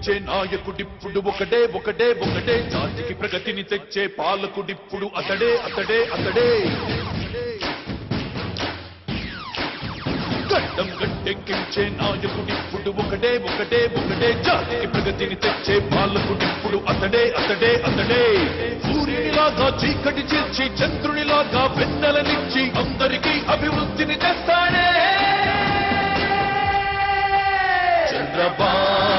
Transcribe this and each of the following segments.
తెచ్చే నాయకుడిప్పుడు ఒకటే ఒకటే ఒకటే. జాతికి ప్రగతిని తెచ్చే పాలకుడిప్పుడు అతడే అతడే అతడే. గడ్డం గట్టెక్కించే నాయకుడిప్పుడు ఒకటే ఒకటే ఒకటే. జాతికి ప్రగతిని తెచ్చే పాలకుడిప్పుడు అతడే అతడే అతడే. సూర్యునిలాగా చీకటి చేర్చి చంద్రునిలాగా వెన్నెలనిచ్చి అందరికీ అభివృద్ధిని తెస్తాడే. చంద్రబాబు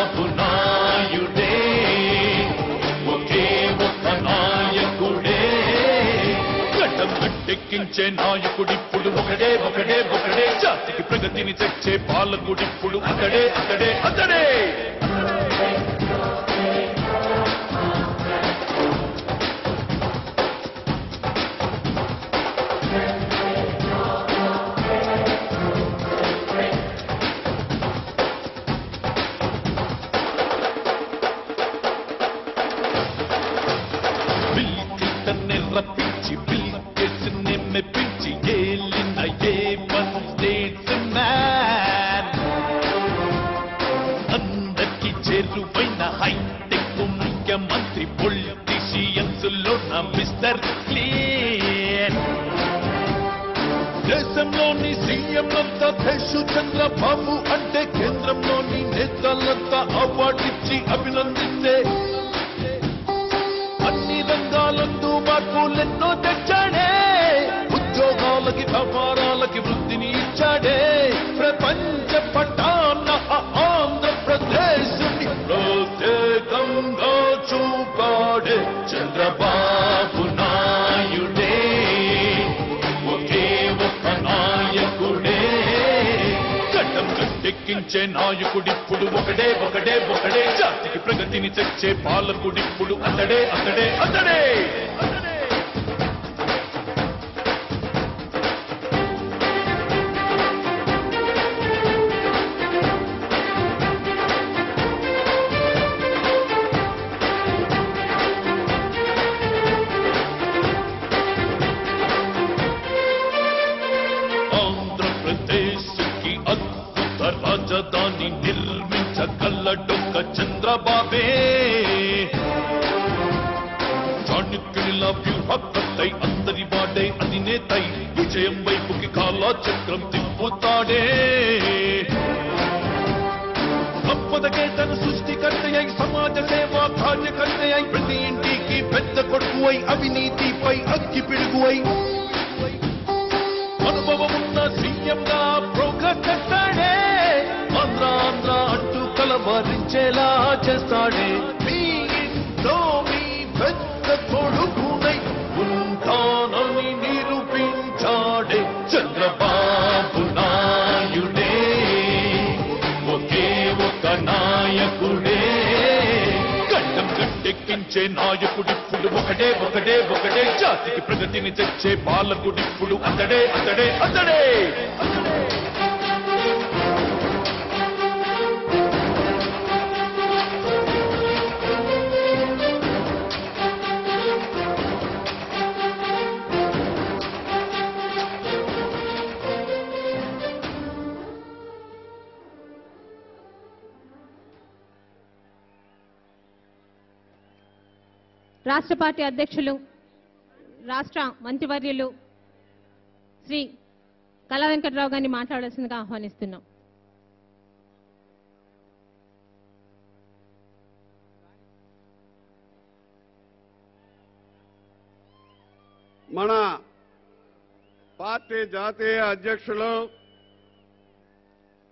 గడ్డం నాయకుడిప్పుడు ఒకడే ఒకడే ఒకడే. జాతికి ప్రగతిని తెచ్చే పాలకుడిప్పుడు అతడే అతడే అతడే. పాలకుడిప్పుడు అతడే అతడే అతడే. వచ్చే తెచ్చే పాలకుడిప్పుడు అతడే అతడే అతడే! రాష్ట్ర పార్టీ అధ్యక్షులు రాష్ట్ర మంత్రివర్యులు శ్రీ కళా వెంకట్రావు గారిని మాట్లాడాల్సిందిగా ఆహ్వానిస్తున్నాం. మన పార్టీ జాతీయ అధ్యక్షులు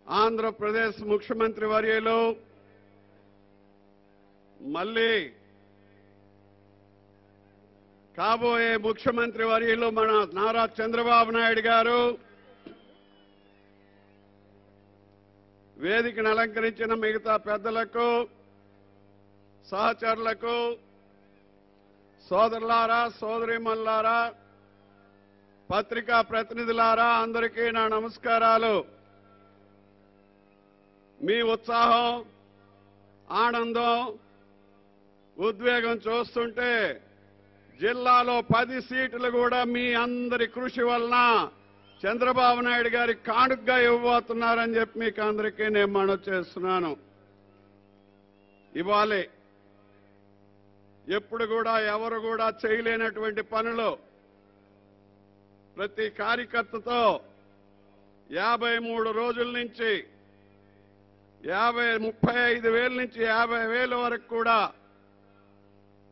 ఆంధ్రప్రదేశ్ ముఖ్యమంత్రి వర్యులు మళ్ళీ కాబోయే ముఖ్యమంత్రి వర్యులు మన నారా చంద్రబాబు నాయుడు గారు. వేదికను అలంకరించిన మిగతా పెద్దలకు సహచరులకు సోదరులారా సోదరిమల్లారా పత్రికా ప్రతినిధులారా అందరికీ నా నమస్కారాలు. మీ ఉత్సాహం ఆనందం ఉద్వేగం చూస్తుంటే జిల్లాలో పది సీట్లు కూడా మీ అందరి కృషి వలన చంద్రబాబు నాయుడు గారి కానుకగా ఇవ్వబోతున్నారని చెప్పి మీకు అందరికీ నేను మనవి చేస్తున్నాను. ఇవ్వాలి ఎప్పుడు కూడా ఎవరు కూడా చేయలేనటువంటి పనులు ప్రతి కార్యకర్తతో యాభై మూడు రోజుల నుంచి యాభై ముప్పై ఐదు వేల నుంచి యాభై వేల వరకు కూడా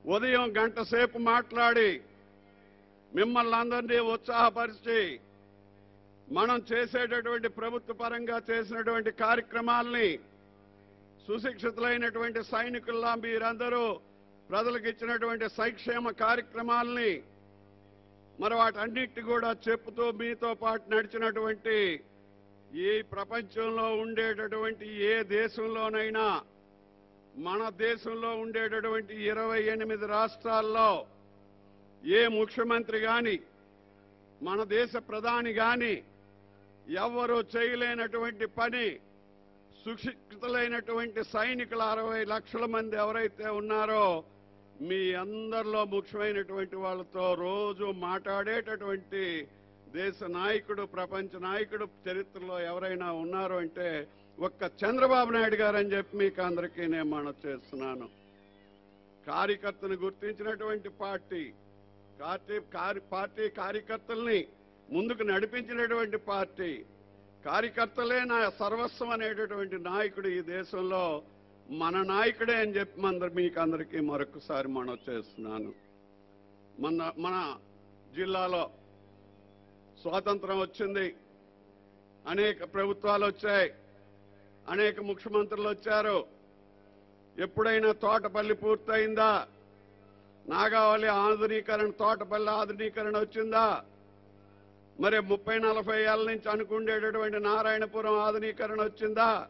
ఉదయం గంట సేపు మాట్లాడి మిమ్మల్ని అందరినీ ఉత్సాహపరిచి మనం చేసేటటువంటి ప్రభుత్వ పరంగా చేసినటువంటి కార్యక్రమాల్ని సుశిక్షితులైనటువంటి సైనికుల్లా మీరందరూ ప్రజలకు ఇచ్చినటువంటి సంక్షేమ కార్యక్రమాల్ని మరి వాటన్నిటి కూడా చెప్తూ మీతో పాటు నడిచినటువంటి ఈ ప్రపంచంలో ఉండేటటువంటి ఏ దేశంలోనైనా మన దేశంలో ఉండేటటువంటి ఇరవై ఎనిమిది రాష్ట్రాల్లో ఏ ముఖ్యమంత్రి గాని మన దేశ ప్రధాని గాని ఎవరు చేయలేనటువంటి పని సుశిక్షితులైనటువంటి సైనికుల అరవై లక్షల మంది ఎవరైతే ఉన్నారో మీ అందరిలో ముఖ్యమైనటువంటి వాళ్ళతో రోజు మాట్లాడేటటువంటి దేశ నాయకుడు ప్రపంచ నాయకుడు చరిత్రలో ఎవరైనా ఉన్నారో అంటే ఒక్క చంద్రబాబు నాయుడు గారు అని చెప్పి మీకు అందరికీ నేను మనం చేస్తున్నాను. కార్యకర్తను గుర్తించినటువంటి పార్టీ పార్టీ పార్టీ కార్యకర్తల్ని ముందుకు నడిపించినటువంటి పార్టీ కార్యకర్తలే నా సర్వస్వం అనేటటువంటి నాయకుడు ఈ దేశంలో మన నాయకుడే అని చెప్పి మందరు మీకు అందరికీ మరొకసారి మనం చేస్తున్నాను. మన మన జిల్లాలో స్వాతంత్రం వచ్చింది అనేక ప్రభుత్వాలు వచ్చాయి. అనేక ముఖ్యమంత్రులు వచ్చారు. ఎప్పుడైనా తోటపల్లి పూర్తయిందా? నాగావళి ఆధునీకరణ తోటపల్లి ఆధునీకరణ వచ్చిందా? మరి ముప్పై నలభై ఏళ్ళ నుంచి అనుకుండేటటువంటి నారాయణపురం ఆధునీకరణ వచ్చిందా?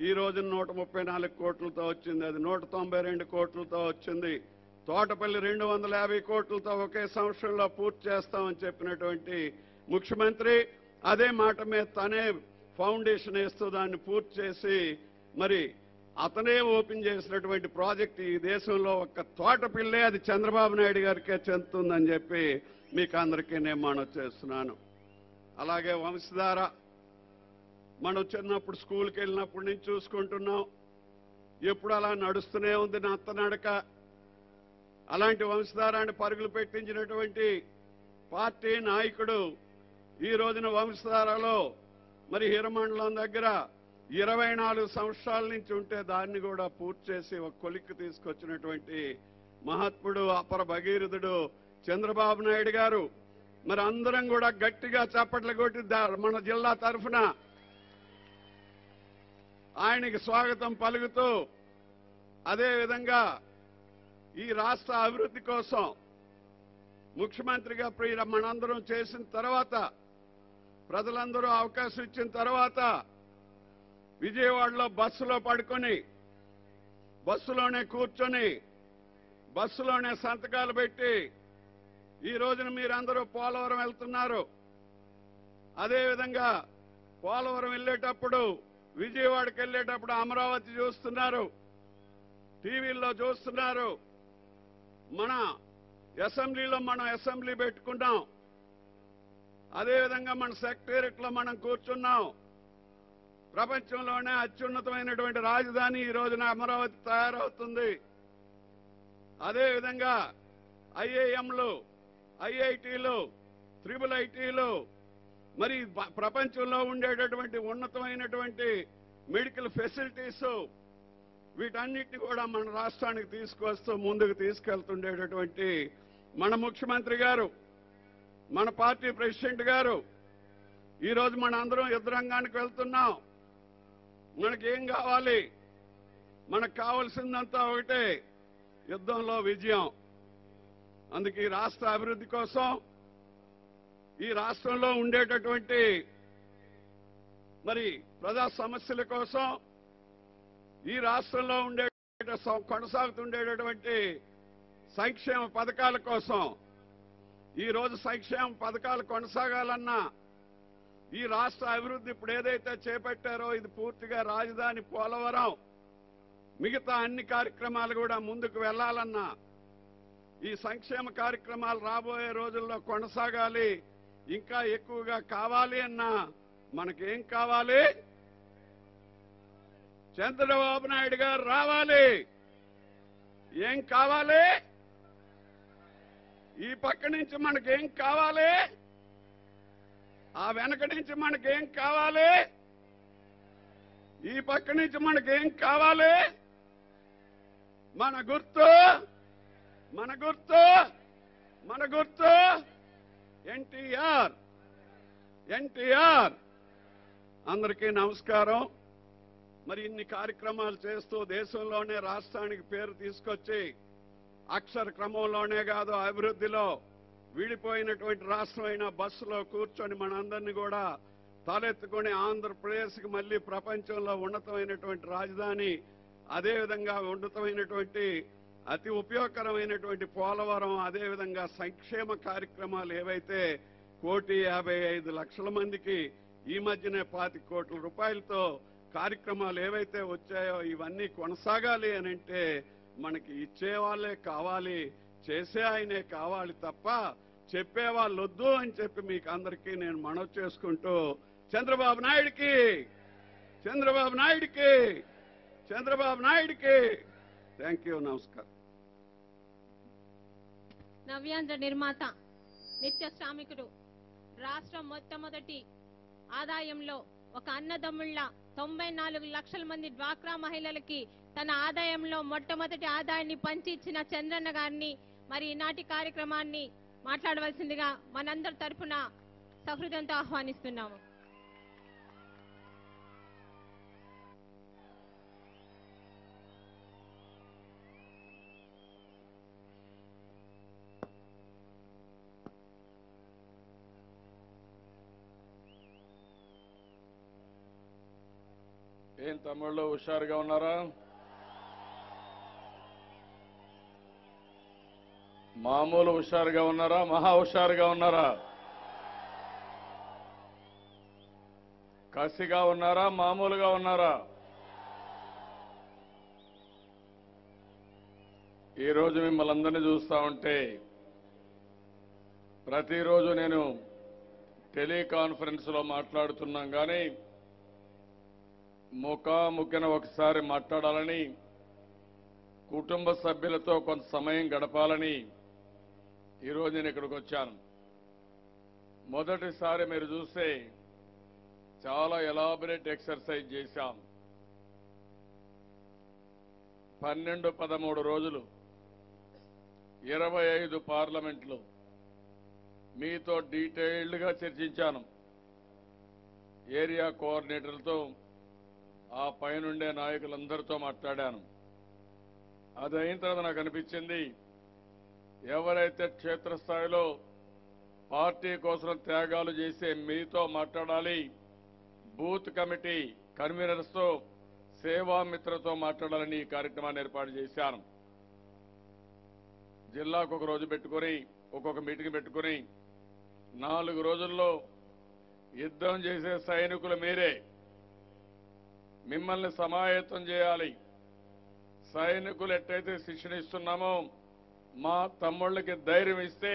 ఈ రోజు నూట ముప్పై నాలుగు కోట్లతో వచ్చింది. అది నూట తొంభై రెండు కోట్లతో వచ్చింది. తోటపల్లి రెండు వందల యాభై కోట్లతో ఒకే సంవత్సరంలో పూర్తి చేస్తామని చెప్పినటువంటి ముఖ్యమంత్రి అదే మాట మీద తనే ఫౌండేషన్ వేస్తూ దాన్ని పూర్తి చేసి మరి అతనే ఓపెన్ చేసినటువంటి ప్రాజెక్ట్ ఈ దేశంలో ఒక్క తోటపిల్లే అది చంద్రబాబు నాయుడు గారికే చెందుతుందని చెప్పి మీకు అందరికీ నేను మనం చేస్తున్నాను. అలాగే వంశధార మనం చిన్నప్పుడు స్కూల్కి వెళ్ళినప్పటి నుంచి చూసుకుంటున్నాం. ఎప్పుడు అలా నడుస్తూనే ఉంది నా అత్త నడక. అలాంటి వంశధారాన్ని పరుగులు పెట్టించినటువంటి పార్టీ నాయకుడు ఈ రోజున వంశధారలో మరి హీరమండలం దగ్గర ఇరవై నాలుగు సంవత్సరాల నుంచి ఉంటే దాన్ని కూడా పూర్తి చేసి ఒక కొలిక్కి తీసుకొచ్చినటువంటి మహాత్ముడు అపర భగీరథుడు చంద్రబాబు నాయుడు గారు. మరి అందరం కూడా గట్టిగా చప్పట్లు కొట్టి మన జిల్లా తరఫున? ఆయనకి స్వాగతం పలుకుతూ అదే విధంగా ఈ రాష్ట్ర అభివృద్ధి కోసం ముఖ్యమంత్రిగా ప్రియ మనందరం చేసిన తర్వాత ప్రజలందరూ అవకాశం ఇచ్చిన తర్వాత విజయవాడలో బస్సులో పడుకొని బస్సులోనే కూర్చొని బస్సులోనే సంతకాలు పెట్టి ఈ రోజున మీరందరూ పోలవరం వెళ్తున్నారు. అదేవిధంగా పోలవరం వెళ్ళేటప్పుడు విజయవాడకి వెళ్ళేటప్పుడు అమరావతి చూస్తున్నారు. టీవీల్లో చూస్తున్నారు. మన అసెంబ్లీలో మనం అసెంబ్లీ పెట్టుకున్నాం అదేవిధంగా మన సెక్రటేరియట్లో మనం కూర్చున్నాం. ప్రపంచంలోనే అత్యున్నతమైనటువంటి రాజధాని ఈ రోజున అమరావతి తయారవుతుంది. అదేవిధంగా ఐఏఎంలు ఐఐటీలు త్రిబుల్ ఐటీలు మరి ప్రపంచంలో ఉండేటటువంటి ఉన్నతమైనటువంటి మెడికల్ ఫెసిలిటీస్ వీటన్నిటిని కూడా మన రాష్ట్రానికి తీసుకొస్తూ ముందుకు తీసుకెళ్తుండేటటువంటి మన ముఖ్యమంత్రి గారు. మన పార్టీ ప్రెసిడెంట్ గారు ఈరోజు మన అందరం యుద్ధరంగానికి వెళ్తున్నాం. మనకి ఏం కావాలి? మనకు కావాల్సిందంతా ఒకటే యుద్ధంలో విజయం. అందుకే ఈ రాష్ట్ర అభివృద్ధి కోసం ఈ రాష్ట్రంలో ఉండేటటువంటి మరి ప్రజా సమస్యల కోసం ఈ రాష్ట్రంలో ఉండే కొనసాగుతుండేటటువంటి సంక్షేమ పథకాల కోసం ఈరోజు సంక్షేమ పథకాలు కొనసాగాలన్నా ఈ రాష్ట్ర అభివృద్ధి ఇప్పుడు ఏదైతే చేపట్టారో ఇది పూర్తిగా రాజధాని పోలవరం. మిగతా అన్ని కార్యక్రమాలు కూడా ముందుకు వెళ్ళాలన్నా ఈ సంక్షేమ కార్యక్రమాలు రాబోయే రోజుల్లో కొనసాగాలి ఇంకా ఎక్కువగా కావాలి అన్నా మనకేం కావాలి? చంద్రబాబు నాయుడు గారు రావాలి. ఏం కావాలి? ఈ పక్క నుంచి మనకేం కావాలి? ఆ వెనక నుంచి మనకేం కావాలి? ఈ పక్క నుంచి మనకేం కావాలి? మన గుర్తు మన గుర్తు మన గుర్తు. ఎన్టీఆర్ ఎన్టీఆర్. అందరికీ నమస్కారం. మరి ఇన్ని కార్యక్రమాలు చేస్తూ దేశంలోనే రాష్ట్రానికి పేరు తీసుకొచ్చి అక్షర క్రమంలోనే కాదు అభివృద్ధిలో విడిపోయినటువంటి రాష్ట్రమైన బస్సులో కూర్చొని మనందరినీ కూడా తలెత్తుకొని ఆంధ్రప్రదేశ్కి మళ్ళీ ప్రపంచంలో ఉన్నతమైనటువంటి రాజధాని అదేవిధంగా ఉన్నతమైనటువంటి అతి ఉపయోగకరమైనటువంటి పోలవరం అదేవిధంగా సంక్షేమ కార్యక్రమాలు ఏవైతే కోటి యాభై ఐదు లక్షల మందికి ఈ మధ్యనే పాతి కోట్ల రూపాయలతో కార్యక్రమాలు ఏవైతే వచ్చాయో ఇవన్నీ కొనసాగాలి అని అంటే మనకి ఇచ్చే వాళ్ళే కావాలి చేసే ఆయనే కావాలి తప్ప చెప్పే వాళ్ళు వద్దు అని చెప్పి మీకు అందరికీ నేను మనవి చేసుకుంటూ చంద్రబాబు నాయుడికి చంద్రబాబు నాయుడికి చంద్రబాబు నాయుడికి థ్యాంక్ యూ నమస్కారం. నవ్యాంధ్ర నిర్మాత నిత్య శ్రామికుడు రాష్ట్రం మొట్టమొదటి ఆదాయంలో ఒక అన్నదమ్ముళ్ళ తొంభై నాలుగు లక్షల మంది డ్వాక్రా మహిళలకి తన ఆదాయంలో మొట్టమొదటి ఆదాయాన్ని పంచి ఇచ్చిన చంద్రన్న గారిని మరి ఈనాటి కార్యక్రమాన్ని మాట్లాడవలసిందిగా మనందరి తరపున సహృదంతో ఆహ్వానిస్తున్నాము. ఏం తమిళ్ళో హుషారుగా ఉన్నారా? మామూలు హుషారుగా ఉన్నారా? మహా హుషారుగా ఉన్నారా? కసిగా ఉన్నారా? మామూలుగా ఉన్నారా? ఈరోజు మిమ్మల్ని అందరినీ చూస్తా ఉంటే ప్రతిరోజు నేను టెలికాన్ఫరెన్స్లో మాట్లాడుతున్నాం కానీ ముఖాముఖిన ఒకసారి మాట్లాడాలని కుటుంబ సభ్యులతో కొంత సమయం గడపాలని ఈరోజు నేను ఇక్కడికి వచ్చాను. మొదటిసారి మీరు చూస్తే చాలా ఎలాబరేట్ ఎక్సర్సైజ్ చేశాం. పన్నెండు పదమూడు రోజులు ఇరవై ఐదు పార్లమెంట్లు మీతో డీటెయిల్డ్గా చర్చించాను. ఏరియా కోఆర్డినేటర్లతో ఆ పైనుండే నాయకులందరితో మాట్లాడాను. అది అయిన తర్వాత నాకు అనిపించింది ఎవరైతే క్షేత్రస్థాయిలో పార్టీ కోసం త్యాగాలు చేసే మీతో మాట్లాడాలి. బూత్ కమిటీ కన్వీనర్స్తో సేవామిత్రతో మాట్లాడాలని ఈ కార్యక్రమాన్ని ఏర్పాటు చేశాను. జిల్లాకు ఒక రోజు పెట్టుకొని ఒక్కొక్క మీటింగ్ పెట్టుకుని నాలుగు రోజుల్లో యుద్ధం చేసే సైనికులు మీరే మిమ్మల్ని సమాయత్తం చేయాలి. సైనికులు ఎట్టయితే శిక్షణ ఇస్తున్నామో మా తమ్ముళ్ళకి ధైర్యం ఇస్తే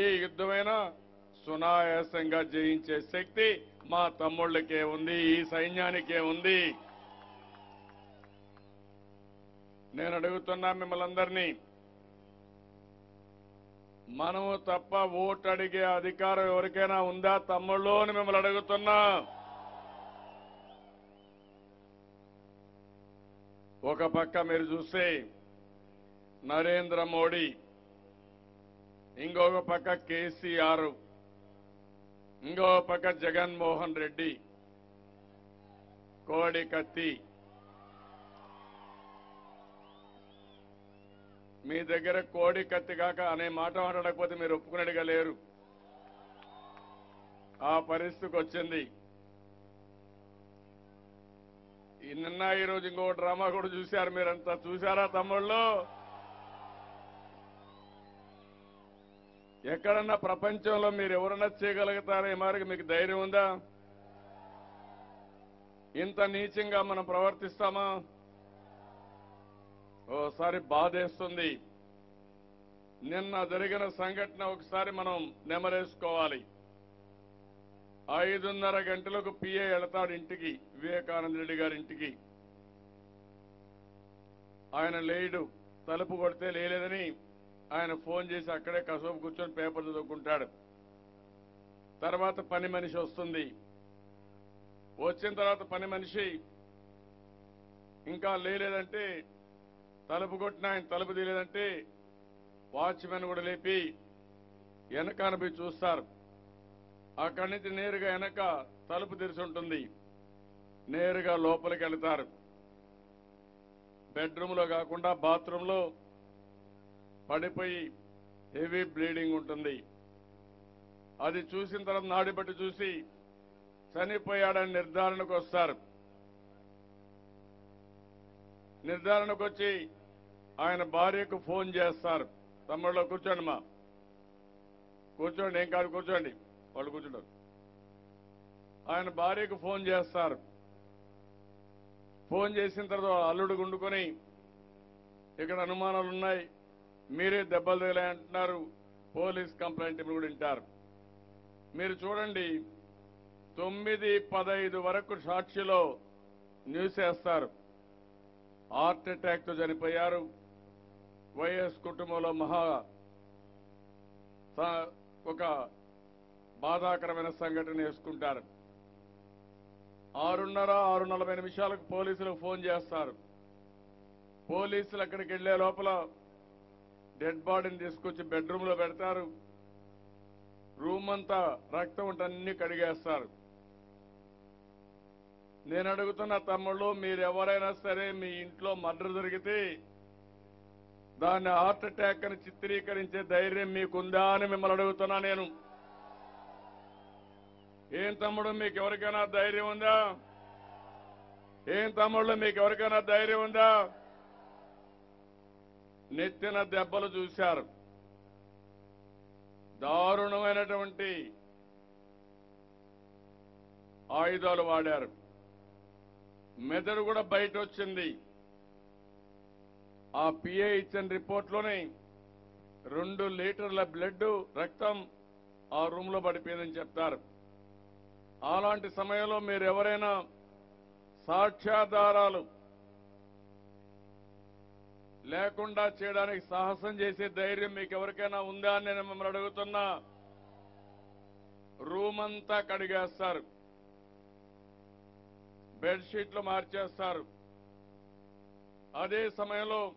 ఏ యుద్ధమైనా సునాయాసంగా జయించే శక్తి మా తమ్ముళ్ళకే ఉంది ఈ సైన్యానికే ఉంది. నేను అడుగుతున్నా మిమ్మల్ని అందరినీ మనము తప్ప ఓటు అడిగే అధికారం ఎవరికైనా ఉందా తమ్ముళ్ళు అని మిమ్మల్ని అడుగుతున్నా. ఒక పక్క మీరు చూస్తే నరేంద్ర మోడీ. ఇంకొక పక్క కేసీఆర్. ఇంకొక పక్క జగన్మోహన్ రెడ్డి. కోడి కత్తి. మీ దగ్గర కోడి కత్తి కాక అనే మాట మాట్లాడకపోతే మీరు ఒప్పుకునేట్టుగా లేరు. ఆ పరిస్థితికి వచ్చింది. నిన్న ఈ రోజు ఇంకో డ్రామా కూడా చూశారు మీరంతా. చూశారా తమ్ముళ్ళు? ఎక్కడన్నా ప్రపంచంలో మీరు ఎవరన్నా చేయగలుగుతారే మరి మారికి మీకు ధైర్యం ఉందా? ఇంత నీచంగా మనం ప్రవర్తిస్తామా? ఓసారి బాధేస్తుంది. నిన్న జరిగిన సంఘటన ఒకసారి మనం నెమరేసుకోవాలి. ఐదున్నర గంటలకు పిఏ వెళతాడు ఇంటికి వివేకానంద రెడ్డి గారి ఇంటికి. ఆయన లేడు తలుపు కొడితే లేలేదని ఆయన ఫోన్ చేసి అక్కడే కసోపు కూర్చొని పేపర్ చదువుకుంటాడు. తర్వాత పని మనిషి వస్తుంది. వచ్చిన తర్వాత పని మనిషి ఇంకా లేలేదంటే తలుపు కొట్టిన ఆయన తలుపు తీయలేదంటే వాచ్మెన్ కూడా లేపి వెనక అనిపి చూస్తారు. అక్కడి నుంచి నేరుగా వెనక తలుపు తెరిచి ఉంటుంది. నేరుగా లోపలికి వెళ్తారు. బెడ్రూమ్లో కాకుండా బాత్రూంలో పడిపోయి హెవీ బ్లీడింగ్ ఉంటుంది. అది చూసిన తర్వాత నాడిబట్టి చూసి చనిపోయాడని నిర్ధారణకు వస్తారు. నిర్ధారణకు వచ్చి ఆయన భార్యకు ఫోన్ చేస్తారు. తమ్ముళ్ళు కూర్చోండి మా. కూర్చోండి ఏం కాదు కూర్చోండి. వాళ్ళు కూర్చుంటారు. ఆయన భార్యకు ఫోన్ చేస్తారు. ఫోన్ చేసిన తర్వాత అల్లుడు గుండుకొని ఇక్కడ అనుమానాలు ఉన్నాయి మీరే దెబ్బలు తగిలాయంటున్నారు. పోలీస్ కంప్లైంట్ ఇప్పుడు కూడా వింటారు. మీరు చూడండి తొమ్మిది పదైదు వరకు సాక్షిలో న్యూస్ వేస్తారు. హార్ట్ అటాక్తో చనిపోయారు. వైఎస్ కుటుంబంలో మహా స- ఒక బాధాకరమైన సంఘటన వేసుకుంటారు. ఆరున్నర ఆరు నలభై నిమిషాలకు పోలీసులకు ఫోన్ చేస్తారు. పోలీసులు అక్కడికి వెళ్ళే లోపల డెడ్ బాడీని తీసుకొచ్చి బెడ్రూమ్లో పెడతారు. రూమ్ అంతా రక్తం ఉంటే అన్ని కడిగేస్తారు. నేను అడుగుతున్న తమ్ముళ్ళు మీరు ఎవరైనా సరే మీ ఇంట్లో మర్డర్ జరిగితే దాన్ని హార్ట్ అటాక్ అని చిత్రీకరించే ధైర్యం మీకుందా అని మిమ్మల్ని అడుగుతున్నా నేను. ఏం తమ్ముడు మీకు ఎవరికైనా ధైర్యం ఉందా? ఏం తమ్ముళ్ళు మీకు ఎవరికైనా ధైర్యం ఉందా? నెత్తిన దెబ్బలు చూశారు. దారుణమైనటువంటి ఆయుధాలు వాడారు. మెదడు కూడా బయట వచ్చింది ఆ పిఏ ఇచ్చిన రిపోర్ట్లోనే రెండు లీటర్ల బ్లడ్ రక్తం ఆ రూమ్లో పడిపోయిందని చెప్తారు. అలాంటి సమయంలో మీరు ఎవరైనా సాక్ష్యాధారాలు లేకుండా చేయడానికి సాహసం చేసే ధైర్యం మీకు ఎవరికైనా ఉందా అని నేను మిమ్మల్ని అడుగుతున్నా. రూమ్ అంతా కడిగేస్తారు బెడ్షీట్లు మార్చేస్తారు. అదే సమయంలో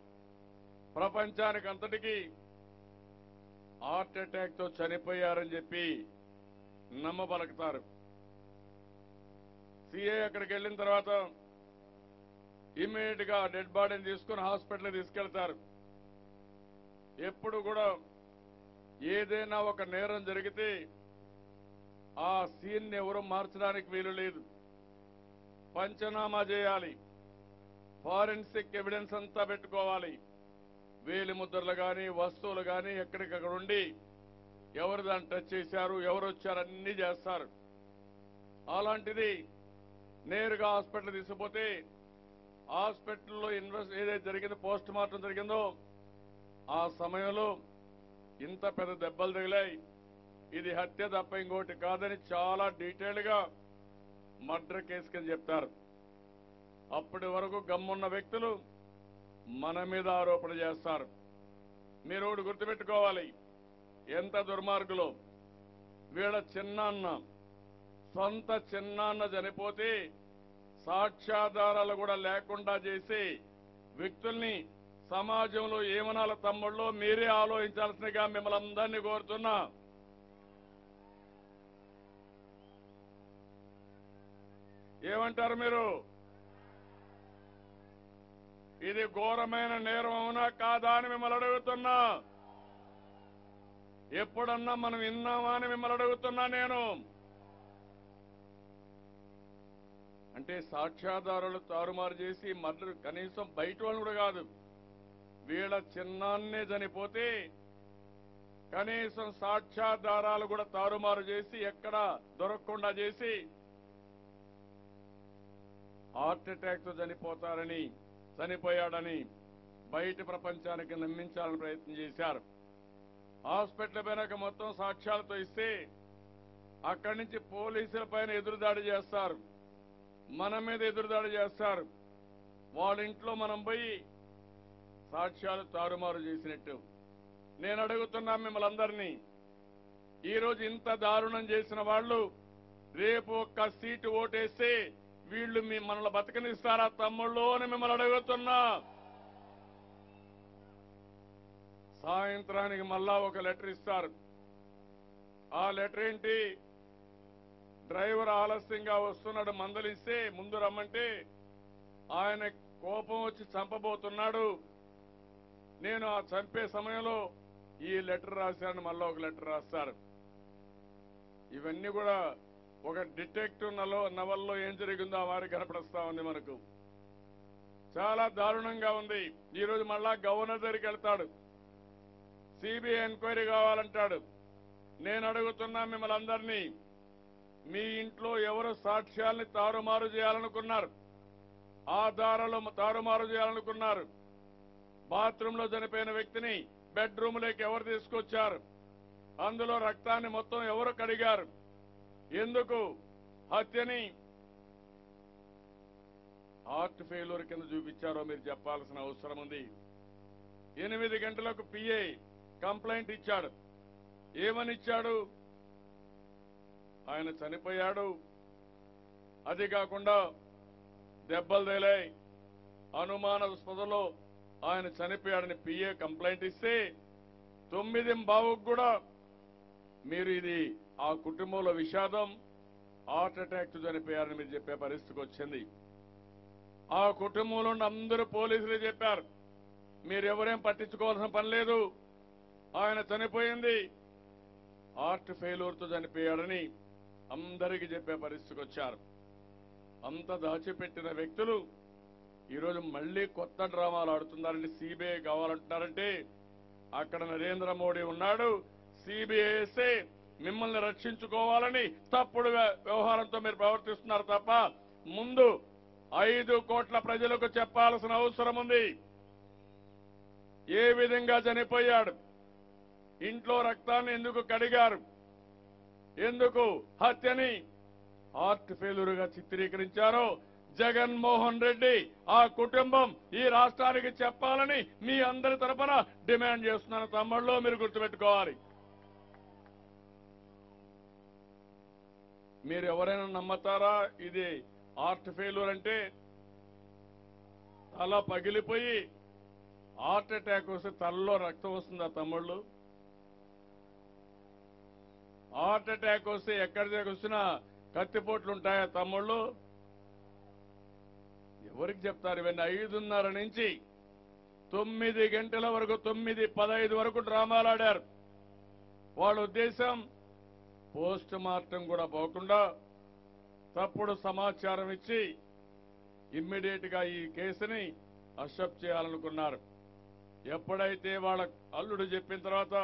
ప్రపంచానికి అంతటికీ హార్ట్ అటాక్తో చనిపోయారని చెప్పి నమ్మబలుకుతారు. సిఏ అక్కడికి వెళ్ళిన తర్వాత ఇమ్మీడియట్గా డెడ్ బాడీని తీసుకుని హాస్పిటల్ తీసుకెళ్తారు. ఎప్పుడు కూడా ఏదైనా ఒక నేరం జరిగితే ఆ సీన్ ఎవరు మార్చడానికి వీలు లేదు. పంచనామా చేయాలి. ఫారెన్సిక్ ఎవిడెన్స్ అంతా పెట్టుకోవాలి. వేలి ముద్రలు కానీ వస్తువులు కానీ ఎక్కడికక్కడ ఉండి ఎవరు దాన్ని టచ్ చేశారు ఎవరు వచ్చారు అన్ని చేస్తారు. అలాంటిది నేరుగా హాస్పిటల్ తీసుకుపోతే హాస్పిటల్లో ఇన్వెస్ట్ ఏదైతే జరిగిందో పోస్ట్ మార్టం జరిగిందో ఆ సమయంలో ఇంత పెద్ద దెబ్బలు తగిలాయి. ఇది హత్య తప్ప ఇంకోటి కాదని చాలా డీటెయిల్గా మర్డర్ కేసు కింద చెప్తారు. అప్పటి వరకు గమ్మున్న వ్యక్తులు మన మీద ఆరోపణ చేస్తారు. మీరు ఒకటి గుర్తుపెట్టుకోవాలి. ఎంత దుర్మార్గులు. వీళ్ళ చిన్నాన్న సొంత చిన్నాన్న చనిపోతే సాక్ష్యాధారాలు కూడా లేకుండా చేసి వ్యక్తుల్ని సమాజంలో ఏమనాల తమ్ముళ్ళో మీరే ఆలోచించాల్సిందిగా మిమ్మల్ని అందరినీ కోరుతున్నా. ఏమంటారు మీరు? ఇది ఘోరమైన నేరం అవునా కాదా అని మిమ్మల్ని అడుగుతున్నా. ఎప్పుడన్నా మనం విన్నామా అని మిమ్మల్ని అడుగుతున్నా నేను. అంటే సాక్ష్యాధారాలు తారుమారు చేసి మర్డర్ కనీసం బయట వాళ్ళు కూడా కాదు. వీళ్ళ చిన్నాన్నే చనిపోతే కనీసం సాక్ష్యాధారాలు కూడా తారుమారు చేసి ఎక్కడ దొరకకుండా చేసి హార్ట్ అటాక్తో చనిపోతారని చనిపోయాడని బయట ప్రపంచానికి నమ్మించాలని ప్రయత్నం చేశారు. హాస్పిటల్ పైన మొత్తం సాక్ష్యాలతో ఇస్తే అక్కడి నుంచి పోలీసుల పైన ఎదురుదాడి చేస్తారు. మన మీద ఎదురుదాడి చేస్తారు. వాళ్ళ ఇంట్లో మనం పోయి సాక్ష్యాలు తారుమారు చేసినట్టు. నేను అడుగుతున్నా మిమ్మల్ని అందరినీ ఈరోజు ఇంత దారుణం చేసిన వాళ్ళు రేపు ఒక్క సీటు ఓటేస్తే వీళ్ళు మీ మనల్ని బతకనిస్తారా తమ్ముళ్ళు అని మిమ్మల్ని అడుగుతున్నా. సాయంత్రానికి మళ్ళా ఒక లెటర్ ఇస్తారు. ఆ లెటర్ ఏంటి? డ్రైవర్ ఆలస్యంగా వస్తున్నాడు మందలిస్తే ముందు రమ్మంటే ఆయన కోపం వచ్చి చంపబోతున్నాడు. నేను ఆ చంపే సమయంలో ఈ లెటర్ రాశాను మళ్ళీ ఒక లెటర్ రాస్తారు. ఇవన్నీ కూడా ఒక డిటెక్టివ్ నలో నవల్లో ఏం జరిగిందో ఆ వారి కనపడస్తా ఉంది మనకు. చాలా దారుణంగా ఉంది. ఈరోజు మళ్ళా గవర్నర్ దగ్గరికి వెళ్తాడు. సిబిఐ ఎంక్వైరీ కావాలంటాడు. నేను అడుగుతున్నా మిమ్మల్ని అందరినీ మీ ఇంట్లో ఎవరు సాక్ష్యాల్ని తారుమారు చేయాలనుకున్నారు. ఆధారాలు తారుమారు చేయాలనుకున్నారు. బాత్రూంలో చనిపోయిన వ్యక్తిని బెడ్రూమ్లోకి ఎవరు తీసుకొచ్చారు? అందులో రక్తాన్ని మొత్తం ఎవరు కడిగారు? ఎందుకు? హత్యని హార్ట్ ఫెయిల్యూర్ కింద చూపించారో మీరు చెప్పాల్సిన అవసరం ఉంది. ఎనిమిది గంటలకు పిఏ కంప్లైంట్ ఇచ్చాడు. ఏమని ఇచ్చాడు? ఆయన చనిపోయాడు. అది కాకుండా దెబ్బలు తేలాయి అనుమానాస్పదలో ఆయన చనిపోయాడని పిఏ కంప్లైంట్ ఇస్తే తొమ్మిది బావుకు కూడా మీరు ఇది ఆ కుటుంబంలో విషాదం హార్ట్ అటాక్ చనిపోయారని మీరు చెప్పే పరిస్థితికి వచ్చింది. ఆ కుటుంబంలో ఉన్న అందరూ పోలీసులు చెప్పారు. మీరు ఎవరేం పట్టించుకోవాల్సిన పని లేదు. ఆయన చనిపోయింది. హార్ట్ ఫెయిల్యూర్తో చనిపోయాడని అందరికీ చెప్పే పరిస్థితికి వచ్చారు. అంత దాచిపెట్టిన వ్యక్తులు ఈరోజు మళ్ళీ కొత్త డ్రామాలు ఆడుతున్నారంటే సిబిఐ కావాలంటున్నారంటే అక్కడ నరేంద్ర మోడీ ఉన్నాడు సిబిఐసే మిమ్మల్ని రక్షించుకోవాలని తప్పుడు వ్యవహారంతో మీరు ప్రవర్తిస్తున్నారు తప్ప ముందు ఐదు కోట్ల ప్రజలకు చెప్పాల్సిన అవసరం ఉంది. ఏ విధంగా చనిపోయాడు? ఇంట్లో రక్తాన్ని ఎందుకు కడిగారు? ఎందుకు హత్యని? ఆర్ట్ ఫెయిల్యూర్గా చిత్రీకరించారో జగన్మోహన్ రెడ్డి. ఆ కుటుంబం ఈ రాష్ట్రానికి చెప్పాలని మీ అందరి తరఫున డిమాండ్ చేస్తున్నాను తమ్ముళ్ళు మీరు గుర్తుపెట్టుకోవాలి. మీరు ఎవరైనా నమ్మతారా? ఇది ఆర్ట్ ఫెయిల్యూర్ అంటే తల పగిలిపోయి హార్ట్ అటాక్ వస్తే తలలో రక్తం వస్తుందా తమ్ముళ్ళు? హార్ట్ అటాక్ వస్తే ఎక్కడి దగ్గర వచ్చినా కత్తిపోట్లు ఉంటాయా తమ్ముళ్ళు? ఎవరికి చెప్తారు ఇవన్నీ? ఐదున్నర నుంచి తొమ్మిది గంటల వరకు తొమ్మిది పదహైదు వరకు డ్రామాలు ఆడారు. వాళ్ళ ఉద్దేశం పోస్ట్ మార్టం కూడా పోకుండా తప్పుడు సమాచారం ఇచ్చి ఇమ్మీడియట్గా ఈ కేసుని అషప్ చేయాలనుకున్నారు. ఎప్పుడైతే వాళ్ళ అల్లుడు చెప్పిన తర్వాత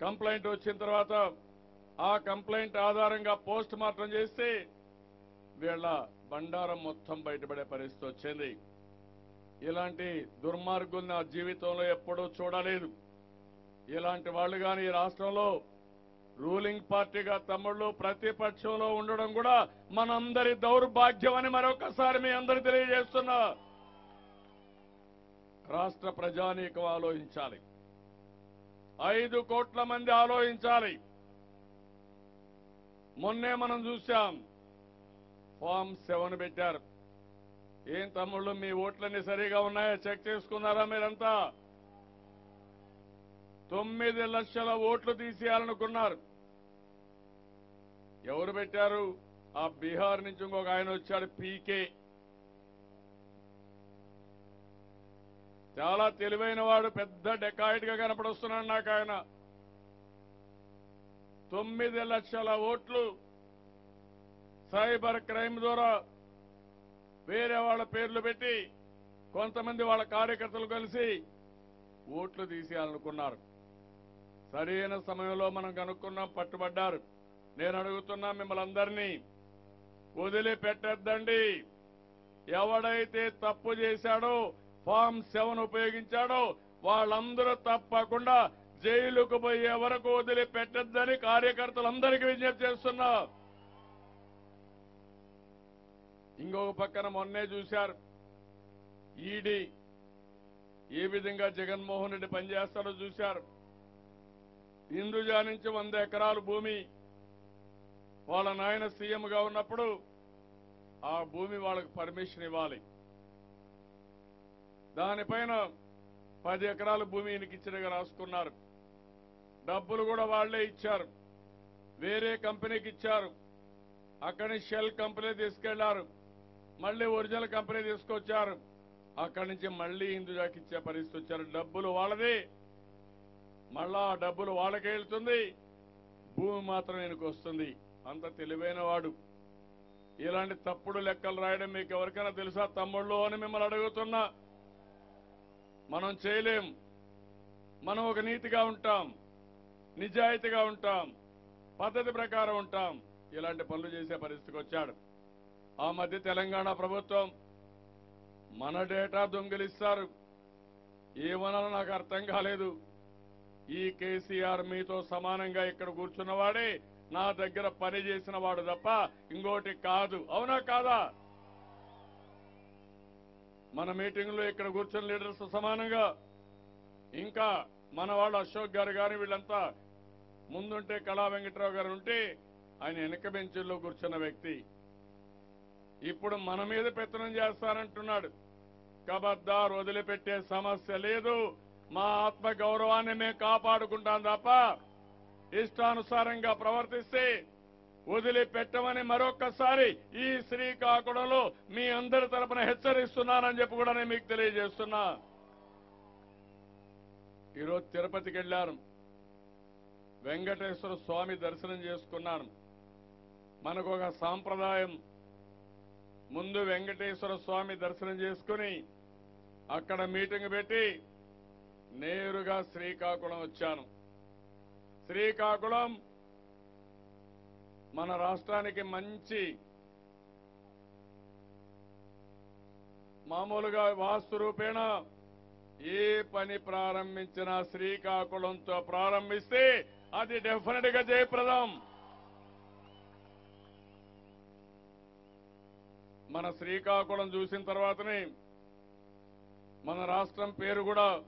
కంప్లైంట్ వచ్చిన తర్వాత ఆ కంప్లైంట్ ఆధారంగా పోస్ట్ మార్టం చేస్తే వీళ్ళ బండారం మొత్తం బయటపడే పరిస్థితి వచ్చింది. ఇలాంటి దుర్మార్గుల్ని నా జీవితంలో ఎప్పుడూ చూడలేదు. ఇలాంటి వాళ్ళు కానీ ఈ రాష్ట్రంలో రూలింగ్ పార్టీగా తమ్ముళ్ళు ప్రతిపక్షంలో ఉండడం కూడా మనందరి దౌర్భాగ్యం అని మరొకసారి మీ అందరు తెలియజేస్తున్నా. రాష్ట్ర ప్రజానీకం ఆలోచించాలి. ఐదు కోట్ల మంది ఆలోచించాలి. మొన్నే మనం చూశాం. ఫామ్ సెవెన్ పెట్టారు. ఏం తమ్ముళ్ళు మీ ఓట్లన్నీ సరిగా ఉన్నాయా? చెక్ చేసుకున్నారా మీరంతా? తొమ్మిది లక్షల ఓట్లు తీసేయాలనుకున్నారు. ఎవరు పెట్టారు? ఆ బీహార్ నుంచి ఇంకొక ఆయన వచ్చాడు పీకే. చాలా తెలివైన వాడు పెద్ద డెకాయిట్గా కనపడొస్తున్నాడు నాకు ఆయన. తొమ్మిది లక్షల ఓట్లు సైబర్ క్రైమ్ ద్వారా వేరే వాళ్ళ పేర్లు పెట్టి కొంతమంది వాళ్ళ కార్యకర్తలు కలిసి ఓట్లు తీసేయాలనుకున్నారు. సరైన సమయంలో మనం కనుక్కున్నాం పట్టుబడ్డారు. నేను అడుగుతున్నా మిమ్మల్ని అందరినీ వదిలిపెట్టద్దండి. ఎవడైతే తప్పు చేశాడో ఫామ్ సెవెన్ ఉపయోగించాడో వాళ్ళందరూ తప్పకుండా జైలుకు పోయే వరకు వదిలిపెట్టద్దని కార్యకర్తలందరికీ విజ్ఞప్తి చేస్తున్నా. ఇంకొక పక్కన మొన్నే చూశారు. ఈడీ ఏ విధంగా జగన్మోహన్ రెడ్డి పనిచేస్తాడో చూశారు. హిందూజా నుంచి వంద ఎకరాలు భూమి వాళ్ళ నాయన సీఎంగా ఉన్నప్పుడు ఆ భూమి వాళ్ళకి పర్మిషన్ ఇవ్వాలి. దానిపైన పది ఎకరాల భూమి ఈయనకి ఇచ్చినగా రాసుకున్నారు. డబ్బులు కూడా వాళ్ళే ఇచ్చారు. వేరే కంపెనీకి ఇచ్చారు. అక్కడి షెల్ కంపెనీ తీసుకెళ్ళారు. మళ్ళీ ఒరిజినల్ కంపెనీ తీసుకొచ్చారు. అక్కడి నుంచి మళ్ళీ ఇందుజాకి ఇచ్చే పరిస్థితి వచ్చారు. డబ్బులు వాళ్ళది. మళ్ళా ఆ డబ్బులు వాళ్ళకే వెళ్తుంది. భూమి మాత్రం ఈయనకు వస్తుంది. అంత తెలివైన వాడు. ఇలాంటి తప్పుడు లెక్కలు రాయడం మీకు ఎవరికైనా తెలుసా తమ్ముళ్ళు అని మిమ్మల్ని అడుగుతున్నా. మనం చేయలేం. మనం ఒక నీతిగా ఉంటాం. నిజాయితీగా ఉంటాం పద్ధతి ప్రకారం ఉంటాం. ఇలాంటి పనులు చేసే పరిస్థితికి వచ్చాడు. ఆ మధ్య తెలంగాణ ప్రభుత్వం మన డేటా దొంగిలిస్తారు. ఏమనాలో నాకు అర్థం కాలేదు. ఈ కేసీఆర్ మీతో సమానంగా ఇక్కడ కూర్చున్నవాడే నా దగ్గర పని చేసిన వాడు తప్ప ఇంకోటి కాదు. అవునా కాదా? మన మీటింగ్లో ఇక్కడ కూర్చున్న లీడర్స్ సమానంగా. ఇంకా మన వాళ్ళు అశోక్ గారు కానీ వీళ్ళంతా ముందుంటే కళా వెంకట్రావు గారు ఉంటే ఆయన వెనక బెంచుల్లో కూర్చున్న వ్యక్తి. ఇప్పుడు మన మీద పెత్తనం చేస్తానంటున్నాడు కబద్దార్ వదిలిపెట్టే సమస్య లేదు. మా ఆత్మ గౌరవాన్ని మేము కాపాడుకుంటాం తప్ప ఇష్టానుసారంగా ప్రవర్తిస్తే వదిలిపెట్టమని మరొక్కసారి ఈ శ్రీకాకుళంలో మీ అందరి తరపున హెచ్చరిస్తున్నానని చెప్పి కూడా నేను మీకు తెలియజేస్తున్నా. ఈరోజు తిరుపతికి వెళ్ళాను. వెంకటేశ్వర స్వామి దర్శనం చేసుకున్నాను. మనకు ఒక సాంప్రదాయం. ముందు వెంకటేశ్వర స్వామి దర్శనం చేసుకుని అక్కడ మీటింగ్ పెట్టి నేరుగా శ్రీకాకుళం వచ్చాను. శ్రీకాకుళం మన రాష్ట్రానికి మంచి మామూలుగా వాస్తు రూపేణ ఏ పని ప్రారంభించినా శ్రీకాకుళంతో ప్రారంభిస్తే అది డెఫినెట్గా జయప్రదం. మన శ్రీకాకుళం చూసిన తర్వాతనే మన రాష్ట్రం పేరు కూడా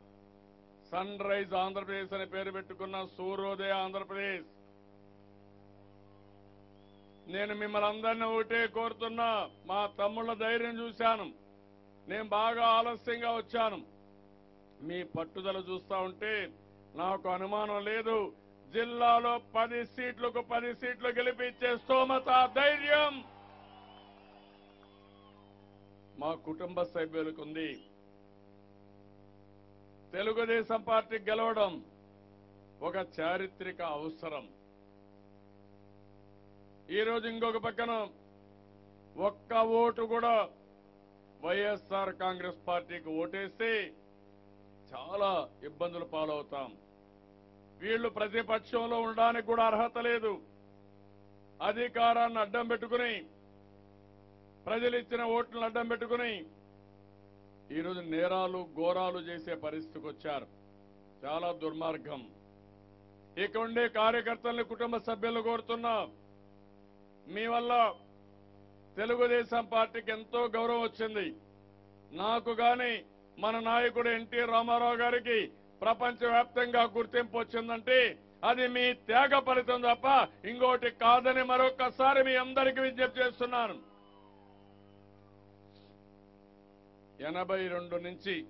సన్ రైజ్ ఆంధ్రప్రదేశ్ అనే పేరు పెట్టుకున్న సూర్యోదయ ఆంధ్రప్రదేశ్. నేను మిమ్మల్ని అందరినీ ఒకటే కోరుతున్నా మా తమ్ముళ్ళ ధైర్యం చూశాను. నేను బాగా ఆలస్యంగా వచ్చాను. మీ పట్టుదల చూస్తా ఉంటే నాకు అనుమానం లేదు. జిల్లాలో పది సీట్లకు పది సీట్లు గెలిపించే స్తోమత ధైర్యం మా కుటుంబ సభ్యులకు ఉంది తెలుగుదేశం పార్టీ గెలవడం ఒక చారిత్రక అవసరం. ఈ రోజు ఇంకొక పక్కన ఒక్క ఓటు కూడా వైఎస్ఆర్ కాంగ్రెస్ పార్టీకి ఓటేస్తే చాలా ఇబ్బందులు పాలవుతాం. వీళ్ళు ప్రతిపక్షంలో ఉండడానికి కూడా అర్హత లేదు. అధికారాన్ని అడ్డం పెట్టుకుని ప్రజలు ఇచ్చిన ఓట్లను అడ్డం పెట్టుకుని ఈరోజు నేరాలు ఘోరాలు చేసే పరిస్థితికి వచ్చారు. చాలా దుర్మార్గం. ఇక ఉండే కార్యకర్తల్ని కుటుంబ సభ్యులు కోరుతున్నా. మీ వల్ల తెలుగుదేశం పార్టీకి ఎంతో గౌరవం వచ్చింది. నాకు గాని మన నాయకుడు ఎన్టీ రామారావు గారికి ప్రపంచవ్యాప్తంగా గుర్తింపు వచ్చిందంటే అది మీ త్యాగ ఫలితం తప్ప ఇంకోటి కాదని మరొకసారి మీ అందరికీ విజ్ఞప్తి చేస్తున్నాను. ఎనభై రెండు నుంచి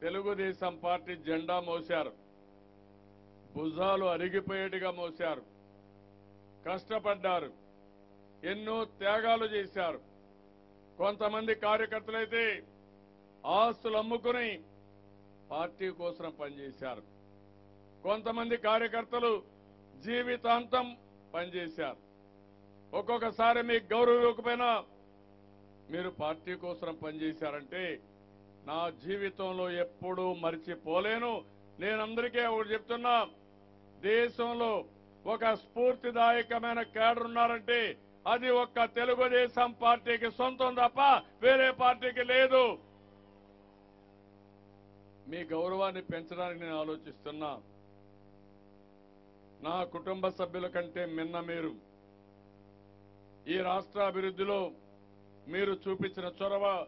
తెలుగుదేశం పార్టీ జెండా మోశారు. భుజాలు అరిగిపోయేట్టుగా మోశారు. కష్టపడ్డారు. ఎన్నో త్యాగాలు చేశారు. కొంతమంది కార్యకర్తలైతే ఆస్తులు అమ్ముకుని పార్టీ కోసం పనిచేశారు. కొంతమంది కార్యకర్తలు జీవితాంతం పనిచేశారు. ఒక్కొక్కసారి మీకు గౌరవం ఇవ్వకపోయినా మీరు పార్టీ కోసం పనిచేశారంటే నా జీవితంలో ఎప్పుడూ మరిచిపోలేను. నేనందరికీ ఒకటి చెప్తున్నా దేశంలో ఒక స్ఫూర్తిదాయకమైన కేడర్ ఉన్నారంటే అది ఒక్క తెలుగుదేశం పార్టీకి సొంతం తప్ప వేరే పార్టీకి లేదు. మీ గౌరవాన్ని పెంచడానికి నేను ఆలోచిస్తున్నా. నా కుటుంబ సభ్యుల కంటే మిన్న మీరు. ఈ రాష్ట్ర అభివృద్ధిలో మీరు చూపించిన చొరవ.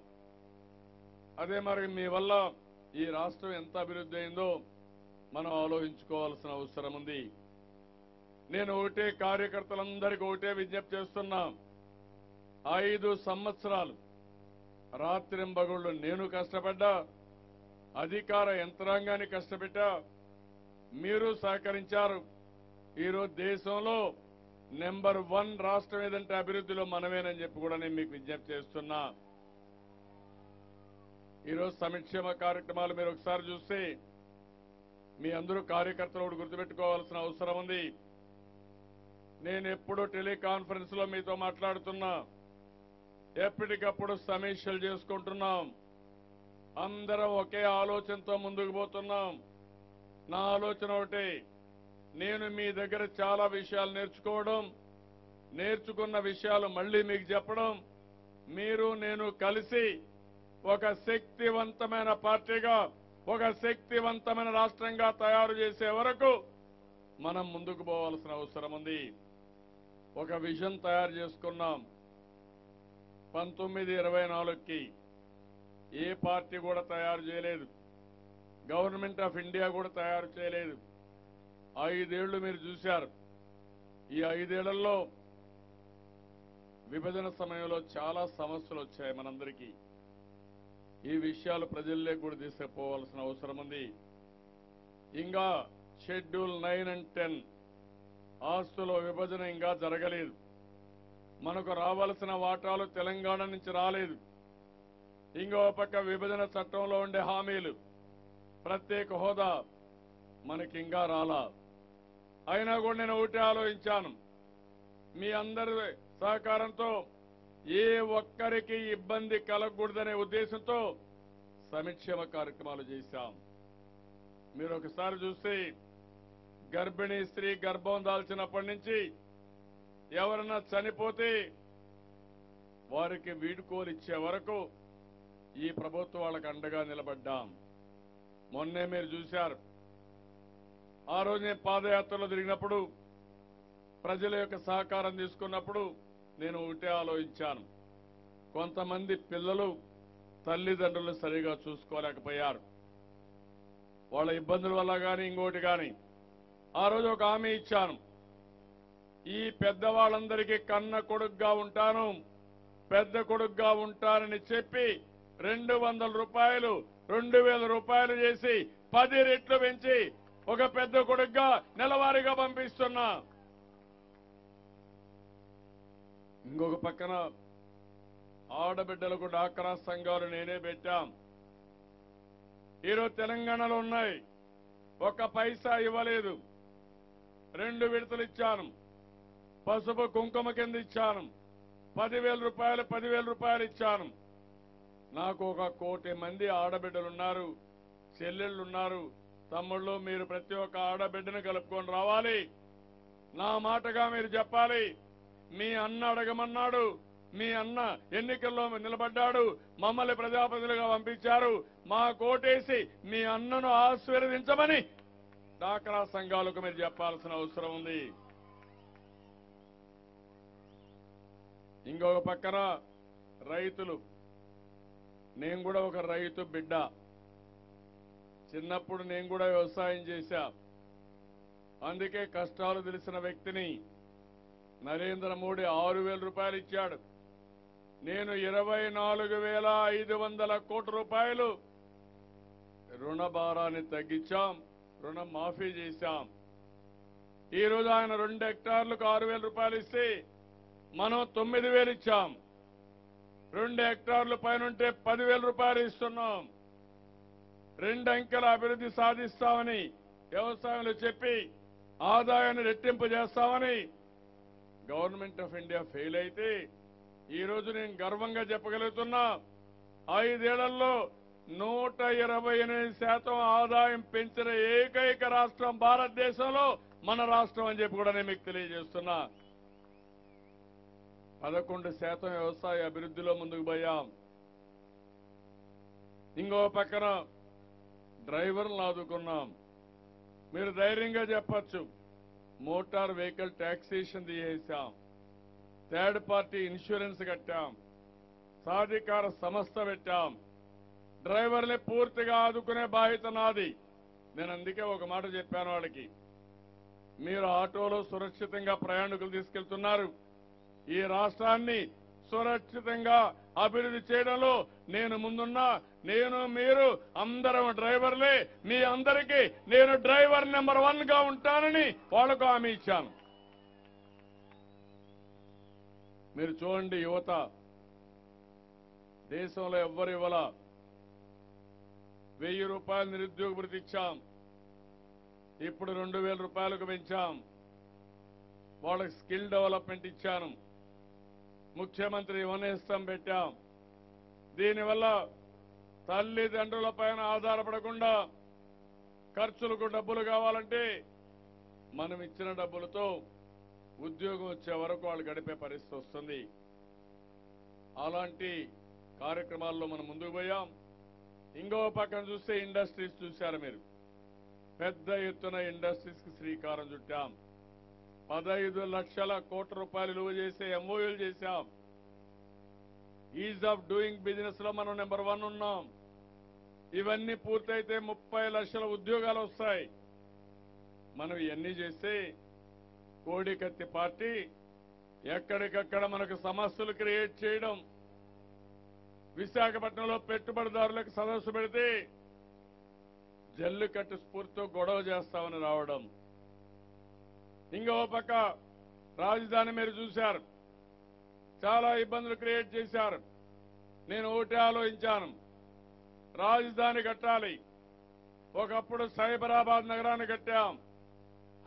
అదే మరి మీ వల్ల ఈ రాష్ట్రం ఎంత అభివృద్ధి అయిందో మనం ఆలోచించుకోవాల్సిన అవసరం ఉంది. నేను ఒకటే కార్యకర్తలందరికీ ఒకటే విజ్ఞప్తి చేస్తున్నా. ఐదు సంవత్సరాలు రాత్రింబగుళ్ళు నేను కష్టపడ్డా అధికార యంత్రాంగాన్ని కష్టపెట్టా మీరు సహకరించారు. ఈరోజు దేశంలో నెంబర్ వన్ రాష్ట్రం ఏదంటే అభివృద్ధిలో మనమేనని చెప్పి కూడా నేను మీకు విజ్ఞప్తి చేస్తున్నా. ఈరోజు సంక్షేమ కార్యక్రమాలు మీరు ఒకసారి చూస్తే మీ అందరూ కార్యకర్తలు గుర్తుపెట్టుకోవాల్సిన అవసరం ఉంది. నేను ఎప్పుడూ టెలికాన్ఫరెన్స్లో మీతో మాట్లాడుతున్నా. ఎప్పటికప్పుడు సమీక్షలు చేసుకుంటున్నాం. అందరం ఒకే ఆలోచనతో ముందుకు పోతున్నాం. నా ఆలోచన ఒకటి నేను మీ దగ్గర చాలా విషయాలు నేర్చుకోవడం నేర్చుకున్న విషయాలు మళ్ళీ మీకు చెప్పడం మీరు నేను కలిసి ఒక శక్తివంతమైన పార్టీగా ఒక శక్తివంతమైన రాష్ట్రంగా తయారు చేసే వరకు మనం ముందుకు పోవాల్సిన అవసరం ఉంది. ఒక విజన్ తయారు చేసుకున్నాం. పంతొమ్మిది ఇరవై నాలుగుకి ఏ పార్టీ కూడా తయారు చేయలేదు. గవర్నమెంట్ ఆఫ్ ఇండియా కూడా తయారు చేయలేదు. ఐదేళ్ళు మీరు చూశారు. ఈ ఐదేళ్ళలో విభజన సమయంలో చాలా సమస్యలు వచ్చాయి మనందరికీ. ఈ విషయాలు ప్రజల్లో కూడా తీసుకుపోవాల్సిన అవసరం ఉంది. ఇంకా షెడ్యూల్ నైన్ అండ్ టెన్ ఆస్తుల విభజన ఇంకా జరగలేదు. మనకు రావాల్సిన వాటాలు తెలంగాణ నుంచి రాలేదు. ఇంకో పక్క విభజన చట్టంలో ఉండే హామీలు. ప్రత్యేక హోదా మనకి ఇంకా రాలా. అయినా కూడా నేను ఒకటి ఆలోచించాను. మీ అందరి సహకారంతో ఏ ఒక్కరికి ఇబ్బంది కలగకూడదనే ఉద్దేశంతో సంక్షేమ కార్యక్రమాలు చేశాం. మీరు ఒకసారి చూస్తే గర్భిణీ స్త్రీ గర్భం దాల్చినప్పటి నుంచి ఎవరన్నా చనిపోతే వారికి వీడుకోలు ఇచ్చే వరకు ఈ ప్రభుత్వం వాళ్ళకి అండగా నిలబడ్డాం. మొన్నే మీరు చూశారు. ఆ రోజు నేను పాదయాత్రలో తిరిగినప్పుడు ప్రజల యొక్క సహకారం తీసుకున్నప్పుడు నేను ఒకటే ఆలోచించాను. కొంతమంది పిల్లలు తల్లిదండ్రులు సరిగా చూసుకోలేకపోయారు. వాళ్ళ ఇబ్బందుల వల్ల కానీ ఇంకోటి కానీ ఆ రోజు ఒక హామీ ఇచ్చాను. ఈ పెద్దవాళ్ళందరికీ కన్న కొడుగ్గా ఉంటాను పెద్ద కొడుగ్గా ఉంటానని చెప్పి రెండు వందల రూపాయలు రెండు వేల రూపాయలు చేసి పది రెట్లు పెంచి ఒక పెద్ద కొడుగ్గా నెలవారీగా పంపిస్తున్నా. ఇంకొక పక్కన ఆడబిడ్డలకు డాక్రా సంఘాలు నేనే పెట్టాం. ఈరోజు తెలంగాణలో ఉన్నాయి. ఒక పైసా ఇవ్వలేదు. రెండు విడతలు ఇచ్చాను. పసుపు కుంకుమ కింద ఇచ్చాను. పదివేల రూపాయలు పదివేల రూపాయలు ఇచ్చాను. నాకు ఒక కోటి మంది ఆడబిడ్డలున్నారు. చెల్లెళ్ళున్నారు. తమ్ముళ్ళు మీరు ప్రతి ఒక్క ఆడబిడ్డను కలుపుకొని రావాలి. నా మాటగా మీరు చెప్పాలి. మీ అన్న అడగమన్నాడు. మీ అన్న ఎన్నికల్లో నిలబడ్డాడు. మమ్మల్ని ప్రజాప్రతినిధులుగా పంపించారు. మా కోటేసి మీ అన్నను ఆశీర్వదించమని డాక్రా సంఘాలకు మీరు చెప్పాల్సిన అవసరం ఉంది. ఇంకొక పక్కన రైతులు నేను కూడా ఒక రైతు బిడ్డ. చిన్నప్పుడు నేను కూడా వ్యవసాయం చేశా. అందుకే కష్టాలు తెలిసిన వ్యక్తిని నరేంద్ర మోడీ ఆరు వేల రూపాయలు ఇచ్చాడు. నేను ఇరవై నాలుగు వేల ఐదు వందల కోట్ల రూపాయలు రుణ భారాన్ని తగ్గించాం రుణం మాఫీ చేశాం. ఈ రోజు ఆయన రెండు హెక్టార్లకు ఆరు వేల రూపాయలు ఇస్తే మనం తొమ్మిది వేలు ఇచ్చాం. రెండు హెక్టార్ల పైన ఉంటే పదివేల రూపాయలు ఇస్తున్నాం. రెండు అంకెల అభివృద్ధి సాధిస్తామని వ్యవసాయంలో చెప్పి ఆదాయాన్ని రెట్టింపు చేస్తామని గవర్నమెంట్ ఆఫ్ ఇండియా ఫెయిల్ అయితే ఈ రోజు నేను గర్వంగా చెప్పగలుగుతున్నా ఐదేళ్ళలో నూట ఇరవై ఎనిమిది శాతం ఆదాయం పెంచిన ఏకైక రాష్ట్రం భారతదేశంలో మన రాష్ట్రం అని చెప్పి కూడా నేను మీకు తెలియజేస్తున్నా. పదకొండు శాతం వ్యవసాయ అభివృద్ధిలో ముందుకు పోయాం. ఇంకో పక్కన డ్రైవర్లను ఆదుకున్నాం. మీరు ధైర్యంగా చెప్పచ్చు మోటార్ వెహికల్ ట్యాక్సేషన్ తీసేశాం. థర్డ్ పార్టీ ఇన్సూరెన్స్ కట్టాం. సాధికార సంస్థ పెట్టాం. డ్రైవర్ని పూర్తిగా ఆదుకునే బాధ్యత నాది. నేను అందుకే ఒక మాట చెప్పాను వాళ్ళకి. మీరు ఆటోలో సురక్షితంగా ప్రయాణికులు తీసుకెళ్తున్నారు. ఈ రాష్ట్రాన్ని సురక్షితంగా అభివృద్ధి చేయడంలో నేను ముందున్నా. నేను మీరు అందరం డ్రైవర్లే. మీ అందరికీ నేను డ్రైవర్ నెంబర్ వన్గా ఉంటానని వాళ్ళకు హామీ ఇచ్చాను. మీరు చూడండి యువత. దేశంలో ఎవ్వరు ఇవ్వాల? వెయ్యి రూపాయలు నిరుద్యోగ భృతి ఇచ్చాం. ఇప్పుడు రెండు వేల రూపాయలకు పెంచాం. వాళ్ళకి స్కిల్ డెవలప్మెంట్ ఇచ్చాను. ముఖ్యమంత్రి వనేస్తం పెట్టాం. దీనివల్ల తల్లిదండ్రుల పైన ఆధారపడకుండా ఖర్చులకు డబ్బులు కావాలంటే మనం ఇచ్చిన డబ్బులతో ఉద్యోగం వచ్చే వరకు వాళ్ళు గడిపే పరిస్థితి వస్తుంది. అలాంటి కార్యక్రమాల్లో మనం ముందుకు పోయాం. ఇంకో పక్కన చూస్తే ఇండస్ట్రీస్ చూశారు మీరు. పెద్ద ఎత్తున ఇండస్ట్రీస్కి శ్రీకారం చుట్టాం. పదహైదు లక్షల కోట్ల రూపాయలు విలువ చేసే ఎంఓయూలు చేశాం. ఈజ్ ఆఫ్ డూయింగ్ బిజినెస్లో మనం నెంబర్ వన్ ఉన్నాం. ఇవన్నీ పూర్తయితే ముప్పై లక్షల ఉద్యోగాలు వస్తాయి. మనం ఇవన్నీ చేస్తే కోడికత్తి పార్టీ ఎక్కడికక్కడ మనకు సమస్యలు క్రియేట్ చేయడం. విశాఖపట్నంలో పెట్టుబడిదారులకు సదస్సు పెడితే జల్లు కట్టు స్ఫూర్తితో గొడవ చేస్తామని రావడం. ఇంకో పక్క రాజధాని మీరు చూశారు. చాలా ఇబ్బందులు క్రియేట్ చేశారు. నేను ఒకటే ఆలోచించాను. రాజధాని కట్టాలి. ఒకప్పుడు సైబరాబాద్ నగరాన్ని కట్టాం.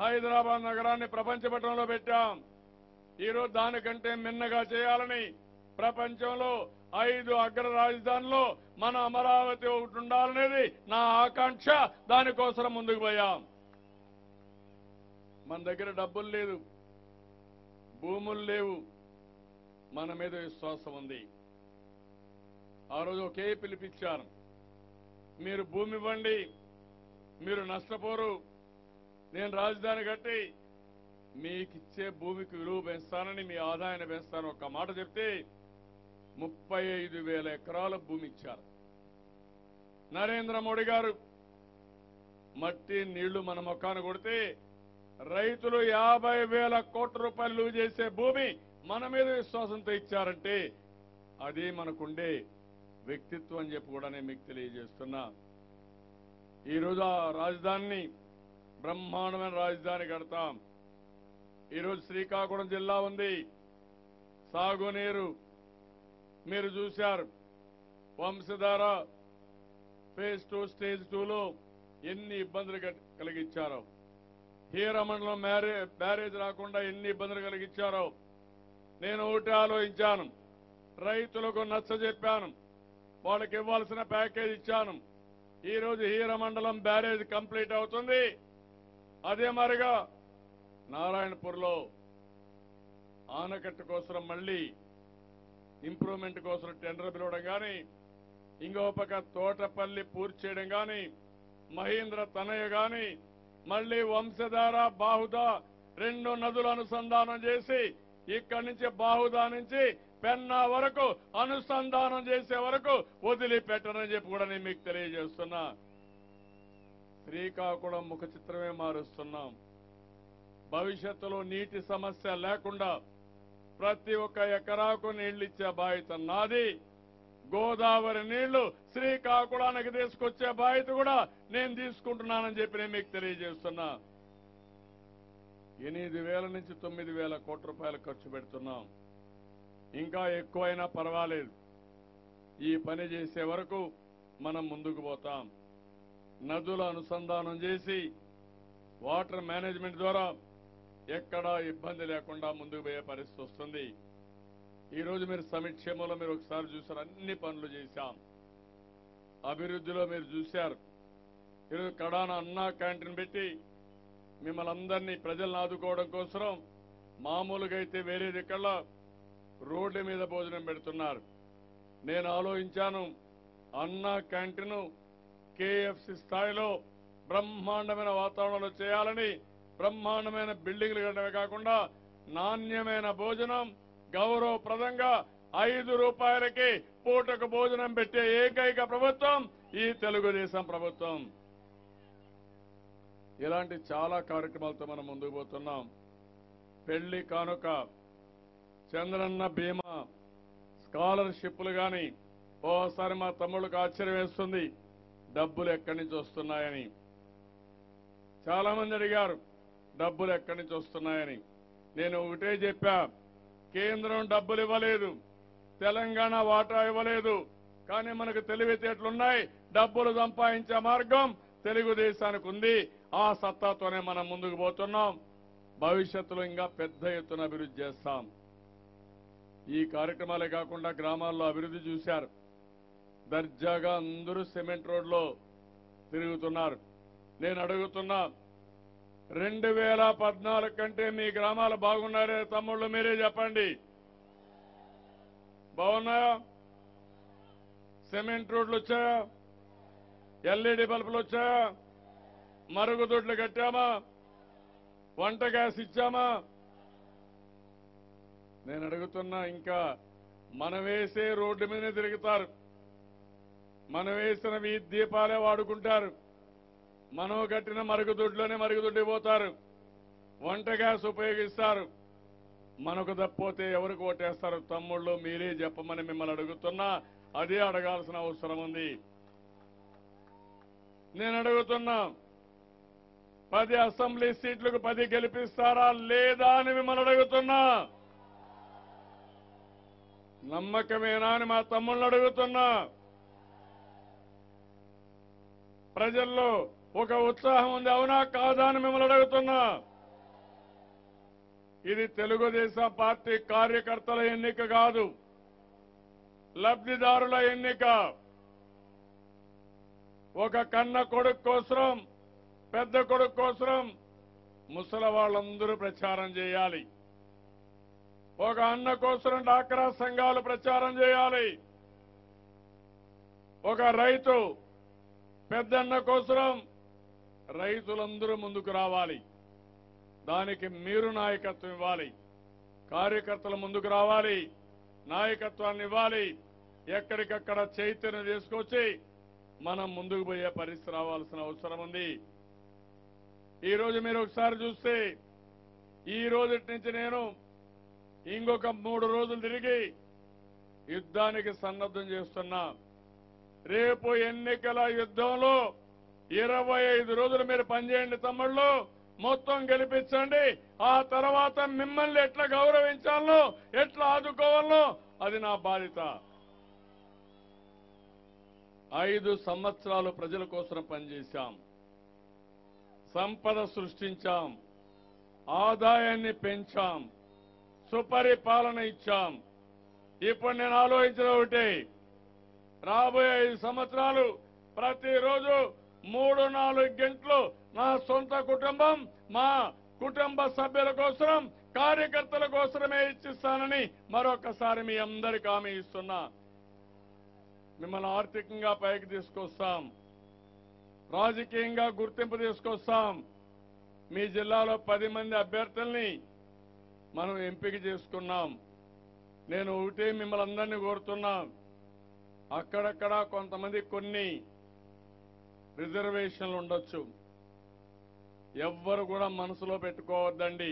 హైదరాబాద్ నగరాన్ని ప్రపంచ పట్టణంలో పెట్టాం. ఈరోజు దానికంటే మిన్నగా చేయాలని ప్రపంచంలో ఐదు అగ్ర రాజధానిలో మన అమరావతి ఒకటి ఉండాలనేది నా ఆకాంక్ష. దానికోసం ముందుకు పోయాం. మన దగ్గర డబ్బులు లేదు భూములు లేవు మన మీద విశ్వాసం ఉంది. ఆ రోజు ఒకే పిలిపించాను మీరు భూమి ఇవ్వండి మీరు నష్టపోరు నేను రాజధాని కట్టి మీకిచ్చే భూమికి విలువ పెంచుతానని మీ ఆదాయాన్ని పెంచుతాను ఒక్క మాట చెప్తే ముప్పై ఐదు వేల ఎకరాల భూమి ఇచ్చారు. నరేంద్ర మోడీ గారు మట్టి నీళ్ళు మన మొక్కాను కొడితే రైతులు యాభై వేల కోట్ల రూపాయలు చేసే భూమి మన మీద విశ్వాసంతో ఇచ్చారంటే అది మనకుండే వ్యక్తిత్వం అని చెప్పి కూడా నేను మీకు తెలియజేస్తున్నా. ఈరోజు ఆ రాజధానిని బ్రహ్మాండమైన రాజధాని కడతాం. ఈరోజు శ్రీకాకుళం జిల్లా ఉంది. సాగునీరు మీరు చూశారు. వంశధార ఫేజ్ టూ స్టేజ్ టూలో ఎన్ని ఇబ్బందులు కలిగించారో హీరమండలం మ్యారే బ్యారేజ్ రాకుండా ఎన్ని ఇబ్బందులు కలిగించారో నేను ఒకటి ఆలోచించాను. రైతులకు నచ్చ చెప్పాను. వాళ్ళకి ఇవ్వాల్సిన ప్యాకేజ్ ఇచ్చాను. ఈరోజు హీరమండలం బ్యారేజ్ కంప్లీట్ అవుతుంది. అదే మరిగా నారాయణపూర్లో ఆనకట్ట కోసం మళ్ళీ ఇంప్రూవ్మెంట్ కోసం టెండర్ పిలవడం కానీ ఇంకో పక్క తోటపల్లి పూర్తి చేయడం కానీ మహేంద్ర తనయ కానీ మళ్ళీ వంశధార బాహుదా రెండు నదులు అనుసంధానం చేసి ఇక్కడి నుంచి బాహుదా నుంచి పెన్నా వరకు అనుసంధానం చేసే వరకు వదిలిపెట్టనని చెప్పి కూడా నేను మీకు తెలియజేస్తున్నా. శ్రీకాకుళం ముఖ చిత్రమే మారుస్తున్నాం. భవిష్యత్తులో నీటి సమస్య లేకుండా ప్రతి ఒక్క ఎకరాకు నీళ్ళిచ్చే బాధ్యత నాది. గోదావరి నీళ్ళు శ్రీకాకుళానికి తీసుకొచ్చే బాధ్యత కూడా నేను తీసుకుంటున్నానని చెప్పి నేను మీకు తెలియజేస్తున్నా. ఎనిమిది వేల నుంచి తొమ్మిది వేల కోట్ల రూపాయలు ఖర్చు పెడుతున్నాం. ఇంకా ఎక్కువైనా పర్వాలేదు. ఈ పని చేసే వరకు మనం ముందుకు పోతాం. నదుల అనుసంధానం చేసి వాటర్ మేనేజ్మెంట్ ద్వారా ఎక్కడా ఇబ్బంది లేకుండా ముందుకు పోయే పరిస్థితి వస్తుంది. ఈరోజు మీరు సమీక్షేమంలో మీరు ఒకసారి చూసారు అన్ని పనులు చేశాం. అభివృద్ధిలో మీరు చూశారు. ఈరోజు కడాన అన్నా క్యాంటీన్ పెట్టి మిమ్మల్ని అందరినీ ప్రజలను ఆదుకోవడం కోసం మామూలుగా అయితే వేరే దిక్కల్లో రోడ్ల మీద భోజనం పెడుతున్నారు. నేను ఆలోచించాను అన్నా క్యాంటీన్ కేఎఫ్సి స్థాయిలో బ్రహ్మాండమైన వాతావరణంలో చేయాలని బ్రహ్మాండమైన బిల్డింగ్లు కట్టడమే కాకుండా నాణ్యమైన భోజనం గౌరవప్రదంగా ఐదు రూపాయలకి పూటకు భోజనం పెట్టే ఏకైక ప్రభుత్వం ఈ తెలుగుదేశం ప్రభుత్వం. ఇలాంటి చాలా కార్యక్రమాలతో మనం ముందుకు పోతున్నాం. పెళ్ళి కానుక చంద్రన్న బీమా స్కాలర్షిప్లు గాని ఓసారి మా తమ్ముళ్ళకు ఆశ్చర్యం వేస్తుంది. డబ్బులు ఎక్కడి నుంచి వస్తున్నాయని. చాలా మంది అడిగారు డబ్బులు ఎక్కడి నుంచి వస్తున్నాయని. నేను ఒకటే చెప్పా కేంద్రం డబ్బులు ఇవ్వలేదు. తెలంగాణ వాటా ఇవ్వలేదు. కానీ మనకు తెలివితేటలున్నాయి. డబ్బులు సంపాదించే మార్గం తెలుగుదేశానికి ఉంది. ఆ సత్తాతోనే మనం ముందుకు పోతున్నాం. భవిష్యత్తులో ఇంకా పెద్ద ఎత్తున అభివృద్ధి చేస్తాం. ఈ కార్యక్రమాలే కాకుండా గ్రామాల్లో అభివృద్ధి చూశారు. దర్జాగా అందరూ సిమెంట్ రోడ్లో తిరుగుతున్నారు. నేను అడుగుతున్నా రెండు వేల పద్నాలుగు కంటే మీ గ్రామాలు బాగున్నారే తమ్ముళ్ళు మీరే చెప్పండి. బాగున్నాయా? సిమెంట్ రోడ్లు వచ్చాయా? ఎల్ఈడి బల్బులు వచ్చాయా? మరుగుదొడ్లు కట్టామా? వంట గ్యాస్ ఇచ్చామా? నేను అడుగుతున్నా ఇంకా మనం వేసే రోడ్డు మీదనే తిరుగుతారు. మనం వేసిన వీధి దీపాలే వాడుకుంటారు. మనం కట్టిన మరుగుదొడ్లోనే మరుగుదొడ్డిపోతారు వంట గ్యాస్ ఉపయోగిస్తారు. మనకు తప్పిపోతే ఎవరికి ఓటేస్తారు? తమ్ముళ్ళు మీరే చెప్పమని మిమ్మల్ని అడుగుతున్నా అదే అడగాల్సిన అవసరం ఉంది. నేను అడుగుతున్నా పది అసెంబ్లీ సీట్లకు పది గెలిపిస్తారా లేదా అని మిమ్మల్ని అడుగుతున్నా. నమ్మకమేనా అని మా తమ్ముళ్ళు అడుగుతున్నా. ప్రజల్లో ఒక ఉత్సాహం ఉంది. అవునా? కాదా అని మిమ్మల్ని అడుగుతున్నా. ఇది తెలుగుదేశం పార్టీ కార్యకర్తల ఎన్నిక కాదు. లబ్ధిదారుల ఎన్నిక. ఒక కన్న కొడుకు కోసం పెద్ద కొడుకు కోసం ముసలి వాళ్ళందరూ ప్రచారం చేయాలి. ఒక అన్న కోసం డాక్రా సంఘాలు ప్రచారం చేయాలి. ఒక రైతు పెద్దన్న కోసం రైతులందరూ ముందుకు రావాలి. దానికి మీరు నాయకత్వం ఇవ్వాలి. కార్యకర్తలు ముందుకు రావాలి. నాయకత్వాన్ని ఇవ్వాలి. ఎక్కడికక్కడ చైతన్యం తీసుకొచ్చి మనం ముందుకు పోయే పరిస్థితి రావాల్సిన అవసరం ఉంది. ఈరోజు మీరు ఒకసారి చూస్తే ఈ రోజు నుంచి నేను ఇంకొక మూడు రోజులు తిరిగి యుద్ధానికి సన్నద్ధం చేస్తున్నా. రేపు ఎన్నికల యుద్ధంలో ఇరవై ఐదు రోజులు మీరు పనిచేయండి తమ్ముళ్ళు. మొత్తం గెలిపించండి. ఆ తర్వాత మిమ్మల్ని ఎట్లా గౌరవించాలనో ఎట్లా ఆదుకోవాలనో అది నా బాధ్యత. ఐదు సంవత్సరాలు ప్రజల కోసం పనిచేశాం. సంపద సృష్టించాం. ఆదాయాన్ని పెంచాం. సుపరిపాలన ఇచ్చాం. ఇప్పుడు నేను ఆలోచించిన ఒకటి. రాబోయే ఐదు సంవత్సరాలు ప్రతిరోజు మూడు నాలుగు గంటలు నా సొంత కుటుంబం మా కుటుంబ సభ్యుల కోసం కార్యకర్తల కోసమే ఇచ్చిస్తానని మరొకసారి మీ అందరికి హామీ ఇస్తున్నా. మిమ్మల్ని ఆర్థికంగా పైకి తీసుకొస్తాం. రాజకీయంగా గుర్తింపు తీసుకొస్తాం. మీ జిల్లాలో పది మంది అభ్యర్థుల్ని మనం ఎంపిక చేసుకున్నాం. నేను ఒకటే మిమ్మల్ని అందరినీ కోరుతున్నాం. అక్కడక్కడ కొంతమంది కొన్ని రిజర్వేషన్లు ఉండొచ్చు. ఎవ్వరు కూడా మనసులో పెట్టుకోవద్దండి.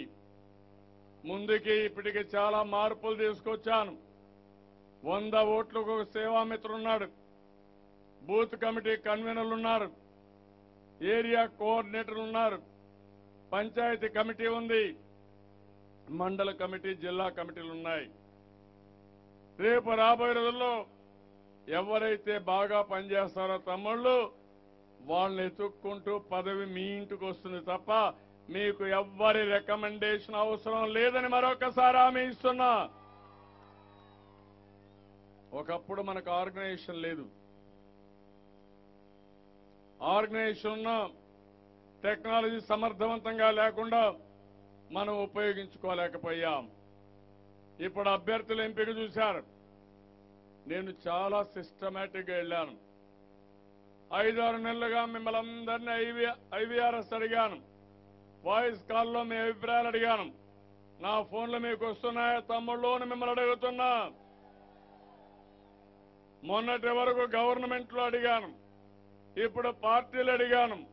ముందుకి ఇప్పటికి చాలా మార్పులు తీసుకొచ్చాను. వంద ఓట్లకు ఒక సేవామిత్రున్నాడు. బూత్ కమిటీ కన్వీనర్లు ఉన్నారు ఏరియా కోఆర్డినేటర్లు ఉన్నారు పంచాయతీ కమిటీ ఉంది. మండల కమిటీ జిల్లా కమిటీలు ఉన్నాయి రేపు రాబోయే రోజుల్లో ఎవరైతే బాగా పనిచేస్తారో తమ్ముళ్ళు వాళ్ళని ఎత్తుక్కుంటూ పదవి మీ ఇంటికి వస్తుంది తప్ప మీకు ఎవ్వరి రికమెండేషన్ అవసరం లేదని మరొకసారి ఆమె ఇస్తున్నా. ఒకప్పుడు మనకు ఆర్గనైజేషన్ లేదు. ఆర్గనైజేషన్ ఉన్న టెక్నాలజీ సమర్థవంతంగా లేకుండా మనం ఉపయోగించుకోలేకపోయాం. ఇప్పుడు అభ్యర్థుల ఎంపిక చూశారు. నేను చాలా సిస్టమేటిక్గా వెళ్ళాను. ఐదారు నెలలుగా మిమ్మల్ని అందరినీ ఐవి ఐవీఆర్ఎస్ అడిగాను. వాయిస్ కాల్లో మీ అభిప్రాయాలు అడిగాను. నా ఫోన్లు మీకు వస్తున్నాయా? తమ్ముళ్ళు మిమ్మల్ని అడుగుతున్నా. మొన్నటి వరకు గవర్నమెంట్లో అడిగాను. ఇప్పుడు పార్టీలు అడిగాను.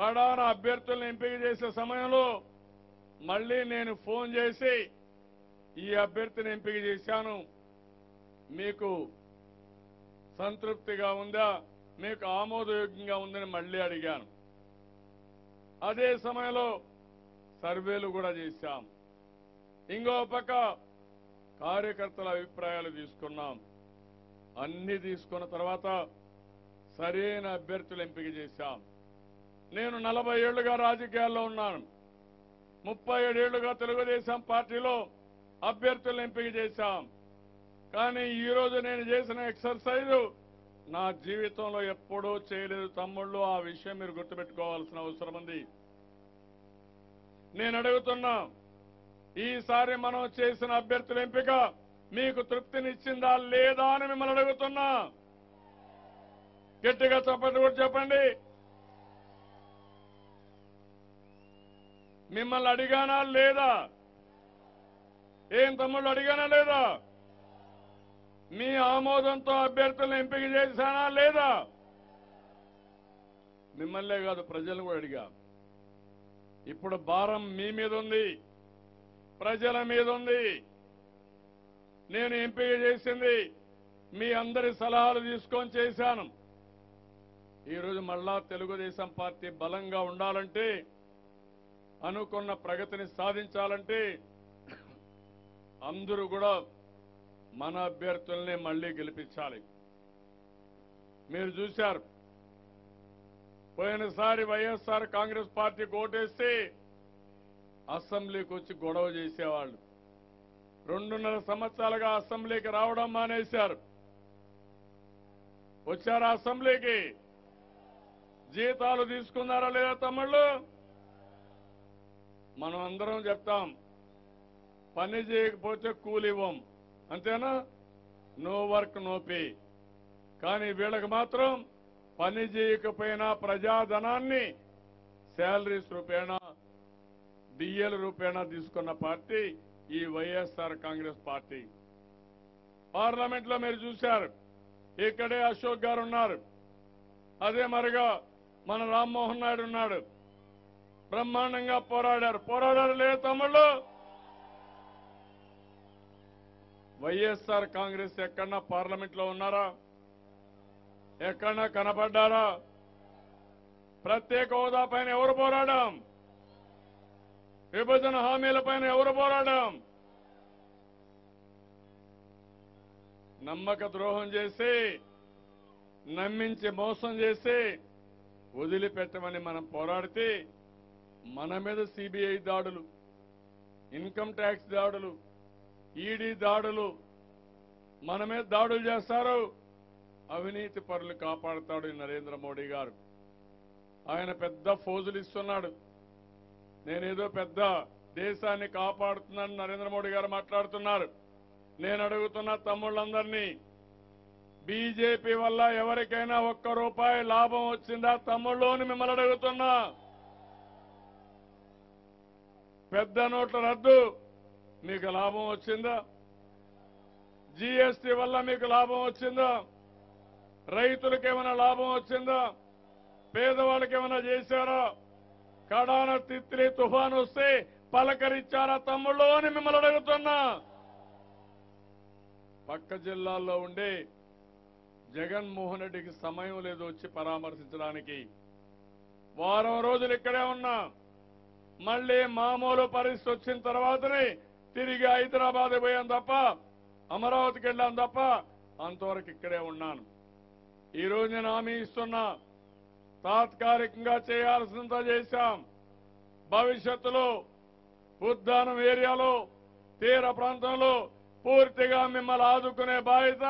కడాన అభ్యర్థులను ఎంపిక చేసే సమయంలో మళ్ళీ నేను ఫోన్ చేసి ఈ అభ్యర్థిని ఎంపిక చేశాను. మీకు సంతృప్తిగా ఉందా? మీకు ఆమోదయోగ్యంగా ఉందని మళ్ళీ అడిగాను. అదే సమయంలో సర్వేలు కూడా చేశాం. ఇంకో పక్క కార్యకర్తల అభిప్రాయాలు తీసుకున్నాం. అన్ని తీసుకున్న తర్వాత సరైన అభ్యర్థులు ఎంపిక చేశాం. నేను నలభై ఏళ్ళుగా రాజకీయాల్లో ఉన్నాను. ముప్పై ఏడేళ్ళుగా తెలుగుదేశం పార్టీలో అభ్యర్థులను ఎంపిక చేశాం. కానీ ఈరోజు నేను చేసిన ఎక్సర్సైజ్ నా జీవితంలో ఎప్పుడూ చేయలేదు తమ్ముళ్ళు ఆ విషయం మీరు గుర్తుపెట్టుకోవాల్సిన అవసరం ఉంది. నేను అడుగుతున్నా ఈసారి మనం చేసిన అభ్యర్థుల ఎంపిక మీకు తృప్తినిచ్చిందా లేదా అని మిమ్మల్ని అడుగుతున్నా. గట్టిగా చెప్పండి కూడా చెప్పండి. మిమ్మల్ని అడిగానా లేదా? ఏం తమ్ముళ్ళు అడిగానా లేదా? మీ ఆమోదంతో అభ్యర్థులను ఎంపిక చేశానా లేదా? మిమ్మల్నే కాదు ప్రజలను కూడా అడిగా. ఇప్పుడు భారం మీ మీద ఉంది ప్రజల మీద ఉంది. నేను ఎంపిక చేసింది మీ అందరి సలహాలు తీసుకొని చేశాను. ఈరోజు మళ్ళా తెలుగుదేశం పార్టీ బలంగా ఉండాలంటే అనుకున్న ప్రగతిని సాధించాలంటే అందరూ కూడా మన అభ్యర్థుల్ని మళ్ళీ గెలిపించాలి. మీరు చూశారు. పోయినసారి వైఎస్ఆర్ కాంగ్రెస్ పార్టీ ఓటేస్తే అసెంబ్లీకి వచ్చి గొడవ చేసేవాళ్ళు. రెండున్నర సంవత్సరాలుగా అసెంబ్లీకి రావడం మానేశారు. వచ్చారా అసెంబ్లీకి? జీతాలు తీసుకున్నారా లేదా తమ్ముళ్ళు? మనం అందరం చెప్తాం. పని చేయకపోతే కూలి ఇవ్వం అంతేనా? నో వర్క్ నో పే కానీ వీళ్ళకి మాత్రం పని చేయకపోయినా ప్రజాధనాన్ని శాలరీస్ రూపేణా డిఎల్ రూపేణా తీసుకున్న పార్టీ ఈ వైఎస్ఆర్ కాంగ్రెస్ పార్టీ. పార్లమెంట్లో మీరు చూశారు. ఇక్కడే అశోక్ గారు ఉన్నారు. అదే మరిగా మన రామ్మోహన్ నాయుడు ఉన్నాడు. బ్రహ్మాండంగా పోరాడారు. పోరాడారు లేదు తమ్ముళ్ళు. వైఎస్ఆర్ కాంగ్రెస్ ఎక్కడన్నా పార్లమెంట్లో ఉన్నారా? ఎక్కడన్నా కనపడ్డారా ప్రత్యేక హోదా పైన ఎవరు పోరాడాం విభజన హామీల పైన ఎవరు పోరాడాం నమ్మక ద్రోహం చేసి నమ్మించి మోసం చేసి వదిలిపెట్టమని మనం పోరాడితే మన మీద సిబిఐ దాడులు ఇన్కమ్ ట్యాక్స్ దాడులు ఈడీ దాడులు మన మీద దాడులు చేస్తారు. అవినీతి పరులు కాపాడుతాడు నరేంద్ర మోడీ గారు. ఆయన పెద్ద ఫోజులు ఇస్తున్నాడు. నేనేదో పెద్ద దేశాన్ని కాపాడుతున్నాను నరేంద్ర మోడీ గారు మాట్లాడుతున్నారు. నేను అడుగుతున్న తమ్ముళ్ళందరినీ బీజేపీ వల్ల ఎవరికైనా ఒక్క రూపాయి లాభం వచ్చిందా తమ్ముళ్ళోని మిమ్మల్ని అడుగుతున్నా. పెద్ద నోట్ల రద్దు. మీకు లాభం వచ్చిందా? జీఎస్టీ వల్ల మీకు లాభం వచ్చిందా? రైతులకు ఏమైనా లాభం వచ్చిందా? పేదవాళ్ళకి ఏమైనా చేశారా? కడాన తిత్లీ తుఫాన్ వస్తే పలకరించారా తమ్ముళ్ళు అని మిమ్మల్ని అడుగుతున్నా. పక్క జిల్లాల్లో ఉండే జగన్మోహన్ రెడ్డికి సమయం లేదు వచ్చి పరామర్శించడానికి. వారం రోజులు ఇక్కడే ఉన్నా. మళ్ళీ మామూలు పరిస్థితి వచ్చిన తర్వాతనే తిరిగి హైదరాబాద్ పోయాం తప్ప అమరావతికి వెళ్ళాను తప్ప అంతవరకు ఇక్కడే ఉన్నాను. ఈ రోజు నేను హామీ ఇస్తున్నా తాత్కాలికంగా చేయాల్సినంత చేశాం. భవిష్యత్తులో ఉద్దానం ఏరియాలో తీర ప్రాంతంలో పూర్తిగా మిమ్మల్ని ఆదుకునే బాధ్యత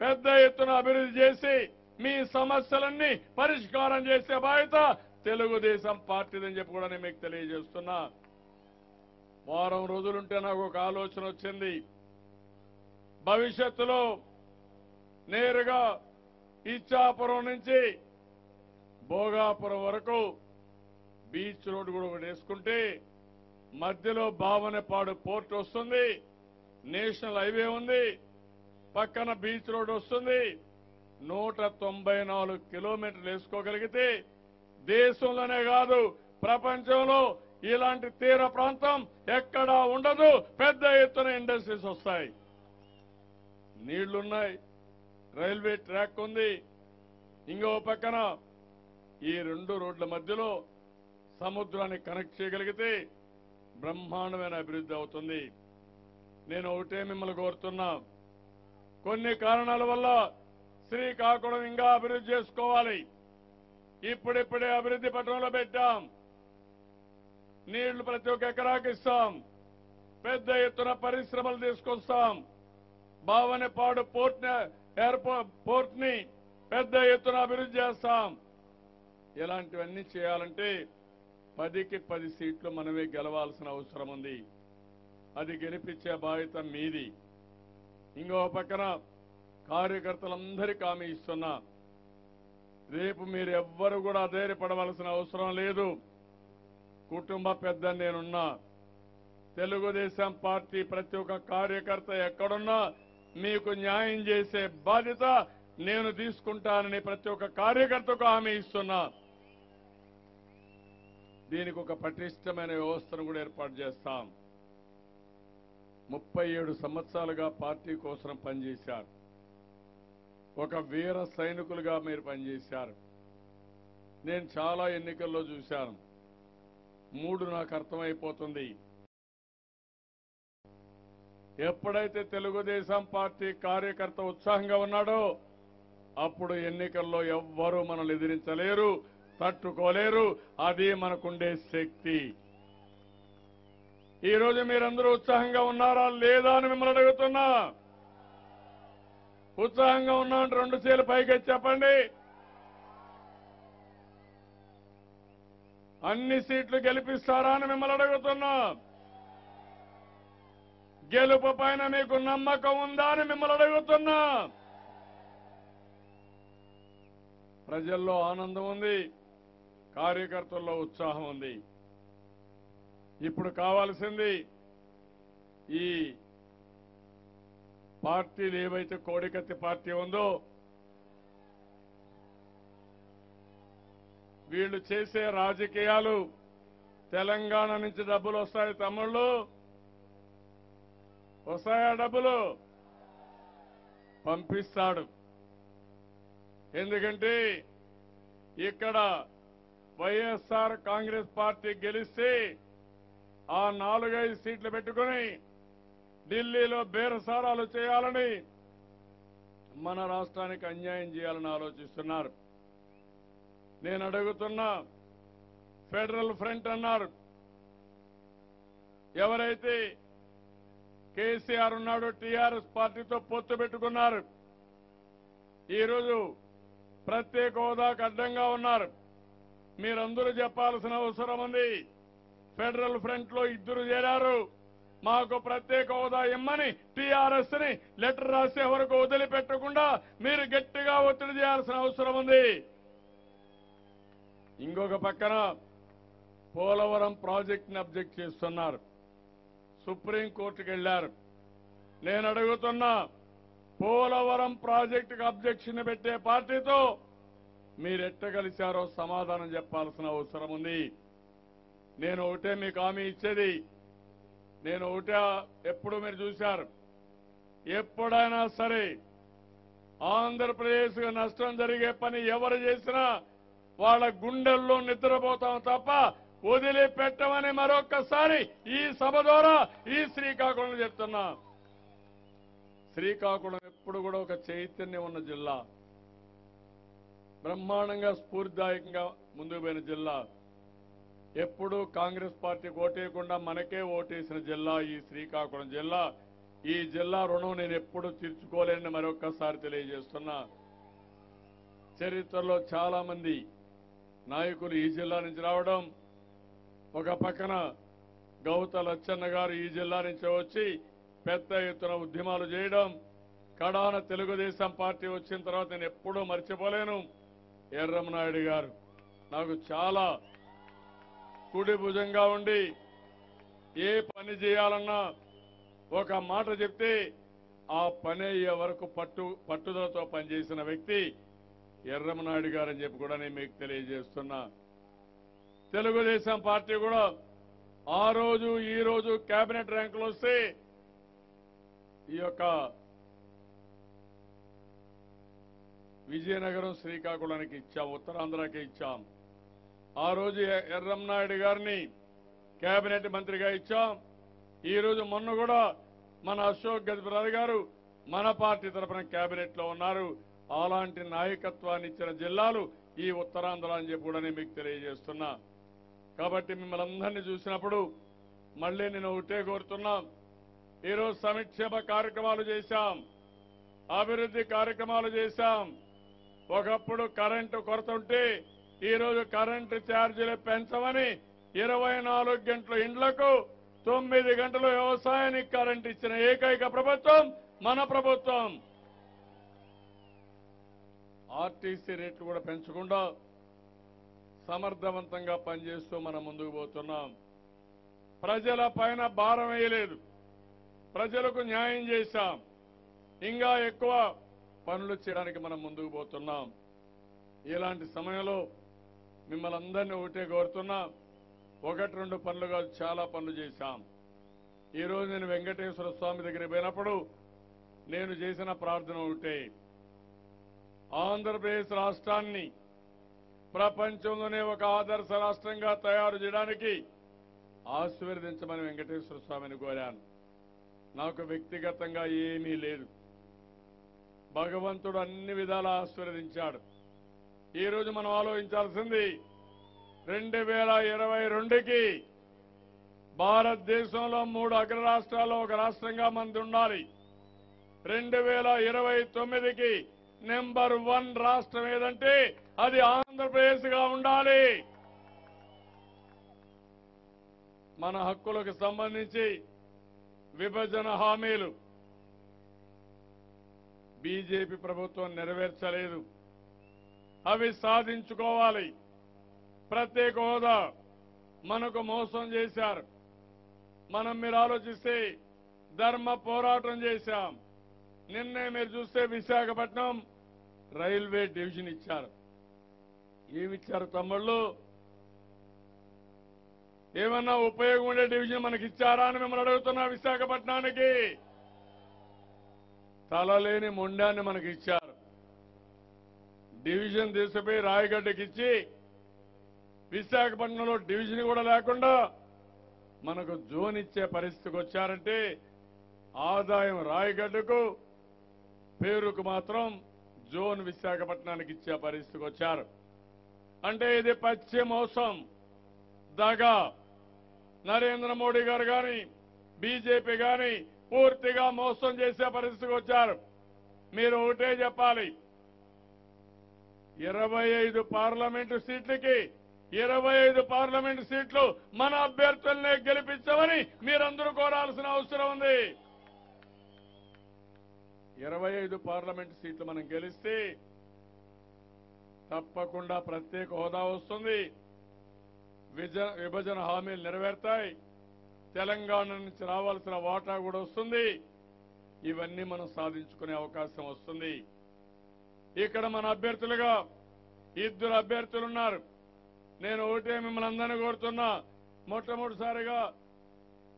పెద్ద ఎత్తున అభివృద్ధి చేసి మీ సమస్యలన్నీ పరిష్కారం చేసే బాధ్యత తెలుగుదేశం పార్టీదని చెప్పి కూడా నేను మీకు తెలియజేస్తున్నా. వారం రోజులుంటే నాకు ఒక ఆలోచన వచ్చింది. భవిష్యత్తులో నేరుగా ఇచ్చాపురం నుంచి భోగాపురం వరకు బీచ్ రోడ్ కూడా ఒకటి వేసుకుంటే మధ్యలో భావనపాడు పోర్ట్ వస్తుంది. నేషనల్ హైవే ఉంది. పక్కన బీచ్ రోడ్ వస్తుంది. నూట తొంభై నాలుగు కిలోమీటర్లు వేసుకోగలిగితే దేశంలోనే కాదు ప్రపంచంలో ఇలాంటి తీర ప్రాంతం ఎక్కడా ఉండదు. పెద్ద ఎత్తున ఇండస్ట్రీస్ వస్తాయి. నీళ్ళున్నాయి. రైల్వే ట్రాక్ ఉంది. ఇంకో పక్కన ఈ రెండు రోడ్ల మధ్యలో సముద్రాన్ని కనెక్ట్ చేయగలిగితే బ్రహ్మాండమైన అభివృద్ధి అవుతుంది. నేను ఒకటే మిమ్మల్ని కోరుతున్నా. కొన్ని కారణాల వల్ల శ్రీకాకుళం ఇంకా అభివృద్ధి చేసుకోవాలి. ఇప్పుడిప్పుడే అభివృద్ధి పట్టణంలో పెట్టాం. నీళ్ళు ప్రతి ఒక్క ఎకరాకి ఇస్తాం. పెద్ద ఎత్తున పరిశ్రమలు తీసుకొస్తాం. భావనపాడు పోర్ట్ ఎయిర్పోర్ట్ పోర్ట్ని పెద్ద ఎత్తున అభివృద్ధి చేస్తాం. ఇలాంటివన్నీ చేయాలంటే పదికి పది సీట్లు మనమే గెలవాల్సిన అవసరం ఉంది. అది గెలిపించే బాధ్యత మీది. ఇంకో పక్కన కార్యకర్తలందరికీ హామీ ఇస్తున్నా. రేపు మీరు ఎవ్వరు కూడా ధైర్యపడవలసిన అవసరం లేదు. కుటుంబ పెద్ద నేనున్నా. తెలుగుదేశం పార్టీ ప్రతి ఒక్క కార్యకర్త ఎక్కడున్నా మీకు న్యాయం చేసే బాధ్యత నేను తీసుకుంటానని ప్రతి ఒక్క కార్యకర్తకు హామీ ఇస్తున్నా. దీనికి ఒక పటిష్టమైన వ్యవస్థను కూడా ఏర్పాటు చేస్తాం. ముప్పై ఏడు సంవత్సరాలుగా పార్టీ కోసం పనిచేశారు. ఒక వీర సైనికులుగా మీరు పనిచేశారు. నేను చాలా ఎన్నికల్లో చూశాను. మూడు నాకు అర్థమైపోతుంది. ఎప్పుడైతే తెలుగుదేశం పార్టీ కార్యకర్త ఉత్సాహంగా ఉన్నాడో అప్పుడు ఎన్నికల్లో ఎవ్వరూ మనల్ని ఎదిరించలేరు తట్టుకోలేరు. అది మనకుండే శక్తి. ఈ రోజు మీరందరూ ఉత్సాహంగా ఉన్నారా లేదా అని మిమ్మల్ని అడుగుతున్నా. ఉత్సాహంగా ఉన్నా రెండు చేలు పైకి చెప్పండి. అన్ని సీట్లు గెలిపిస్తారా అని మిమ్మల్ని అడుగుతున్నా. గెలుపు పైన మీకు నమ్మకం ఉందా అని మిమ్మల్ని అడుగుతున్నా. ప్రజల్లో ఆనందం ఉంది కార్యకర్తల్లో ఉత్సాహం ఉంది. ఇప్పుడు కావాల్సింది ఈ పార్టీలు ఏవైతే కోడికత్తి పార్టీ ఉందో వీళ్ళు చేసే రాజకీయాలు తెలంగాణ నుంచి డబ్బులు వస్తాయి తమ్ముళ్ళు. వస్తాయా డబ్బులు? పంపిస్తాడు. ఎందుకంటే ఇక్కడ వైఎస్ఆర్ కాంగ్రెస్ పార్టీ గెలిస్తే ఆ నాలుగైదు సీట్లు పెట్టుకుని ఢిల్లీలో బేరసారాలు చేయాలని మన రాష్ట్రానికి అన్యాయం చేయాలని ఆలోచిస్తున్నారు. నేను అడుగుతున్నా ఫెడరల్ ఫ్రంట్ అన్నారు. ఎవరైతే కేసీఆర్ ఉన్నాడో టీఆర్ఎస్ పార్టీతో పొత్తు పెట్టుకున్నారు. ఈరోజు ప్రత్యేక హోదాకు అడ్డంగా ఉన్నారు. మీరందరూ చెప్పాల్సిన అవసరం ఉంది. ఫెడరల్ ఫ్రంట్లో ఇద్దరు చేరారు. మాకు ప్రత్యేక హోదా ఇమ్మని టీఆర్ఎస్ని లెటర్ రాసే వరకు వదిలిపెట్టకుండా మీరు గట్టిగా ఒత్తిడి చేయాల్సిన అవసరం ఉంది. ఇంకొక పక్కన పోలవరం ప్రాజెక్టుని అబ్జెక్ట్ చేస్తున్నారు. సుప్రీంకోర్టుకు వెళ్ళారు నేను అడుగుతున్నా పోలవరం ప్రాజెక్టుకు అబ్జెక్షన్ పెట్టే పార్టీతో మీరెట్ట కలిశారో సమాధానం చెప్పాల్సిన అవసరం ఉంది. నేను ఒకటే మీకు హామీ ఇచ్చేది. నేను ఒకటే ఎప్పుడు మీరు చూశారు. ఎప్పుడైనా సరే ఆంధ్రప్రదేశ్కు నష్టం జరిగే పని ఎవరు చేసినా వాళ్ళ గుండెల్లో నిద్రపోతాం తప్ప వదిలిపెట్టమని మరొక్కసారి ఈ సభ ద్వారా ఈ శ్రీకాకుళం చెప్తున్నా. శ్రీకాకుళం ఎప్పుడు కూడా ఒక చైతన్యం ఉన్న జిల్లా. బ్రహ్మాండంగా స్ఫూర్తిదాయకంగా ముందుకు పోయిన జిల్లా. ఎప్పుడూ కాంగ్రెస్ పార్టీకి ఓటేయకుండా మనకే ఓటేసిన జిల్లా ఈ శ్రీకాకుళం జిల్లా. ఈ జిల్లా రుణం నేను ఎప్పుడు తీర్చుకోలేనని మరొక్కసారి తెలియజేస్తున్నా. చరిత్రలో చాలా మంది నాయకులు ఈ జిల్లా నుంచి రావడం ఒక పక్కన గౌత లచ్చన్న గారు ఈ జిల్లా నుంచి వచ్చి పెద్ద ఎత్తున ఉద్యమాలు చేయడం కడాన తెలుగుదేశం పార్టీ వచ్చిన తర్వాత నేను ఎప్పుడూ మర్చిపోలేను. ఎర్రమనాయుడు గారు నాకు చాలా కుడి భుజంగా ఉండి ఏ పని చేయాలన్నా ఒక మాట చెప్తే ఆ పని అయ్యే వరకు పట్టు పట్టుదలతో పనిచేసిన వ్యక్తి. ఎర్రమనాయుడు గారని చెప్పి కూడా నేను మీకు తెలియజేస్తున్నా. తెలుగుదేశం పార్టీ కూడా ఆ రోజు ఈ రోజు కేబినెట్ ర్యాంకులు వస్తే ఈ యొక్క విజయనగరం శ్రీకాకుళానికి ఇచ్చాం ఉత్తరాంధ్రకి ఇచ్చాం. ఆ రోజు ఎర్రమనాయుడు ఎర్రంనాయుడు గారిని కేబినెట్ మంత్రిగా ఇచ్చాం. ఈ రోజు మొన్న కూడా మన అశోక్ గజపతిరాజు గారు మన పార్టీ తరఫున కేబినెట్లో ఉన్నారు. అలాంటి నాయకత్వాన్ని ఇచ్చిన జిల్లాలు ఈ ఉత్తరాంధ్ర అని చెప్పి కూడా నేను మీకు తెలియజేస్తున్నా. కాబట్టి మిమ్మల్ని అందరినీ చూసినప్పుడు మళ్ళీ నేను ఒకటే కోరుతున్నా. ఈరోజు సంక్షేమ కార్యక్రమాలు చేశాం. అభివృద్ధి కార్యక్రమాలు చేశాం. ఒకప్పుడు కరెంటు కొరత ఉంటే ఈరోజు కరెంటు ఛార్జీలు పెంచమని ఇరవై నాలుగు గంటల ఇండ్లకు తొమ్మిది గంటలు వ్యవసాయానికి కరెంటు ఇచ్చిన ఏకైక ప్రభుత్వం మన ప్రభుత్వం. ఆర్టీసీ రేట్లు కూడా పెంచకుండా సమర్థవంతంగా పనిచేస్తూ మనం ముందుకు పోతున్నాం. ప్రజల పైన భారం వేయలేదు. ప్రజలకు న్యాయం చేశాం. ఇంకా ఎక్కువ పనులు చేయడానికి మనం ముందుకు పోతున్నాం. ఇలాంటి సమయంలో మిమ్మల్ని అందరినీ ఒకటే కోరుతున్నా ఒకటి రెండు పనులు కాదు చాలా పనులు చేశాం. ఈరోజు నేను వెంకటేశ్వర స్వామి దగ్గరికి పోయినప్పుడు నేను చేసిన ప్రార్థన ఒకటే. ఆంధ్రప్రదేశ్ రాష్ట్రాన్ని ప్రపంచంలోనే ఒక ఆదర్శ రాష్ట్రంగా తయారు చేయడానికి ఆశీర్వదించమని వెంకటేశ్వర స్వామిని కోరాను. నాకు వ్యక్తిగతంగా ఏమీ లేదు. భగవంతుడు అన్ని విధాలా ఆశీర్వదించాడు. ఈరోజు మనం ఆలోచించాల్సింది రెండు వేల ఇరవై రెండుకి భారతదేశంలో మూడు అగ్ర రాష్ట్రాల్లో ఒక రాష్ట్రంగా మంది ఉండాలి. రెండు వేల ఇరవై తొమ్మిదికి నెంబర్ వన్ రాష్ట్రం ఏదంటే అది ఆంధ్రప్రదేశ్గా ఉండాలి. మన హక్కులకు సంబంధించి విభజన హామీలు బీజేపీ ప్రభుత్వం నెరవేర్చలేదు. అవి సాధించుకోవాలి. ప్రత్యేక హోదా మనకు మోసం చేశారు. మనం మీరు ఆలోచిస్తే ధర్మ పోరాటం చేశాం. నిన్నే మీరు చూస్తే విశాఖపట్నం రైల్వే డివిజన్ ఇచ్చారు. ఏమిచ్చారు తమ్ముళ్ళు? ఏమన్నా ఉపయోగం ఉండే డివిజన్ మనకి ఇచ్చారా అని మిమ్మల్ని అడుగుతున్నా విశాఖపట్నానికి? తలలేని మొండాన్ని మనకి ఇచ్చారు డివిజన్ తీసుకుపోయి రాయగడ్డకి ఇచ్చి విశాఖపట్నంలో డివిజన్ కూడా లేకుండా మనకు జోన్ ఇచ్చే పరిస్థితికి వచ్చారంటే ఆదాయం రాయగడ్డకు పేరుకు మాత్రం జోన్ విశాఖపట్నానికి ఇచ్చే పరిస్థితికి వచ్చారు. అంటే ఇది పచ్చి మోసం దగా. నరేంద్ర మోడీ గారు గాని బీజేపీ గాని పూర్తిగా మోసం చేసే పరిస్థితికి వచ్చారు. మీరు ఒకటే చెప్పాలి. ఇరవై ఐదు పార్లమెంటు సీట్లకి ఇరవై ఐదు పార్లమెంటు సీట్లు మన అభ్యర్థులనే గెలిపించమని మీరందరూ కోరాల్సిన అవసరం ఉంది. ఇరవై ఐదు పార్లమెంట్ సీట్లు మనం గెలిస్తే తప్పకుండా ప్రత్యేక హోదా వస్తుంది. విభజన హామీలు నెరవేరుతాయి. తెలంగాణ నుంచి రావాల్సిన వాటా కూడా వస్తుంది. ఇవన్నీ మనం సాధించుకునే అవకాశం వస్తుంది. ఇక్కడ మన అభ్యర్థులుగా ఇద్దరు అభ్యర్థులు ఉన్నారు. నేను ఒకటే మిమ్మల్ని అందరినీ కోరుతున్నా. మొట్టమొదటిసారిగా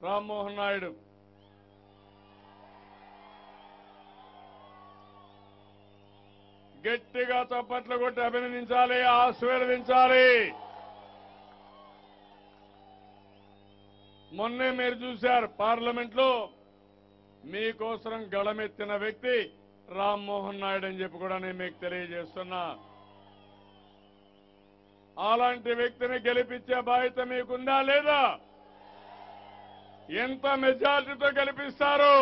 రామ్మోహన్ నాయుడు. గట్టిగా చప్పట్లు కొట్టి అభినందించాలి ఆశీర్వదించాలి. మొన్నే మీరు చూశారు పార్లమెంట్లో మీకోసం గళమెత్తిన వ్యక్తి రామ్మోహన్ నాయుడు అని చెప్పి కూడా నేను మీకు తెలియజేస్తున్నా. అలాంటి వ్యక్తిని గెలిపించే బాధ్యత మీకుందా లేదా? ఎంత మెజార్టీతో గెలిపిస్తారు?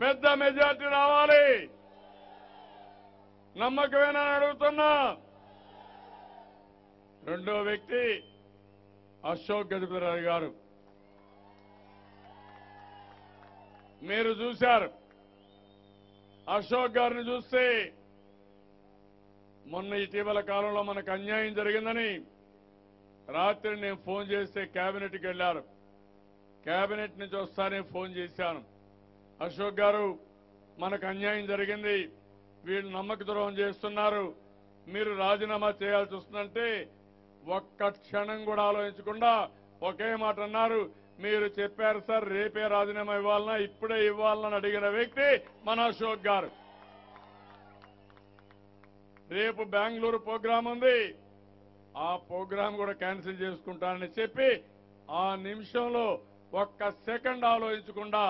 పెద్ద మెజార్టీ రావాలి. నమ్మకమేనా అడుగుతున్నా. రెండో వ్యక్తి అశోక్ గజపతిరాజు గారు. మీరు చూశారు. అశోక్ గారిని చూస్తే మొన్న ఇటీవల కాలంలో మనకు అన్యాయం జరిగిందని రాత్రి నేను ఫోన్ చేస్తే కేబినెట్కి వెళ్ళారు. కేబినెట్ నుంచి వస్తానే ఫోన్ చేశాను. అశోక్ గారు మనకు అన్యాయం జరిగింది. వీళ్ళు నమ్మక ద్రోహం చేస్తున్నారు. మీరు రాజీనామా చేయాల్సి వస్తుందంటే ఒక్క క్షణం కూడా ఆలోచించకుండా ఒకే మాట అన్నారు. మీరు చెప్పారు సార్ రేపే రాజీనామా ఇవ్వాలన్నా ఇప్పుడే ఇవ్వాలని అడిగిన వ్యక్తి మన అశోక్ గారు. రేపు బెంగళూరు ప్రోగ్రాం ఉంది. ఆ ప్రోగ్రాం కూడా క్యాన్సిల్ చేసుకుంటానని చెప్పి ఆ నిమిషంలో ఒక్క సెకండ్ ఆలోచించకుండా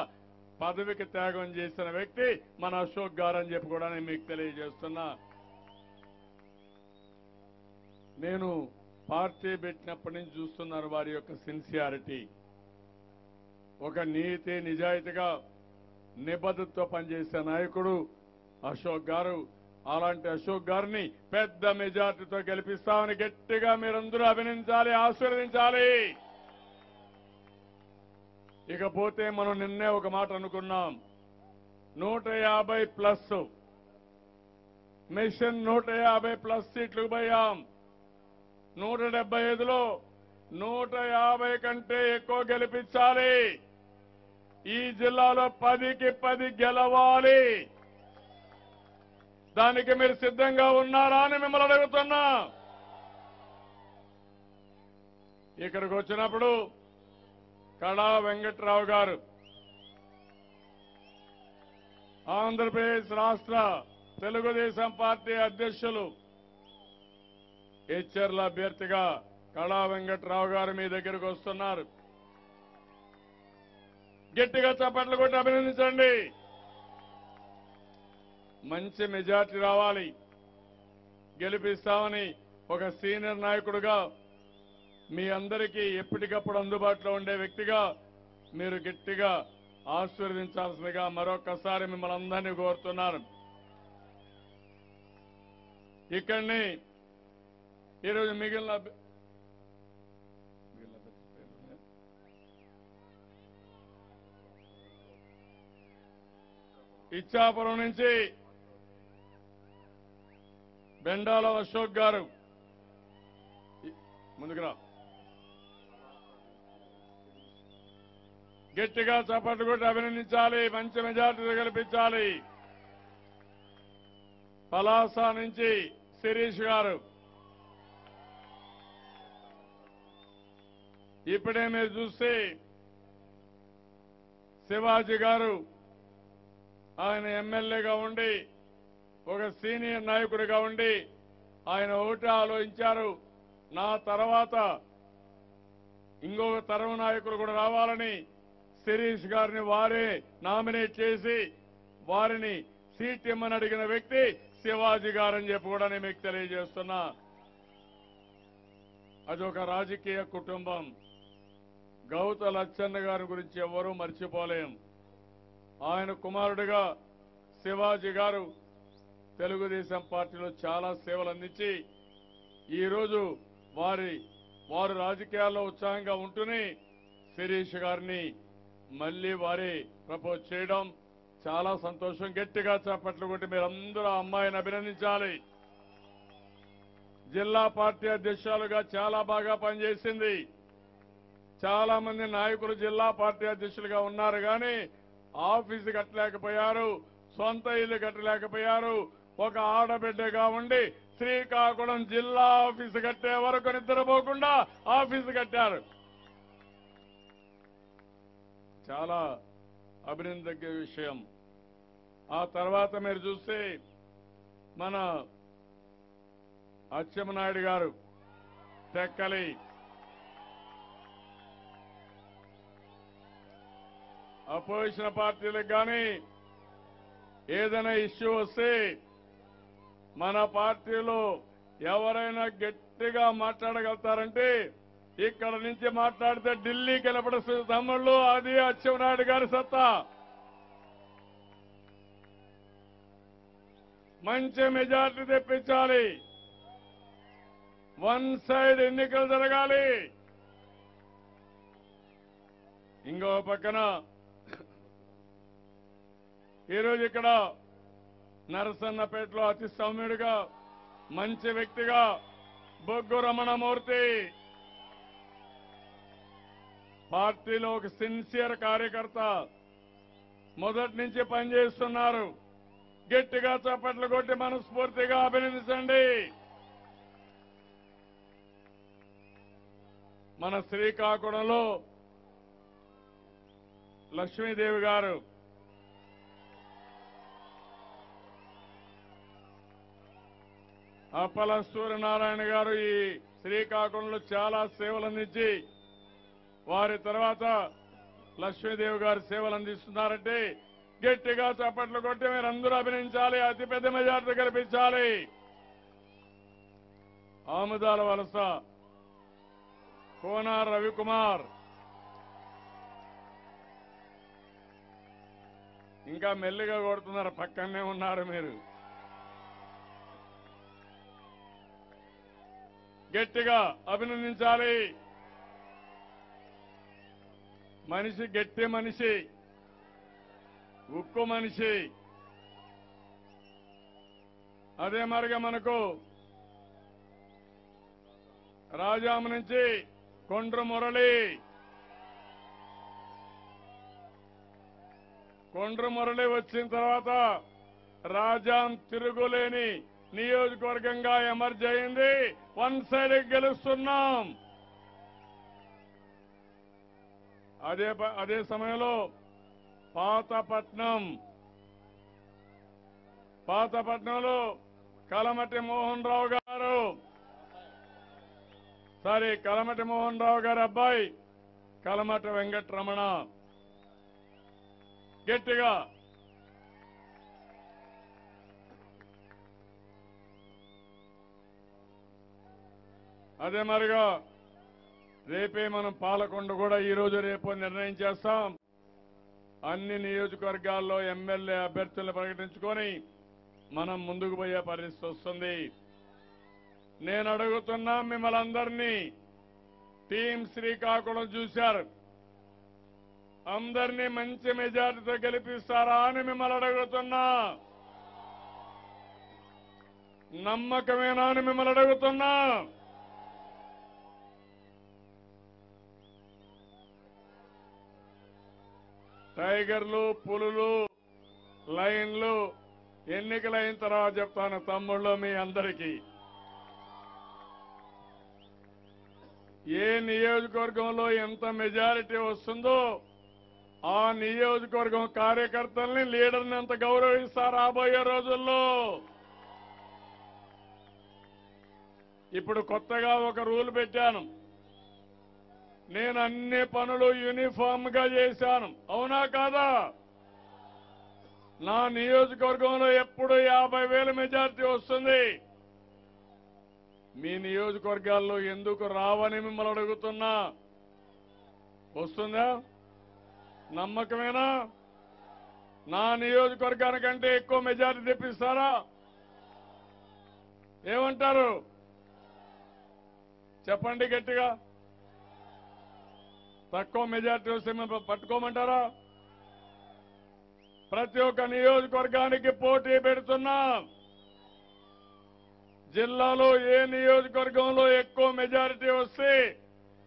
పదవికి త్యాగం చేసిన వ్యక్తి మన అశోక్ గారు అని చెప్పి కూడా నేను మీకు తెలియజేస్తున్నా. నేను పార్టీ పెట్టినప్పటి నుంచి చూస్తున్నారు వారి యొక్క సిన్సియారిటీ. ఒక నీతి నిజాయితీగా నిబద్ధతతో పనిచేసే నాయకుడు అశోక్ గారు. అలాంటి అశోక్ గారిని పెద్ద మెజార్టీతో గెలిపిస్తామని గట్టిగా మీరందరూ అభినందించాలి ఆశీర్వదించాలి. ఇకపోతే మనం నిన్నే ఒక మాట అనుకున్నాం. నూట యాభై ప్లస్. మిషన్ నూట యాభై ప్లస్ సీట్లు పోయాం. నూట డెబ్బై ఐదులో నూట యాభై కంటే ఎక్కువ గెలిపించాలి. ఈ జిల్లాలో పదికి పది గెలవాలి. దానికి మీరు సిద్ధంగా ఉన్నారా అని మిమ్మల్ని అడుగుతున్నా. ఇక్కడికి వచ్చినప్పుడు కళా వెంకట్రావు గారు. ఆంధ్రప్రదేశ్ రాష్ట్ర తెలుగుదేశం పార్టీ అధ్యక్షులు హెచ్చర్ల అభ్యర్థిగా కళా వెంకట్రావు గారు మీ దగ్గరకు వస్తున్నారు. గట్టిగా చప్పట్లు కొట్టి అభినందించండి. మంచి మెజార్టీ రావాలి. గెలిపిస్తామని ఒక సీనియర్ నాయకుడుగా మీ అందరికీ ఎప్పటికప్పుడు అందుబాటులో ఉండే వ్యక్తిగా మీరు గట్టిగా ఆశీర్వదించాల్సిందిగా మరొకసారి మిమ్మల్ని అందరినీ కోరుతున్నాను. ఇక్కడిని ఈరోజు మిగిలిన ఇచ్చాపురం నుంచి బెండాల అశోక్ గారు. ముందుకు రా. గట్టిగా చప్పట్లు కొట్టి అభినందించాలి మంచి మెజార్టీ కల్పించాలి. పలాస నుంచి శిరీష్ గారు. ఇప్పుడే మీరు చూస్తే శివాజీ గారు ఆయన ఎమ్మెల్యేగా ఉండి ఒక సీనియర్ నాయకుడిగా ఉండి ఆయన ఒకటి ఆలోచించారు. నా తర్వాత ఇంకొక తరం నాయకులు కూడా రావాలని శిరీష్ గారిని వారే నామినేట్ చేసి వారిని సీట్ ఇమ్మని అడిగిన వ్యక్తి శివాజీ గారని చెప్పి కూడా నేను మీకు తెలియజేస్తున్నా. అదొక రాజకీయ కుటుంబం. గౌత లచ్చన్న గారి గురించి ఎవరూ మర్చిపోలేం. ఆయన కుమారుడిగా శివాజీ గారు తెలుగుదేశం పార్టీలో చాలా సేవలు అందించి ఈరోజు వారి వారు రాజకీయాల్లో ఉత్సాహంగా ఉంటూనే శిరీష్ గారిని మళ్ళీ వారి ప్రపోజ్ చేయడం చాలా సంతోషం. గట్టిగా చేపట్లు కొట్టి మీరందరూ ఆ అమ్మాయిని అభినందించాలి. జిల్లా పార్టీ అధ్యక్షులుగా చాలా బాగా పనిచేసింది. చాలా మంది నాయకులు జిల్లా పార్టీ అధ్యక్షులుగా ఉన్నారు కానీ ఆఫీసు కట్టలేకపోయారు సొంత ఇల్లు కట్టలేకపోయారు. ఒక ఆడబిడ్డగా ఉండి శ్రీకాకుళం జిల్లా ఆఫీసు కట్టే వరకు నిద్రపోకుండా ఆఫీసు కట్టారు. చాలా అభినందగ్గ విషయం. ఆ తర్వాత మీరు చూస్తే మన అచ్చెమనాయుడు గారు తెక్కలి. అపోజిషన్ పార్టీలకు కానీ ఏదైనా ఇష్యూ వస్తే మన పార్టీలో ఎవరైనా గట్టిగా మాట్లాడగలుగుతారంటే ఇక్కడ నుంచి మాట్లాడితే ఢిల్లీకి వెళ్ళబడుతుంది తమ్ముళ్ళు. అది అచ్చెన్నాయుడు గారి సత్తా. మంచి మెజార్టీ తెప్పించాలి. వన్ సైడ్ ఎన్నికలు జరగాలి. ఇంకో పక్కన ఈరోజు ఇక్కడ నరసన్నపేటలో అతి సౌమ్యుడిగా మంచి వ్యక్తిగా బొగ్గు రమణమూర్తి పార్టీలో ఒక సిన్సియర్ కార్యకర్త మొదటి నుంచి పనిచేస్తున్నారు. గట్టిగా చప్పట్లు కొట్టి మనస్ఫూర్తిగా అభినందించండి. మన శ్రీకాకుళంలో లక్ష్మీదేవి గారు అప్పల సూర్యనారాయణ గారు ఈ శ్రీకాకుళంలో చాలా సేవలు అందించి వారి తర్వాత లక్ష్మీదేవి గారు సేవలు అందిస్తున్నారంటే గట్టిగా చప్పట్లు కొట్టి మీరు అందరూ అభినందించాలి అతిపెద్ద మెజార్టీ కల్పించాలి. ఆముదాల వలస కోనార్ రవికుమార్. ఇంకా మెల్లిగా కొడుతున్నారు పక్కనే ఉన్నారు మీరు. గట్టిగా అభినందించాలి. మనిషి గట్టి మనిషి ఉక్కు మనిషి. అదే మరిగా మనకు. రాజాము నుంచి కొండ్రు మురళి. కొండ్ర మురళి వచ్చిన తర్వాత రాజాం తిరుగులేని నియోజకవర్గంగా ఎమర్జ్ అయింది. వన్ సైడ్ గెలుస్తున్నాం. అదే ప- అదే సమయంలో పాతపట్నం పాతపట్నంలో కలమటి మోహన్ రావు గారు. సారీ కలమటి మోహన్ రావు గారి అబ్బాయి కలమటి వెంకటరమణ. గట్టిగా. అదే మరిగా రేపే మనం పాలకొండ కూడా ఈ రోజు రేపు నిర్ణయం చేస్తాం. అన్ని నియోజకవర్గాల్లో ఎమ్మెల్యే అభ్యర్థులను ప్రకటించుకొని మనం ముందుకు పోయే పరిస్థితి వస్తుంది. నేను అడుగుతున్నా మిమ్మల్ని అందరినీ. టీం శ్రీకాకుళం చూశారు. అందరినీ మంచి మెజార్టీతో గెలిపిస్తారా అని మిమ్మల్ని అడుగుతున్నా. నమ్మకమేనా అని మిమ్మల్ని అడుగుతున్నా. టైగర్లు పులులు లైన్లు ఎన్నికలైన తర్వాత చెప్తాను తమ్ముళ్ళు మీ అందరికీ. ఏ నియోజకవర్గంలో ఎంత మెజారిటీ వస్తుందో ఆ నియోజకవర్గం కార్యకర్తల్ని లీడర్ని ఎంత గౌరవిస్తారు రాబోయే రోజుల్లో? ఇప్పుడు కొత్తగా ఒక రూల్ పెట్టాను. నేను అన్ని పనులు యూనిఫామ్గా చేశాను. అవునా కాదా? నా నియోజకవర్గంలో ఎప్పుడు యాభై వేల మెజార్టీ వస్తుంది. మీ నియోజకవర్గాల్లో ఎందుకు రావని మిమ్మల్ని అడుగుతున్నా. వస్తుందా? నమ్మకమేనా? నా నియోజకవర్గానికంటే ఎక్కువ మెజార్టీ తెప్పిస్తారా? ఏమంటారు? చెప్పండి గట్టిగా. తక్కువ మెజార్టీ వస్తే మిమ్మల్ని పట్టుకోమంటారా? ప్రతి ఒక్క నియోజకవర్గానికి పోటీ పెడుతున్నాం. జిల్లాలో ఏ నియోజకవర్గంలో ఎక్కువ మెజారిటీ వస్తే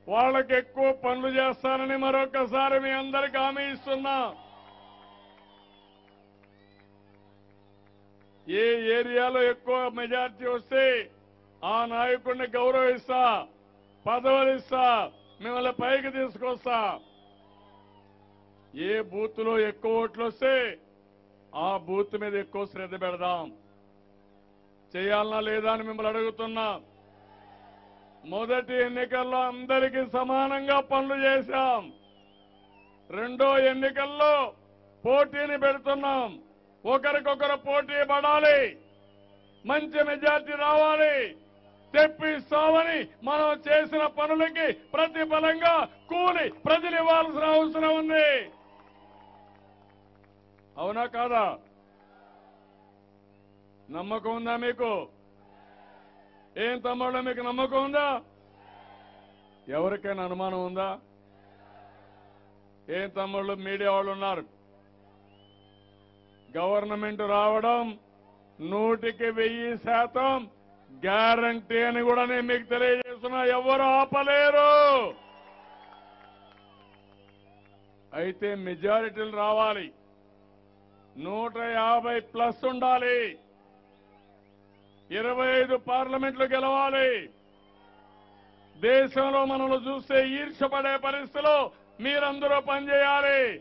వాళ్ళకి ఎక్కువ పనులు చేస్తానని మరొకసారి మీ అందరికి హామీ ఇస్తున్నా. ఏ ఏరియాలో ఎక్కువ మెజారిటీ వస్తే ఆ నాయకుడిని గౌరవిస్తా పదవులు ఇస్తా మిమ్మల్ని పైకి తీసుకొస్తా. ఏ బూత్లో ఎక్కువ ఓట్లు వస్తే ఆ బూత్ మీద ఎక్కువ శ్రద్ధ పెడదాం. చేయాలనా లేదా అని మిమ్మల్ని అడుగుతున్నా. మొదటి ఎన్నికల్లో అందరికీ సమానంగా పనులు చేశాం. రెండో ఎన్నికల్లో పోటీని పెడుతున్నాం. ఒకరికొకరు పోటీ పడాలి. మంచి మెజార్టీ రావాలి. తెప్పిస్తామని మనం చేసిన పనులకి ప్రతిఫలంగా కూలి ప్రజలు ఇవ్వాల్సిన అవసరం ఉంది. అవునా కాదా? నమ్మకం ఉందా మీకు? ఏం తమ్ముళ్ళ మీకు నమ్మకం ఉందా? ఎవరికైనా అనుమానం ఉందా? ఏం తమ్ముళ్ళు మీడియా వాళ్ళు ఉన్నారు? గవర్నమెంట్ రావడం నూటికి వెయ్యి శాతం గ్యారంటీ అని కూడా నేను మీకు తెలియజేస్తున్నా ఎవరు ఆపలేరు. అయితే మెజారిటీలు రావాలి. నూట యాభై ప్లస్ ఉండాలి. ఇరవై ఐదు పార్లమెంట్లు గెలవాలి. దేశంలో మనల్ని చూస్తే ఈర్షపడే పరిస్థితిలో మీరందరూ పనిచేయాలి.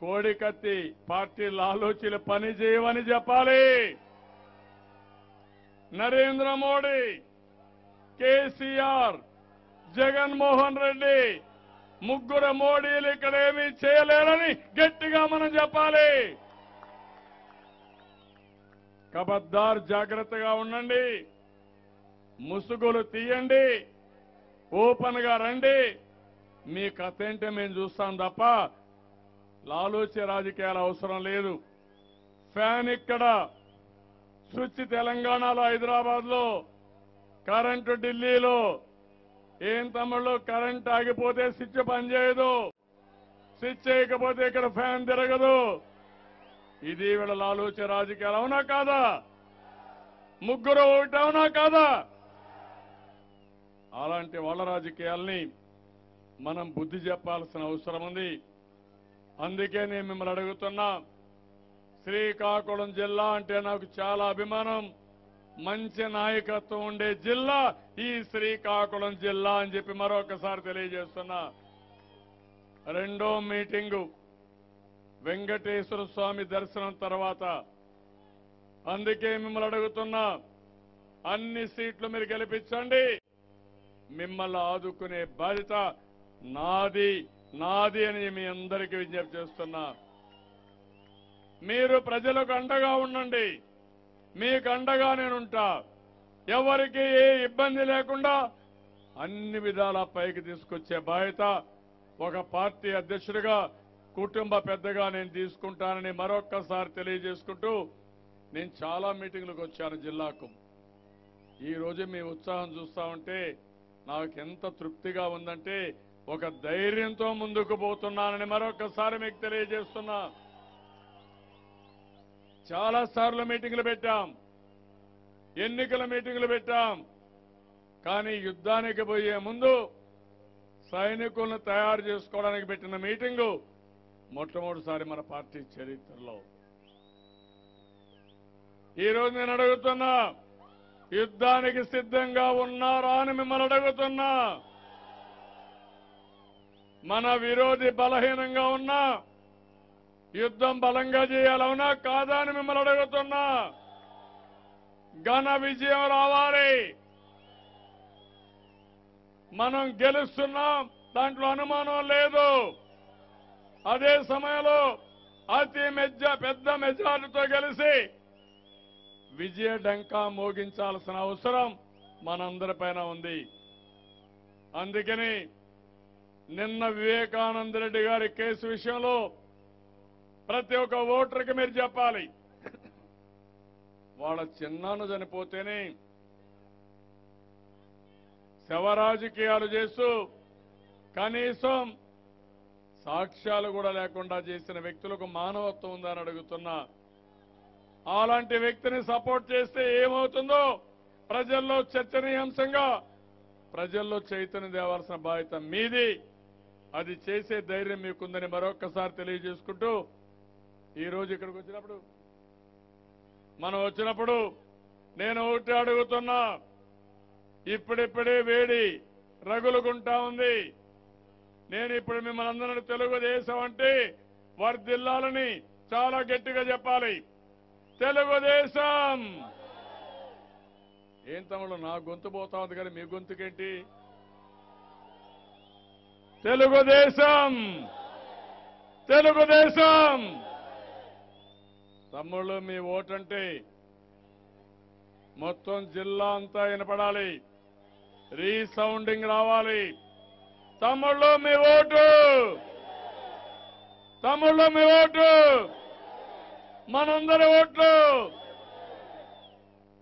కోడికత్తి పార్టీల ఆలోచనలు పని చేయవని చెప్పాలి. నరేంద్ర మోడీ కేసీఆర్ జగన్మోహన్ రెడ్డి ముగ్గురు మోడీలు ఇక్కడ ఏమీ చేయలేరని గట్టిగా మనం చెప్పాలి. కబద్దార్ జాగ్రత్తగా ఉండండి. ముసుగులు తీయండి. ఓపెన్గా రండి. మీ కథ ఏంటో మేము చూస్తాం తప్ప లాలూచి రాజకీయాలు అవసరం లేదు. ఫ్యాన్ ఇక్కడ స్విచ్ తెలంగాణలో హైదరాబాద్లో కరెంటు ఢిల్లీలో ఏం తమ్ముళ్ళు కరెంట్ ఆగిపోతే స్విచ్ పనిచేయదు స్విచ్ చేయకపోతే ఇక్కడ ఫ్యాన్ తిరగదు. ఇది వీళ్ళ లాలూచి రాజకీయాలు అవునా కాదా? ముగ్గురు ఒకటి అవునా కాదా? అలాంటి వాళ్ళ రాజకీయాల్ని మనం బుద్ధి చెప్పాల్సిన అవసరం ఉంది. అందుకే నేను మిమ్మల్ని అడుగుతున్నా శ్రీకాకుళం జిల్లా అంటే నాకు చాలా అభిమానం. మంచి నాయకత్వం ఉండే జిల్లా ఈ శ్రీకాకుళం జిల్లా అని చెప్పి మరొకసారి తెలియజేస్తున్నా. రెండో మీటింగు వెంకటేశ్వర స్వామి దర్శనం తర్వాత. అందుకే మిమ్మల్ని అడుగుతున్నా అన్ని సీట్లు మీరు గెలిపించండి. మిమ్మల్ని ఆదుకునే బాధ్యత నాది నాది అని మీ అందరికీ విజ్ఞప్తి చేస్తున్నా. మీరు ప్రజలకు అండగా ఉండండి. మీకు అండగా నేనుంటా. ఎవరికి ఏ ఇబ్బంది లేకుండా అన్ని విధాల పైకి తీసుకొచ్చే బాధ్యత ఒక పార్టీ అధ్యక్షుడిగా కుటుంబ పెద్దగా నేను తీసుకుంటానని మరొక్కసారి తెలియజేసుకుంటూ నేను చాలా మీటింగ్లకు వచ్చాను జిల్లాకు. ఈరోజు మీ ఉత్సాహం చూస్తా ఉంటే నాకు ఎంత తృప్తిగా ఉందంటే ఒక ధైర్యంతో ముందుకు పోతున్నానని మరొకసారి మీకు తెలియజేస్తున్నా. చాలా సార్లు మీటింగులు పెట్టాం. ఎన్నికల మీటింగులు పెట్టాం. కానీ యుద్ధానికి పోయే ముందు సైనికులను తయారు చేసుకోవడానికి పెట్టిన మీటింగు మొట్టమొదటిసారి మన పార్టీ చరిత్రలో. ఈ రోజు నేను అడుగుతున్నా యుద్ధానికి సిద్ధంగా ఉన్నారా అని మిమ్మల్ని అడుగుతున్నా. మన విరోధి బలహీనంగా ఉన్నా యుద్ధం బలంగా చేయాలవునా కాదా అని మిమ్మల్ని అడుగుతున్నా. ఘన విజయం రావాలి. మనం గెలుస్తున్నాం దాంట్లో అనుమానం లేదు. అదే సమయంలో అతి మెజ్జ పెద్ద మెజార్టీతో కలిసి విజయ డంకా మోగించాల్సిన అవసరం మనందరిపైన ఉంది. అందుకని నిన్న వివేకానంద రెడ్డి గారి కేసు విషయంలో ప్రతి ఒక్క ఓటర్కి మీరు చెప్పాలి. వాళ్ళ చిన్నాను చనిపోతేనే శవరాజకీయాలు చేస్తూ కనీసం సాక్ష్యాలు కూడా లేకుండా చేసిన వ్యక్తులకు మానవత్వం ఉందని అడుగుతున్నా. అలాంటి వ్యక్తిని సపోర్ట్ చేస్తే ఏమవుతుందో ప్రజల్లో చర్చనీయాంశంగా ప్రజల్లో చైతన్యం తేవాల్సిన బాధ్యత మీది. అది చేసే ధైర్యం మీకుందని మరొక్కసారి తెలియజేసుకుంటూ ఈ రోజు ఇక్కడికి వచ్చినప్పుడు మనం వచ్చినప్పుడు నేను ఒకటి అడుగుతున్నా ఇప్పుడిప్పుడే వేడి రగులుకుంటా ఉంది. నేను ఇప్పుడు మిమ్మల్ని అందరినీ తెలుగుదేశం అంటే వర్దిల్లాలని చాలా గట్టిగా చెప్పాలి. తెలుగుదేశం! ఏం తమ్ముడు నా గొంతు పోతా ఉంది కానీ మీ గొంతుకేంటి? తెలుగుదేశం! తెలుగుదేశం! తమ్ముళ్ళు మీ ఓటంటే మొత్తం జిల్లా అంతా వినపడాలి. రీసౌండింగ్ రావాలి. తమ్ముళ్ళు మీ ఓటు! తమ్ముళ్ళు మీ ఓటు! మనందరి ఓట్లు!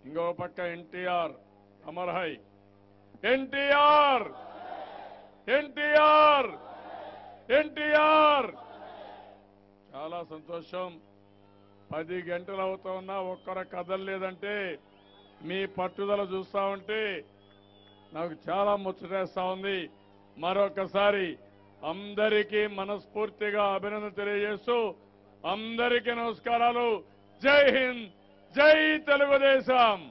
ఇంకో పక్క ఎన్టీఆర్ అమర్హై. ఎన్టీఆర్! ఎన్టీఆర్! ఎన్టీఆర్! చాలా సంతోషం. పది గంటలు అవుతా ఉన్నా ఒక్కర కదలలేదంటే మీ పట్టుదల చూస్తా ఉంటే నాకు చాలా ముచ్చటేస్తా ఉంది. మరొకసారి అందరికీ మనస్ఫూర్తిగా అభినందన తెలియజేస్తూ అందరికీ నమస్కారాలు. జై హింద్ జై తెలుగుదేశం.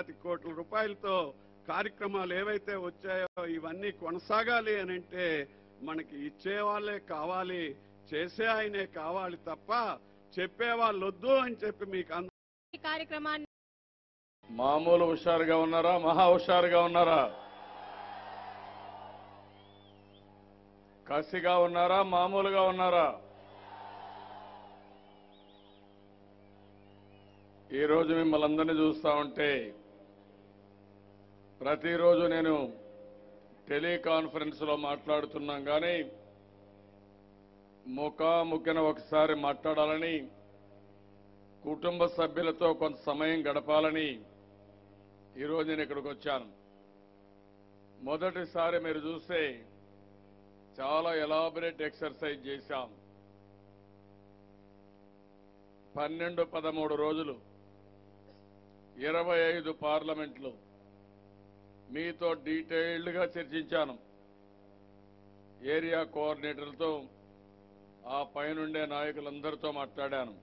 పాతి కోట్ల రూపాయలతో కార్యక్రమాలు ఏవైతే వచ్చాయో ఇవన్నీ కొనసాగాలి అని అంటే మనకి ఇచ్చే వాళ్ళే కావాలి చేసే ఆయనే కావాలి తప్ప చెప్పే వాళ్ళు వద్దు అని చెప్పి మీకు కార్యక్రమాన్ని మామూలు హుషారుగా ఉన్నారా? మహా హుషారుగా ఉన్నారా? కసిగా ఉన్నారా? మామూలుగా ఉన్నారా? ఈరోజు మిమ్మల్ని అందరినీ చూస్తా ఉంటే ప్రతిరోజు నేను టెలికాన్ఫరెన్స్లో మాట్లాడుతున్నాం కానీ ముఖాముఖిన ఒకసారి మాట్లాడాలని కుటుంబ సభ్యులతో కొంత సమయం గడపాలని ఈరోజు నేను ఇక్కడికి వచ్చాను. మొదటిసారి మీరు చూస్తే చాలా ఎలాబరేట్ ఎక్సర్సైజ్ చేశాం. పన్నెండు పదమూడు రోజులు ఇరవై ఐదు పార్లమెంట్లు మీతో డీటెయిల్డ్గా చర్చించాను. ఏరియా కోఆర్డినేటర్లతో ఆ పైనుండే నాయకులందరితో మాట్లాడాను.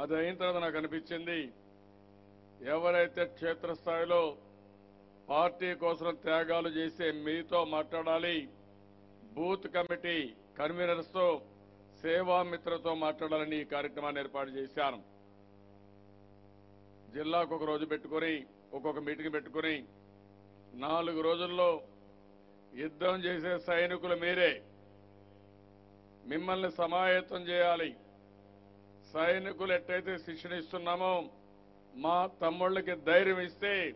అది అయిన తర్వాత నాకు అనిపించింది ఎవరైతే క్షేత్రస్థాయిలో పార్టీ కోసం త్యాగాలు చేసే మీతో మాట్లాడాలి బూత్ కమిటీ కన్వీనర్స్తో సేవామిత్రతో మాట్లాడాలని ఈ కార్యక్రమాన్ని ఏర్పాటు చేశాను. జిల్లాకు ఒక రోజు పెట్టుకుని ఒక్కొక్క మీటింగ్ పెట్టుకుని నాలుగు రోజుల్లో యుద్ధం చేసే సైనికులు మీరే. మిమ్మల్ని సమాయత్తం చేయాలి. సైనికులు ఎట్టయితే శిక్షణ ఇస్తున్నామో మా తమ్ముళ్ళకి ధైర్యం ఇస్తే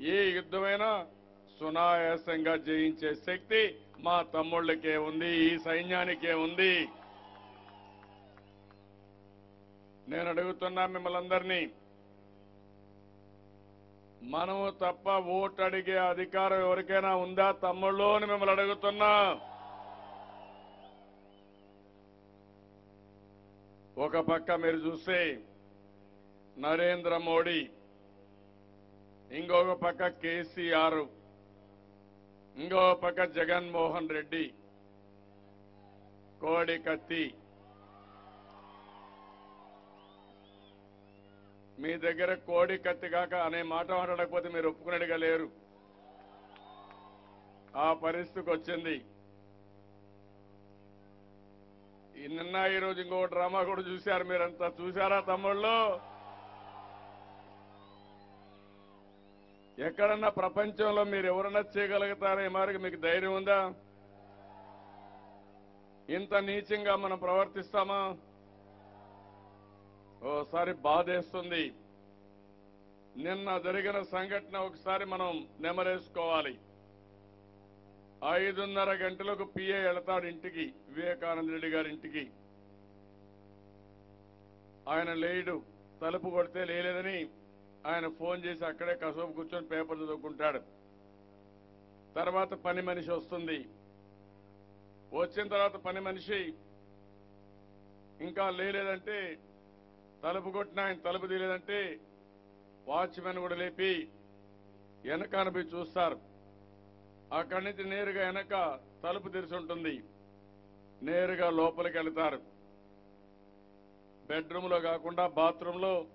ఏ యుద్ధమైనా సునాయాసంగా జయించే శక్తి మా తమ్ముళ్ళకే ఉంది ఈ సైన్యానికే ఉంది. నేను అడుగుతున్నా మిమ్మల్ని అందరినీ మనము తప్ప ఓటు అడిగే అధికారం ఎవరికైనా ఉందా తమ్ముళ్ళు అని మిమ్మల్ని అడుగుతున్నా. ఒక పక్క మీరు చూస్తే నరేంద్ర మోడీ ఇంకొక పక్క కేసీఆర్ ఇంకొక పక్క జగన్మోహన్ రెడ్డి కోడి కత్తి. మీ దగ్గర కోడి కత్తి కాక అనే మాట మాట్లాడకపోతే మీరు ఒప్పుకునేట్టుగా లేరు. ఆ పరిస్థితికి వచ్చింది. నిన్న ఈ రోజు ఇంకో డ్రామా కూడా చూశారు మీరంతా. చూశారా తమ్ముళ్ళు? ఎక్కడన్నా ప్రపంచంలో మీరు ఎవరన్నా చేయగలుగుతారే మరి మారికి మీకు ధైర్యం ఉందా? ఇంత నీచంగా మనం ప్రవర్తిస్తామా? ఓసారి బాధేస్తుంది. నిన్న జరిగిన సంఘటన ఒకసారి మనం నెమరేసుకోవాలి. ఐదున్నర గంటలకు పిఏ వెళతాడు ఇంటికి వివేకానంద రెడ్డి గారి ఇంటికి. ఆయన లేడు తలుపు కొడితే లేలేదని ఆయన ఫోన్ చేసి అక్కడే కసోపు కూర్చొని పేపర్ చదువుకుంటాడు. తర్వాత పని మనిషి వస్తుంది. వచ్చిన తర్వాత పని మనిషి ఇంకా లేలేదంటే తలుపు కొట్టిన ఆయన తలుపు తీయలేదంటే వాచ్మెన్ కూడా లేపి వెనక అనిపి చూస్తారు. అక్కడి నుంచి నేరుగా వెనక తలుపు తెరిచి ఉంటుంది. నేరుగా లోపలికి వెళతారు. బెడ్రూమ్లో కాకుండా బాత్రూమ్లో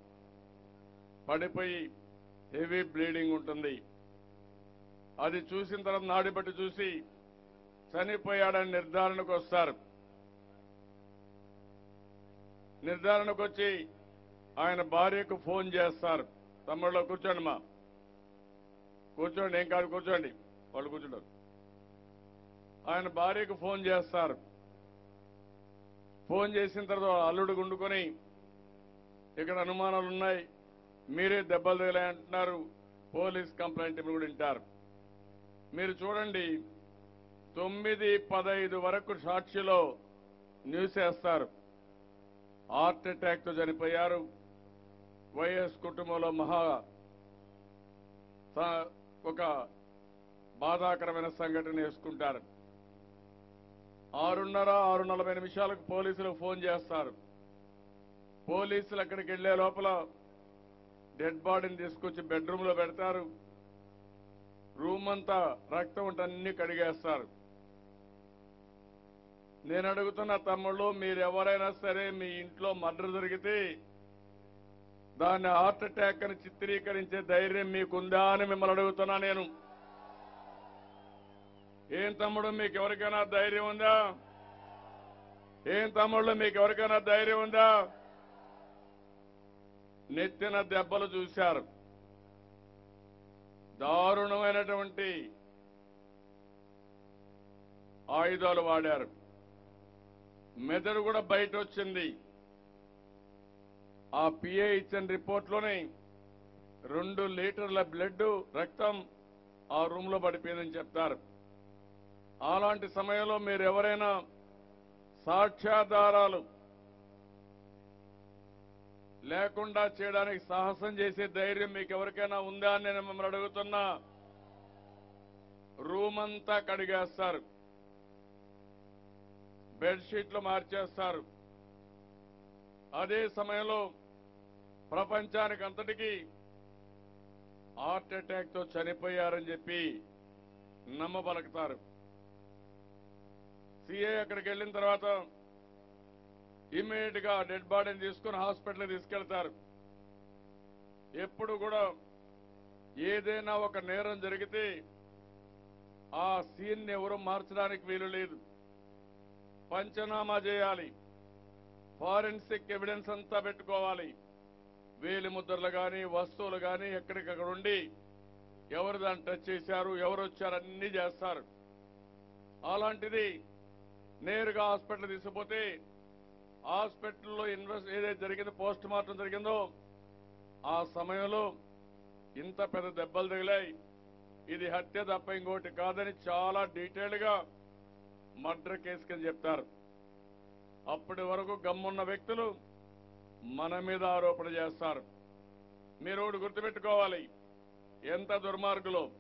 పడిపోయి హెవీ బ్లీడింగ్ ఉంటుంది. అది చూసిన తర్వాత నాడి బట్టి చూసి చనిపోయాడని నిర్ధారణకు వస్తారు. నిర్ధారణకు వచ్చి ఆయన భార్యకు ఫోన్ చేస్తారు. తమ్ముళ్ళు కూర్చోండి మా. కూర్చోండి ఏం కాదు కూర్చోండి. వాళ్ళు కూర్చుంటారు. ఆయన భార్యకు ఫోన్ చేస్తారు. ఫోన్ చేసిన తర్వాత అల్లుడు గుండుకొని ఇక్కడ అనుమానాలు ఉన్నాయి. మీరే దెబ్బలు తగిలాయంటున్నారు పోలీస్ కంప్లైంట్ మీరు కూడా వింటారు. మీరు చూడండి తొమ్మిది పదైదు వరకు సాక్షిలో న్యూస్ వేస్తారు. హార్ట్ అటాక్తో చనిపోయారు. వైఎస్ కుటుంబంలో మహా స- ఒక బాధాకరమైన సంఘటన వేసుకుంటారు. ఆరున్నర ఆరు నలభై నిమిషాలకు పోలీసులకు ఫోన్ చేస్తారు. పోలీసులు అక్కడికి వెళ్ళే లోపల డెడ్ బాడీని తీసుకొచ్చి బెడ్రూమ్లో పెడతారు. రూమ్ అంతా రక్తం ఉంటే అన్ని కడిగేస్తారు. నేను అడుగుతున్న తమ్ముళ్ళు మీరు ఎవరైనా సరే మీ ఇంట్లో మర్డర్ జరిగితే దాన్ని హార్ట్ అటాక్ అని చిత్రీకరించే ధైర్యం మీకుందా అని మిమ్మల్ని అడుగుతున్నా నేను. ఏం తమ్ముడు మీకు ఎవరికైనా ధైర్యం ఉందా? ఏం తమ్ముళ్ళు మీకు ఎవరికైనా ధైర్యం ఉందా? నెత్తిన దెబ్బలు చూశారు. దారుణమైనటువంటి ఆయుధాలు వాడారు. మెదడు కూడా బయట వచ్చింది ఆ పిఏ ఇచ్చిన రిపోర్ట్లోనే రెండు లీటర్ల బ్లడ్ రక్తం ఆ రూమ్లో పడిపోయిందని చెప్తారు. అలాంటి సమయంలో మీరు ఎవరైనా సాక్ష్యాధారాలు లేకుండా చేయడానికి సాహసం చేసే ధైర్యం మీకు ఎవరికైనా ఉందా అని నేను మిమ్మల్ని అడుగుతున్నా. రూమ్ అంతా కడిగేస్తారు. బెడ్షీట్లు మార్చేస్తారు. అదే సమయంలో ప్రపంచానికి అంతటికీ హార్ట్ అటాక్తో చనిపోయారని చెప్పి నమ్మబలుకుతారు. సిఐ అక్కడికి వెళ్ళిన తర్వాత ఇమ్మీడియట్గా డెడ్ బాడీని తీసుకుని హాస్పిటల్ తీసుకెళ్తారు. ఎప్పుడు కూడా ఏదైనా ఒక నేరం జరిగితే ఆ సీన్ ఎవరు మార్చడానికి వీలు లేదు. పంచనామా చేయాలి. ఫారెన్సిక్ ఎవిడెన్స్ అంతా పెట్టుకోవాలి. వేలి ముద్రలు కానీ వస్తువులు కానీ ఎక్కడికక్కడ ఉండి ఎవరు దాన్ని టచ్ చేశారు ఎవరు వచ్చారు అన్ని చేస్తారు. అలాంటిది నేరుగా హాస్పిటల్ తీసుకుపోతే హాస్పిటల్లో ఇన్వెస్ట్ ఏదైతే జరిగిందో పోస్ట్ మార్టం జరిగిందో ఆ సమయంలో ఇంత పెద్ద దెబ్బలు తగిలాయి. ఇది హత్య తప్ప ఇంకోటి కాదని చాలా డీటెయిల్గా మర్డర్ కేసు కింద చెప్తారు. అప్పటి వరకు గమ్మున్న వ్యక్తులు మన మీద ఆరోపణ చేస్తారు. మీరు ఒకటి గుర్తుపెట్టుకోవాలి. ఎంత దుర్మార్గులు.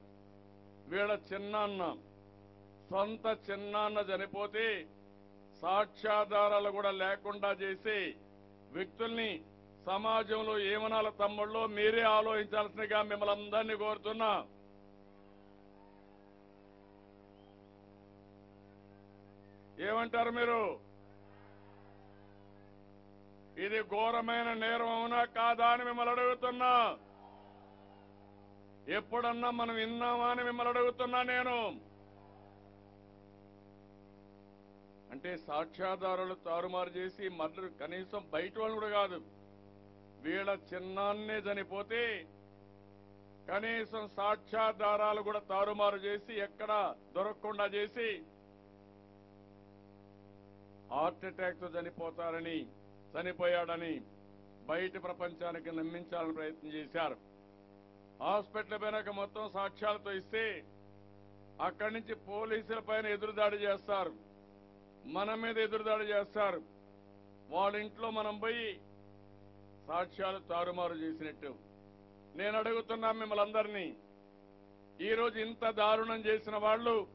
వీళ్ళ చిన్నాన్న సొంత చిన్నాన్న చనిపోతే సాక్ష్యాధారాలు కూడా లేకుండా చేసి వ్యక్తుల్ని సమాజంలో ఏమనాల తమ్ముళ్ళో మీరే ఆలోచించాల్సిందిగా మిమ్మల్ని అందరినీ కోరుతున్నా. ఏమంటారు మీరు? ఇది ఘోరమైన నేరం అవునా కాదా అని మిమ్మల్ని అడుగుతున్నా. ఎప్పుడన్నా మనం విన్నామా అని మిమ్మల్ని అడుగుతున్నా నేను. అంటే సాక్ష్యాధారాలు తారుమారు చేసి మర్డర్ కనీసం బయట వాళ్ళు కూడా కాదు వీళ్ళ చిన్నాన్నే చనిపోతే కనీసం సాక్ష్యాధారాలు కూడా తారుమారు చేసి ఎక్కడ దొరకకుండా చేసి హార్ట్ అటాక్తో చనిపోతారని చనిపోయాడని బయట ప్రపంచానికి నమ్మించాలని ప్రయత్నం చేశారు. హాస్పిటల్ పైన మొత్తం సాక్ష్యాలతో ఇస్తే అక్కడి నుంచి పోలీసుల పైన ఎదురుదాడి చేస్తారు. మన మీద ఎదురుదాడి చేస్తారు. వాళ్ళ ఇంట్లో మనం పోయి సాక్ష్యాలు తారుమారు చేసినట్టు. నేను అడుగుతున్నా మిమ్మల్ని అందరినీ ఈరోజు ఇంత దారుణం చేసిన వాళ్ళు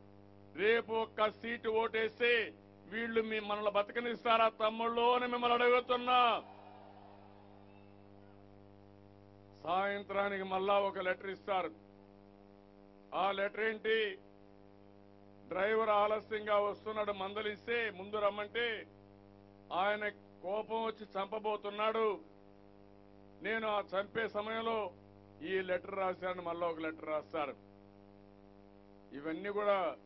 రేపు ఒక్క సీటు ఓటేస్తే వీళ్ళు మీ మనల్ని బతకనిస్తారా తమ్ముళ్ళు అని మిమ్మల్ని అడుగుతున్నా. సాయంత్రానికి మళ్ళా ఒక లెటర్ ఇస్తారు. ఆ లెటర్ ఏంటి? డ్రైవర్ ఆలస్యంగా వస్తున్నాడు మందలిస్తే ముందు రమ్మంటే ఆయన కోపం వచ్చి చంపబోతున్నాడు. నేను ఆ చంపే సమయంలో ఈ లెటర్ రాశాను మళ్ళా ఒక లెటర్ రాస్తారు. ఇవన్నీ కూడా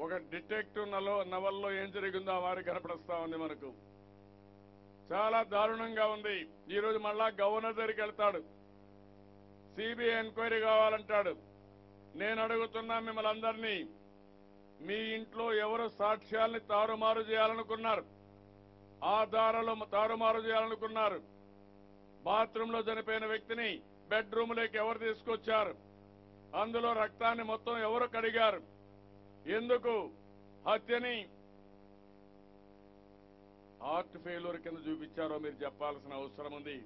ఒక డిటెక్టివ్ నలో నవల్లో ఏం జరిగిందో ఆ వారికి కనపడుస్తా ఉంది మనకు. చాలా దారుణంగా ఉంది. ఈ రోజు మళ్ళా గవర్నర్ దగ్గరికి వెళ్తాడు. సిబిఐ ఎంక్వైరీ కావాలంటాడు. నేను అడుగుతున్నా మిమ్మల్ని అందరినీ మీ ఇంట్లో ఎవరు సాక్ష్యాల్ని తారుమారు చేయాలనుకున్నారు. ఆధారాలు తారుమారు చేయాలనుకున్నారు. బాత్రూంలో చనిపోయిన వ్యక్తిని బెడ్రూమ్లోకి ఎవరు తీసుకొచ్చారు? అందులో రక్తాన్ని మొత్తం ఎవరు కడిగారు? ఎందుకు? హత్యని. హార్ట్ ఫెయిల్యూర్ కింద చూపించారో మీరు చెప్పాల్సిన అవసరం ఉంది.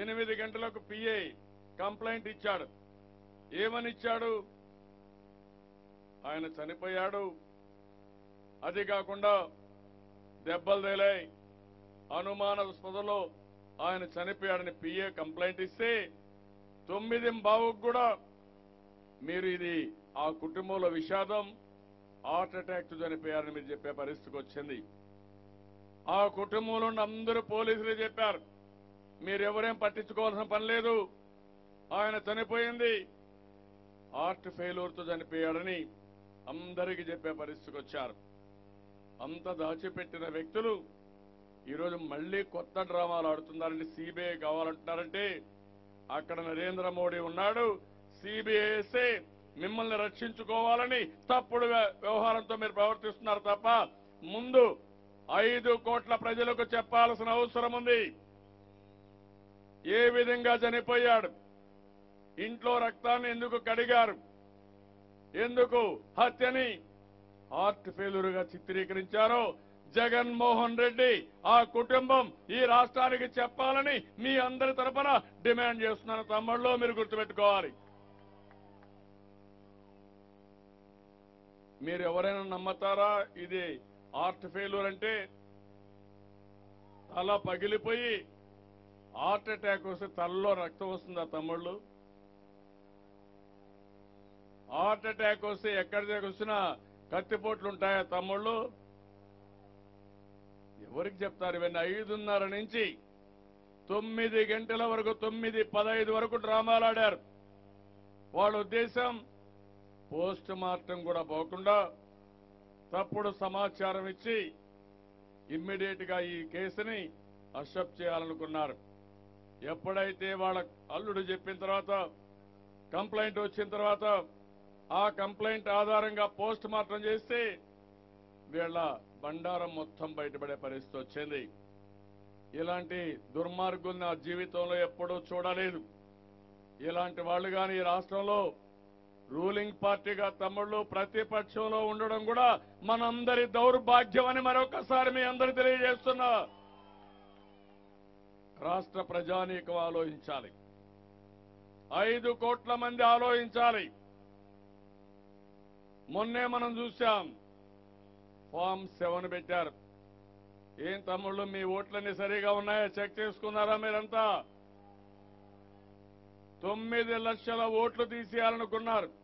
ఎనిమిది గంటలకు పిఏ కంప్లైంట్ ఇచ్చాడు. ఏమనిచ్చాడు ఆయన చనిపోయాడు. అది కాకుండా దెబ్బలు తేలాయి అనుమానాస్పదలో ఆయన చనిపోయాడని పిఏ కంప్లైంట్ ఇస్తే తొమ్మిది బావుకు కూడా మీరు ఇది ఆ కుటుంబంలో విషాదం హార్ట్ అటాక్ చనిపోయారని మీరు చెప్పే పరిస్థితికి వచ్చింది. ఆ కుటుంబంలో ఉన్న అందరూ పోలీసులు చెప్పారు. మీరెవరేం పట్టించుకోవాల్సిన పని లేదు. ఆయన చనిపోయింది. హార్ట్ ఫెయిల్యూర్తో చనిపోయాడని అందరికీ చెప్పే పరిస్థితికి వచ్చారు. అంత దాచిపెట్టిన వ్యక్తులు ఈరోజు మళ్ళీ కొత్త డ్రామాలు ఆడుతున్నారంటే సిబిఐ కావాలంటున్నారంటే అక్కడ నరేంద్ర మోడీ ఉన్నాడు సిబిఐసే మిమ్మల్ని రక్షించుకోవాలని తప్పుడు వ్యవహారంతో మీరు ప్రవర్తిస్తున్నారు తప్ప ముందు ఐదు కోట్ల ప్రజలకు చెప్పాల్సిన అవసరం ఉంది. ఏ విధంగా చనిపోయాడు? ఇంట్లో రక్తాన్ని ఎందుకు కడిగారు? ఎందుకు హత్యని హార్ట్ ఫెయిల్యూర్గా చిత్రీకరించారో జగన్మోహన్ రెడ్డి ఆ కుటుంబం ఈ రాష్ట్రానికి చెప్పాలని మీ అందరి తరపున డిమాండ్ చేస్తున్నాను తమ్ముళ్ళు మీరు గుర్తుపెట్టుకోవాలి. మీరు ఎవరైనా నమ్మతారా? ఇది ఆర్ట్ ఫెయిల్యూర్ అంటే తల పగిలిపోయి హార్ట్ అటాక్ వస్తే తలలో రక్తం వస్తుందా తమ్ముళ్ళు? హార్ట్ అటాక్ వస్తే ఎక్కడి దగ్గర వచ్చినా కత్తిపోట్లు ఉంటాయా తమ్ముళ్ళు? ఎవరికి చెప్తారు? ఇవన్నీ ఐదున్నర నుంచి తొమ్మిది గంటల వరకు తొమ్మిది పదహైదు వరకు డ్రామాలు ఆడారు. వాళ్ళ ఉద్దేశం పోస్ట్ మార్టం కూడా పోకుండా తప్పుడు సమాచారం ఇచ్చి ఇమ్మీడియట్గా ఈ కేసుని అషప్ చేయాలనుకున్నారు. ఎప్పుడైతే వాళ్ళ అల్లుడు చెప్పిన తర్వాత కంప్లైంట్ వచ్చిన తర్వాత ఆ కంప్లైంట్ ఆధారంగా పోస్ట్ మార్టం చేస్తే వీళ్ళ బండారం మొత్తం బయటపడే పరిస్థితి వచ్చింది. ఇలాంటి దుర్మార్గుల్ని నా జీవితంలో ఎప్పుడూ చూడలేదు. ఇలాంటి వాళ్ళు కానీ ఈ రాష్ట్రంలో రూలింగ్ పార్టీగా తమ్ముళ్ళు ప్రతిపక్షంలో ఉండడం కూడా మనందరి దౌర్భాగ్యం అని మరొకసారి మీ అందరు తెలియజేస్తున్నా. రాష్ట్ర ప్రజానీకం ఆలోచించాలి. ఐదు కోట్ల మంది ఆలోచించాలి. మొన్నే మనం చూశాం ఫామ్ సెవెన్ పెట్టారు. ఏం తమ్ముళ్ళు మీ ఓట్లన్నీ సరిగా ఉన్నాయా? చెక్ చేసుకున్నారా మీరంతా? తొమ్మిది లక్షల ఓట్లు తీసేయాలనుకున్నారు.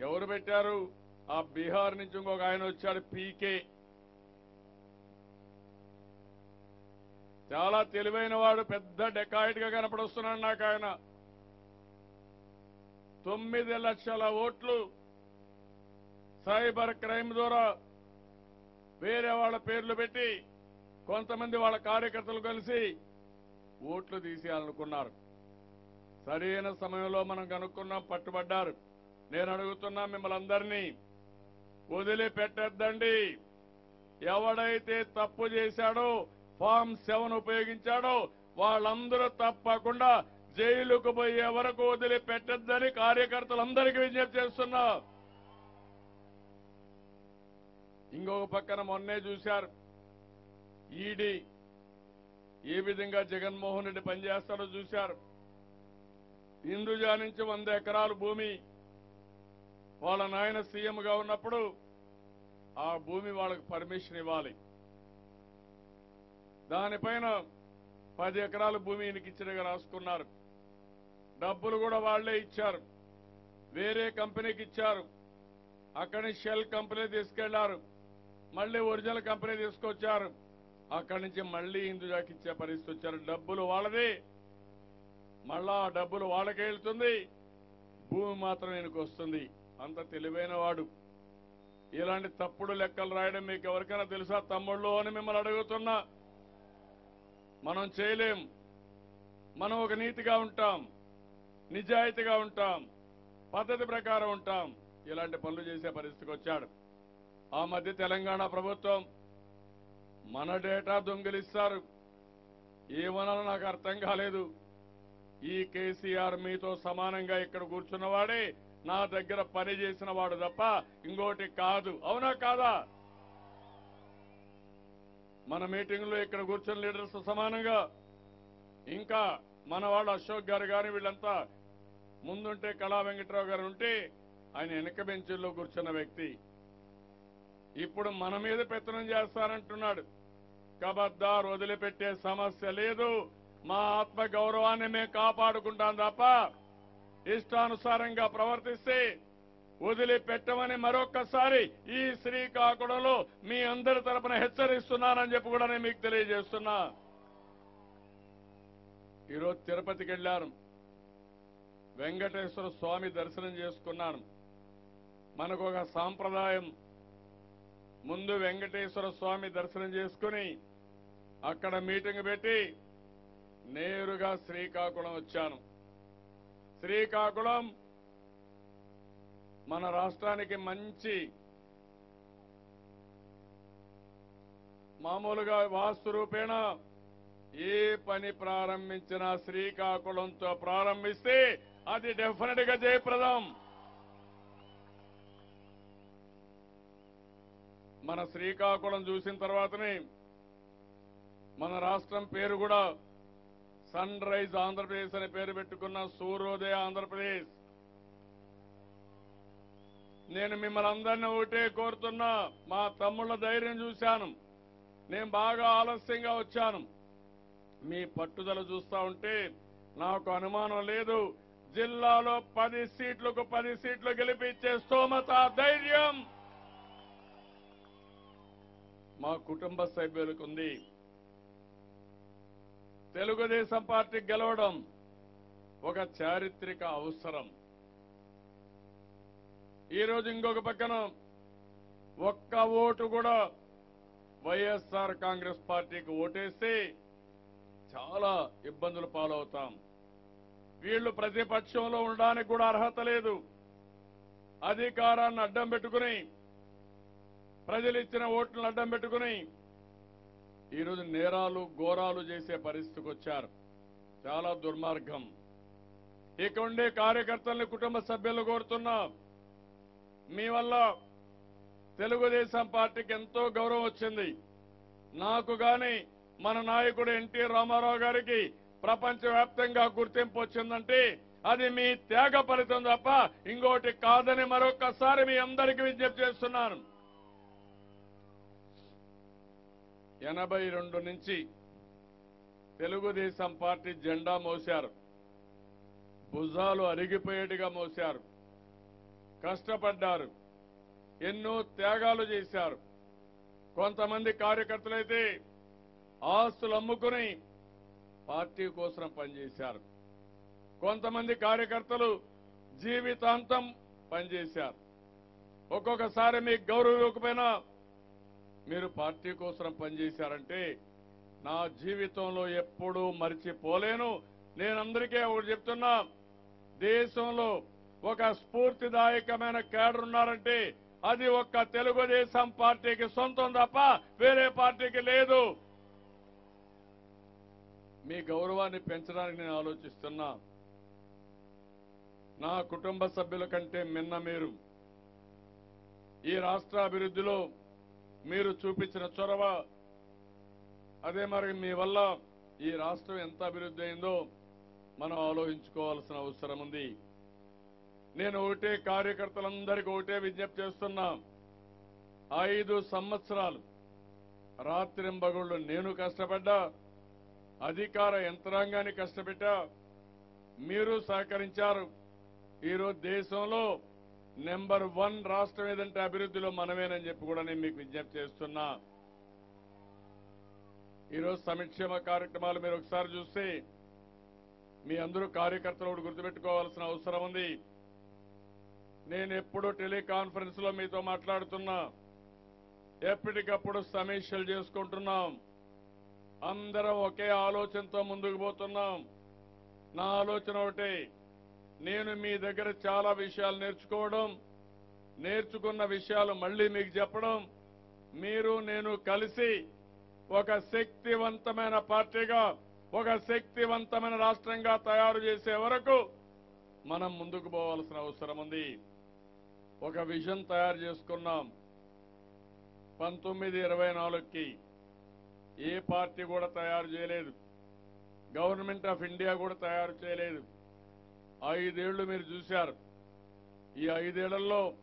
ఎవరు పెట్టారు? ఆ బీహార్ నుంచి ఇంకొక ఆయన వచ్చాడు పీకే. చాలా తెలివైన వాడు పెద్ద డెకాయిట్గా కనపడొస్తున్నాడు నాకు ఆయన. తొమ్మిది లక్షల ఓట్లు సైబర్ క్రైమ్ ద్వారా వేరే వాళ్ళ పేర్లు పెట్టి కొంతమంది వాళ్ళ కార్యకర్తలు కలిసి ఓట్లు తీసేయాలనుకున్నారు. సరైన సమయంలో మనం కనుక్కున్నాం పట్టుబడ్డారు. నేను అడుగుతున్నా మిమ్మల్ని అందరినీ వదిలిపెట్టద్దండి. ఎవడైతే తప్పు చేశాడో ఫామ్ సెవెన్ ఉపయోగించాడో వాళ్ళందరూ తప్పకుండా జైలుకు పోయే వరకు వదిలిపెట్టద్దని కార్యకర్తలందరికీ విజ్ఞప్తి చేస్తున్నా. ఇంకొక పక్కన మొన్నే చూశారు ఈడీ ఏ విధంగా జగన్మోహన్ రెడ్డి పనిచేస్తాడో చూశారు. హిందూజా నుంచి వంద ఎకరాల భూమి వాళ్ళ నాయన సీఎంగా ఉన్నప్పుడు ఆ భూమి వాళ్ళకి పర్మిషన్ ఇవ్వాలి. దానిపైన పది ఎకరాల భూమి ఈయనకి ఇచ్చినగా రాసుకున్నారు. డబ్బులు కూడా వాళ్ళే ఇచ్చారు. వేరే కంపెనీకి ఇచ్చారు. అక్కడి షెల్ కంపెనీ తీసుకెళ్ళారు. మళ్ళీ ఒరిజినల్ కంపెనీ తీసుకొచ్చారు. అక్కడి నుంచి మళ్ళీ ఇందుజాకి ఇచ్చే పరిస్థితి వచ్చారు. డబ్బులు వాళ్ళది. మళ్ళా ఆ డబ్బులు వాళ్ళకే వెళ్తుంది. భూమి మాత్రం ఈయనకు వస్తుంది. అంత తెలివైన వాడు. ఇలాంటి తప్పుడు లెక్కలు రాయడం మీకు ఎవరికైనా తెలుసా తమ్ముళ్ళు అని మిమ్మల్ని అడుగుతున్నా. మనం చేయలేం. మనం ఒక నీతిగా ఉంటాం. నిజాయితీగా ఉంటాం. పద్ధతి ప్రకారం ఉంటాం. ఇలాంటి పనులు చేసే పరిస్థితికి వచ్చాడు. ఆ మధ్య తెలంగాణ ప్రభుత్వం మన డేటా దొంగిలిస్తారు. ఏమనాలో నాకు అర్థం కాలేదు. ఈ కేసీఆర్ మీతో సమానంగా ఇక్కడ కూర్చున్నవాడే నా దగ్గర పని చేసిన వాడు తప్ప ఇంకోటి కాదు. అవునా కాదా? మన మీటింగ్లో ఇక్కడ కూర్చున్న లీడర్స్ సమానంగా. ఇంకా మన వాళ్ళు అశోక్ గారు కానీ వీళ్ళంతా ముందుంటే కళా వెంకట్రావు గారు ఉంటే ఆయన వెనక బెంచుల్లో కూర్చున్న వ్యక్తి. ఇప్పుడు మన మీద పెత్తనం చేస్తానంటున్నాడు కబద్దార్ వదిలిపెట్టే సమస్య లేదు. మా ఆత్మ గౌరవాన్ని మేము కాపాడుకుంటాం తప్ప ఇష్టానుసారంగా ప్రవర్తిస్తే వదిలిపెట్టమని మరొక్కసారి ఈ శ్రీకాకుళంలో మీ అందరి తరపున హెచ్చరిస్తున్నానని చెప్పి కూడా నేను మీకు తెలియజేస్తున్నా. ఈరోజు తిరుపతికి వెళ్ళాను. వెంకటేశ్వర స్వామి దర్శనం చేసుకున్నాను. మనకు ఒక సాంప్రదాయం. ముందు వెంకటేశ్వర స్వామి దర్శనం చేసుకుని అక్కడ మీటింగ్ పెట్టి నేరుగా శ్రీకాకుళం వచ్చాను. శ్రీకాకుళం మన రాష్ట్రానికి మంచి మామూలుగా వాస్తు రూపేణ ఏ పని ప్రారంభించినా శ్రీకాకుళంతో ప్రారంభిస్తే అది డెఫినెట్గా జయప్రదం. మన శ్రీకాకుళం చూసిన తర్వాతనే మన రాష్ట్రం పేరు కూడా సన్ రైజ్ ఆంధ్రప్రదేశ్ అని పేరు పెట్టుకున్న సూర్యోదయ ఆంధ్రప్రదేశ్. నేను మిమ్మల్ని అందరినీ ఒకటే కోరుతున్నా మా తమ్ముళ్ళ ధైర్యం చూశాను. నేను బాగా ఆలస్యంగా వచ్చాను. మీ పట్టుదల చూస్తా ఉంటే నాకు అనుమానం లేదు. జిల్లాలో పది సీట్లకు పది సీట్లు గెలిపించే స్తోమత ధైర్యం మా కుటుంబ సభ్యులకు ఉంది తెలుగుదేశం పార్టీ గెలవడం ఒక చారిత్రక అవసరం. ఈ రోజు ఇంకొక పక్కన ఒక్క ఓటు కూడా వైఎస్ఆర్ కాంగ్రెస్ పార్టీకి ఓటేస్తే చాలా ఇబ్బందులు పాలవుతాం. వీళ్ళు ప్రతిపక్షంలో ఉండడానికి కూడా అర్హత లేదు. అధికారాన్ని అడ్డం పెట్టుకుని ప్రజలు ఇచ్చిన ఓట్లను అడ్డం పెట్టుకుని ఈరోజు నేరాలు ఘోరాలు చేసే పరిస్థితికి వచ్చారు. చాలా దుర్మార్గం. ఇక ఉండే కార్యకర్తల్ని కుటుంబ సభ్యులు కోరుతున్నా. మీ వల్ల తెలుగుదేశం పార్టీకి ఎంతో గౌరవం వచ్చింది. నాకు గాని మన నాయకుడు ఎన్టీ రామారావు గారికి ప్రపంచవ్యాప్తంగా గుర్తింపు వచ్చిందంటే అది మీ త్యాగ ఫలితం తప్ప ఇంకోటి కాదని మరొకసారి మీ అందరికీ విజ్ఞప్తి చేస్తున్నాను. ఎనభై రెండు నుంచి తెలుగుదేశం పార్టీ జెండా మోశారు. భుజాలు అరిగిపోయేట్టుగా మోశారు. కష్టపడ్డారు. ఎన్నో త్యాగాలు చేశారు. కొంతమంది కార్యకర్తలైతే ఆస్తులు అమ్ముకుని పార్టీ కోసం పనిచేశారు. కొంతమంది కార్యకర్తలు జీవితాంతం పనిచేశారు. ఒక్కొక్కసారి మీకు గౌరవ ఇవ్వకపోయినా మీరు పార్టీ కోసం పనిచేశారంటే నా జీవితంలో ఎప్పుడూ మర్చిపోలేను. నేనందరికీ ఒకటి చెప్తున్నా దేశంలో ఒక స్ఫూర్తిదాయకమైన కేడర్ ఉన్నారంటే అది ఒక్క తెలుగుదేశం పార్టీకి సొంతం తప్ప వేరే పార్టీకి లేదు. మీ గౌరవాన్ని పెంచడానికి నేను ఆలోచిస్తున్నా. నా కుటుంబ సభ్యుల కంటే మిన్న మీరు. ఈ రాష్ట్ర అభివృద్ధిలో మీరు చూపించిన చొరవ అదే మరి మీ వల్ల ఈ రాష్ట్రం ఎంత అభివృద్ధి అయిందో మనం ఆలోచించుకోవాల్సిన అవసరం ఉంది. నేను ఒకటే కార్యకర్తలందరికీ ఒకటే విజ్ఞప్తి చేస్తున్నా. ఐదు సంవత్సరాలు రాత్రింబగుళ్ళు నేను కష్టపడ్డా అధికార యంత్రాంగాన్ని కష్టపెట్టా మీరు సహకరించారు. ఈరోజు దేశంలో నెంబర్ వన్ రాష్ట్రం ఏదంటే అభివృద్ధిలో మనమేనని చెప్పి కూడా నేను మీకు విజ్ఞప్తి చేస్తున్నా. ఈరోజు సంక్షేమ కార్యక్రమాలు మీరు ఒకసారి చూస్తే మీ అందరూ కార్యకర్తలు గుర్తుపెట్టుకోవాల్సిన అవసరం ఉంది. నేను ఎప్పుడూ టెలికాన్ఫరెన్స్లో మీతో మాట్లాడుతున్నా. ఎప్పటికప్పుడు సమీక్షలు చేసుకుంటున్నాం. అందరం ఒకే ఆలోచనతో ముందుకు పోతున్నాం. నా ఆలోచన ఒకటే నేను మీ దగ్గర చాలా విషయాలు నేర్చుకోవడం నేర్చుకున్న విషయాలు మళ్ళీ మీకు చెప్పడం మీరు నేను కలిసి ఒక శక్తివంతమైన పార్టీగా ఒక శక్తివంతమైన రాష్ట్రంగా తయారు చేసే వరకు మనం ముందుకు పోవాల్సిన అవసరం ఉంది. ఒక విజన్ తయారు చేసుకున్నాం. పంతొమ్మిది ఇరవై నాలుగుకి ఏ పార్టీ కూడా తయారు చేయలేదు. గవర్నమెంట్ ఆఫ్ ఇండియా కూడా తయారు చేయలేదు. ఐదేళ్ళు మీరు చూశారు. ఈ ఐదేళ్ళలో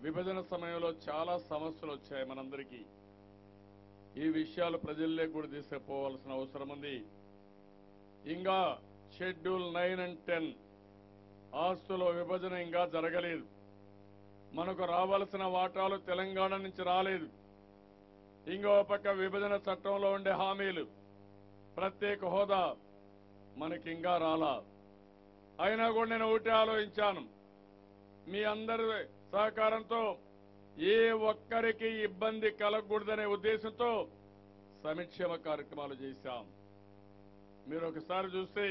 విభజన సమయంలో చాలా సమస్యలు వచ్చాయి మనందరికీ. ఈ విషయాలు ప్రజల్లో కూడా తీసుకుపోవాల్సిన అవసరం ఉంది. ఇంకా షెడ్యూల్ నైన్ అండ్ టెన్ ఆస్తుల విభజన ఇంకా జరగలేదు. మనకు రావాల్సిన వాటాలు తెలంగాణ నుంచి రాలేదు. ఇంకో పక్క విభజన చట్టంలో ఉండే హామీలు ప్రత్యేక హోదా మనకి ఇంకా రాలా. అయినా కూడా నేను ఒకటి ఆలోచించాను. మీ అందరి సహకారంతో ఏ ఒక్కరికి ఇబ్బంది కలగకూడదనే ఉద్దేశంతో సంక్షేమ కార్యక్రమాలు చేశాం. మీరు ఒకసారి చూస్తే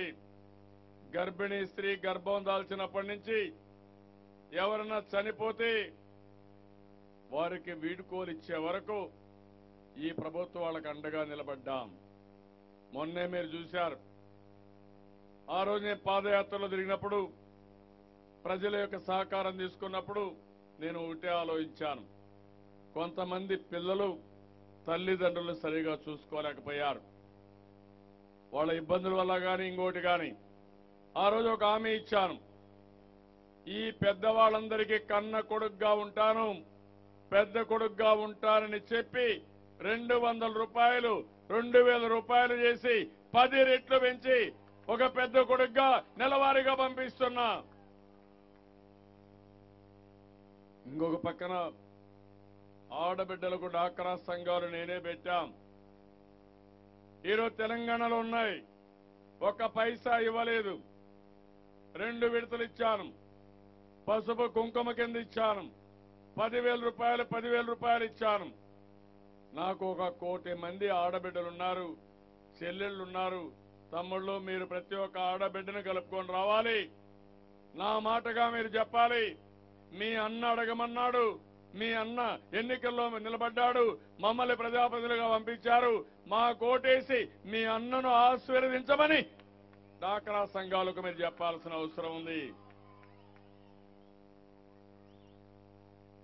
గర్భిణీ స్త్రీ గర్భం దాల్చినప్పటి నుంచి ఎవరన్నా చనిపోతే వారికి వీడుకోలిచ్చే వరకు ఈ ప్రభుత్వం వాళ్ళకు అండగా నిలబడ్డాం. మొన్నే మీరు చూశారు ఆ రోజు నేను పాదయాత్రలో తిరిగినప్పుడు ప్రజల యొక్క సహకారం తీసుకున్నప్పుడు నేను ఒకటే ఆలోచించాను. కొంతమంది పిల్లలు తల్లిదండ్రులు సరిగా చూసుకోలేకపోయారు. వాళ్ళ ఇబ్బందుల వల్ల కానీ ఇంకోటి కానీ ఆ రోజు ఒక హామీ ఇచ్చాను. ఈ పెద్దవాళ్ళందరికీ కన్న కొడుగ్గా ఉంటాను పెద్ద కొడుగ్గా ఉంటానని చెప్పి రెండు వందల రూపాయలు రెండు వేల రూపాయలు చేసి పది రెట్లు పెంచి ఒక పెద్ద కొడుకుగా నెలవారీగా పంపిస్తున్నా. ఇంకొక పక్కన ఆడబిడ్డలకు డాక్రా సంఘాలు నేనే పెట్టాం. ఈరోజు తెలంగాణలో ఉన్నాయి. ఒక పైసా ఇవ్వలేదు. రెండు విడతలు ఇచ్చాను. పసుపు కుంకుమ కింద ఇచ్చాను. పదివేల రూపాయలు పదివేల రూపాయలు ఇచ్చాను. నాకు ఒక కోటి మంది ఆడబిడ్డలు ఉన్నారు చెల్లెళ్ళు ఉన్నారు. తమ్ముళ్ళు మీరు ప్రతి ఒక్క ఆడబిడ్డను కలుపుకొని రావాలి. నా మాటగా మీరు చెప్పాలి. మీ అన్న అడగమన్నాడు. మీ అన్న ఎన్నికల్లో నిలబడ్డాడు. మమ్మల్ని ప్రజాప్రతినిధులుగా పంపించారు. మా కోటేసి మీ అన్నను ఆశీర్వదించమని డాక్రా సంఘాలకు మీరు చెప్పాల్సిన అవసరం ఉంది.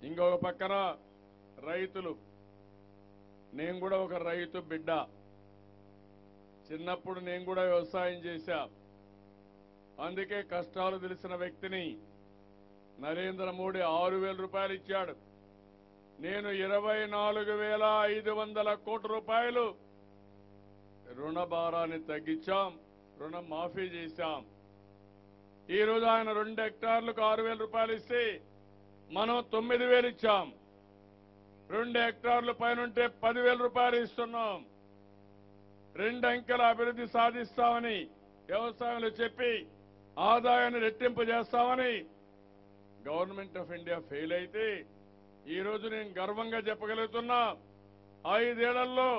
ఇంకొక పక్కన రైతులు. నేను కూడా ఒక రైతు బిడ్డ. చిన్నప్పుడు నేను కూడా వ్యవసాయం చేశా. అందుకే కష్టాలు తెలిసిన వ్యక్తిని నరేంద్ర మోడీ ఆరు వేల రూపాయలు ఇచ్చాడు. నేను ఇరవై నాలుగు వేల ఐదు వందల కోట్ల రూపాయలు రుణ భారాన్ని తగ్గించాం రుణం మాఫీ చేశాం. ఈ ఆయన రెండు హెక్టార్లకు ఆరు వేల రూపాయలు ఇస్తే మనం తొమ్మిది వేలు ఇచ్చాం. రెండు హెక్టార్ల పైనుంటే పదివేల రూపాయలు ఇస్తున్నాం. రెండు అంకెల అభివృద్ధి సాధిస్తామని వ్యవసాయంలో చెప్పి ఆదాయాన్ని రెట్టింపు చేస్తామని గవర్నమెంట్ ఆఫ్ ఇండియా ఫెయిల్ అయితే ఈ రోజు నేను గర్వంగా చెప్పగలుగుతున్నా ఐదేళ్ళలో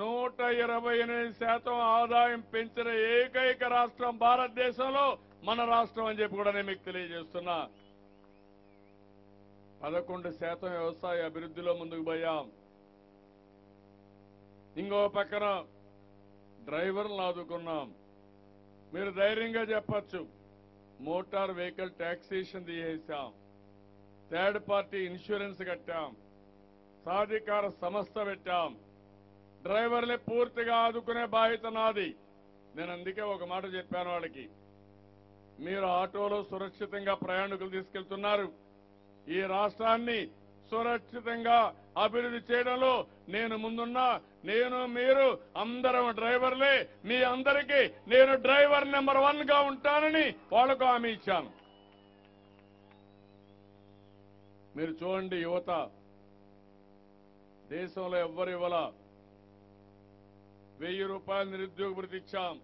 నూట ఇరవై ఎనిమిది శాతం ఆదాయం పెంచిన ఏకైక రాష్ట్రం భారతదేశంలో మన రాష్ట్రం అని చెప్పి కూడా నేను మీకు తెలియజేస్తున్నా. పదకొండు శాతం వ్యవసాయ అభివృద్ధిలో ముందుకు పోయాం. ఇంకో పక్కన డ్రైవర్లను ఆదుకున్నాం. మీరు ధైర్యంగా చెప్పచ్చు మోటార్ వెహికల్ ట్యాక్సేషన్ తీసేశాం. థర్డ్ పార్టీ ఇన్సూరెన్స్ కట్టాం. సాధికార సంస్థ పెట్టాం. డ్రైవర్లే పూర్తిగా ఆదుకునే బాధ్యత నాది. నేను అందుకే ఒక మాట చెప్పాను వాళ్ళకి. మీరు ఆటోలో సురక్షితంగా ప్రయాణికులు తీసుకెళ్తున్నారు. ఈ రాష్ట్రాన్ని సురక్షితంగా అభివృద్ధి చేయడంలో నేను ముందున్నా. నేను మీరు అందరం డ్రైవర్లే. మీ అందరికీ నేను డ్రైవర్ నెంబర్ వన్గా ఉంటానని వాళ్ళకు హామీ ఇచ్చాను. మీరు చూడండి యువత. దేశంలో ఎవ్వరు ఇవ్వాల. వెయ్యి రూపాయలు నిరుద్యోగ భృతి ఇచ్చాం.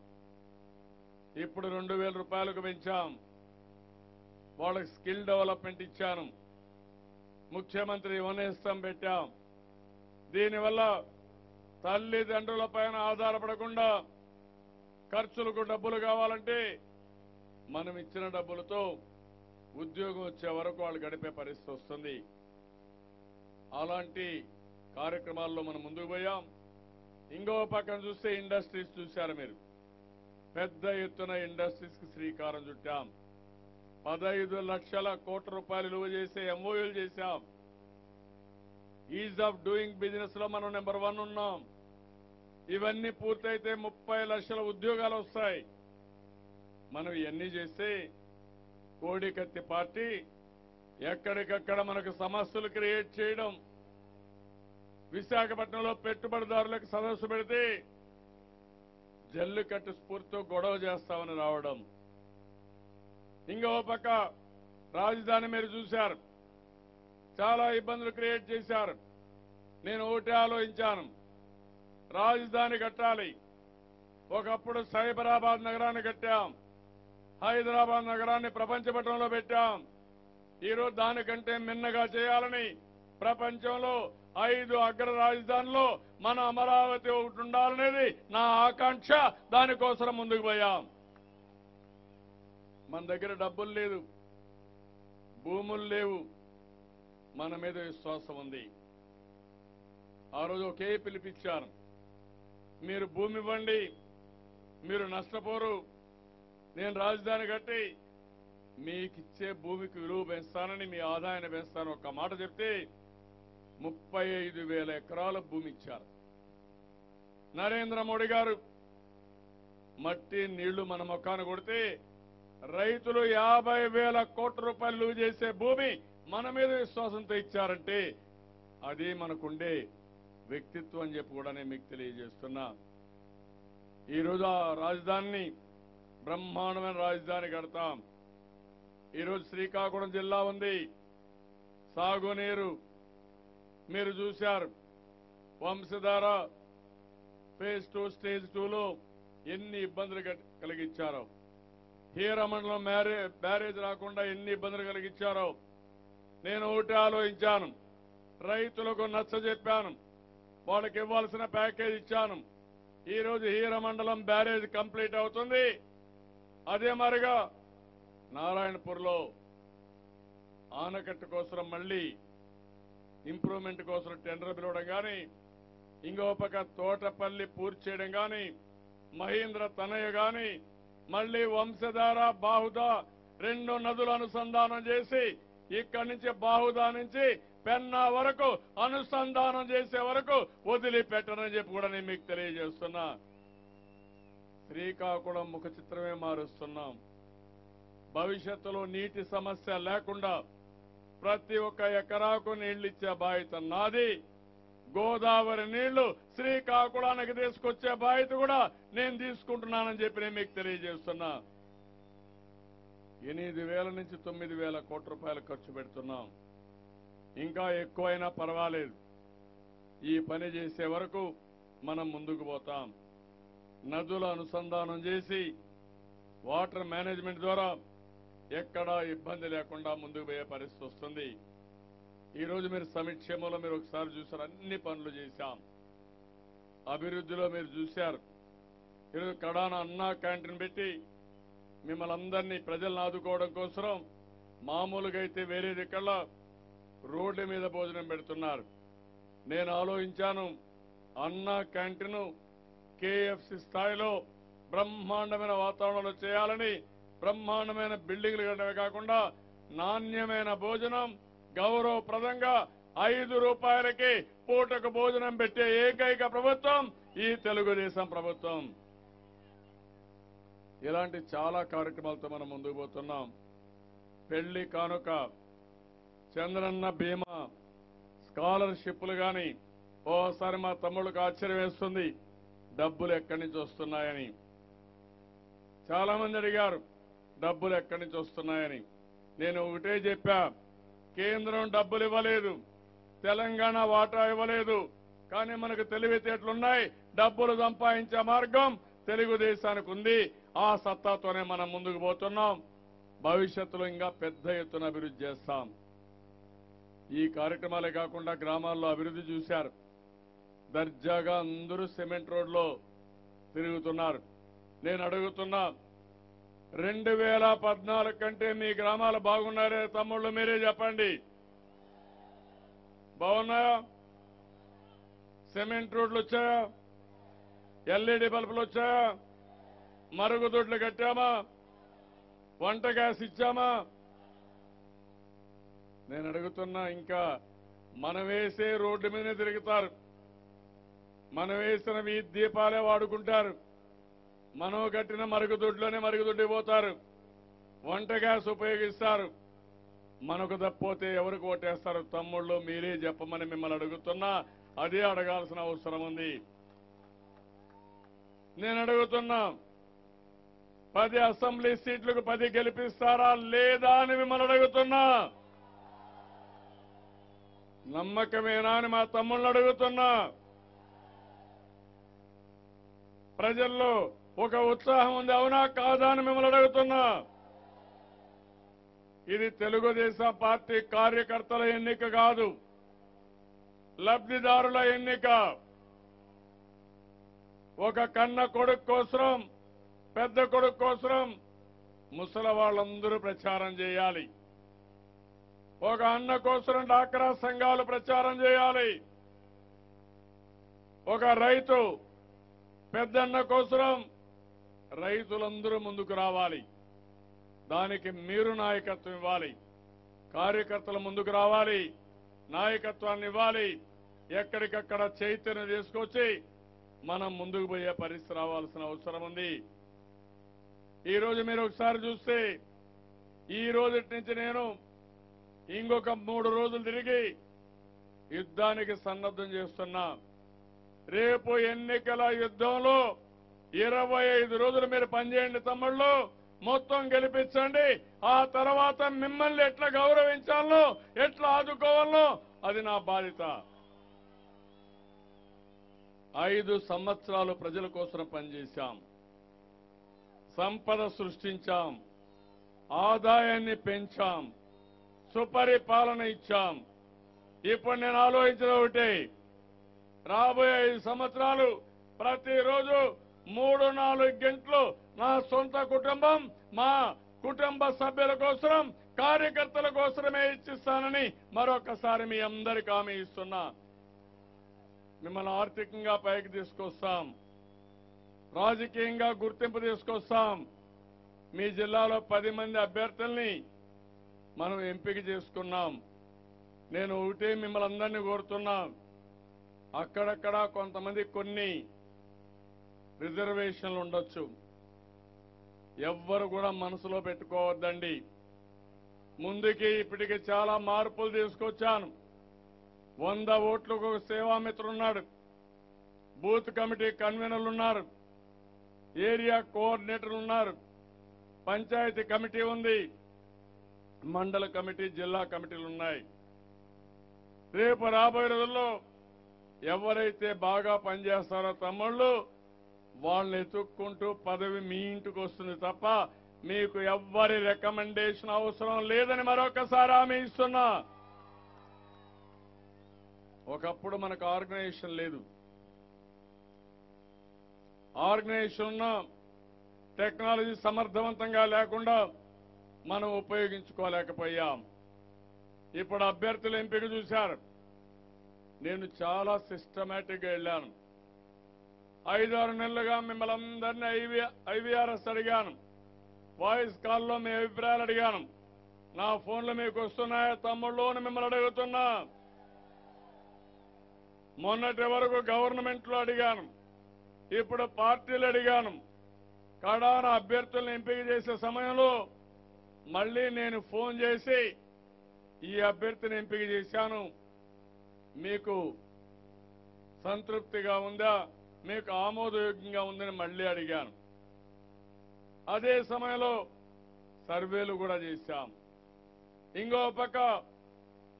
ఇప్పుడు రెండు వేల రూపాయలకు పెంచాం. వాళ్ళకి స్కిల్ డెవలప్మెంట్ ఇచ్చాను. ముఖ్యమంత్రి యువనేస్తం పెట్టాం. దీనివల్ల తల్లిదండ్రుల పైన ఆధారపడకుండా ఖర్చులకు డబ్బులు కావాలంటే మనం ఇచ్చిన డబ్బులతో ఉద్యోగం వచ్చే వరకు వాళ్ళు గడిపే పరిస్థితి వస్తుంది. అలాంటి కార్యక్రమాల్లో మనం ముందుకు పోయాం. ఇంకో పక్కన చూస్తే ఇండస్ట్రీస్ చూశారు మీరు. పెద్ద ఎత్తున ఇండస్ట్రీస్కి శ్రీకారం చుట్టాం. పదహైదు లక్షల కోట్ల రూపాయలు విలువ చేసే ఎంఓయూలు చేశాం. ఈజ్ ఆఫ్ డూయింగ్ బిజినెస్లో మనం నెంబర్ వన్ ఉన్నాం. ఇవన్నీ పూర్తయితే ముప్పై లక్షల ఉద్యోగాలు వస్తాయి. మనం ఇవన్నీ చేస్తే కోడికత్తి పార్టీ ఎక్కడికక్కడ మనకు సమస్యలు క్రియేట్ చేయడం. విశాఖపట్నంలో పెట్టుబడిదారులకు సదస్సు పెడితే జల్లుకట్టు స్ఫూర్తితో గొడవ చేస్తామని రావడం. ఇంకో పక్క రాజధాని మీరు చూశారు. చాలా ఇబ్బందులు క్రియేట్ చేశారు. నేను ఒకటి ఆలోచించాను. రాజధాని కట్టాలి. ఒకప్పుడు సైబరాబాద్ నగరాన్ని కట్టాం. హైదరాబాద్ నగరాన్ని ప్రపంచ పట్టణంలో పెట్టాం. ఈరోజు దానికంటే మిన్నగా చేయాలని ప్రపంచంలో ఐదు అగ్ర రాజధానిలో మన అమరావతి ఒకటి ఉండాలనేది నా ఆకాంక్ష. దానికోసం ముందుకు పోయాం. మన దగ్గర డబ్బులు లేదు భూములు లేవు మన మీద విశ్వాసం ఉంది. ఆ రోజు ఒకే పిలిపించారు మీరు భూమి ఇవ్వండి మీరు నష్టపోరు నేను రాజధాని కట్టి మీకిచ్చే భూమికి విలువ పెంచుతానని మీ ఆదాయాన్ని పెంచుతాను ఒక్క మాట చెప్తే ముప్పై ఐదు వేల ఎకరాల భూమి ఇచ్చారు. నరేంద్ర మోడీ గారు మట్టి నీళ్ళు మన మొక్కాను కొడితే రైతులు యాభై వేల కోట్ల రూపాయలు చేసే భూమి మన మీద విశ్వాసంతో ఇచ్చారంటే అది మనకుండే వ్యక్తిత్వం అని చెప్పి కూడా నేను మీకు తెలియజేస్తున్నా. ఈరోజు ఆ రాజధానిని బ్రహ్మాండమైన రాజధాని కడతాం. ఈరోజు శ్రీకాకుళం జిల్లా ఉంది. సాగునీరు మీరు చూశారు. వంశధార ఫేజ్ టూ స్టేజ్ టూలో ఎన్ని ఇబ్బందులు కలిగించారో హీర మండలం మ్యారే బ్యారేజ్ రాకుండా ఎన్ని ఇబ్బందులు కలిగించారో నేను ఒకటి ఆలోచించాను. రైతులకు నచ్చ చెప్పాను. వాళ్ళకి ఇవ్వాల్సిన ప్యాకేజ్ ఇచ్చాను. ఈరోజు హీరమండలం హీర మండలం బ్యారేజ్ కంప్లీట్ అవుతుంది. అదే మరిగా నారాయణపూర్లో ఆనకట్ట కోసం మళ్ళీ ఇంప్రూవ్మెంట్ కోసం టెండర్ పిలవడం కానీ ఇంకో పక్క తోటపల్లి పూర్తి చేయడం కానీ మహేంద్ర తనయ కానీ మళ్ళీ వంశధార బాహుదా రెండు నదులు అనుసంధానం చేసి ఇక్కడి నుంచి బాహుదా నుంచి పెన్నా వరకు అనుసంధానం చేసే వరకు వదిలిపెట్టనని చెప్పి కూడా నేను మీకు తెలియజేస్తున్నా. శ్రీకాకుళం ముఖ చిత్రమే మారుస్తున్నాం. భవిష్యత్తులో నీటి సమస్య లేకుండా ప్రతి ఒక్క ఎకరాకు నీళ్ళిచ్చే బాధ్యత నాది. గోదావరి నీళ్ళు శ్రీకాకుళానికి తీసుకొచ్చే బాధ్యత కూడా నేను తీసుకుంటున్నానని చెప్పి నేను మీకు తెలియజేస్తున్నా. ఎనిమిది వేల నుంచి తొమ్మిది వేల కోట్ల రూపాయలు ఖర్చు పెడుతున్నాం. ఇంకా ఎక్కువైనా పర్వాలేదు. ఈ పని చేసే వరకు మనం ముందుకు పోతాం. నదుల అనుసంధానం చేసి వాటర్ మేనేజ్మెంట్ ద్వారా ఎక్కడా ఇబ్బంది లేకుండా ముందుకు పోయే పరిస్థితి వస్తుంది. ఈ రోజు మీరు సమీక్షేమంలో మీరు ఒకసారి చూసారు. అన్ని పనులు చేశాం. అభివృద్ధిలో మీరు చూశారు. ఈరోజు కడాన అన్నా క్యాంటీన్ పెట్టి మిమ్మల్ని అందరినీ ప్రజలను ఆదుకోవడం కోసం మామూలుగా అయితే వేరే దిక్కల్లో రోడ్ల మీద భోజనం పెడుతున్నారు. నేను ఆలోచించాను అన్నా క్యాంటీన్ కేఎఫ్సి స్థాయిలో బ్రహ్మాండమైన వాతావరణంలో చేయాలని బ్రహ్మాండమైన బిల్డింగ్లు కట్టడమే కాకుండా నాణ్యమైన భోజనం గౌరవప్రదంగా ఐదు రూపాయలకి పూటకు భోజనం పెట్టే ఏకైక ప్రభుత్వం ఈ తెలుగుదేశం ప్రభుత్వం. ఇలాంటి చాలా కార్యక్రమాలతో మనం ముందుకు పోతున్నాం. పెళ్ళి కానుక చంద్రన్న బీమా స్కాలర్షిప్లు గాని ఓసారి మా తమ్ముళ్ళకు ఆశ్చర్యం వేస్తుంది. డబ్బులు ఎక్కడి నుంచి వస్తున్నాయని. చాలా మంది అడిగారు డబ్బులు ఎక్కడి నుంచి వస్తున్నాయని. నేను ఒకటే చెప్పా కేంద్రం డబ్బులు ఇవ్వలేదు. తెలంగాణ వాటా ఇవ్వలేదు. కానీ మనకు తెలివితేటలున్నాయి. డబ్బులు సంపాదించే మార్గం తెలుగుదేశానికి ఉంది. ఆ సత్తాతోనే మనం ముందుకు పోతున్నాం. భవిష్యత్తులో ఇంకా పెద్ద ఎత్తున అభివృద్ధి చేస్తాం. ఈ కార్యక్రమాలే కాకుండా గ్రామాల్లో అభివృద్ధి చూశారు. దర్జాగా అందరూ సిమెంట్ రోడ్లో తిరుగుతున్నారు. నేను అడుగుతున్నా రెండు వేల పద్నాలుగు కంటే మీ గ్రామాలు బాగున్నారే తమ్ముళ్ళు మీరే చెప్పండి. బాగున్నాయా? సిమెంట్ రోడ్లు వచ్చాయా? ఎల్ఈడి బల్బులు వచ్చాయా? మరుగుదొడ్లు కట్టామా? వంట గ్యాస్ ఇచ్చామా? నేను అడుగుతున్నా ఇంకా మనం వేసే రోడ్డు మీదనే తిరుగుతారు. మనం వేసిన వీధి దీపాలే వాడుకుంటారు. మనం కట్టిన మరుగుదొడ్లోనే మరుగుదొడ్డిపోతారు వంట గ్యాస్ ఉపయోగిస్తారు. మనకు తప్పితే ఎవరికి ఓటేస్తారు? తమ్ముళ్ళు మీరే చెప్పమని మిమ్మల్ని అడుగుతున్నా అదే అడగాల్సిన అవసరం ఉంది. నేను అడుగుతున్నా పది అసెంబ్లీ సీట్లకు పది గెలిపిస్తారా లేదా అని మిమ్మల్ని అడుగుతున్నా. నమ్మకమేనా అని మా తమ్ముళ్ళు అడుగుతున్నా. ప్రజల్లో ఒక ఉత్సాహం ఉంది. అవునా కాదా అని మిమ్మల్ని అడుగుతున్నా. ఇది తెలుగుదేశం పార్టీ కార్యకర్తల ఎన్నిక కాదు. లబ్ధిదారుల ఎన్నిక. ఒక కన్న కొడుకు కోసం పెద్ద కొడుకు కోసం ముసలి వాళ్ళందరూ ప్రచారం చేయాలి. ఒక అన్న కోసం డాక్రా సంఘాలు ప్రచారం చేయాలి. ఒక రైతు పెద్దన్న కోసం రైతులందరూ ముందుకు రావాలి. దానికి మీరు నాయకత్వం ఇవ్వాలి. కార్యకర్తలు ముందుకు రావాలి. నాయకత్వాన్ని ఇవ్వాలి. ఎక్కడికక్కడ చైతన్యం తీసుకొచ్చి మనం ముందుకు పోయే పరిస్థితి రావాల్సిన అవసరం ఉంది. ఈరోజు మీరు ఒకసారి చూస్తే ఈ రోజు నుంచి నేను ఇంకొక మూడు రోజులు తిరిగి యుద్ధానికి సన్నద్ధం చేస్తున్నా. రేపు ఎన్నికల యుద్ధంలో ఇరవై ఐదు రోజులు మీరు పనిచేయండి తమ్ముళ్ళు. మొత్తం గెలిపించండి. ఆ తర్వాత మిమ్మల్ని ఎట్లా గౌరవించాలనో ఎట్లా ఆదుకోవాలనో అది నా బాధ్యత. ఐదు సంవత్సరాలు ప్రజల కోసం పనిచేశాం. సంపద సృష్టించాం. ఆదాయాన్ని పెంచాం. సుపరిపాలన ఇచ్చాం. ఇప్పుడు నేను ఆలోచించిన ఒకటి. రాబోయే ఐదు సంవత్సరాలు ప్రతిరోజు మూడు నాలుగు గంటలు నా సొంత కుటుంబం మా కుటుంబ సభ్యుల కోసం కార్యకర్తల కోసమే ఇచ్చిస్తానని మరొకసారి మీ అందరికి హామీ ఇస్తున్నా. మిమ్మల్ని ఆర్థికంగా పైకి తీసుకొస్తాం. రాజకీయంగా గుర్తింపు తీసుకొస్తాం. మీ జిల్లాలో పది మంది అభ్యర్థుల్ని మనం ఎంపిక చేసుకున్నాం. నేను ఒకటే మిమ్మల్ని అందరినీ కోరుతున్నాం. అక్కడక్కడ కొంతమంది కొన్ని రిజర్వేషన్లు ఉండొచ్చు. ఎవ్వరు కూడా మనసులో పెట్టుకోవద్దండి. ముందుకి ఇప్పటికి చాలా మార్పులు తీసుకొచ్చాను. వంద ఓట్లకు ఒక సేవామిత్రున్నాడు. బూత్ కమిటీ కన్వీనర్లు ఉన్నారు ఏరియా కోఆర్డినేటర్లు ఉన్నారు పంచాయతీ కమిటీ ఉంది. మండల కమిటీ జిల్లా కమిటీలు ఉన్నాయి రేపు రాబోయే రోజుల్లో ఎవరైతే బాగా పనిచేస్తారో తమ్ముళ్ళు వాళ్ళని ఎత్తుక్కుంటూ పదవి మీ ఇంటికి వస్తుంది తప్ప మీకు ఎవ్వరి రికమెండేషన్ అవసరం లేదని మరొకసారి ఆమె ఇస్తున్నా. ఒకప్పుడు మనకు ఆర్గనైజేషన్ లేదు. ఆర్గనైజేషన్ ఉన్న టెక్నాలజీ సమర్థవంతంగా లేకుండా మనం ఉపయోగించుకోలేకపోయాం. ఇప్పుడు అభ్యర్థుల ఎంపిక చూశారు. నేను చాలా సిస్టమేటిక్గా వెళ్ళాను. ఐదారు నెలలుగా మిమ్మల్ని అందరినీ ఐవి ఐవీఆర్ఎస్ అడిగాను. వాయిస్ కాల్లో మీ అభిప్రాయాలు అడిగాను. నా ఫోన్లు మీకు వస్తున్నాయా? తమ్ముళ్ళు మిమ్మల్ని అడుగుతున్నా. మొన్నటి వరకు గవర్నమెంట్లో అడిగాను. ఇప్పుడు పార్టీలు అడిగాను. కడాన అభ్యర్థులను ఎంపిక చేసే సమయంలో మళ్ళీ నేను ఫోన్ చేసి ఈ అభ్యర్థిని ఎంపిక చేశాను. మీకు సంతృప్తిగా ఉందా? మీకు ఆమోదయోగ్యంగా ఉందని మళ్ళీ అడిగాను. అదే సమయంలో సర్వేలు కూడా చేశాం. ఇంకో పక్క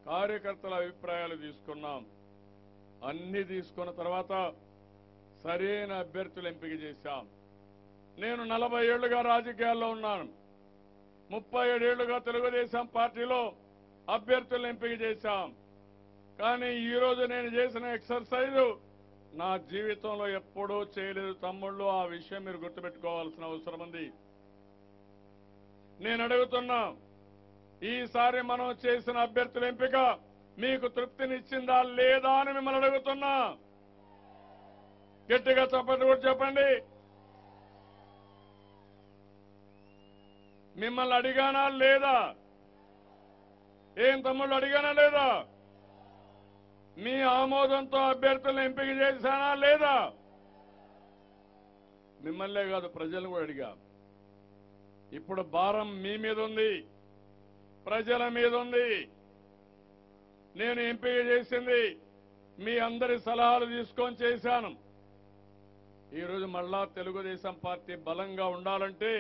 కార్యకర్తల అభిప్రాయాలు తీసుకున్నాం. అన్ని తీసుకున్న తర్వాత సరైన అభ్యర్థులు ఎంపిక చేశాం. నేను నలభై ఏళ్ళుగా రాజకీయాల్లో ఉన్నాను. ముప్పై ఏడేళ్ళుగా తెలుగుదేశం పార్టీలో అభ్యర్థులను ఎంపిక చేశాం. కానీ ఈరోజు నేను చేసిన ఎక్సర్సైజ్ నా జీవితంలో ఎప్పుడూ చేయలేదు తమ్ముళ్ళు ఆ విషయం మీరు గుర్తుపెట్టుకోవాల్సిన అవసరం ఉంది. నేను అడుగుతున్నా ఈసారి మనం చేసిన అభ్యర్థుల ఎంపిక మీకు తృప్తినిచ్చిందా లేదా అని మిమ్మల్ని అడుగుతున్నా. గట్టిగా చెప్పండి కూడా చెప్పండి. మిమ్మల్ని అడిగానా లేదా? ఏం తమ్ముళ్ళు అడిగానా లేదా? మీ ఆమోదంతో అభ్యర్థులను ఎంపిక చేశానా లేదా? మిమ్మల్నే కాదు ప్రజలు కూడా అడిగా. ఇప్పుడు భారం మీ మీద ఉంది ప్రజల మీద ఉంది. నేను ఎంపిక చేసింది మీ అందరి సలహాలు తీసుకొని చేశాను. ఈరోజు మళ్ళా తెలుగుదేశం పార్టీ బలంగా ఉండాలంటే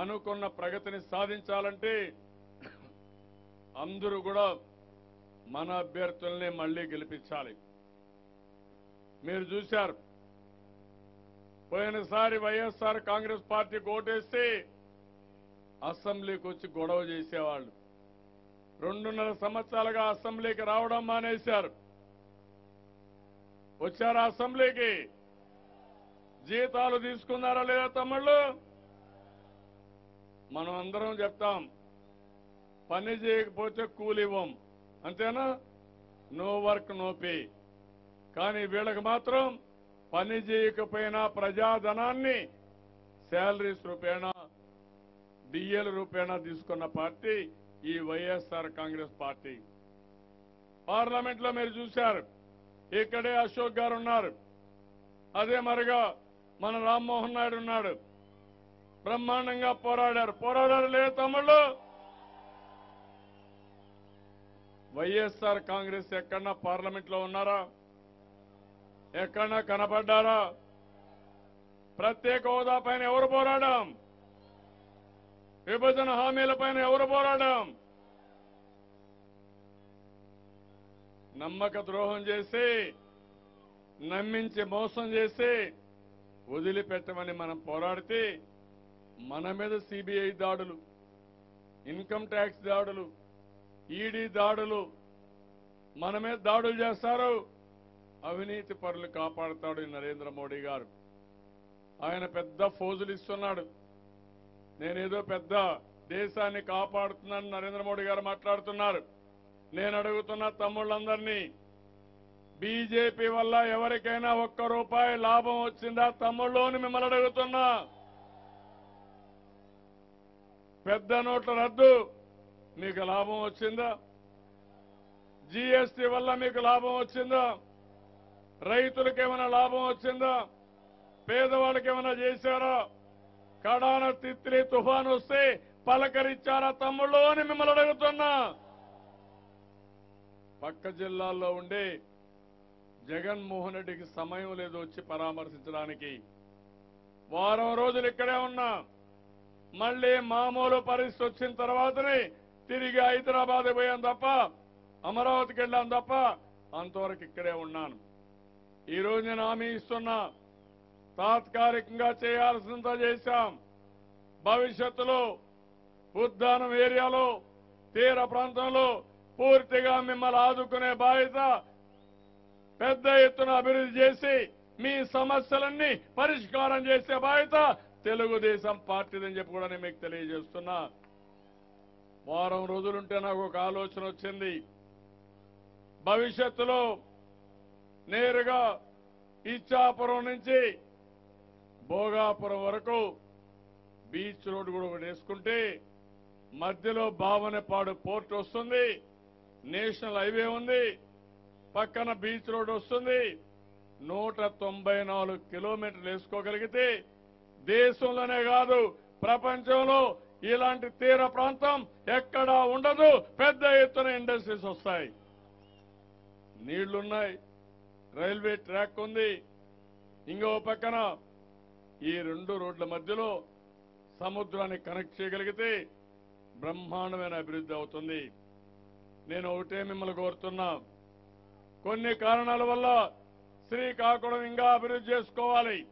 అనుకున్న ప్రగతిని సాధించాలంటే అందరూ కూడా మన అభ్యర్థుల్ని మళ్ళీ గెలిపించాలి. మీరు చూశారు. పోయినసారి వైఎస్ఆర్ కాంగ్రెస్ పార్టీ ఓటేస్తే అసెంబ్లీకి వచ్చి గొడవ చేసేవాళ్ళు. రెండున్నర సంవత్సరాలుగా అసెంబ్లీకి రావడం మానేశారు. వచ్చారా అసెంబ్లీకి? జీతాలు తీసుకున్నారా లేదా తమ్ముళ్ళు? మనం అందరం చెప్తాం. పని చేయకపోతే కూలి ఇవ్వం అంతేనా? నో వర్క్ నో పే కానీ వీళ్ళకి మాత్రం పని చేయకపోయినా ప్రజాధనాన్ని శాలరీస్ రూపేణా డిఎల్ రూపేణా తీసుకున్న పార్టీ ఈ వైఎస్ఆర్ కాంగ్రెస్ పార్టీ. పార్లమెంట్లో మీరు చూశారు. ఇక్కడే అశోక్ గారు ఉన్నారు. అదే మరిగా మన రామ్మోహన్ నాయుడు ఉన్నాడు. బ్రహ్మాండంగా పోరాడారు. పోరాడారు లేదు తమ్ముళ్ళు. వైఎస్ఆర్ కాంగ్రెస్ ఎక్కడన్నా పార్లమెంట్లో ఉన్నారా? ఎక్కడన్నా కనపడ్డారా? ప్రత్యేక హోదా పైన ఎవరు పోరాడాం విభజన హామీల పైన ఎవరు పోరాడాం నమ్మక ద్రోహం చేసి నమ్మించి మోసం చేసి వదిలిపెట్టమని మనం పోరాడితే మన మీద సిబిఐ దాడులు ఇన్కమ్ ట్యాక్స్ దాడులు ఈడీ దాడులు మనమే దాడులు చేస్తారు. అవినీతి పరులు కాపాడుతాడు నరేంద్ర మోడీ గారు. ఆయన పెద్ద ఫోజులు ఇస్తున్నాడు. నేనేదో పెద్ద దేశాన్ని కాపాడుతున్నాను నరేంద్ర మోడీ గారు మాట్లాడుతున్నారు. నేను అడుగుతున్న తమ్ముళ్ళందరినీ బీజేపీ వల్ల ఎవరికైనా ఒక్క రూపాయి లాభం వచ్చిందా? తమ్ముళ్ళోని మిమ్మల్ని అడుగుతున్నా. పెద్ద నోట్ల రద్దు. మీకు లాభం వచ్చిందా? జీఎస్టీ వల్ల మీకు లాభం వచ్చిందా? రైతులకు ఏమైనా లాభం వచ్చిందా? పేదవాళ్ళకి ఏమైనా చేశారా? కడాన తిత్లీ తుఫాన్ వస్తే పలకరించారా తమ్ముళ్ళు అని మిమ్మల్ని అడుగుతున్నా. పక్క జిల్లాల్లో ఉండే జగన్మోహన్ రెడ్డికి సమయం లేదు వచ్చి పరామర్శించడానికి. వారం రోజులు ఇక్కడే ఉన్నా. మళ్ళీ మామూలు పరిస్థితి వచ్చిన తర్వాతనే తిరిగి హైదరాబాద్ పోయాం తప్ప అమరావతికి వెళ్ళాం తప్ప అంతవరకు ఇక్కడే ఉన్నాను. ఈ రోజు నేను హామీ ఇస్తున్నా తాత్కాలికంగా చేయాల్సినంత చేశాం. భవిష్యత్తులో ఉద్దానం ఏరియాలో తీర ప్రాంతంలో పూర్తిగా మిమ్మల్ని ఆదుకునే బాధ్యత పెద్ద ఎత్తున అభివృద్ధి చేసి మీ సమస్యలన్నీ పరిష్కారం చేసే బాధ్యత తెలుగుదేశం పార్టీదని చెప్పి కూడా నేను మీకు తెలియజేస్తున్నా. వారం రోజులుంటే నాకు ఒక ఆలోచన వచ్చింది. భవిష్యత్తులో నేరుగా ఇచ్చాపురం నుంచి భోగాపురం వరకు బీచ్ రోడ్ కూడా ఒకటి వేసుకుంటే మధ్యలో భావనపాడు పోర్ట్ వస్తుంది. నేషనల్ హైవే ఉంది. పక్కన బీచ్ రోడ్ వస్తుంది. నూట తొంభై నాలుగు కిలోమీటర్లు వేసుకోగలిగితే దేశంలోనే కాదు ప్రపంచంలో ఇలాంటి తీర ప్రాంతం ఎక్కడా ఉండదు. పెద్ద ఎత్తున ఇండస్ట్రీస్ వస్తాయి. నీళ్ళున్నాయి. రైల్వే ట్రాక్ ఉంది. ఇంకో పక్కన ఈ రెండు రోడ్ల మధ్యలో సముద్రాన్ని కనెక్ట్ చేయగలిగితే బ్రహ్మాండమైన అభివృద్ధి అవుతుంది. నేను ఒకటే మిమ్మల్ని కోరుతున్నా. కొన్ని కారణాల వల్ల శ్రీకాకుళం ఇంకా అభివృద్ధి చేసుకోవాలి.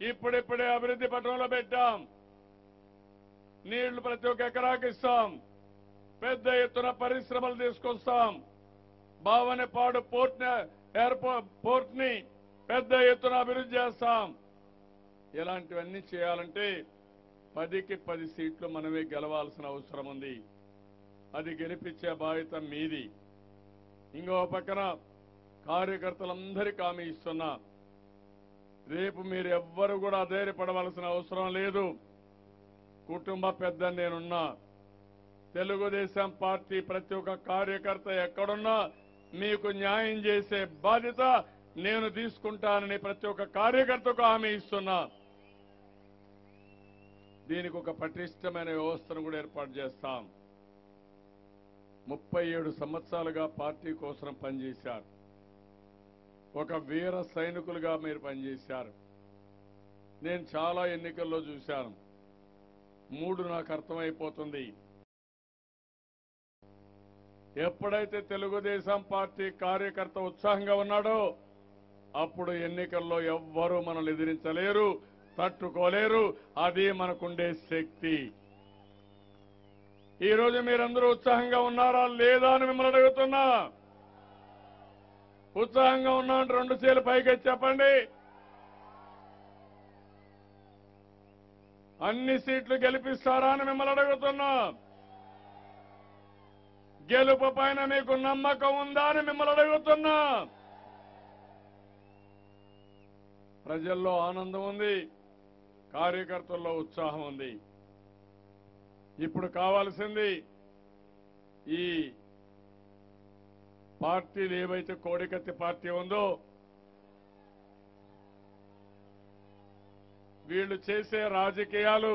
ఇప్పుడిప్పుడే అభివృద్ధి పట్టణంలో పెట్టాం. నీళ్ళు ప్రతి ఒక్క ఎకరాకి ఇస్తాం. పెద్ద ఎత్తున పరిశ్రమలు తీసుకొస్తాం. భావనపాడు పోర్ట్ ఎయిర్పోర్ట్ పోర్ట్ని పెద్ద ఎత్తున అభివృద్ధి చేస్తాం. ఇలాంటివన్నీ చేయాలంటే పదికి పది సీట్లు మనమే గెలవాల్సిన అవసరం ఉంది. అది గెలిపించే బాధ్యత మీది. ఇంకో పక్కన కార్యకర్తలందరికీ హామీ ఇస్తున్నా. రేపు మీరు ఎవ్వరు కూడా అధైర్యపడవలసిన అవసరం లేదు. కుటుంబ పెద్ద నేనున్నా. తెలుగుదేశం పార్టీ ప్రతి ఒక్క కార్యకర్త ఎక్కడున్నా మీకు న్యాయం చేసే బాధ్యత నేను తీసుకుంటానని ప్రతి ఒక్క కార్యకర్తకు హామీ ఇస్తున్నా. దీనికి ఒక పటిష్టమైన వ్యవస్థను కూడా ఏర్పాటు చేస్తాం. ముప్పై ఏడు సంవత్సరాలుగా పార్టీ కోసం పనిచేశారు. ఒక వీర సైనికులుగా మీరు పనిచేశారు. నేను చాలా ఎన్నికల్లో చూశాను. మూడు నాకు అర్థమైపోతుంది. ఎప్పుడైతే తెలుగుదేశం పార్టీ కార్యకర్త ఉత్సాహంగా ఉన్నాడో అప్పుడు ఎన్నికల్లో ఎవ్వరూ మనల్ని ఎదిరించలేరు తట్టుకోలేరు. అది మనకుండే శక్తి. ఈరోజు మీరందరూ ఉత్సాహంగా ఉన్నారా లేదా అని మిమ్మల్ని అడుగుతున్నా. ఉత్సాహంగా ఉన్నా రెండు చేలు పైకి చెప్పండి. అన్ని సీట్లు గెలిపిస్తారా అని మిమ్మల్ని అడుగుతున్నా. గెలుపు పైన మీకు నమ్మకం ఉందా అని మిమ్మల్ని అడుగుతున్నా. ప్రజల్లో ఆనందం ఉంది కార్యకర్తల్లో ఉత్సాహం ఉంది. ఇప్పుడు కావాల్సింది ఈ పార్టీలు ఏవైతే కోడికత్తి పార్టీ ఉందో వీళ్ళు చేసే రాజకీయాలు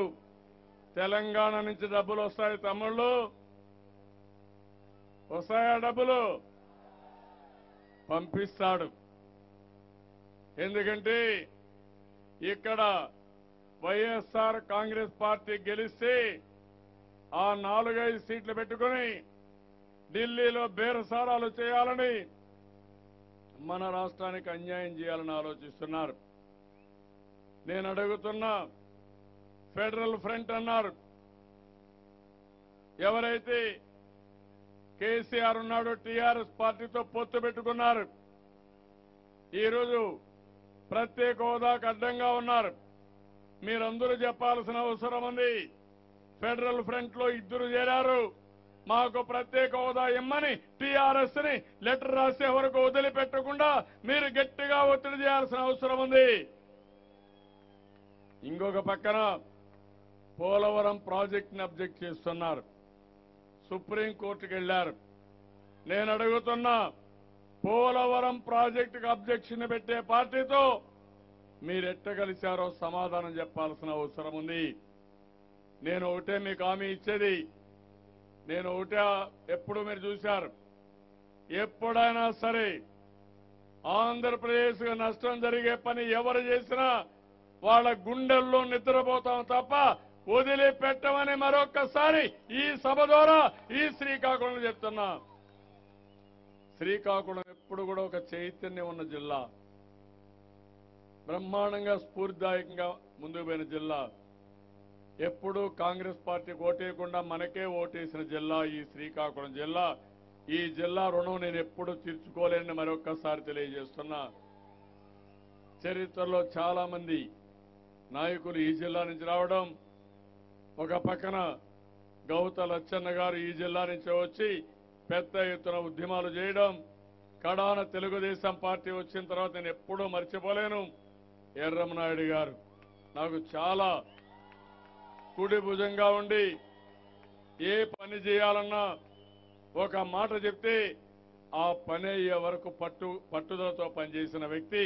తెలంగాణ నుంచి డబ్బులు వస్తాయి తమ్ముళ్ళు. వస్తాయా డబ్బులు? పంపిస్తాడు. ఎందుకంటే ఇక్కడ వైఎస్ఆర్ కాంగ్రెస్ పార్టీ గెలిస్తే ఆ నాలుగైదు సీట్లు పెట్టుకుని ఢిల్లీలో బేరసారాలు చేయాలని మన రాష్ట్రానికి అన్యాయం చేయాలని ఆలోచిస్తున్నారు. నేను అడుగుతున్నా ఫెడరల్ ఫ్రంట్ అన్నారు. ఎవరైతే కేసీఆర్ ఉన్నాడో టీఆర్ఎస్ పార్టీతో పొత్తు పెట్టుకున్నారు. ఈరోజు ప్రత్యేక హోదాకు అడ్డంగా ఉన్నారు. మీరందరూ చెప్పాల్సిన అవసరం ఉంది. ఫెడరల్ ఫ్రంట్లో ఇద్దరు చేరారు. మాకు ప్రత్యేక హోదా ఇమ్మని టీఆర్ఎస్ని లెటర్ రాసే వరకు వదిలిపెట్టకుండా మీరు గట్టిగా ఒత్తిడి చేయాల్సిన అవసరం ఉంది. ఇంకొక పక్కన పోలవరం ప్రాజెక్టుని అబ్జెక్ట్ చేస్తున్నారు. సుప్రీంకోర్టుకు వెళ్ళారు నేను అడుగుతున్నా పోలవరం ప్రాజెక్టుకు అబ్జెక్షన్ పెట్టే పార్టీతో మీరెట్ట కలిశారో సమాధానం చెప్పాల్సిన అవసరం ఉంది. నేను ఒకటే మీకు హామీ ఇచ్చేది. నేను ఒకటే ఎప్పుడు మీరు చూశారు. ఎప్పుడైనా సరే ఆంధ్రప్రదేశ్ నష్టం జరిగే పని ఎవరు చేసినా వాళ్ళ గుండెల్లో నిద్రపోతాం తప్ప వదిలిపెట్టమని మరొక్కసారి ఈ సభ ద్వారా ఈ శ్రీకాకుళం చెప్తున్నా. శ్రీకాకుళం ఎప్పుడు కూడా ఒక చైతన్యం ఉన్న జిల్లా. బ్రహ్మాండంగా స్ఫూర్తిదాయకంగా ముందుకు పోయిన జిల్లా. ఎప్పుడూ కాంగ్రెస్ పార్టీకి ఓటేయకుండా మనకే ఓటేసిన జిల్లా ఈ శ్రీకాకుళం జిల్లా. ఈ జిల్లా రుణం నేను ఎప్పుడు తీర్చుకోలేనని మరొక్కసారి తెలియజేస్తున్నా. చరిత్రలో చాలా మంది నాయకులు ఈ జిల్లా నుంచి రావడం ఒక పక్కన గౌత లచ్చన్న గారు ఈ జిల్లా నుంచి వచ్చి పెద్ద ఎత్తున ఉద్యమాలు చేయడం కడాన తెలుగుదేశం పార్టీ వచ్చిన తర్వాత నేను ఎప్పుడూ మర్చిపోలేను. ఎర్రమనాయుడు గారు నాకు చాలా కుడి భుజంగా ఉండి ఏ పని చేయాలన్నా ఒక మాట చెప్తే ఆ పని అయ్యే వరకు పట్టు పట్టుదలతో పనిచేసిన వ్యక్తి.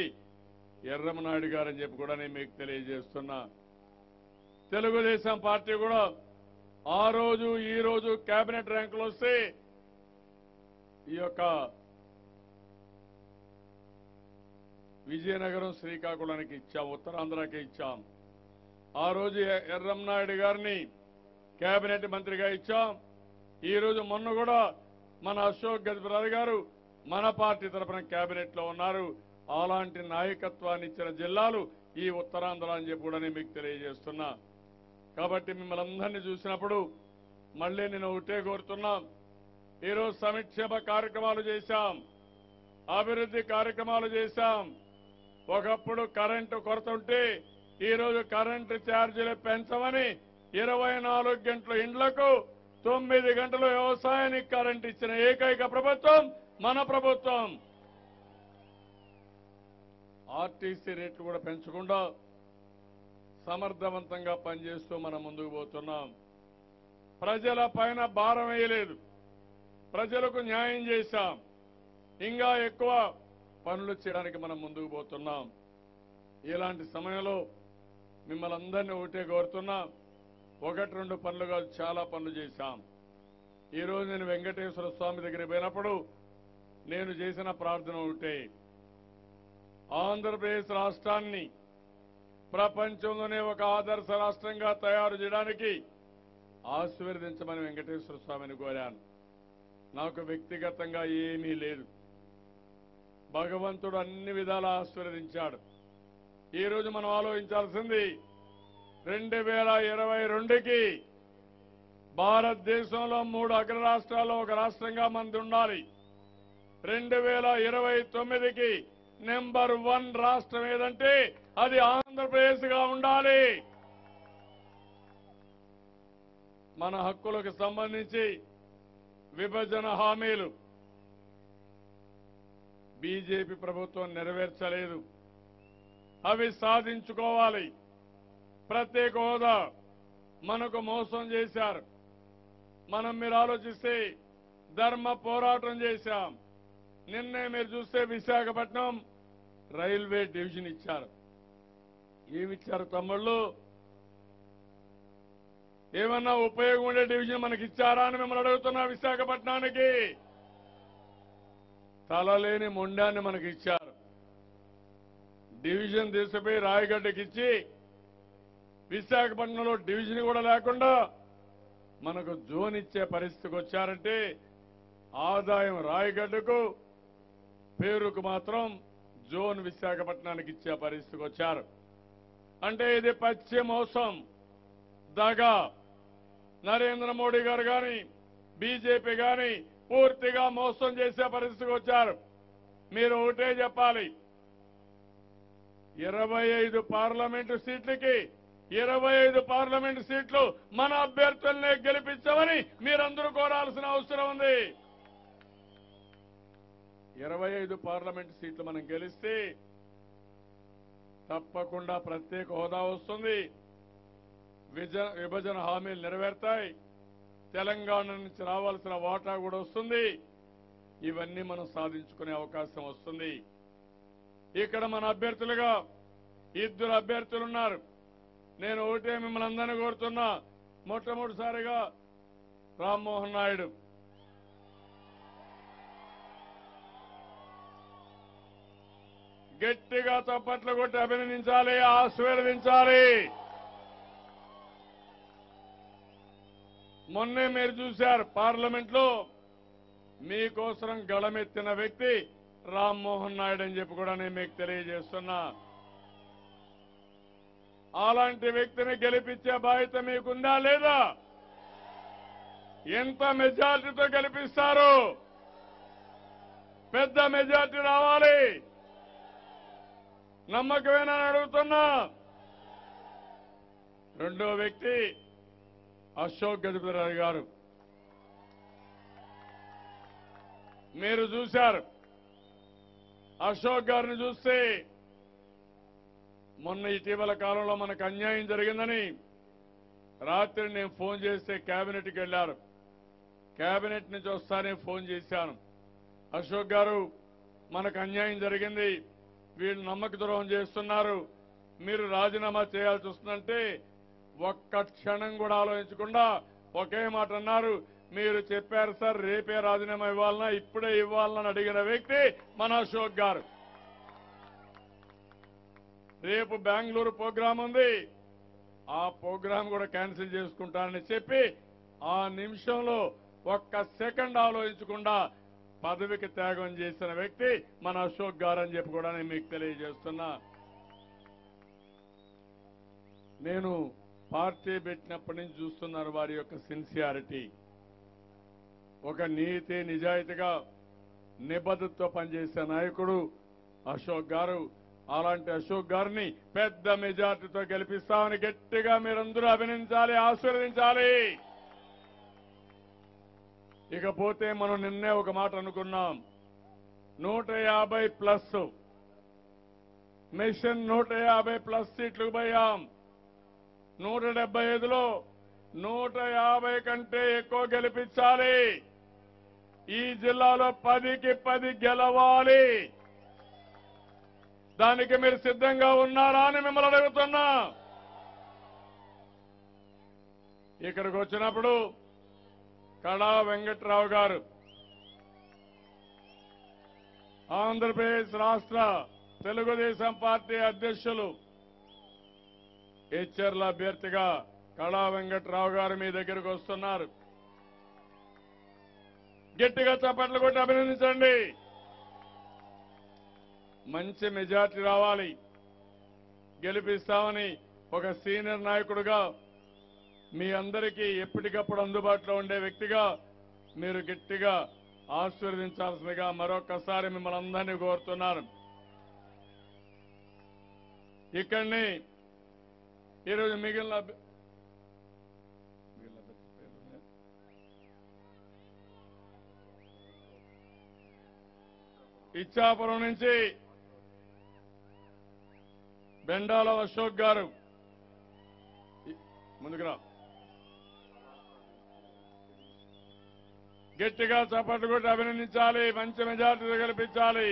ఎర్రమనాయుడు గారు అని చెప్పి కూడా నేను మీకు తెలియజేస్తున్నా. తెలుగుదేశం పార్టీ కూడా ఆ రోజు ఈ రోజు కేబినెట్ ర్యాంకులు వస్తే ఈ యొక్క విజయనగరం శ్రీకాకుళానికి ఇచ్చాం ఉత్తరాంధ్రకి ఇచ్చాం. ఆ రోజు ఎర్రమనాయుడు ఎర్రంనాయుడు గారిని కేబినెట్ మంత్రిగా ఇచ్చాం. ఈ రోజు మొన్న కూడా మన అశోక్ గజపరాజు గారు మన పార్టీ తరఫున కేబినెట్లో ఉన్నారు. అలాంటి నాయకత్వాన్ని ఇచ్చిన జిల్లాలు ఈ ఉత్తరాంధ్ర అని చెప్పి కూడా నేను మీకు తెలియజేస్తున్నా. కాబట్టి మిమ్మల్ని అందరినీ చూసినప్పుడు మళ్ళీ నేను ఒకటే కోరుతున్నా. ఈరోజు సంక్షేమ కార్యక్రమాలు చేశాం. అభివృద్ధి కార్యక్రమాలు చేశాం. ఒకప్పుడు కరెంటు కొరత ఉంటే ఈరోజు కరెంటు ఛార్జీలు పెంచమని ఇరవై నాలుగు గంటల ఇండ్లకు తొమ్మిది గంటలు వ్యవసాయానికి కరెంటు ఇచ్చిన ఏకైక ప్రభుత్వం మన ప్రభుత్వం. ఆర్టీసీ రేట్లు కూడా పెంచకుండా సమర్థవంతంగా పనిచేస్తూ మనం ముందుకు పోతున్నాం. ప్రజల పైన భారం వేయలేదు. ప్రజలకు న్యాయం చేశాం. ఇంకా ఎక్కువ పనులు చేయడానికి మనం ముందుకు పోతున్నాం. ఇలాంటి సమయంలో మిమ్మల్ని అందరినీ ఒకటే కోరుతున్నా. ఒకటి రెండు పనులు కాదు చాలా పనులు చేశాం. ఈరోజు నేను వెంకటేశ్వర స్వామి దగ్గరికి పోయినప్పుడు నేను చేసిన ప్రార్థన ఒకటే. ఆంధ్రప్రదేశ్ రాష్ట్రాన్ని ప్రపంచంలోనే ఒక ఆదర్శ రాష్ట్రంగా తయారు చేయడానికి ఆశీర్వదించమని వెంకటేశ్వర స్వామిని కోరాను. నాకు వ్యక్తిగతంగా ఏమీ లేదు. భగవంతుడు అన్ని విధాలా ఆశీర్వదించాడు. ఈ రోజు మనం ఆలోచించాల్సింది రెండు వేల ఇరవై రెండుకి భారతదేశంలో మూడు అగ్ర రాష్ట్రాల్లో ఒక రాష్ట్రంగా మంది ఉండాలి. రెండు వేల ఇరవై తొమ్మిదికి నెంబర్ వన్ రాష్ట్రం ఏదంటే అది ఆంధ్రప్రదేశ్గా ఉండాలి. మన హక్కులకు సంబంధించి విభజన హామీలు బీజేపీ ప్రభుత్వం నెరవేర్చలేదు. అవి సాధించుకోవాలి. ప్రత్యేక హోదా మనకు మోసం చేశారు. మనం మీరు ఆలోచిస్తే ధర్మ పోరాటం చేశాం. నిన్నే మీరు చూస్తే విశాఖపట్నం రైల్వే డివిజన్ ఇచ్చారు. ఏమిచ్చారు తమ్ముళ్ళు? ఏమన్నా ఉపయోగం ఉండే డివిజన్ మనకి ఇచ్చారా అని మిమ్మల్ని అడుగుతున్నా విశాఖపట్నానికి? తలలేని మొండాన్ని మనకి ఇచ్చారు డివిజన్ తీసుకుపోయి రాయగడ్డకి ఇచ్చి విశాఖపట్నంలో డివిజన్ కూడా లేకుండా మనకు జోన్ ఇచ్చే పరిస్థితికి వచ్చారంటే ఆదాయం రాయగడ్డకు పేరుకు మాత్రం జోన్ విశాఖపట్నానికి ఇచ్చే పరిస్థితికి వచ్చారు. అంటే ఇది పచ్చి మోసం దగా. నరేంద్ర మోడీ గారు గాని బీజేపీ గాని పూర్తిగా మోసం చేసే పరిస్థితికి వచ్చారు. మీరు ఒకటే చెప్పాలి. ఇరవై ఐదు పార్లమెంటు సీట్లకి ఇరవై ఐదు పార్లమెంటు సీట్లు మన అభ్యర్థుల్నే గెలిపించమని మీరందరూ కోరాల్సిన అవసరం ఉంది. ఇరవై ఐదు పార్లమెంట్ సీట్లు మనం గెలిస్తే తప్పకుండా ప్రత్యేక హోదా వస్తుంది. విభజన హామీలు నెరవేరుతాయి. తెలంగాణ నుంచి రావాల్సిన వాటా కూడా వస్తుంది. ఇవన్నీ మనం సాధించుకునే అవకాశం వస్తుంది. ఇక్కడ మన అభ్యర్థులుగా ఇద్దరు అభ్యర్థులు ఉన్నారు. నేను ఒకటే మిమ్మల్ని అందరినీ కోరుతున్నా. మొట్టమొదటిసారిగా రామ్మోహన్ నాయుడు. గట్టిగా చప్పట్లు కొట్టి అభినందించాలి ఆశీర్వదించాలి. మొన్నే మీరు చూశారు పార్లమెంట్లో మీకోసం గళమెత్తిన వ్యక్తి రామ్మోహన్ నాయుడు అని చెప్పి కూడా నేను మీకు తెలియజేస్తున్నా. అలాంటి వ్యక్తిని గెలిపించే బాధ్యత మీకుందా లేదా? ఎంత మెజార్టీతో గెలిపిస్తారు? పెద్ద మెజార్టీ రావాలి. నమ్మకమేనా అడుగుతున్నా. రెండో వ్యక్తి అశోక్ గజపతిరాజు గారు. మీరు చూశారు. అశోక్ గారిని చూస్తే మొన్న ఇటీవల కాలంలో మనకు అన్యాయం జరిగిందని రాత్రి నేను ఫోన్ చేస్తే కేబినెట్కి వెళ్ళారు. కేబినెట్ నుంచి వస్తానే ఫోన్ చేశాను. అశోక్ గారు మనకు అన్యాయం జరిగింది. వీళ్ళు నమ్మక ద్రోహం చేస్తున్నారు. మీరు రాజీనామా చేయాల్సి వస్తుందంటే ఒక్క క్షణం కూడా ఆలోచించకుండా ఒకే మాట అన్నారు. మీరు చెప్పారు సార్ రేపే రాజీనామా ఇవ్వాలన్నా ఇప్పుడే ఇవ్వాలని అడిగిన వ్యక్తి మన అశోక్ గారు. రేపు బెంగళూరు ప్రోగ్రాం ఉంది. ఆ ప్రోగ్రాం కూడా క్యాన్సిల్ చేసుకుంటానని చెప్పి ఆ నిమిషంలో ఒక్క సెకండ్ ఆలోచించకుండా పదవికి త్యాగం చేసిన వ్యక్తి మన అశోక్ గారు అని చెప్పి కూడా నేను మీకు తెలియజేస్తున్నా. నేను పార్టీ పెట్టినప్పటి నుంచి చూస్తున్నారు వారి యొక్క సిన్సియారిటీ. ఒక నీతి నిజాయితీగా నిబద్ధతతో పనిచేసే నాయకుడు అశోక్ గారు. అలాంటి అశోక్ గారిని పెద్ద మెజార్టీతో గెలిపిస్తామని గట్టిగా మీరందరూ అభినందించాలి ఆశీర్వదించాలి. ఇకపోతే మనం నిన్నే ఒక మాట అనుకున్నాం. నూట యాభై ప్లస్. మిషన్ నూట యాభై ప్లస్ సీట్లు పోయాం. నూట డెబ్బై ఐదులో నూట యాభై కంటే ఎక్కువ గెలిపించాలి. ఈ జిల్లాలో పదికి పది గెలవాలి. దానికి మీరు సిద్ధంగా ఉన్నారా అని మిమ్మల్ని అడుగుతున్నా. ఇక్కడికి వచ్చినప్పుడు కళా వెంకట్రావు గారు. ఆంధ్రప్రదేశ్ రాష్ట్ర తెలుగుదేశం పార్టీ అధ్యక్షులు హెచ్చర్ల అభ్యర్థిగా కళా వెంకట్రావు గారు మీ దగ్గరకు వస్తున్నారు. గట్టిగా చప్పట్లు కొట్టి అభినందించండి. మంచి మెజార్టీ రావాలి. గెలిపిస్తామని ఒక సీనియర్ నాయకుడుగా మీ అందరికీ ఎప్పటికప్పుడు అందుబాటులో ఉండే వ్యక్తిగా మీరు గట్టిగా ఆశీర్వదించాల్సిందిగా మరొకసారి మిమ్మల్ని అందరినీ కోరుతున్నాను. ఇక్కడిని ఈరోజు మిగిలిన మిగిలిన ఇచ్చాపురం నుంచి బెండాల అశోక్ గారు. ముందుకు రా. గట్టిగా చప్పట్లు కొట్టి అభినందించాలి మంచి మెజార్టీ కల్పించాలి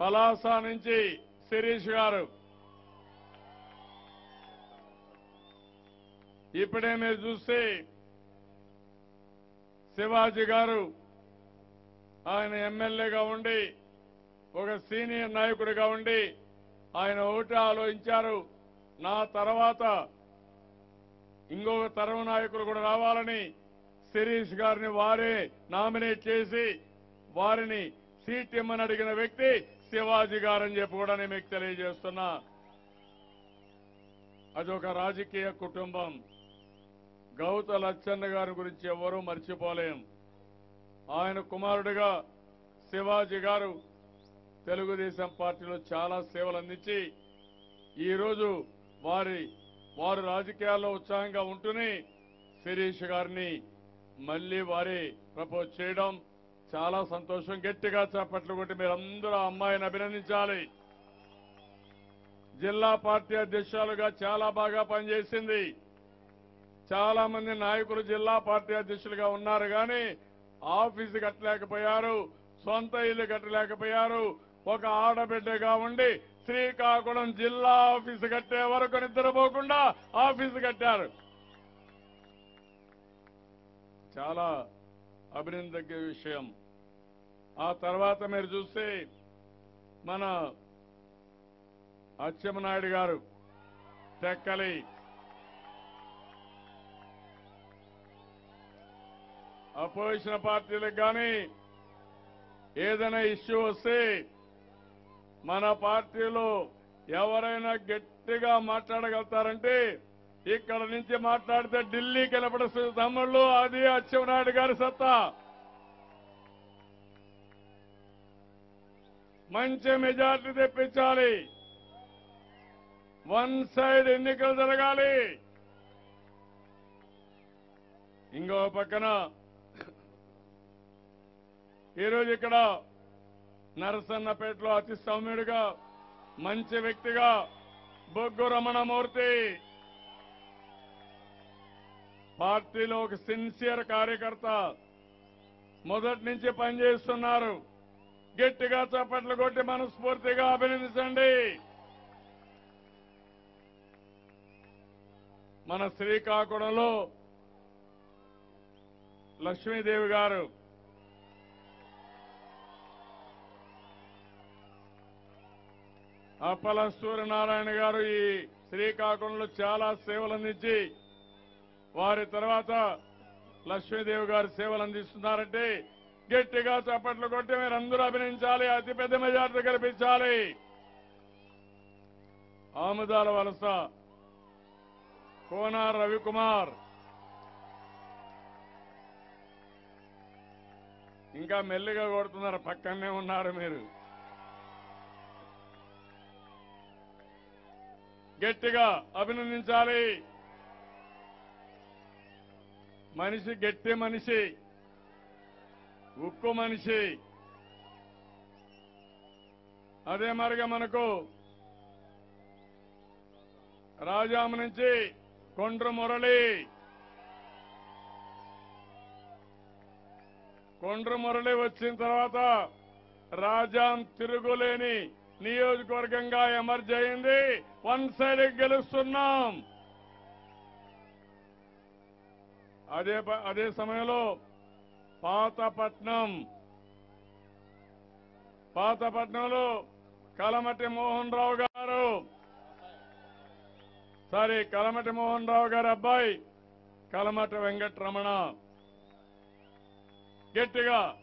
పలాస నుంచి శిరీష్ గారు. ఇప్పుడే మీరు చూస్తే శివాజీ గారు ఆయన ఎమ్మెల్యేగా ఉండి ఒక సీనియర్ నాయకుడిగా ఉండి ఆయన ఒకటి ఆలోచించారు. నా తర్వాత ఇంకొక తరం నాయకులు కూడా రావాలని శిరీష్ గారిని వారే నామినేట్ చేసి వారిని సీట్ ఇమ్మని అడిగిన వ్యక్తి శివాజీ గారని చెప్పి కూడా నేను మీకు తెలియజేస్తున్నా. అదొక రాజకీయ కుటుంబం. గౌత లచ్చన్న గారి గురించి ఎవరూ మర్చిపోలేం. ఆయన కుమారుడిగా శివాజీ గారు తెలుగుదేశం పార్టీలో చాలా సేవలు అందించి ఈరోజు వారి వారు రాజకీయాల్లో ఉత్సాహంగా ఉంటూనే శిరీష్ గారిని మళ్ళీ వారి ప్రపోజ్ చేయడం చాలా సంతోషం. గట్టిగా చేపట్లు కొట్టి మీరందరూ ఆ అమ్మాయిని అభినందించాలి. జిల్లా పార్టీ అధ్యక్షులుగా చాలా బాగా పనిచేసింది. చాలా మంది నాయకులు జిల్లా పార్టీ అధ్యక్షులుగా ఉన్నారు కానీ ఆఫీసు కట్టలేకపోయారు సొంత ఇల్లు కట్టలేకపోయారు. ఒక ఆడబిడ్డగా ఉండి శ్రీకాకుళం జిల్లా ఆఫీసు కట్టే వరకు నిద్రపోకుండా ఆఫీసు కట్టారు. చాలా అభినందగ్గ విషయం. ఆ తర్వాత మీరు చూస్తే మన అచ్చెమనాయుడు గారు టెక్కలి అపోజిషన్ పార్టీలకు కానీ ఏదైనా ఇష్యూ వస్తే మన పార్టీలో ఎవరైనా గట్టిగా మాట్లాడగలుగుతారంటే ఇక్కడ నుంచి మాట్లాడితే ఢిల్లీ వెళ్ళబడుతుంది తమ్ముళ్ళు అది అచ్చెన్నాయుడు గారి సత్తా. మంచి మెజార్టీ తెప్పించాలి. వన్ సైడ్ ఎన్నికలు జరగాలి. ఇంకో పక్కన ఈరోజు ఇక్కడ నరసన్నపేటలో అతి సౌమ్యుడిగా మంచి వ్యక్తిగా బొగ్గు రమణమూర్తి పార్టీలో ఒక సిన్సియర్ కార్యకర్త మొదటి నుంచి పనిచేస్తున్నారు. గట్టిగా చప్పట్లు కొట్టి మనస్ఫూర్తిగా అభినందించండి. మన శ్రీకాకుళంలో లక్ష్మీదేవి గారు అప్పల సూర్యనారాయణ గారు ఈ శ్రీకాకుళంలో చాలా సేవలు అందించి వారి తర్వాత లక్ష్మీదేవి గారు సేవలు అందిస్తున్నారంటే గట్టిగా చప్పట్లు కొట్టి మీరు అందరూ అభినందించాలి అతిపెద్ద మెజార్టీ కల్పించాలి. ఆముదాల వలస కోనార్ రవికుమార్. ఇంకా మెల్లిగా కొడుతున్నారు పక్కనే ఉన్నారు మీరు. గట్టిగా అభినందించాలి. మనిషి గట్టి మనిషి ఉక్కు మనిషి. అదే మరిగా మనకు. రాజాము నుంచి కొండ్ర మురళి. కొండ్ర మురళి వచ్చిన తర్వాత రాజాం తిరుగులేని నియోజకవర్గంగా ఎమర్జ్ అయింది. వన్ సైడ్ గెలుస్తున్నాం. అదే ప- అదే సమయంలో పాతపట్నం. పాతపట్నంలో కలమటి మోహన్ రావు గారు. సారీ కలమటి మోహన్ రావు గారి అబ్బాయి కలమటి వెంకటరమణ. గట్టిగా.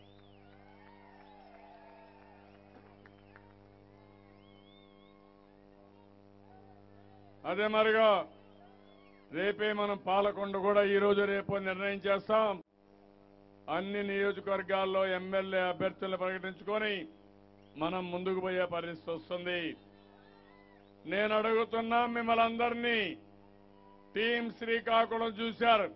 అదే మరిగా రేపే మనం పాలకొండ కూడా ఈ రోజు రేపు నిర్ణయం చేస్తాం. అన్ని నియోజకవర్గాల్లో ఎమ్మెల్యే అభ్యర్థులను ప్రకటించుకొని మనం ముందుకు పోయే పరిస్థితి వస్తుంది. నేను అడుగుతున్నా మిమ్మల్ని అందరినీ. టీం శ్రీకాకుళం చూశారు.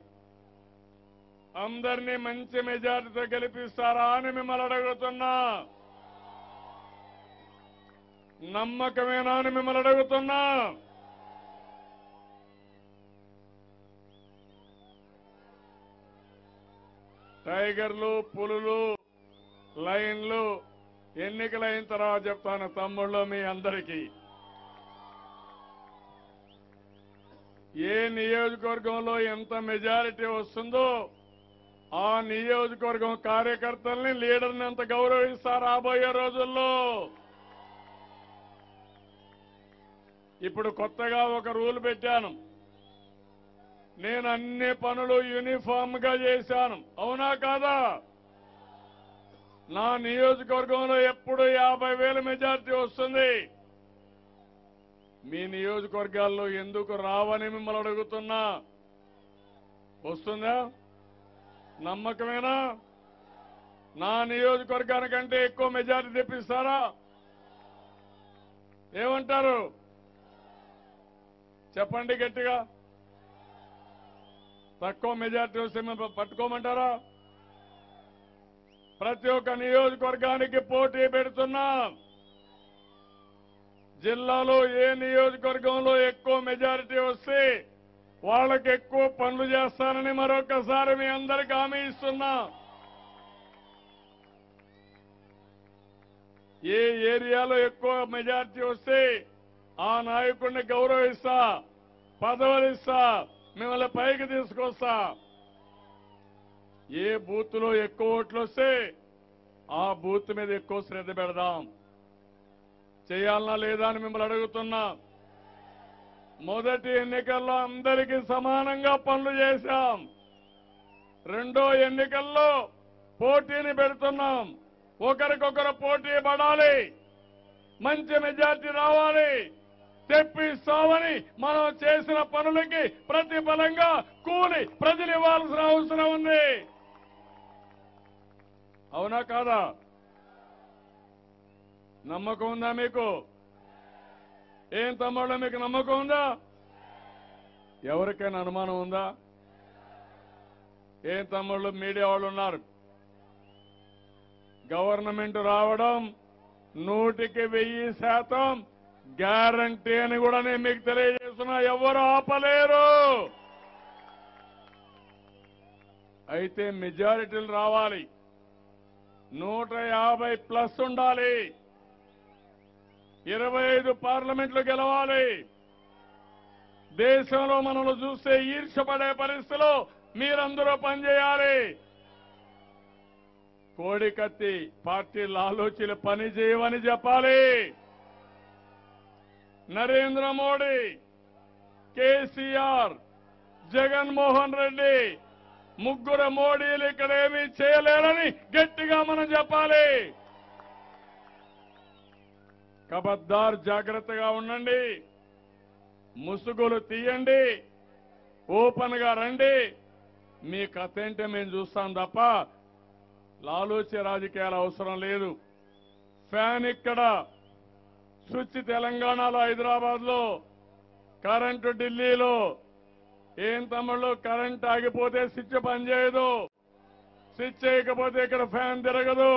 అందరినీ మంచి మెజార్టీతో గెలిపిస్తారా అని మిమ్మల్ని అడుగుతున్నా. నమ్మకమేనా అని మిమ్మల్ని అడుగుతున్నా. టైగర్లు పులులు లైన్లు ఎన్నికలైన తర్వాత చెప్తాను తమ్ముళ్ళు మీ అందరికీ. ఏ నియోజకవర్గంలో ఎంత మెజారిటీ వస్తుందో ఆ నియోజకవర్గం కార్యకర్తల్ని లీడర్ని ఎంత గౌరవిస్తారు రాబోయే రోజుల్లో? ఇప్పుడు కొత్తగా ఒక రూల్ పెట్టాను. నేను అన్ని పనులు యూనిఫామ్గా చేశాను. అవునా కాదా? నా నియోజకవర్గంలో ఎప్పుడు యాభై వేల మెజార్టీ వస్తుంది? మీ నియోజకవర్గాల్లో ఎందుకు రావని మిమ్మల్ని అడుగుతున్నా? వస్తుందా? నమ్మకమేనా? నా నియోజకవర్గానికంటే ఎక్కువ మెజార్టీ తెప్పిస్తారా? ఏమంటారు? చెప్పండి గట్టిగా. తక్కువ మెజార్టీ వస్తే మేము పట్టుకోమంటారా? ప్రతి ఒక్క నియోజకవర్గానికి పోటీ పెడుతున్నాం. జిల్లాలో ఏ నియోజకవర్గంలో ఎక్కువ మెజారిటీ వస్తే వాళ్ళకి ఎక్కువ పనులు చేస్తానని మరొకసారి మీ అందరికి హామీ ఇస్తున్నా. ఏ ఏరియాలో ఎక్కువ మెజారిటీ వస్తే ఆ నాయకుడిని గౌరవిస్తా పదవులు ఇస్తా మిమ్మల్ని పైకి తీసుకొస్తా. ఏ బూత్లో ఎక్కువ ఓట్లు వస్తే ఆ బూత్ మీద ఎక్కువ శ్రద్ధ పెడదాం. చేయాలనా లేదా అని మిమ్మల్ని అడుగుతున్నా. మొదటి ఎన్నికల్లో అందరికీ సమానంగా పనులు చేశాం. రెండో ఎన్నికల్లో పోటీని పెడుతున్నాం. ఒకరికొకరు పోటీ పడాలి. మంచి మెజార్టీ రావాలి. తెప్పిస్తామని మనం చేసిన పనులకి ప్రతిఫలంగా కూలి ప్రజలు ఇవ్వాల్సిన అవసరం ఉంది. అవునా కాదా? నమ్మకం ఉందా మీకు? ఏం తమ్ముళ్ళ మీకు నమ్మకం ఉందా? ఎవరికైనా అనుమానం ఉందా? ఏం తమ్ముళ్ళు మీడియా వాళ్ళు ఉన్నారు. గవర్నమెంట్ రావడం నూటికి వెయ్యి శాతం గ్యారంటీ అని కూడా నేను మీకు తెలియజేస్తున్నా ఎవరు ఆపలేరు. అయితే మెజారిటీలు రావాలి. నూట యాభై ప్లస్ ఉండాలి. ఇరవై ఐదు పార్లమెంట్లు గెలవాలి. దేశంలో మనల్ని చూస్తే ఈర్షపడే పరిస్థితిలో మీరందరూ పనిచేయాలి. కోడికత్తి పార్టీల ఆలోచనలు పని చేయవని చెప్పాలి. నరేంద్ర మోడీ కేసీఆర్ జగన్మోహన్ రెడ్డి ముగ్గురు మోడీలు ఇక్కడ ఏమీ చేయలేరని గట్టిగా మనం చెప్పాలి. కబద్దార్ జాగ్రత్తగా ఉండండి. ముసుగులు తీయండి. ఓపెన్గా రండి. మీ కథ ఏంటో మేము చూస్తాం తప్ప లాలూచి రాజకీయాలు అవసరం లేదు. ఫ్యాన్ ఇక్కడ స్విచ్ తెలంగాణలో హైదరాబాద్లో కరెంటు ఢిల్లీలో. ఏం తమ్ముళ్ళు కరెంట్ ఆగిపోతే స్విచ్ పనిచేయదు స్విచ్ చేయకపోతే ఇక్కడ ఫ్యాన్ తిరగదు.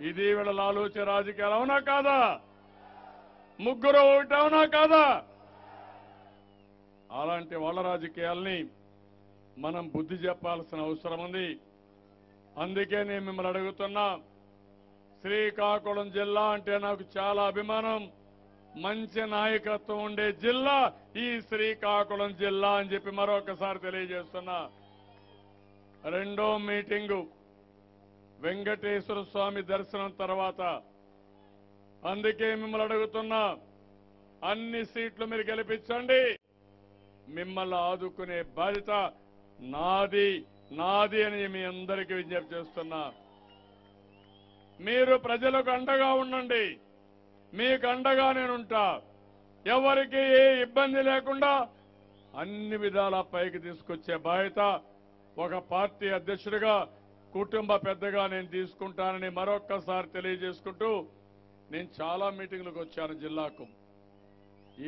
ఇది వీళ్ళ లాలూచి రాజకీయాలు అవునా కాదా? ముగ్గురు ఒకటి అవునా కాదా? అలాంటి వాళ్ళ రాజకీయాల్ని మనం బుద్ధి చెప్పాల్సిన అవసరం ఉంది. అందుకే నేను మిమ్మల్ని అడుగుతున్నా శ్రీకాకుళం జిల్లా అంటే నాకు చాలా అభిమానం. మంచి నాయకత్వం ఉండే జిల్లా ఈ శ్రీకాకుళం జిల్లా అని చెప్పి మరొకసారి తెలియజేస్తున్నా. రెండో మీటింగు వెంకటేశ్వర స్వామి దర్శనం తర్వాత. అందుకే మిమ్మల్ని అడుగుతున్నా అన్ని సీట్లు మీరు గెలిపించండి. మిమ్మల్ని ఆదుకునే బాధ్యత నాది నాది అని మీ అందరికీ విజ్ఞప్తి చేస్తున్నా. మీరు ప్రజలకు అండగా ఉండండి. మీకు అండగా నేనుంటా. ఎవరికి ఏ ఇబ్బంది లేకుండా అన్ని విధాల పైకి తీసుకొచ్చే బాధ్యత ఒక పార్టీ అధ్యక్షుడిగా కుటుంబ పెద్దగా నేను తీసుకుంటానని మరొక్కసారి తెలియజేసుకుంటూ నేను చాలా మీటింగ్లకు వచ్చాను జిల్లాకు.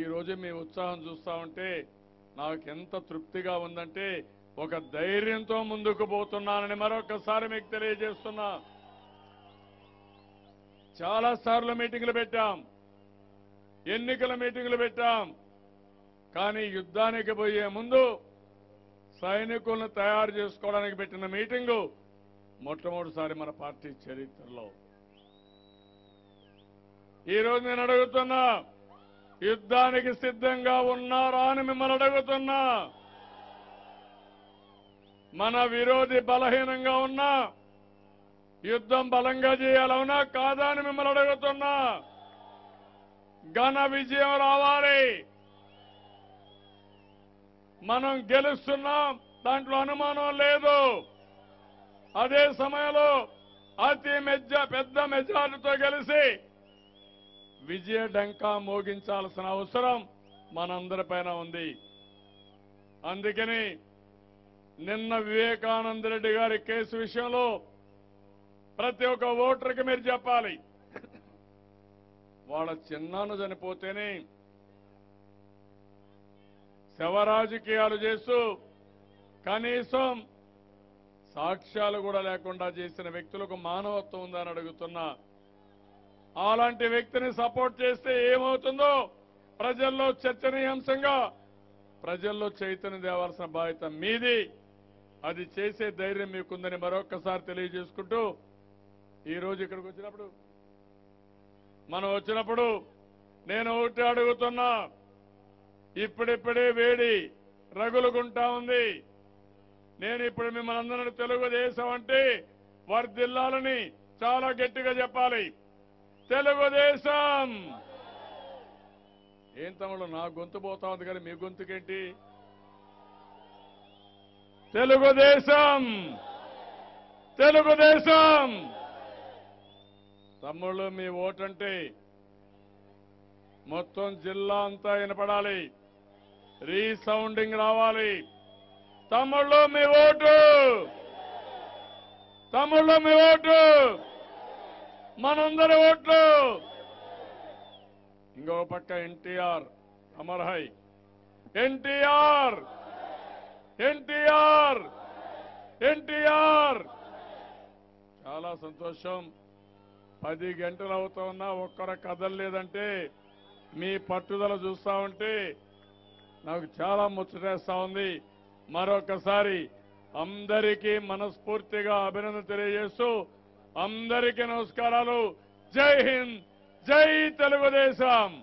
ఈరోజు మీ ఉత్సాహం చూస్తా ఉంటే నాకు ఎంత తృప్తిగా ఉందంటే ఒక ధైర్యంతో ముందుకు పోతున్నానని మరొకసారి మీకు తెలియజేస్తున్నా. చాలా సార్లు మీటింగులు పెట్టాం. ఎన్నికల మీటింగులు పెట్టాం. కానీ యుద్ధానికి పోయే ముందు సైనికులను తయారు చేసుకోవడానికి పెట్టిన మీటింగు మొట్టమొదటిసారి మన పార్టీ చరిత్రలో. ఈ రోజు నేను అడుగుతున్నా యుద్ధానికి సిద్ధంగా ఉన్నారా అని మిమ్మల్ని అడుగుతున్నా. మన విరోధి బలహీనంగా ఉన్నా యుద్ధం బలంగా చేయాలవునా? కాదా అని మిమ్మల్ని అడుగుతున్నా. ఘన విజయం రావాలి. మనం గెలుస్తున్నాం. దాంట్లో అనుమానం లేదు. అదే సమయంలో అతి మెజ పెద్ద మెజార్టీతో కలిసి విజయ డంకా మోగించాల్సిన అవసరం మనందరిపైన ఉంది. అందుకని నిన్న వివేకానంద రెడ్డి గారి కేసు విషయంలో ప్రతి ఒక్క ఓటర్కి మీరు చెప్పాలి. వాళ్ళ చిన్నాను చనిపోతేనే శవరాజకీయాలు చేస్తూ కనీసం సాక్ష్యాలు కూడా లేకుండా చేసిన వ్యక్తులకు మానవత్వం ఉందని అడుగుతున్నా. అలాంటి వ్యక్తిని సపోర్ట్ చేస్తే ఏమవుతుందో ప్రజల్లో చర్చనీయాంశంగా ప్రజల్లో చైతన్యం తేవాల్సిన బాధ్యత మీది. అది చేసే ధైర్యం మీకుందని మరొక్కసారి తెలియజేసుకుంటూ ఈ రోజు ఇక్కడికి వచ్చినప్పుడు? మనం వచ్చినప్పుడు నేను ఒకటి అడుగుతున్నా ఇప్పుడిప్పుడే వేడి రగులుకుంటా ఉంది. నేను ఇప్పుడు మిమ్మల్ని అందరినీ తెలుగుదేశం అంటే వర్దిల్లాలని చాలా గట్టిగా చెప్పాలి. తెలుగుదేశం! ఏం తమలో నా గొంతు పోతా ఉంది కానీ మీ గొంతుకేంటి? తెలుగుదేశం! తెలుగుదేశం! తమ్ముళ్ళు మీ ఓటంటే మొత్తం జిల్లా అంతా వినపడాలి. రీసౌండింగ్ రావాలి. తమ్ముళ్ళు మీ ఓటు! తమ్ముళ్ళు మీ ఓటు! మనందరి ఓట్లు! ఇంకో పక్క ఎన్టీఆర్ అమర్హై. ఎన్టీఆర్! ఎన్టీఆర్! ఎన్టీఆర్! చాలా సంతోషం. పది గంటలు అవుతా ఉన్నా ఒక్కర కదలలేదంటే మీ పట్టుదల చూస్తా ఉంటే నాకు చాలా ముచ్చటేస్తా ఉంది. మరొకసారి అందరికీ మనస్ఫూర్తిగా అభినందన తెలియజేస్తూ అందరికీ నమస్కారాలు. జై హింద్ జై తెలుగుదేశం.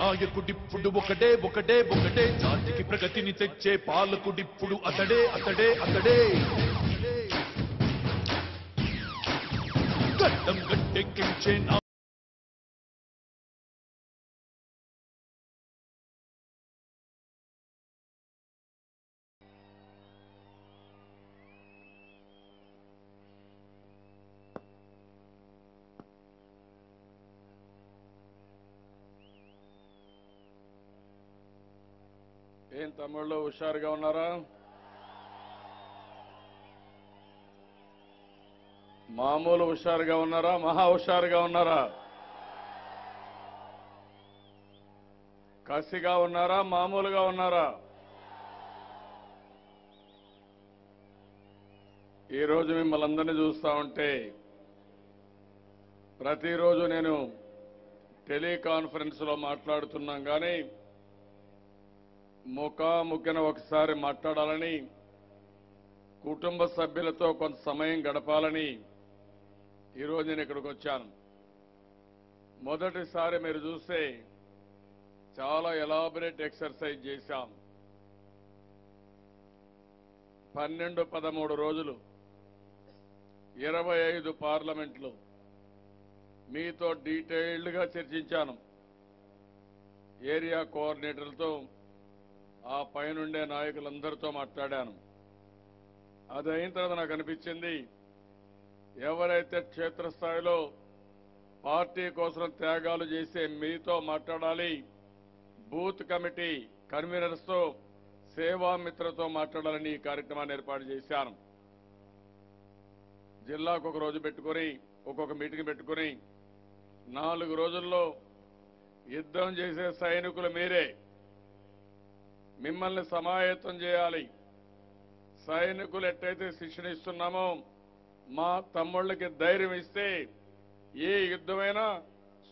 నాయకుడిప్పుడు ఒకటే ఒకటే ఒకటే. జాతికి ప్రగతిని తెచ్చే పాలకుడిప్పుడు అతడే అతడే అతడే. గడ్డం గడ్డెక్కించే నా తమ్ముళ్ళు హుషారుగా ఉన్నారా? మామూలు హుషారుగా ఉన్నారా? మహా హుషారుగా ఉన్నారా? కసిగా ఉన్నారా? మామూలుగా ఉన్నారా? ఈరోజు మిమ్మల్ని అందరినీ చూస్తా ఉంటే ప్రతిరోజు నేను టెలికాన్ఫరెన్స్లో మాట్లాడుతున్నాం కానీ ముఖాముఖిన ఒకసారి మాట్లాడాలని కుటుంబ సభ్యులతో కొంత సమయం గడపాలని ఈరోజు నేను ఇక్కడికి వచ్చాను. మొదటిసారి మీరు చూస్తే చాలా ఎలాబరేట్ ఎక్సర్సైజ్ చేశాం. పన్నెండు పదమూడు రోజులు ఇరవై ఐదు పార్లమెంట్లు మీతో డీటెయిల్డ్గా చర్చించాను. ఏరియా కోఆర్డినేటర్లతో ఆ పైనుండే నాయకులందరితో మాట్లాడాను. అది అయిన తర్వాత నాకు అనిపించింది ఎవరైతే క్షేత్రస్థాయిలో పార్టీ కోసం త్యాగాలు చేసే మీతో మాట్లాడాలి బూత్ కమిటీ కన్వీనర్స్తో సేవామిత్రతో మాట్లాడాలని ఈ కార్యక్రమాన్ని ఏర్పాటు చేశాను. జిల్లాకు ఒక రోజు పెట్టుకొని ఒక్కొక్క మీటింగ్ పెట్టుకొని నాలుగు రోజుల్లో యుద్ధం చేసే సైనికులు మీరే మిమ్మల్ని సమాయత్తం చేయాలి. సైనికులు ఎట్టయితే శిక్షణ ఇస్తున్నామో మా తమ్ముళ్ళకి ధైర్యం ఇస్తే ఏ యుద్ధమైనా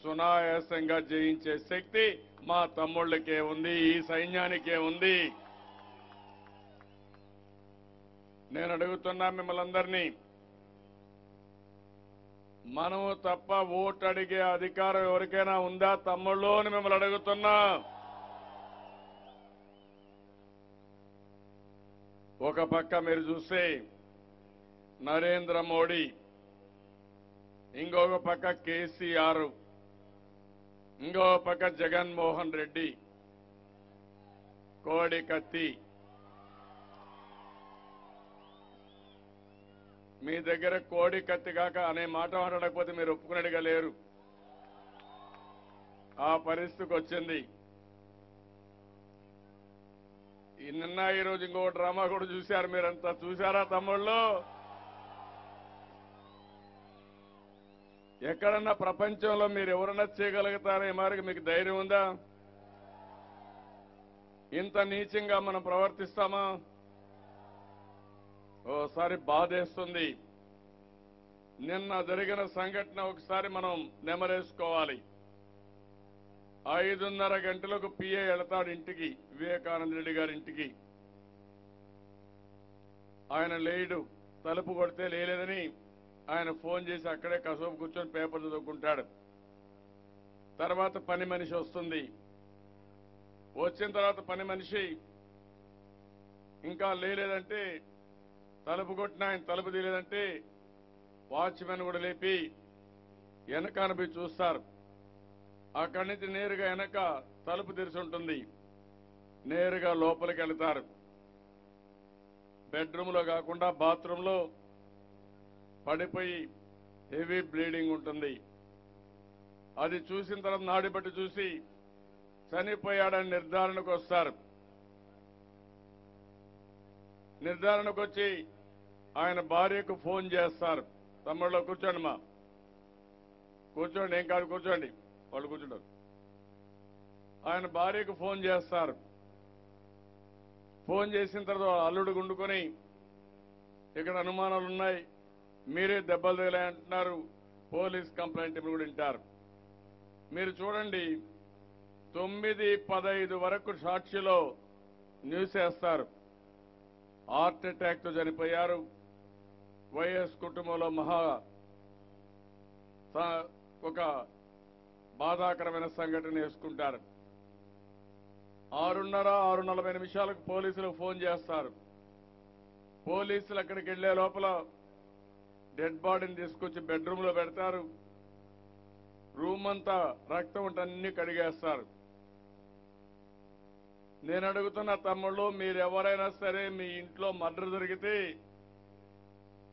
సునాయాసంగా జయించే శక్తి మా తమ్ముళ్ళకే ఉంది ఈ సైన్యానికే ఉంది. నేను అడుగుతున్నా మిమ్మల్ని అందరినీ మనము తప్ప ఓటు అడిగే అధికారం ఎవరికైనా ఉందా? తమ్ముళ్ళు అని మిమ్మల్ని అడుగుతున్నా. ఒక పక్క మీరు చూస్తే నరేంద్ర మోడీ ఇంకొక పక్క కేసీఆర్ ఇంకొక పక్క జగన్మోహన్ రెడ్డి కోడి కత్తి. మీ దగ్గర కోడి కత్తి కాక అనే మాట మాట్లాడకపోతే మీరు ఒప్పుకునేట్టుగా లేరు. ఆ పరిస్థితికి వచ్చింది ఈ నిన్న ఈ రోజు ఇంకో డ్రామా కూడా చూశారు మీరంతా. చూశారా తమ్ముళ్ళు? ఎక్కడన్నా ప్రపంచంలో మీరు ఎవరన్నా చేయగలుగుతారా? ఈ మారికి మీకు ధైర్యం ఉందా? ఇంత నీచంగా మనం ప్రవర్తిస్తామా? ఓసారి బాధేస్తుంది. నిన్న జరిగిన సంఘటన ఒకసారి మనం నెమరేసుకోవాలి. ఐదున్నర గంటలకు పిఏ వెళతాడు ఇంటికి వివేకానంద రెడ్డి గారి ఇంటికి. ఆయన లేడు తలుపు కొడితే లేలేదని ఆయన ఫోన్ చేసి అక్కడే కసోపు కూర్చొని పేపర్ చదువుకుంటాడు. తర్వాత పని మనిషి వస్తుంది. వచ్చిన తర్వాత పని మనిషి ఇంకా లేలేదంటే తలుపు కొట్టిన ఆయన తలుపు తీయలేదంటే వాచ్మెన్ కూడా లేపి వెనకాన చూస్తారు. అక్కడి నుంచి నేరుగా వెనక తలుపు తెరిచి ఉంటుంది. నేరుగా లోపలికి వెళతారు. బెడ్రూమ్లో కాకుండా బాత్రూంలో పడిపోయి హెవీ బ్లీడింగ్ ఉంటుంది. అది చూసిన తర్వాత నాడి బట్టి చూసి చనిపోయాడని నిర్ధారణకు వస్తారు. నిర్ధారణకు వచ్చి ఆయన భార్యకు ఫోన్ చేస్తారు. తమ్ముళ్ళు కూర్చోండి మా. కూర్చోండి ఏం కాదు కూర్చోండి. వాళ్ళు కూర్చుంటారు. ఆయన భార్యకు ఫోన్ చేస్తారు. ఫోన్ చేసిన తర్వాత అల్లుడు గుండుకొని ఇక్కడ అనుమానాలు ఉన్నాయి. మీరే దెబ్బలు తగిలాయంటున్నారు. పోలీస్ కంప్లైంట్ ఇప్పుడు కూడా వింటారు. మీరు చూడండి తొమ్మిది పదహైదు వరకు సాక్షిలో న్యూస్ వేస్తారు. హార్ట్ అటాక్తో చనిపోయారు. వైఎస్ కుటుంబంలో మహా ఒక బాధాకరమైన సంఘటన వేసుకుంటారు. ఆరున్నర ఆరు నలభై నిమిషాలకు పోలీసులకు ఫోన్ చేస్తారు. పోలీసులు అక్కడికి వెళ్ళే లోపల డెడ్ బాడీని తీసుకొచ్చి బెడ్రూమ్లో పెడతారు. రూమ్ అంతా రక్తం ఉంటే అన్ని కడిగేస్తారు. నేను అడుగుతున్న తమ్ముళ్ళు మీరు ఎవరైనా సరే మీ ఇంట్లో మర్డర్ జరిగితే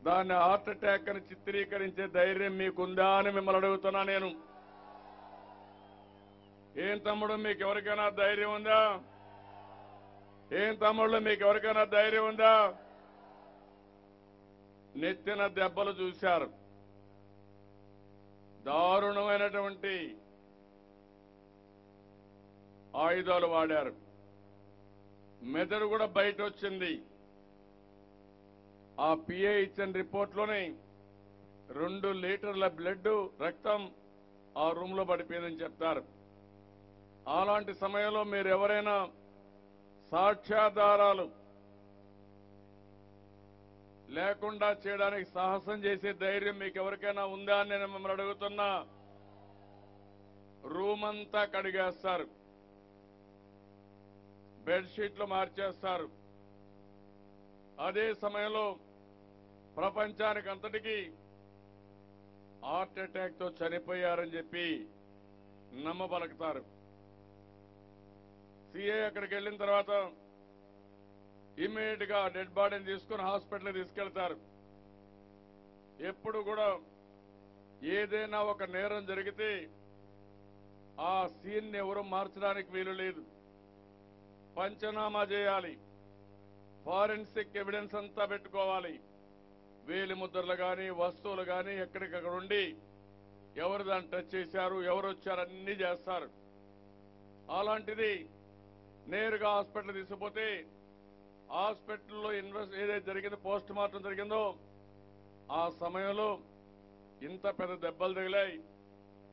దాన్ని హార్ట్ అటాక్ అని చిత్రీకరించే ధైర్యం మీకుందా అని మిమ్మల్ని అడుగుతున్నా నేను. ఏం తమ్ముడు మీకు ఎవరికైనా ధైర్యం ఉందా? ఏం తమ్ముళ్ళు మీకు ఎవరికైనా ధైర్యం ఉందా? నెత్తిన దెబ్బలు చూశారు. దారుణమైనటువంటి ఆయుధాలు వాడారు. మెదడు కూడా బయట వచ్చింది ఆ పిఏ ఇచ్చిన రిపోర్ట్లోనే రెండు లీటర్ల బ్లడ్ రక్తం ఆ రూమ్లో పడిపోయిందని చెప్తారు. అలాంటి సమయంలో మీరు ఎవరైనా సాక్ష్యాధారాలు లేకుండా చేయడానికి సాహసం చేసే ధైర్యం మీకు ఎవరికైనా ఉందా అని నేను మిమ్మల్ని అడుగుతున్నా. రూమ్ అంతా కడిగేస్తారు బెడ్షీట్లు మార్చేస్తారు. అదే సమయంలో ప్రపంచానికి అంతటికీ హార్ట్ అటాక్తో చనిపోయారని చెప్పి నమ్మబలుకుతారు. సిఐ అక్కడికి వెళ్ళిన తర్వాత ఇమ్మీడియట్గా డెడ్ బాడీని తీసుకుని హాస్పిటల్ తీసుకెళ్తారు. ఎప్పుడు కూడా ఏదైనా ఒక నేరం జరిగితే ఆ సీన్ ఎవరు మార్చడానికి వీలు లేదు. పంచనామా చేయాలి. ఫారెన్సిక్ ఎవిడెన్స్ అంతా పెట్టుకోవాలి. వేలి ముద్రలు కానీ వస్తువులు కానీ ఎక్కడికక్కడ ఉండి ఎవరు దాన్ని టచ్ చేశారు ఎవరు వచ్చారు అన్ని చేస్తారు. అలాంటిది నేరుగా హాస్పిటల్ తీసుకుపోతే హాస్పిటల్లో ఇన్వెస్ట్ ఏదైతే జరిగిందో పోస్ట్ మార్టం జరిగిందో ఆ సమయంలో ఇంత పెద్ద దెబ్బలు తగిలాయి.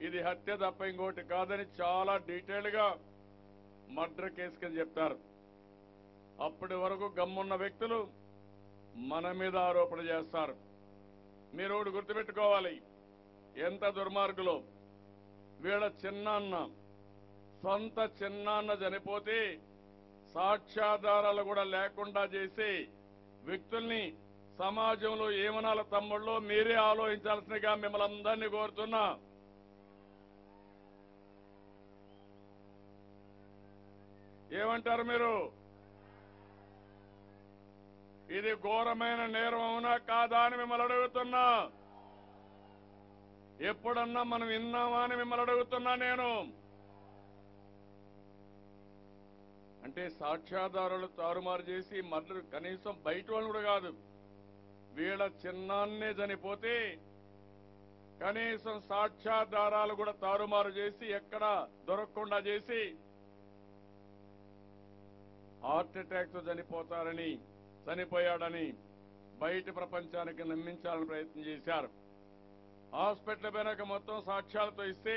ఇది హత్య తప్ప ఇంకోటి కాదని చాలా డీటెయిల్గా మర్డర్ కేసు కింద చెప్తారు. అప్పటి వరకు గమ్మున్న వ్యక్తులు మన మీద ఆరోపణ చేస్తారు. మీరు ఒకటి గుర్తుపెట్టుకోవాలి. ఎంత దుర్మార్గులు. వీళ్ళ చిన్నాన్న సొంత చిన్నాన్న చనిపోతే సాక్ష్యాధారాలు కూడా లేకుండా చేసి వ్యక్తుల్ని సమాజంలో ఏమనాల తమ్ముళ్ళో మీరే ఆలోచించాల్సిందిగా మిమ్మల్ని అందరినీ కోరుతున్నా. ఏమంటారు మీరు? ఇది ఘోరమైన నేరం అవునా కాదా అని మిమ్మల్ని అడుగుతున్నా. ఎప్పుడన్నా మనం విన్నామా అని మిమ్మల్ని అడుగుతున్నా నేను. అంటే సాక్ష్యాధారాలు తారుమారు చేసి మర్డర్ కనీసం బయట వాళ్ళు కూడా కాదు. వీళ్ళ చిన్నాన్నే చనిపోతే కనీసం సాక్ష్యాధారాలు కూడా తారుమారు చేసి ఎక్కడ దొరకకుండా చేసి హార్ట్ అటాక్తో చనిపోతారని చనిపోయాడని బయట ప్రపంచానికి నమ్మించాలని ప్రయత్నం చేశారు. హాస్పిటల్ పైన మొత్తం సాక్ష్యాలతో ఇస్తే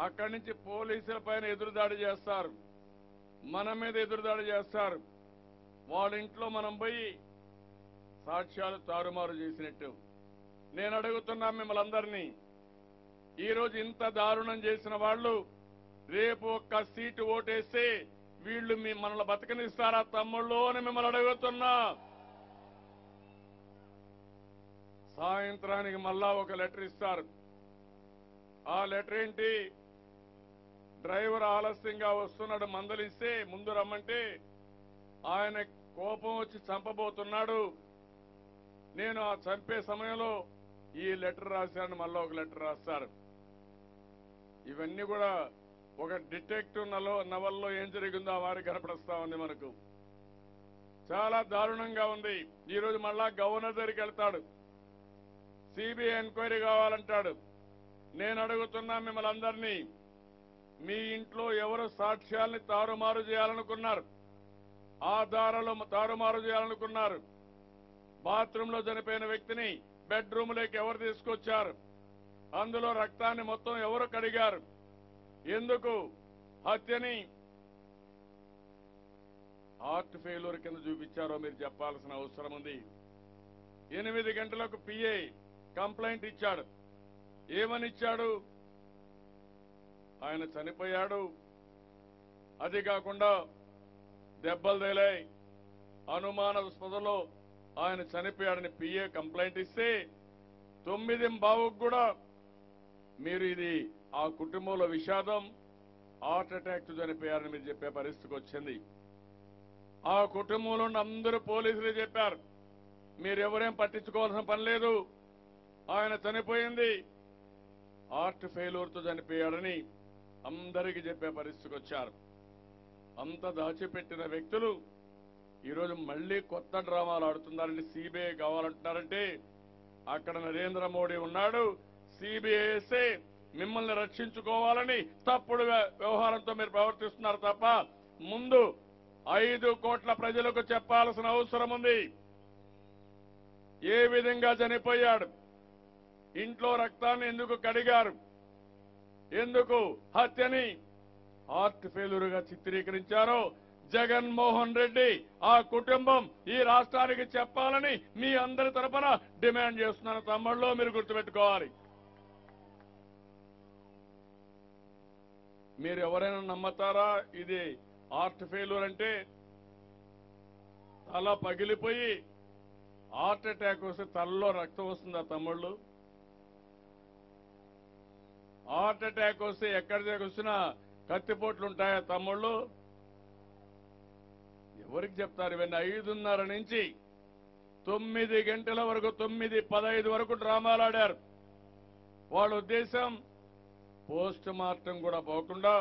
అక్కడి నుంచి పోలీసుల పైన ఎదురుదాడి చేస్తారు. మన మీద ఎదురుదాడి చేస్తారు. వాళ్ళ ఇంట్లో మనం పోయి సాక్ష్యాలు తారుమారు చేసినట్టు. నేను అడుగుతున్నా మిమ్మల్ని అందరినీ ఈరోజు ఇంత దారుణం చేసిన వాళ్ళు రేపు ఒక్క సీటు ఓటేస్తే వీళ్ళు మీ మనల్ని బతకనిస్తారా తమ్ముళ్ళు అని మిమ్మల్ని అడుగుతున్నా. సాయంత్రానికి మళ్ళా ఒక లెటర్ ఇస్తారు. ఆ లెటర్ ఏంటి? డ్రైవర్ ఆలస్యంగా వస్తున్నాడు మందలిస్తే ముందు రమ్మంటే ఆయన కోపం వచ్చి చంపబోతున్నాడు. నేను ఆ చంపే సమయంలో ఈ లెటర్ రాశాను మళ్ళీ ఒక లెటర్ రాస్తారు. ఇవన్నీ కూడా ఒక డిటెక్టివ్ నలో నవల్లో ఏం జరిగిందో ఆ వారికి కనపడస్తా ఉంది మనకు. చాలా దారుణంగా ఉంది. ఈరోజు మళ్ళా గవర్నర్ దగ్గరికి వెళ్తాడు. సిబిఐ ఎంక్వైరీ కావాలంటాడు. నేను అడుగుతున్నా మిమ్మల్ని అందరినీ మీ ఇంట్లో ఎవరు సాక్ష్యాల్ని తారుమారు చేయాలనుకున్నారు? ఆధారాలు తారుమారు చేయాలనుకున్నారు. బాత్రూమ్లో చనిపోయిన వ్యక్తిని బెడ్రూమ్లోకి ఎవరు తీసుకొచ్చారు? అందులో రక్తాన్ని మొత్తం ఎవరు కడిగారు? ఎందుకు? హత్యని? హార్ట్ ఫెయిల్యూర్ కింద చూపించారో మీరు చెప్పాల్సిన అవసరం ఉంది. ఎనిమిది గంటలకు పిఏ కంప్లైంట్ ఇచ్చాడు. ఏమని ఇచ్చాడు? ఆయన చనిపోయాడు. అది కాకుండా దెబ్బలు తేలాయి అనుమానాస్పదలో ఆయన చనిపోయాడని పిఏ కంప్లైంట్ ఇస్తే తొమ్మిది బావుకు కూడా మీరు ఇది ఆ కుటుంబంలో విషాదం హార్ట్ అటాక్ చనిపోయారని మీరు చెప్పే పరిస్థితికి వచ్చింది. ఆ కుటుంబంలో ఉన్న అందరూ పోలీసులు చెప్పారు. మీరెవరేం పట్టించుకోవాల్సిన పని లేదు. ఆయన చనిపోయింది. హార్ట్ ఫెయిల్యూర్తో చనిపోయాడని అందరికీ చెప్పే పరిస్థితికి వచ్చారు. అంత దాచిపెట్టిన వ్యక్తులు ఈరోజు మళ్ళీ కొత్త డ్రామాలు ఆడుతున్నారంటే సిబిఐ కావాలంటున్నారంటే అక్కడ నరేంద్ర మోడీ ఉన్నాడు సిబిఐసే మిమ్మల్ని రక్షించుకోవాలని తప్పుడు వ్యవహారంతో మీరు ప్రవర్తిస్తున్నారు తప్ప ముందు ఐదు కోట్ల ప్రజలకు చెప్పాల్సిన అవసరం ఉంది. ఏ విధంగా చనిపోయాడు? ఇంట్లో రక్తాన్ని ఎందుకు కడిగారు? ఎందుకు హత్యని? హార్ట్ ఫెయిల్యూర్గా చిత్రీకరించారో జగన్మోహన్ రెడ్డి. ఆ కుటుంబం ఈ రాష్ట్రానికి చెప్పాలని మీ అందరి తరఫున డిమాండ్ చేస్తున్నాను తమ్ముళ్ళు మీరు గుర్తుపెట్టుకోవాలి. మీరు ఎవరైనా నమ్మతారా? ఇది ఆర్ట్ ఫెయిల్యూర్ అంటే తల పగిలిపోయి హార్ట్ అటాక్ వస్తే తలలో రక్తం వస్తుందా తమ్ముళ్ళు? హార్ట్ అటాక్ వస్తే ఎక్కడి దగ్గర వచ్చినా కత్తిపోట్లు ఉంటాయా తమ్ముళ్ళు? ఎవరికి చెప్తారు ఇవన్నీ? ఐదున్నర నుంచి తొమ్మిది గంటల వరకు తొమ్మిది పదహైదు వరకు డ్రామాలు ఆడారు. వాళ్ళ ఉద్దేశం పోస్ట్ మార్టం కూడా పోకుండా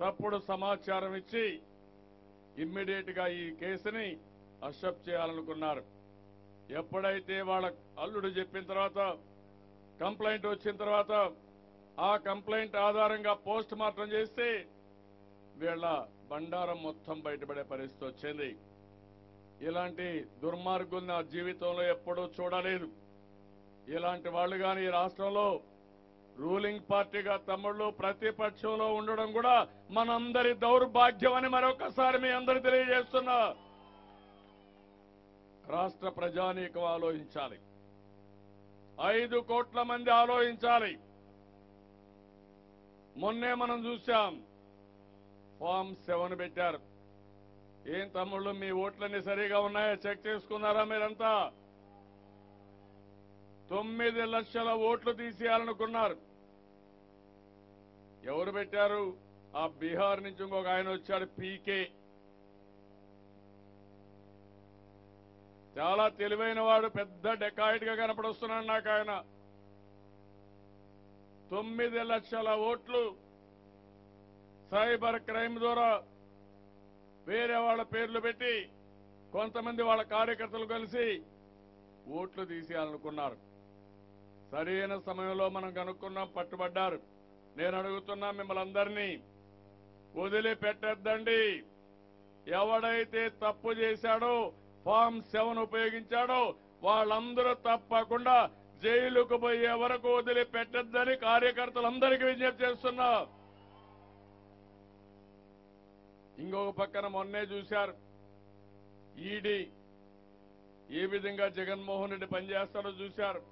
తప్పుడు సమాచారం ఇచ్చి ఇమ్మీడియట్గా ఈ కేసుని అషప్ చేయాలనుకున్నారు. ఎప్పుడైతే వాళ్ళ అల్లుడు చెప్పిన తర్వాత కంప్లైంట్ వచ్చిన తర్వాత ఆ కంప్లైంట్ ఆధారంగా పోస్ట్ మార్టం చేస్తే వీళ్ళ బండారం మొత్తం బయటపడే పరిస్థితి వచ్చింది. ఇలాంటి దుర్మార్గులు నా జీవితంలో ఎప్పుడూ చూడలేదు. ఇలాంటి వాళ్ళు కానీ ఈ రాష్ట్రంలో రూలింగ్ పార్టీగా తమ్ముళ్ళు ప్రతిపక్షంలో ఉండడం కూడా మనందరి దౌర్భాగ్యం అని మరొకసారి మీ అందరూ తెలియజేస్తున్నా. రాష్ట్ర ప్రజానీకం ఆలోచించాలి. ఐదు కోట్ల మంది ఆలోచించాలి. మొన్నే మనం చూశాం. ఫామ్ సెవెన్ పెట్టారు. ఏం తమ్ముళ్ళు మీ ఓట్లన్నీ సరిగా ఉన్నాయా? చెక్ చేసుకున్నారా మీరంతా? తొమ్మిది లక్షల ఓట్లు తీసేయాలనుకున్నారు. ఎవరు పెట్టారు? ఆ బీహార్ నుంచి ఇంకొక ఆయన వచ్చాడు పీకే. చాలా తెలివైన వాడు పెద్ద డెకాయిట్గా కనపడొస్తున్నాడు నాకు ఆయన. తొమ్మిది లక్షల ఓట్లు సైబర్ క్రైమ్ ద్వారా వేరే వాళ్ళ పేర్లు పెట్టి కొంతమంది వాళ్ళ కార్యకర్తలు కలిసి ఓట్లు తీసేయాలనుకున్నారు. సరైన సమయంలో మనం కనుక్కున్నాం పట్టుబడ్డారు. నేను అడుగుతున్నా మిమ్మల్ని అందరినీ వదిలిపెట్టద్దండి. ఎవడైతే తప్పు చేశాడో ఫామ్ సెవెన్ ఉపయోగించాడో వాళ్ళందరూ తప్పకుండా జైలుకు పోయే వరకు వదిలిపెట్టద్దని కార్యకర్తలందరికీ విజ్ఞప్తి చేస్తున్నా. ఇంకొక పక్కన మొన్నే చూశారు. ఈడీ ఏ విధంగా జగన్మోహన్ రెడ్డి పనిచేస్తాడో చూశారు.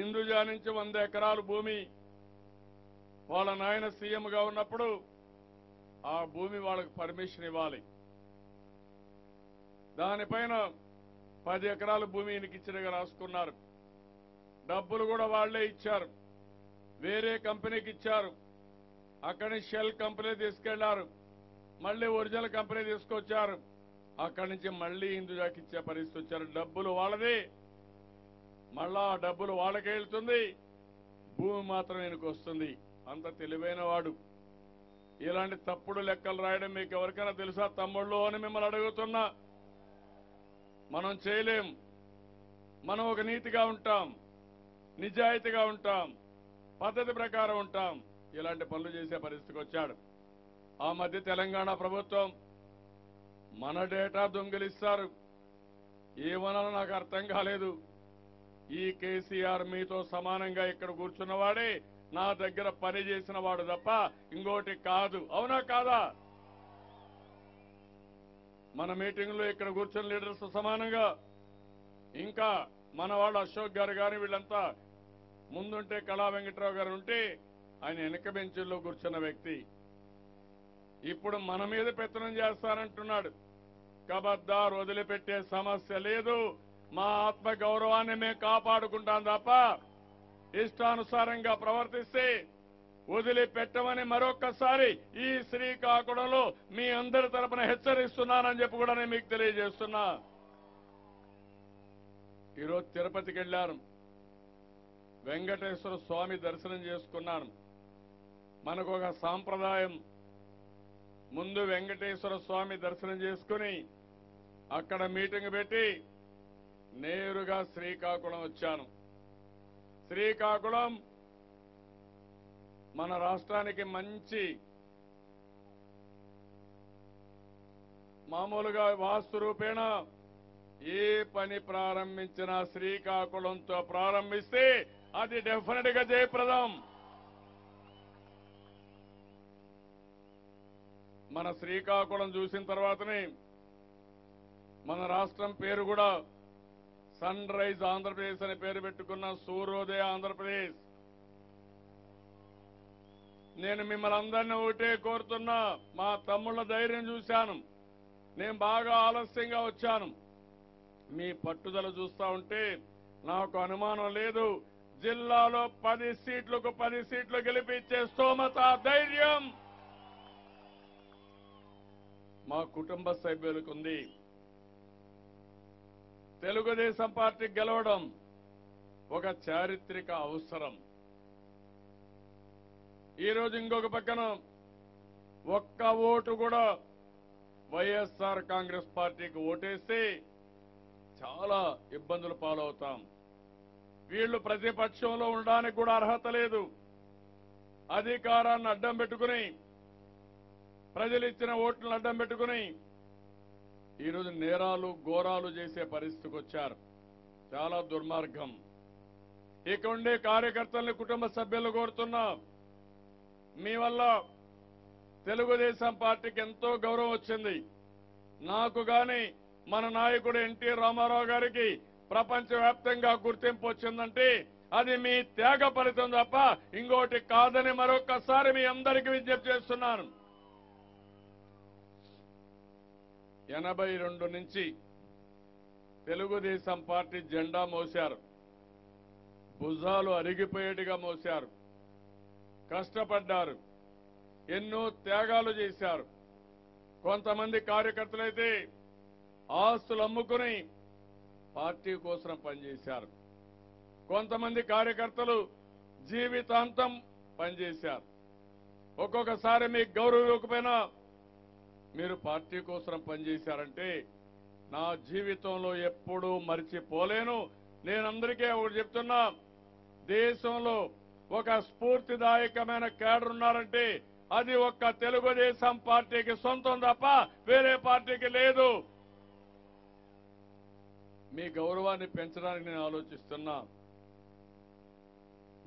ఇందుజా నుంచి వంద ఎకరాలు భూమి వాళ్ళ నాయన సీఎంగా ఉన్నప్పుడు ఆ భూమి వాళ్ళకి పర్మిషన్ ఇవ్వాలి. దానిపైన పది ఎకరాల భూమి ఈయనకి రాసుకున్నారు. డబ్బులు కూడా వాళ్ళే ఇచ్చారు. వేరే కంపెనీకి ఇచ్చారు. అక్కడి నుంచి షెల్ కంపెనీ తీసుకెళ్ళారు. మళ్ళీ ఒరిజినల్ కంపెనీ తీసుకొచ్చారు. అక్కడి నుంచి మళ్ళీ ఇందుజాకి ఇచ్చే పరిస్థితి వచ్చారు. డబ్బులు వాళ్ళది. మళ్ళా ఆ డబ్బులు వాళ్ళకే వెళ్తుంది. భూమి మాత్రం ఈయనకు వస్తుంది. అంత తెలివైన వాడు. ఇలాంటి తప్పుడు లెక్కలు రాయడం మీకు ఎవరికైనా తెలుసా? తమ్ముళ్ళు అని మిమ్మల్ని అడుగుతున్నా. మనం చేయలేం. మనం ఒక నీతిగా ఉంటాం. నిజాయితీగా ఉంటాం పద్ధతి ప్రకారం ఉంటాం. ఇలాంటి పనులు చేసే పరిస్థితికి వచ్చాడు. ఆ మధ్య తెలంగాణ ప్రభుత్వం మన డేటా దొంగిలిస్తారు. ఏమనాలో నాకు అర్థం కాలేదు. ఈ కేసీఆర్ మీతో సమానంగా ఇక్కడ కూర్చున్నవాడే నా దగ్గర పని చేసిన వాడు తప్ప ఇంకోటి కాదు. అవునా కాదా? మన మీటింగ్లో ఇక్కడ కూర్చున్న లీడర్స్ సమానంగా. ఇంకా మన వాళ్ళు అశోక్ గారు కానీ వీళ్ళంతా ముందుంటే కళా వెంకట్రావు గారు ఉంటే ఆయన వెనక బెంచుల్లో కూర్చున్న వ్యక్తి. ఇప్పుడు మన మీద పెత్తనం చేస్తానంటున్నాడు. కబద్దార్ వదిలిపెట్టే సమస్య లేదు. మా ఆత్మ గౌరవాన్ని మేము కాపాడుకుంటాం తప్ప ఇష్టానుసారంగా ప్రవర్తిస్తే వదిలిపెట్టమని మరొక్కసారి ఈ శ్రీకాకుళంలో మీ అందరి తరపున హెచ్చరిస్తున్నానని చెప్పి కూడా నేను మీకు తెలియజేస్తున్నా. ఈరోజు తిరుపతికి వెళ్ళాను. వెంకటేశ్వర స్వామి దర్శనం చేసుకున్నాను. మనకు ఒక సాంప్రదాయం. ముందు వెంకటేశ్వర స్వామి దర్శనం చేసుకుని అక్కడ మీటింగ్ పెట్టి నేరుగా శ్రీకాకుళం వచ్చాను. శ్రీకాకుళం మన రాష్ట్రానికి మంచి మామూలుగా వాస్తు రూపేణ ఏ పని ప్రారంభించినా శ్రీకాకుళంతో ప్రారంభిస్తే అది డెఫినెట్గా జయప్రదం. మన శ్రీకాకుళం చూసిన తర్వాతనే మన రాష్ట్రం పేరు కూడా సన్ రైజ్ ఆంధ్రప్రదేశ్ అని పేరు పెట్టుకున్న సూర్యోదయ ఆంధ్రప్రదేశ్. నేను మిమ్మల్ని అందరినీ ఒకటే కోరుతున్నా మా తమ్ముళ్ళ ధైర్యం చూశాను. నేను బాగా ఆలస్యంగా వచ్చాను. మీ పట్టుదల చూస్తా ఉంటే నాకు అనుమానం లేదు. జిల్లాలో పది సీట్లకు పది సీట్లు గెలిపించే స్తోమత ధైర్యం మా కుటుంబ సభ్యులకు ఉంది. తెలుగుదేశం పార్టీ గెలవడం ఒక చారిత్రక అవసరం. ఈరోజు ఇంకొక పక్కన ఒక్క ఓటు కూడా వైఎస్ఆర్ కాంగ్రెస్ పార్టీకి ఓటేస్తే చాలా ఇబ్బందులు పాలవుతాం. వీళ్ళు ప్రతిపక్షంలో ఉండడానికి కూడా అర్హత లేదు. అధికారాన్ని అడ్డం పెట్టుకుని ప్రజలు ఇచ్చిన ఓట్లను అడ్డం పెట్టుకుని ఈరోజు నేరాలు ఘోరాలు చేసే పరిస్థితికి వచ్చారు. చాలా దుర్మార్గం. ఇక ఉండే కార్యకర్తల్ని కుటుంబ సభ్యులు కోరుతున్నా. మీ వల్ల తెలుగుదేశం పార్టీకి ఎంతో గౌరవం వచ్చింది. నాకు గాని మన నాయకుడు ఎన్టీ రామారావు గారికి ప్రపంచవ్యాప్తంగా గుర్తింపు వచ్చిందంటే అది మీ త్యాగ ఫలితం తప్ప ఇంకోటి కాదని మరొకసారి మీ అందరికీ విజ్ఞప్తి చేస్తున్నాను. ఎనభై రెండు నుంచి తెలుగుదేశం పార్టీ జెండా మోశారు. భుజాలు అరిగిపోయేట్టుగా మోశారు. కష్టపడ్డారు. ఎన్నో త్యాగాలు చేశారు. కొంతమంది కార్యకర్తలైతే ఆస్తులు అమ్ముకుని పార్టీ కోసం పనిచేశారు. కొంతమంది కార్యకర్తలు జీవితాంతం పనిచేశారు. ఒక్కొక్కసారి మీకు గౌరవం ఇవ్వకపోయినా మీరు పార్టీ కోసం పనిచేశారంటే నా జీవితంలో ఎప్పుడూ మర్చిపోలేను. నేనందరికీ ఒకటి చెప్తున్నా దేశంలో ఒక స్ఫూర్తిదాయకమైన కేడర్ ఉన్నారంటే అది ఒక్క తెలుగుదేశం పార్టీకి సొంతం తప్ప వేరే పార్టీకి లేదు. మీ గౌరవాన్ని పెంచడానికి నేను ఆలోచిస్తున్నా.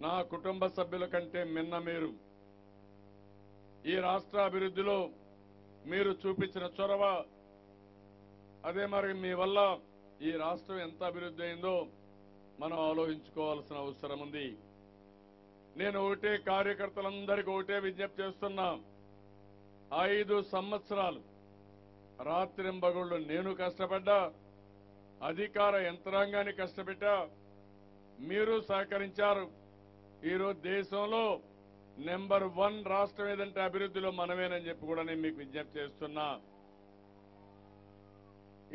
నా కుటుంబ సభ్యుల కంటే మిన్న మీరు. ఈ రాష్ట్ర అభివృద్ధిలో మీరు చూపించిన చొరవ. అదే మరి మీ వల్ల ఈ రాష్ట్రం ఎంత అభివృద్ధి అయిందో మనం ఆలోచించుకోవాల్సిన అవసరం ఉంది. నేను ఒకటే కార్యకర్తలందరికీ ఒకటే విజ్ఞప్తి చేస్తున్నా. ఐదు సంవత్సరాలు రాత్రింబగుళ్ళు నేను కష్టపడ్డా అధికార యంత్రాంగాన్ని కష్టపెట్టా. మీరు సహకరించారు. ఈరోజు దేశంలో నెంబర్ వన్ రాష్ట్రం ఏదంటే అభివృద్ధిలో మనమేనని చెప్పి కూడా నేను మీకు విజ్ఞప్తి చేస్తున్నా.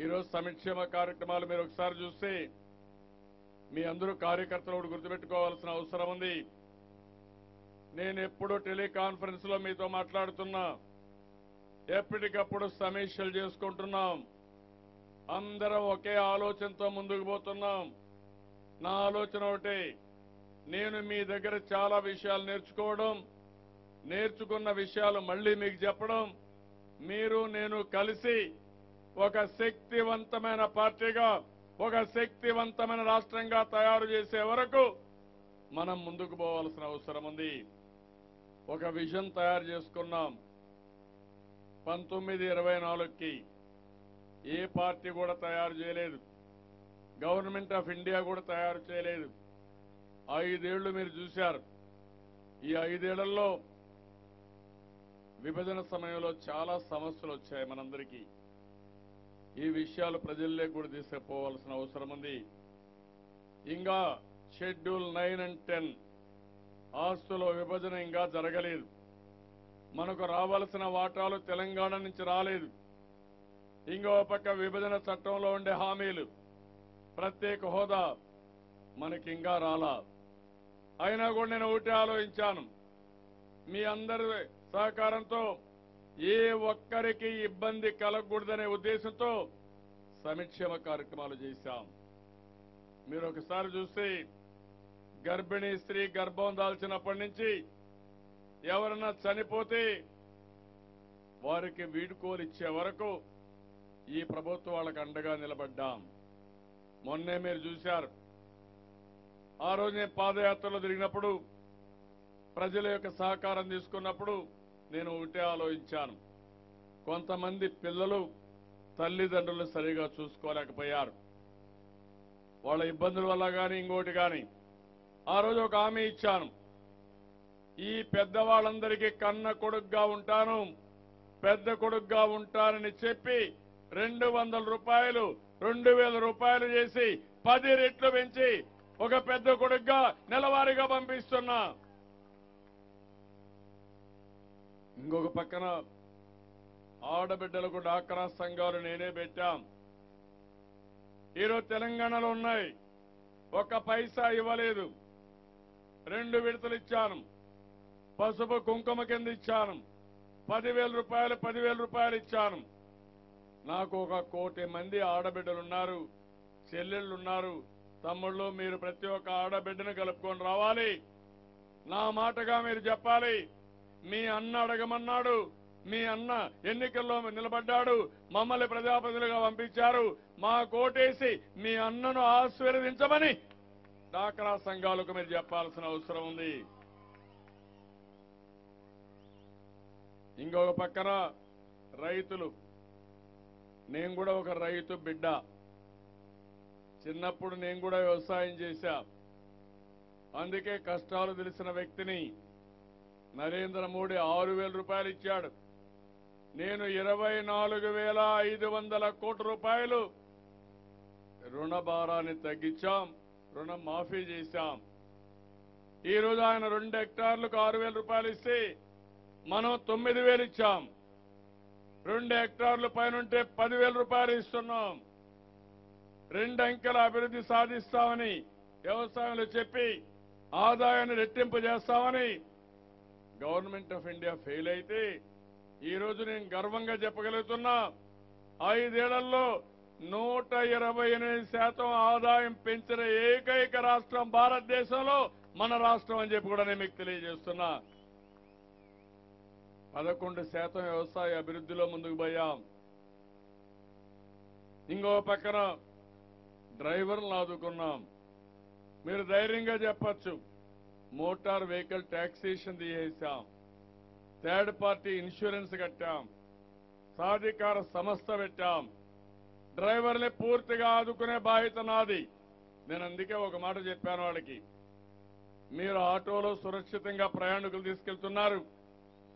ఈరోజు సంక్షేమ కార్యక్రమాలు మీరు ఒకసారి చూస్తే మీ అందరూ కార్యకర్తలు ఒకటి గుర్తుపెట్టుకోవాల్సిన అవసరం ఉంది. నేను ఎప్పుడూ టెలికాన్ఫరెన్స్లో మీతో మాట్లాడుతున్నా. ఎప్పటికప్పుడు సమీక్షలు చేసుకుంటున్నాం. అందరం ఒకే ఆలోచనతో ముందుకు పోతున్నాం. నా ఆలోచన ఒకటే నేను మీ దగ్గర చాలా విషయాలు నేర్చుకోవడం నేర్చుకున్న విషయాలు మళ్ళీ మీకు చెప్పడం మీరు నేను కలిసి ఒక శక్తివంతమైన పార్టీగా ఒక శక్తివంతమైన రాష్ట్రంగా తయారు చేసే వరకు మనం ముందుకు పోవాల్సిన అవసరం ఉంది. ఒక విజన్ తయారు చేసుకున్నాం. పంతొమ్మిది ఇరవై నాలుగుకి ఏ పార్టీ కూడా తయారు చేయలేదు. గవర్నమెంట్ ఆఫ్ ఇండియా కూడా తయారు చేయలేదు. ఐదేళ్ళు మీరు చూశారు. ఈ ఐదేళ్ళలో విభజన సమయంలో చాలా సమస్యలు వచ్చాయి మనందరికీ. ఈ విషయాలు ప్రజల్లో కూడా తీసుకుపోవాల్సిన అవసరం ఉంది. ఇంకా షెడ్యూల్ నైన్ అండ్ టెన్ ఆస్తుల విభజన ఇంకా జరగలేదు. మనకు రావాల్సిన వాటాలు తెలంగాణ నుంచి రాలేదు. ఇంకో పక్క విభజన చట్టంలో ఉండే హామీలు. ప్రత్యేక హోదా మనకి ఇంకా రాలా. అయినా కూడా నేను ఒకటి ఆలోచించాను. మీ అందరి సహకారంతో ఏ ఒక్కరికి ఇబ్బంది కలగకూడదనే ఉద్దేశంతో సంక్షేమ కార్యక్రమాలు చేశాం. మీరు ఒకసారి చూస్తే గర్భిణీ స్త్రీ గర్భం దాల్చినప్పటి నుంచి ఎవరన్నా చనిపోతే వారికి వీడుకోలు ఇచ్చే వరకు ఈ ప్రభుత్వం వాళ్ళకు అండగా నిలబడ్డాం. మొన్నే మీరు చూశారు. ఆ రోజు నేను పాదయాత్రలో తిరిగినప్పుడు ప్రజల యొక్క సహకారం తీసుకున్నప్పుడు నేను ఒకటే ఆలోచించాను. కొంతమంది పిల్లలు తల్లిదండ్రులు సరిగా చూసుకోలేకపోయారు. వాళ్ళ ఇబ్బందుల వల్ల కానీ ఇంకోటి కానీ ఆ రోజు ఒక హామీ ఇచ్చాను. ఈ పెద్దవాళ్ళందరికీ కన్న కొడుగ్గా ఉంటాను పెద్ద కొడుగ్గా ఉంటానని చెప్పి రెండు వందల రూపాయలు రెండు వేల రూపాయలు చేసి పది రెట్లు పెంచి ఒక పెద్ద కొడుగ్గా నెలవారీగా పంపిస్తున్నా. ఇంకొక పక్కన ఆడబిడ్డలకు డాక్రా సంఘాలు నేనే పెట్టాం. ఈరోజు తెలంగాణలో ఉన్నాయి. ఒక్క పైసా ఇవ్వలేదు. రెండు విడతలు ఇచ్చాను. పసుపు కుంకుమ కింద ఇచ్చాను. పదివేల రూపాయలు పదివేల రూపాయలు ఇచ్చాను. నాకు ఒక కోటి మంది ఆడబిడ్డలున్నారు చెల్లెళ్ళున్నారు. తమ్ముళ్ళు మీరు ప్రతి ఒక్క ఆడబిడ్డను కలుపుకొని రావాలి. నా మాటగా మీరు చెప్పాలి. మీ అన్న అడగమన్నాడు. మీ అన్న ఎన్నికల్లో నిలబడ్డాడు. మమ్మల్ని ప్రజాప్రతినిధులుగా పంపించారు. మా కోటేసి మీ అన్నను ఆశీర్వదించమని డాక్రా సంఘాలకు మీరు చెప్పాల్సిన అవసరం ఉంది. ఇంకొక పక్కన రైతులు నేను కూడా ఒక రైతు బిడ్డ. చిన్నప్పుడు నేను కూడా వ్యవసాయం చేశా. అందుకే కష్టాలు తెలిసిన వ్యక్తిని నరేంద్ర మోడీ ఆరు వేల రూపాయలు ఇచ్చాడు. నేను ఇరవై నాలుగు వేల ఐదు వందల కోట్ల రూపాయలు రుణ భారాన్ని తగ్గించాం రుణం మాఫీ చేశాం. ఈ రోజు ఆయన రెండు హెక్టార్లకు ఆరు వేల రూపాయలు ఇస్తే మనం తొమ్మిది వేలు ఇచ్చాం. రెండు హెక్టార్లు పైనుంటే పదివేల రూపాయలు ఇస్తున్నాం. రెండు అంకెల అభివృద్ధి సాధిస్తామని వ్యవసాయంలో చెప్పి ఆదాయాన్ని రెట్టింపు చేస్తామని గవర్నమెంట్ ఆఫ్ ఇండియా ఫెయిల్ అయితే ఈ రోజు నేను గర్వంగా చెప్పగలుగుతున్నా ఐదేళ్ళలో నూట ఇరవై ఎనిమిది శాతం ఆదాయం పెంచిన ఏకైక రాష్ట్రం భారతదేశంలో మన రాష్ట్రం అని చెప్పి కూడా నేను మీకు తెలియజేస్తున్నా. పదకొండు శాతం వ్యవసాయ అభివృద్ధిలో ముందుకు పోయాం. ఇంకో పక్కన డ్రైవర్లను ఆదుకున్నాం. మీరు ధైర్యంగా చెప్పచ్చు మోటార్ వెహికల్ ట్యాక్సేషన్ తీసేశాం. థర్డ్ పార్టీ ఇన్సూరెన్స్ కట్టాం. సాధికార సంస్థ పెట్టాం. డ్రైవర్ని పూర్తిగా ఆదుకునే బాధ్యత నాది. నేను అందుకే ఒక మాట చెప్పాను వాళ్ళకి. మీరు ఆటోలో సురక్షితంగా ప్రయాణికులు తీసుకెళ్తున్నారు.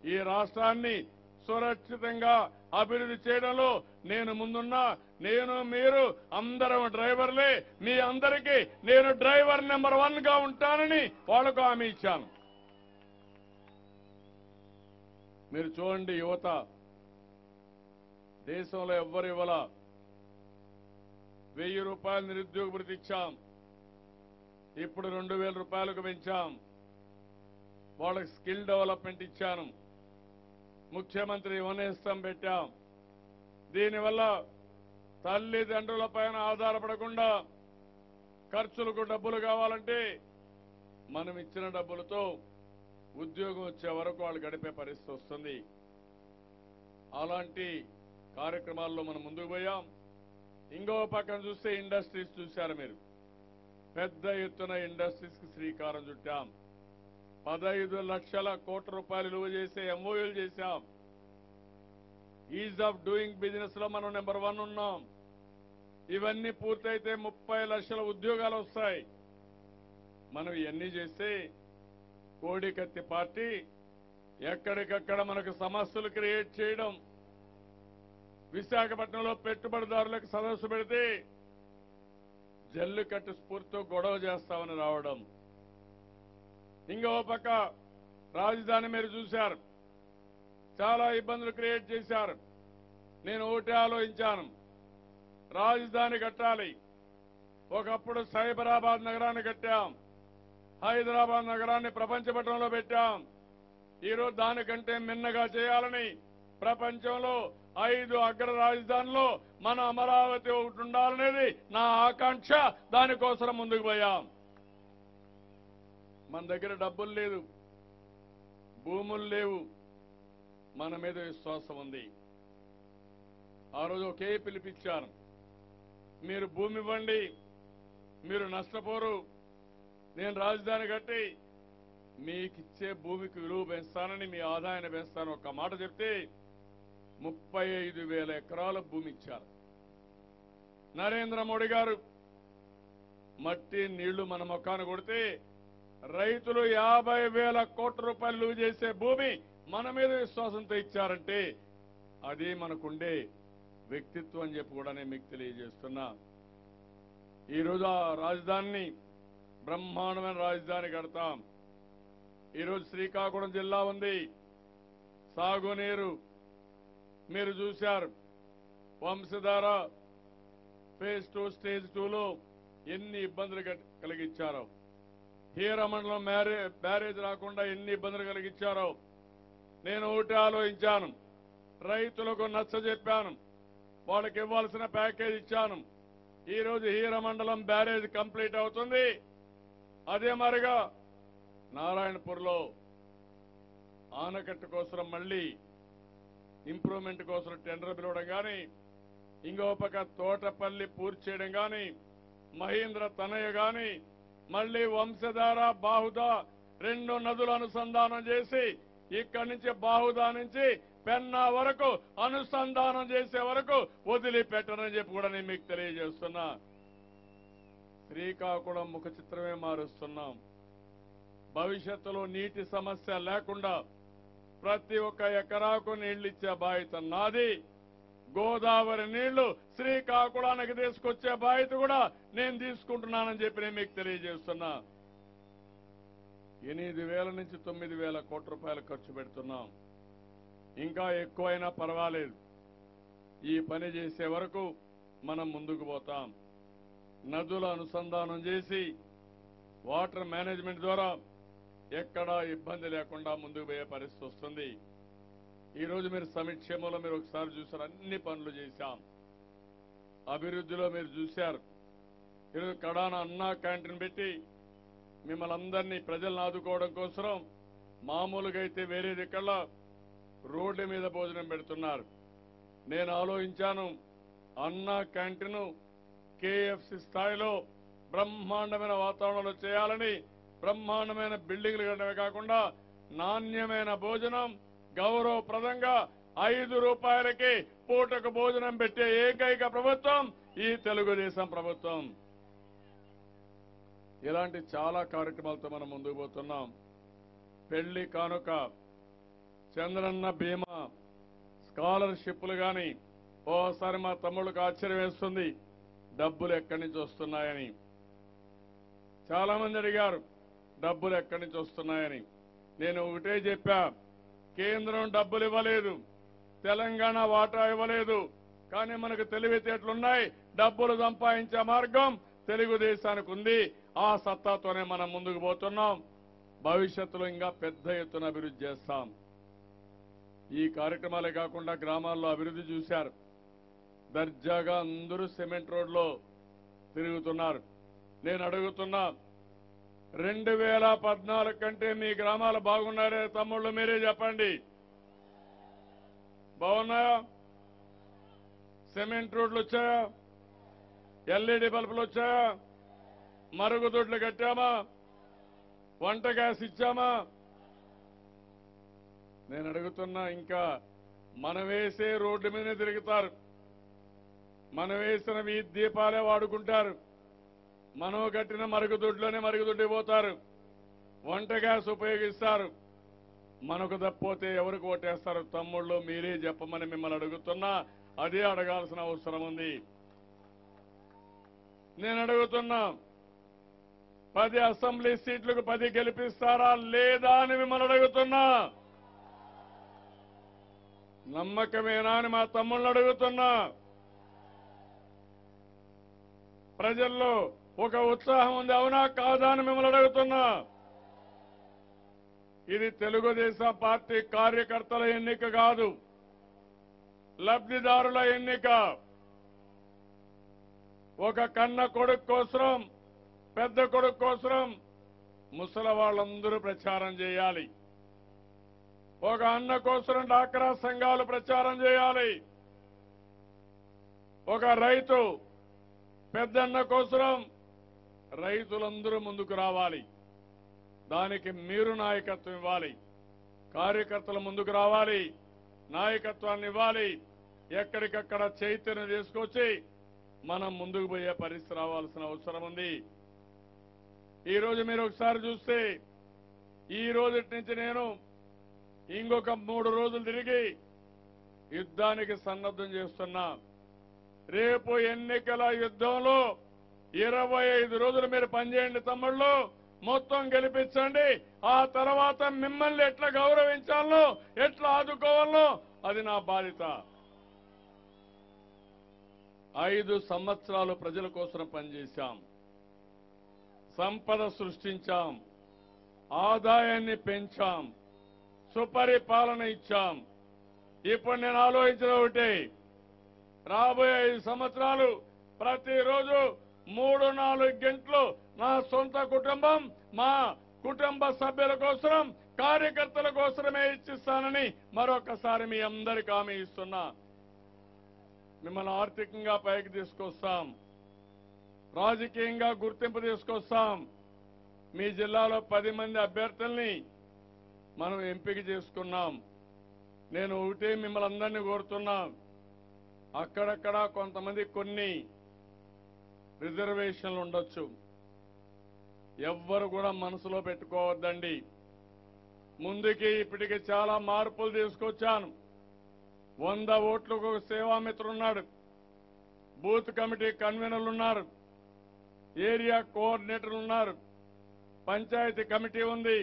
ఈ రాష్ట్రాన్ని సురక్షితంగా అభివృద్ధి చేయడంలో నేను ముందున్నా. నేను మీరు అందరం డ్రైవర్లే. మీ అందరికీ నేను డ్రైవర్ నెంబర్ వన్గా ఉంటానని వాళ్ళకు హామీ ఇచ్చాను. మీరు చూడండి యువత. దేశంలో ఎవ్వరు ఇవ్వాల. వెయ్యి రూపాయలు నిరుద్యోగ భృతి ఇచ్చాం. ఇప్పుడు రెండు వేల రూపాయలకు పెంచాం. వాళ్ళకి స్కిల్ డెవలప్మెంట్ ఇచ్చాను. ముఖ్యమంత్రి వనేస్తం పెట్టాం. దీనివల్ల తల్లిదండ్రుల పైన ఆధారపడకుండా ఖర్చులకు డబ్బులు కావాలంటే మనం ఇచ్చిన డబ్బులతో ఉద్యోగం వచ్చే వరకు వాళ్ళు గడిపే పరిస్థితి వస్తుంది. అలాంటి కార్యక్రమాల్లో మనం ముందుకు పోయాం. ఇంకో పక్కన చూస్తే ఇండస్ట్రీస్ చూశారు మీరు. పెద్ద ఎత్తున ఇండస్ట్రీస్కి శ్రీకారం చుట్టాం. పదహైదు లక్షల కోట్ల రూపాయలు విలువ చేసే ఎంఓయూలు చేశాం. ఈజ్ ఆఫ్ డూయింగ్ బిజినెస్లో మనం నెంబర్ వన్ ఉన్నాం. ఇవన్నీ పూర్తయితే ముప్పై లక్షల ఉద్యోగాలు వస్తాయి. మనం ఇవన్నీ చేస్తే కోడికత్తి పార్టీ ఎక్కడికక్కడ మనకు సమస్యలు క్రియేట్ చేయడం. విశాఖపట్నంలో పెట్టుబడిదారులకు సదస్సు పెడితే జల్లుకట్టు స్ఫూర్తితో గొడవ చేస్తామని రావడం. ఇంకో పక్క రాజధాని మీరు చూశారు. చాలా ఇబ్బందులు క్రియేట్ చేశారు. నేను ఒకటి ఆలోచించాను. రాజధాని కట్టాలి. ఒకప్పుడు సైబరాబాద్ నగరాన్ని కట్టాం. హైదరాబాద్ నగరాన్ని ప్రపంచ పట్టణంలో పెట్టాం. ఈరోజు దానికంటే మిన్నగా చేయాలని ప్రపంచంలో ఐదు అగ్ర రాజధానిలో మన అమరావతి ఒకటి ఉండాలనేది నా ఆకాంక్ష. దానికోసం ముందుకు పోయాం. మన దగ్గర డబ్బులు లేదు భూములు లేవు మన మీద విశ్వాసం ఉంది. ఆ రోజు ఒకే పిలిపించారు మీరు భూమి ఇవ్వండి మీరు నష్టపోరు నేను రాజధాని కట్టి మీకిచ్చే భూమికి విలువ పెంచుతానని మీ ఆదాయాన్ని పెంచుతాను. ఒక్క మాట చెప్తే ముప్పై ఐదు వేల ఎకరాల భూమి ఇచ్చారు. నరేంద్ర మోడీ గారు మట్టి నీళ్ళు మన మొక్కాను కొడితే రైతులు యాభై వేల కోట్ల రూపాయలు చేసే భూమి మన మీద విశ్వాసంతో ఇచ్చారంటే అది మనకుండే వ్యక్తిత్వం అని చెప్పి కూడా నేను మీకు తెలియజేస్తున్నా. ఈరోజు ఆ రాజధానిని బ్రహ్మాండమైన రాజధాని కడతాం. ఈరోజు శ్రీకాకుళం జిల్లా ఉంది. సాగునీరు మీరు చూశారు. వంశధార ఫేజ్ టూ స్టేజ్ టూలో ఎన్ని ఇబ్బందులు కలిగించారో హీర మండలం మ్యారే బ్యారేజ్ రాకుండా ఎన్ని ఇబ్బందులు కలిగించారో నేను ఒకటి ఆలోచించాను. రైతులకు నచ్చ చెప్పాను. వాళ్ళకి ఇవ్వాల్సిన ప్యాకేజ్ ఇచ్చాను. ఈరోజు హీరమండలం హీర మండలం బ్యారేజ్ కంప్లీట్ అవుతుంది. అదే మరిగా నారాయణపూర్లో ఆనకట్ట కోసం మళ్ళీ ఇంప్రూవ్మెంట్ కోసం టెండర్ పిలవడం కానీ ఇంకో పక్క తోటపల్లి పూర్తి చేయడం కానీ మహేంద్ర తనయ కానీ మళ్ళీ వంశధార బాహుదా రెండు నదులు అనుసంధానం చేసి ఇక్కడి నుంచి బాహుదా నుంచి పెన్నా వరకు అనుసంధానం చేసే వరకు వదిలిపెట్టనని చెప్పి కూడా నేను మీకు తెలియజేస్తున్నా. శ్రీకాకుళం ముఖ చిత్రమే మారుస్తున్నాం. భవిష్యత్తులో నీటి సమస్య లేకుండా ప్రతి ఒక్క ఎకరాకు నీళ్ళిచ్చే బాధ్యత నాది. గోదావరి నీళ్ళు శ్రీకాకుళానికి తీసుకొచ్చే బాధ్యత కూడా నేను తీసుకుంటున్నానని చెప్పి నేను మీకు తెలియజేస్తున్నా. ఎనిమిది వేల నుంచి తొమ్మిది వేల కోట్ల రూపాయలు ఖర్చు పెడుతున్నాం. ఇంకా ఎక్కువైనా పర్వాలేదు. ఈ పని చేసే వరకు మనం ముందుకు పోతాం. నదుల అనుసంధానం చేసి వాటర్ మేనేజ్మెంట్ ద్వారా ఎక్కడా ఇబ్బంది లేకుండా ముందుకు పోయే పరిస్థితి వస్తుంది. ఈ రోజు మీరు సమీక్షేమంలో మీరు ఒకసారి చూసారు అన్ని పనులు చేశాం. అభివృద్ధిలో మీరు చూశారు. ఈరోజు కడాన అన్నా క్యాంటీన్ పెట్టి మిమ్మల్ని అందరినీ ప్రజలను ఆదుకోవడం కోసం మామూలుగా అయితే వేరే దిక్కల్లో రోడ్ల మీద భోజనం పెడుతున్నారు. నేను ఆలోచించాను అన్నా క్యాంటీన్ కేఎఫ్సి స్థాయిలో బ్రహ్మాండమైన వాతావరణంలో చేయాలని బ్రహ్మాండమైన బిల్డింగ్లు కట్టడమే కాకుండా నాణ్యమైన భోజనం గౌరవప్రదంగా ఐదు రూపాయలకి పూటకు భోజనం పెట్టే ఏకైక ప్రభుత్వం ఈ తెలుగుదేశం ప్రభుత్వం. ఇలాంటి చాలా కార్యక్రమాలతో మనం ముందుకు పోతున్నాం. పెళ్ళి కానుక చంద్రన్న బీమా స్కాలర్షిప్లు కానీ ఓసారి మా తమ్ముళ్ళకు ఆశ్చర్యం వేస్తుంది. డబ్బులు ఎక్కడి నుంచి వస్తున్నాయని. చాలా మంది అడిగారు డబ్బులు ఎక్కడి నుంచి వస్తున్నాయని. నేను ఒకటే చెప్పా కేంద్రం డబ్బులు ఇవ్వలేదు. తెలంగాణ వాటా ఇవ్వలేదు. కానీ మనకు తెలివితేటలున్నాయి. డబ్బులు సంపాదించే మార్గం తెలుగుదేశానికి ఉంది. ఆ సత్తాతోనే మనం ముందుకు పోతున్నాం. భవిష్యత్తులో ఇంకా పెద్ద ఎత్తున అభివృద్ధి చేస్తాం. ఈ కార్యక్రమాలే కాకుండా గ్రామాల్లో అభివృద్ధి చూశారు. దర్జాగా అందరూ సిమెంట్ రోడ్లో తిరుగుతున్నారు. నేను అడుగుతున్నా రెండు వేల పద్నాలుగు కంటే మీ గ్రామాలు బాగున్నారే తమ్ముళ్ళు మీరే చెప్పండి. బాగున్నాయా? సిమెంట్ రోడ్లు వచ్చాయా? ఎల్ఈడి బల్బులు వచ్చాయా? మరుగుదొడ్లు కట్టామా? వంట గ్యాస్ ఇచ్చామా? నేను అడుగుతున్నా ఇంకా మనం వేసే రోడ్డు మీదనే తిరుగుతారు. మనం వేసిన వీధి దీపాలే వాడుకుంటారు. మనం కట్టిన మరుగుదొడ్లోనే మరుగుదొడ్డి పోతారు. వంట గ్యాస్ ఉపయోగిస్తారు. మనకు తప్పితే ఎవరికి ఓటేస్తారు? తమ్ముళ్ళు మీరే చెప్పమని మిమ్మల్ని అడుగుతున్నా అదే అడగాల్సిన అవసరం ఉంది. నేను అడుగుతున్నా పది అసెంబ్లీ సీట్లకు పది గెలిపిస్తారా లేదా అని మిమ్మల్ని అడుగుతున్నా. నమ్మకమేనా అని మా తమ్ముళ్ళని అడుగుతున్నా. ప్రజల్లో ఒక ఉత్సాహం ఉంది. అవునా? కాదా అని మిమ్మల్ని అడుగుతున్నా. ఇది తెలుగుదేశం పార్టీ కార్యకర్తల ఎన్నిక కాదు. లబ్ధిదారుల ఎన్నిక. ఒక కన్న కొడుకు కోసరం పెద్ద కొడుకు కోసరం ముసలి వాళ్ళందరూ ప్రచారం చేయాలి. ఒక అన్న కోసం డాక్రా సంఘాలు ప్రచారం చేయాలి. ఒక రైతు పెద్దన్న కోసం రైతులందరూ ముందుకు రావాలి. దానికి మీరు నాయకత్వం ఇవ్వాలి. కార్యకర్తలు ముందుకు రావాలి. నాయకత్వాన్ని ఇవ్వాలి. ఎక్కడికక్కడ చైతన్యం తీసుకొచ్చి మనం ముందుకు పోయే పరిస్థితి రావాల్సిన అవసరం ఉంది. ఈ రోజు మీరు ఒకసారి చూస్తే ఈ రోజు నుంచి నేను ఇంకొక మూడు రోజులు తిరిగి యుద్ధానికి సన్నద్ధం చేస్తున్నా. రేపు ఎన్నికల యుద్ధంలో ఇరవై ఐదు రోజులు మీరు పనిచేయండి తమ్ముళ్ళు. మొత్తం గెలిపించండి. ఆ తర్వాత మిమ్మల్ని ఎట్లా గౌరవించాలనో ఎట్లా ఆదుకోవాలనో అది నా బాధ్యత. ఐదు సంవత్సరాలు ప్రజల కోసం పనిచేశాం. సంపద సృష్టించాం. ఆదాయాన్ని పెంచాం. సుపరిపాలన ఇచ్చాం. ఇప్పుడు నేను ఆలోచించిన ఒకటి. రాబోయే ఐదు సంవత్సరాలు ప్రతిరోజు మూడు నాలుగు గంటలు నా సొంత కుటుంబం మా కుటుంబ సభ్యుల కోసం కార్యకర్తల కోసమే ఇచ్చిస్తానని మరొకసారి మీ అందరికి హామీ ఇస్తున్నా. మిమ్మల్ని ఆర్థికంగా పైకి తీసుకొస్తాం. రాజకీయంగా గుర్తింపు తీసుకొస్తాం. మీ జిల్లాలో పది మంది అభ్యర్థుల్ని మనం ఎంపిక చేసుకున్నాం. నేను ఒకటే మిమ్మల్ని అందరినీ కోరుతున్నాం. అక్కడక్కడ కొంతమంది కొన్ని రిజర్వేషన్లు ఉండొచ్చు. ఎవ్వరు కూడా మనసులో పెట్టుకోవద్దండి. ముందుకి ఇప్పటికి చాలా మార్పులు తీసుకొచ్చాను. వంద ఓట్లకు ఒక సేవామిత్రున్నాడు. బూత్ కమిటీ కన్వీనర్లు ఉన్నారు ఏరియా కోఆర్డినేటర్లు ఉన్నారు పంచాయతీ కమిటీ ఉంది.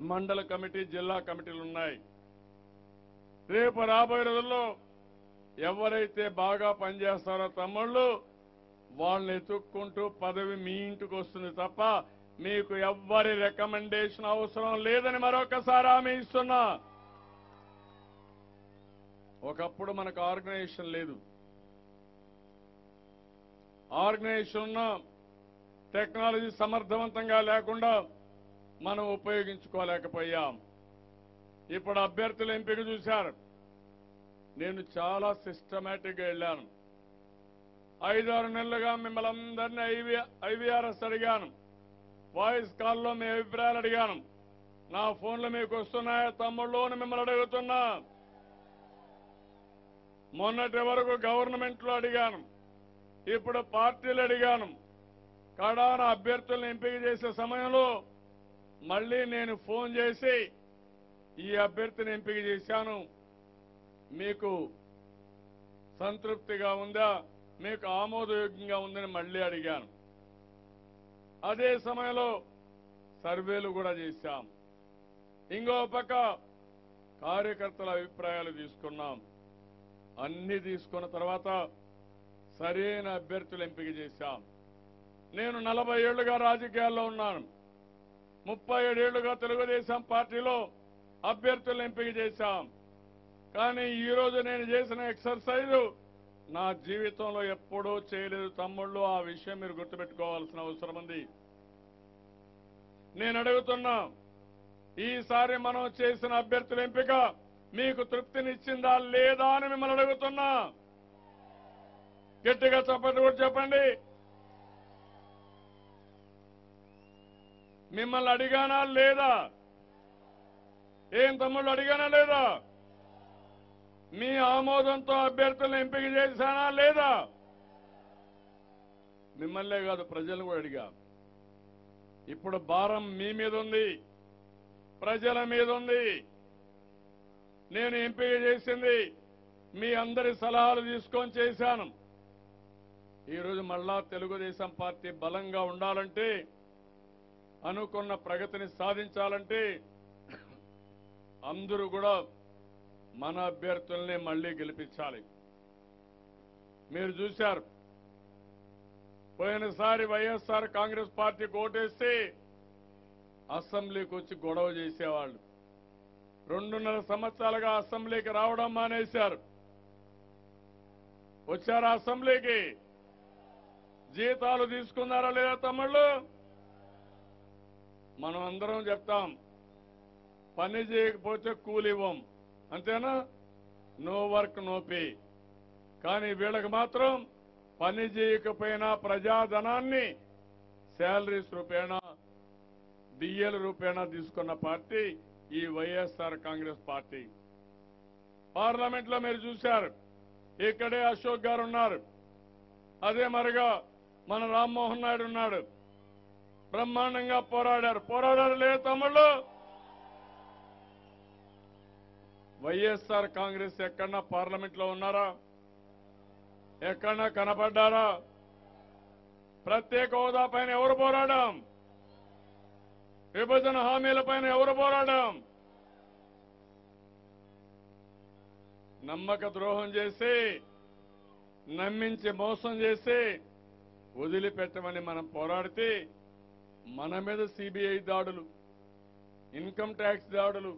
మండల కమిటీ జిల్లా కమిటీలు ఉన్నాయి రేపు రాబోయే రోజుల్లో ఎవరైతే బాగా పనిచేస్తారో తమ్ముళ్ళు వాళ్ళని ఎత్తుక్కుంటూ పదవి మీ ఇంటికి వస్తుంది తప్ప మీకు ఎవ్వరి రికమెండేషన్ అవసరం లేదని మరొకసారి హామీ ఇస్తున్నా. ఒకప్పుడు మనకు ఆర్గనైజేషన్ లేదు. ఆర్గనైజేషన్ ఉన్న టెక్నాలజీ సమర్థవంతంగా లేకుండా మనం ఉపయోగించుకోలేకపోయాం. ఇప్పుడు అభ్యర్థుల ఎంపిక చూశారు. నేను చాలా సిస్టమేటిక్గా వెళ్ళాను. ఐదారు నెలలుగా మిమ్మల్ని అందరినీ ఐవీఆర్ఎస్ అడిగాను. వాయిస్ కాల్లో మీ అభిప్రాయాలు అడిగాను. నా ఫోన్లు మీకు వస్తున్నాయా తమ్ముళ్ళు అని మిమ్మల్ని అడుగుతున్నా. మొన్నటి వరకు గవర్నమెంట్లో అడిగాను. ఇప్పుడు పార్టీలు అడిగాను. కడాన అభ్యర్థులను ఎంపిక చేసే సమయంలో మళ్ళీ నేను ఫోన్ చేసి ఈ అభ్యర్థిని ఎంపిక చేశాను. మీకు సంతృప్తిగా ఉందా? మీకు ఆమోదయోగ్యంగా ఉందని మళ్ళీ అడిగాను. అదే సమయంలో సర్వేలు కూడా చేశాం. ఇంకో పక్క కార్యకర్తల అభిప్రాయాలు తీసుకున్నాం. అన్ని తీసుకున్న తర్వాత సరైన అభ్యర్థులు ఎంపిక చేశాం. నేను నలభై ఏళ్ళుగా రాజకీయాల్లో ఉన్నాను. ముప్పై ఏడేళ్ళుగా తెలుగుదేశం పార్టీలో అభ్యర్థులను ఎంపిక చేశాం. కానీ ఈరోజు నేను చేసిన ఎక్సర్సైజ్ నా జీవితంలో ఎప్పుడూ చేయలేదు తమ్ముళ్ళు ఆ విషయం మీరు గుర్తుపెట్టుకోవాల్సిన అవసరం ఉంది. నేను అడుగుతున్నా ఈసారి మనం చేసిన అభ్యర్థుల ఎంపిక మీకు తృప్తినిచ్చిందా లేదా అని మిమ్మల్ని అడుగుతున్నా. గట్టిగా చెప్పండి కూడా చెప్పండి. మిమ్మల్ని అడిగానా లేదా? ఏం తమ్ముళ్ళు అడిగానా లేదా? మీ ఆమోదంతో అభ్యర్థులను ఎంపిక చేశానా లేదా? మిమ్మల్నే కాదు ప్రజలు కూడా అడిగా. ఇప్పుడు భారం మీ మీద ఉంది ప్రజల మీద ఉంది. నేను ఎంపిక చేసింది మీ అందరి సలహాలు తీసుకొని చేశాను. ఈరోజు మళ్ళా తెలుగుదేశం పార్టీ బలంగా ఉండాలంటే అనుకున్న ప్రగతిని సాధించాలంటే అందరూ కూడా మన అభ్యర్థుల్ని మళ్ళీ గెలిపించాలి. మీరు చూశారు. పోయినసారి వైఎస్ఆర్ కాంగ్రెస్ పార్టీ ఓటేస్తే అసెంబ్లీకి వచ్చి గొడవ చేసేవాళ్ళు. రెండున్నర సంవత్సరాలుగా అసెంబ్లీకి రావడం మానేశారు. వచ్చారా అసెంబ్లీకి? జీతాలు తీసుకున్నారా లేదా తమ్ముళ్ళు? మనం అందరం చెప్తాం పని చేయకపోతే కూలి ఇవ్వం అంతేనా? No work no pay. కానీ వీళ్ళకి మాత్రం పని చేయకపోయినా ప్రజాధనాన్ని శాలరీస్ రూపేణా డిఎల్ రూపేణా తీసుకున్న పార్టీ ఈ వైఎస్ఆర్ కాంగ్రెస్ పార్టీ. పార్లమెంట్లో మీరు చూశారు. ఇక్కడే అశోక్ గారు ఉన్నారు. అదే మరిగా మన రామ్మోహన్ నాయుడు ఉన్నాడు. బ్రహ్మాండంగా పోరాడారు. పోరాడారు లేదు తమ్ముళ్ళు. వైఎస్ఆర్ కాంగ్రెస్ ఎక్కడన్నా పార్లమెంట్లో ఉన్నారా? ఎక్కడన్నా కనపడ్డారా? ప్రత్యేక హోదా పైన ఎవరు పోరాడాం విభజన హామీల పైన ఎవరు పోరాడాం నమ్మక ద్రోహం చేసి నమ్మించి మోసం చేసి వదిలిపెట్టమని మనం పోరాడితే మన మీద సిబిఐ దాడులు ఇన్కమ్ ట్యాక్స్ దాడులు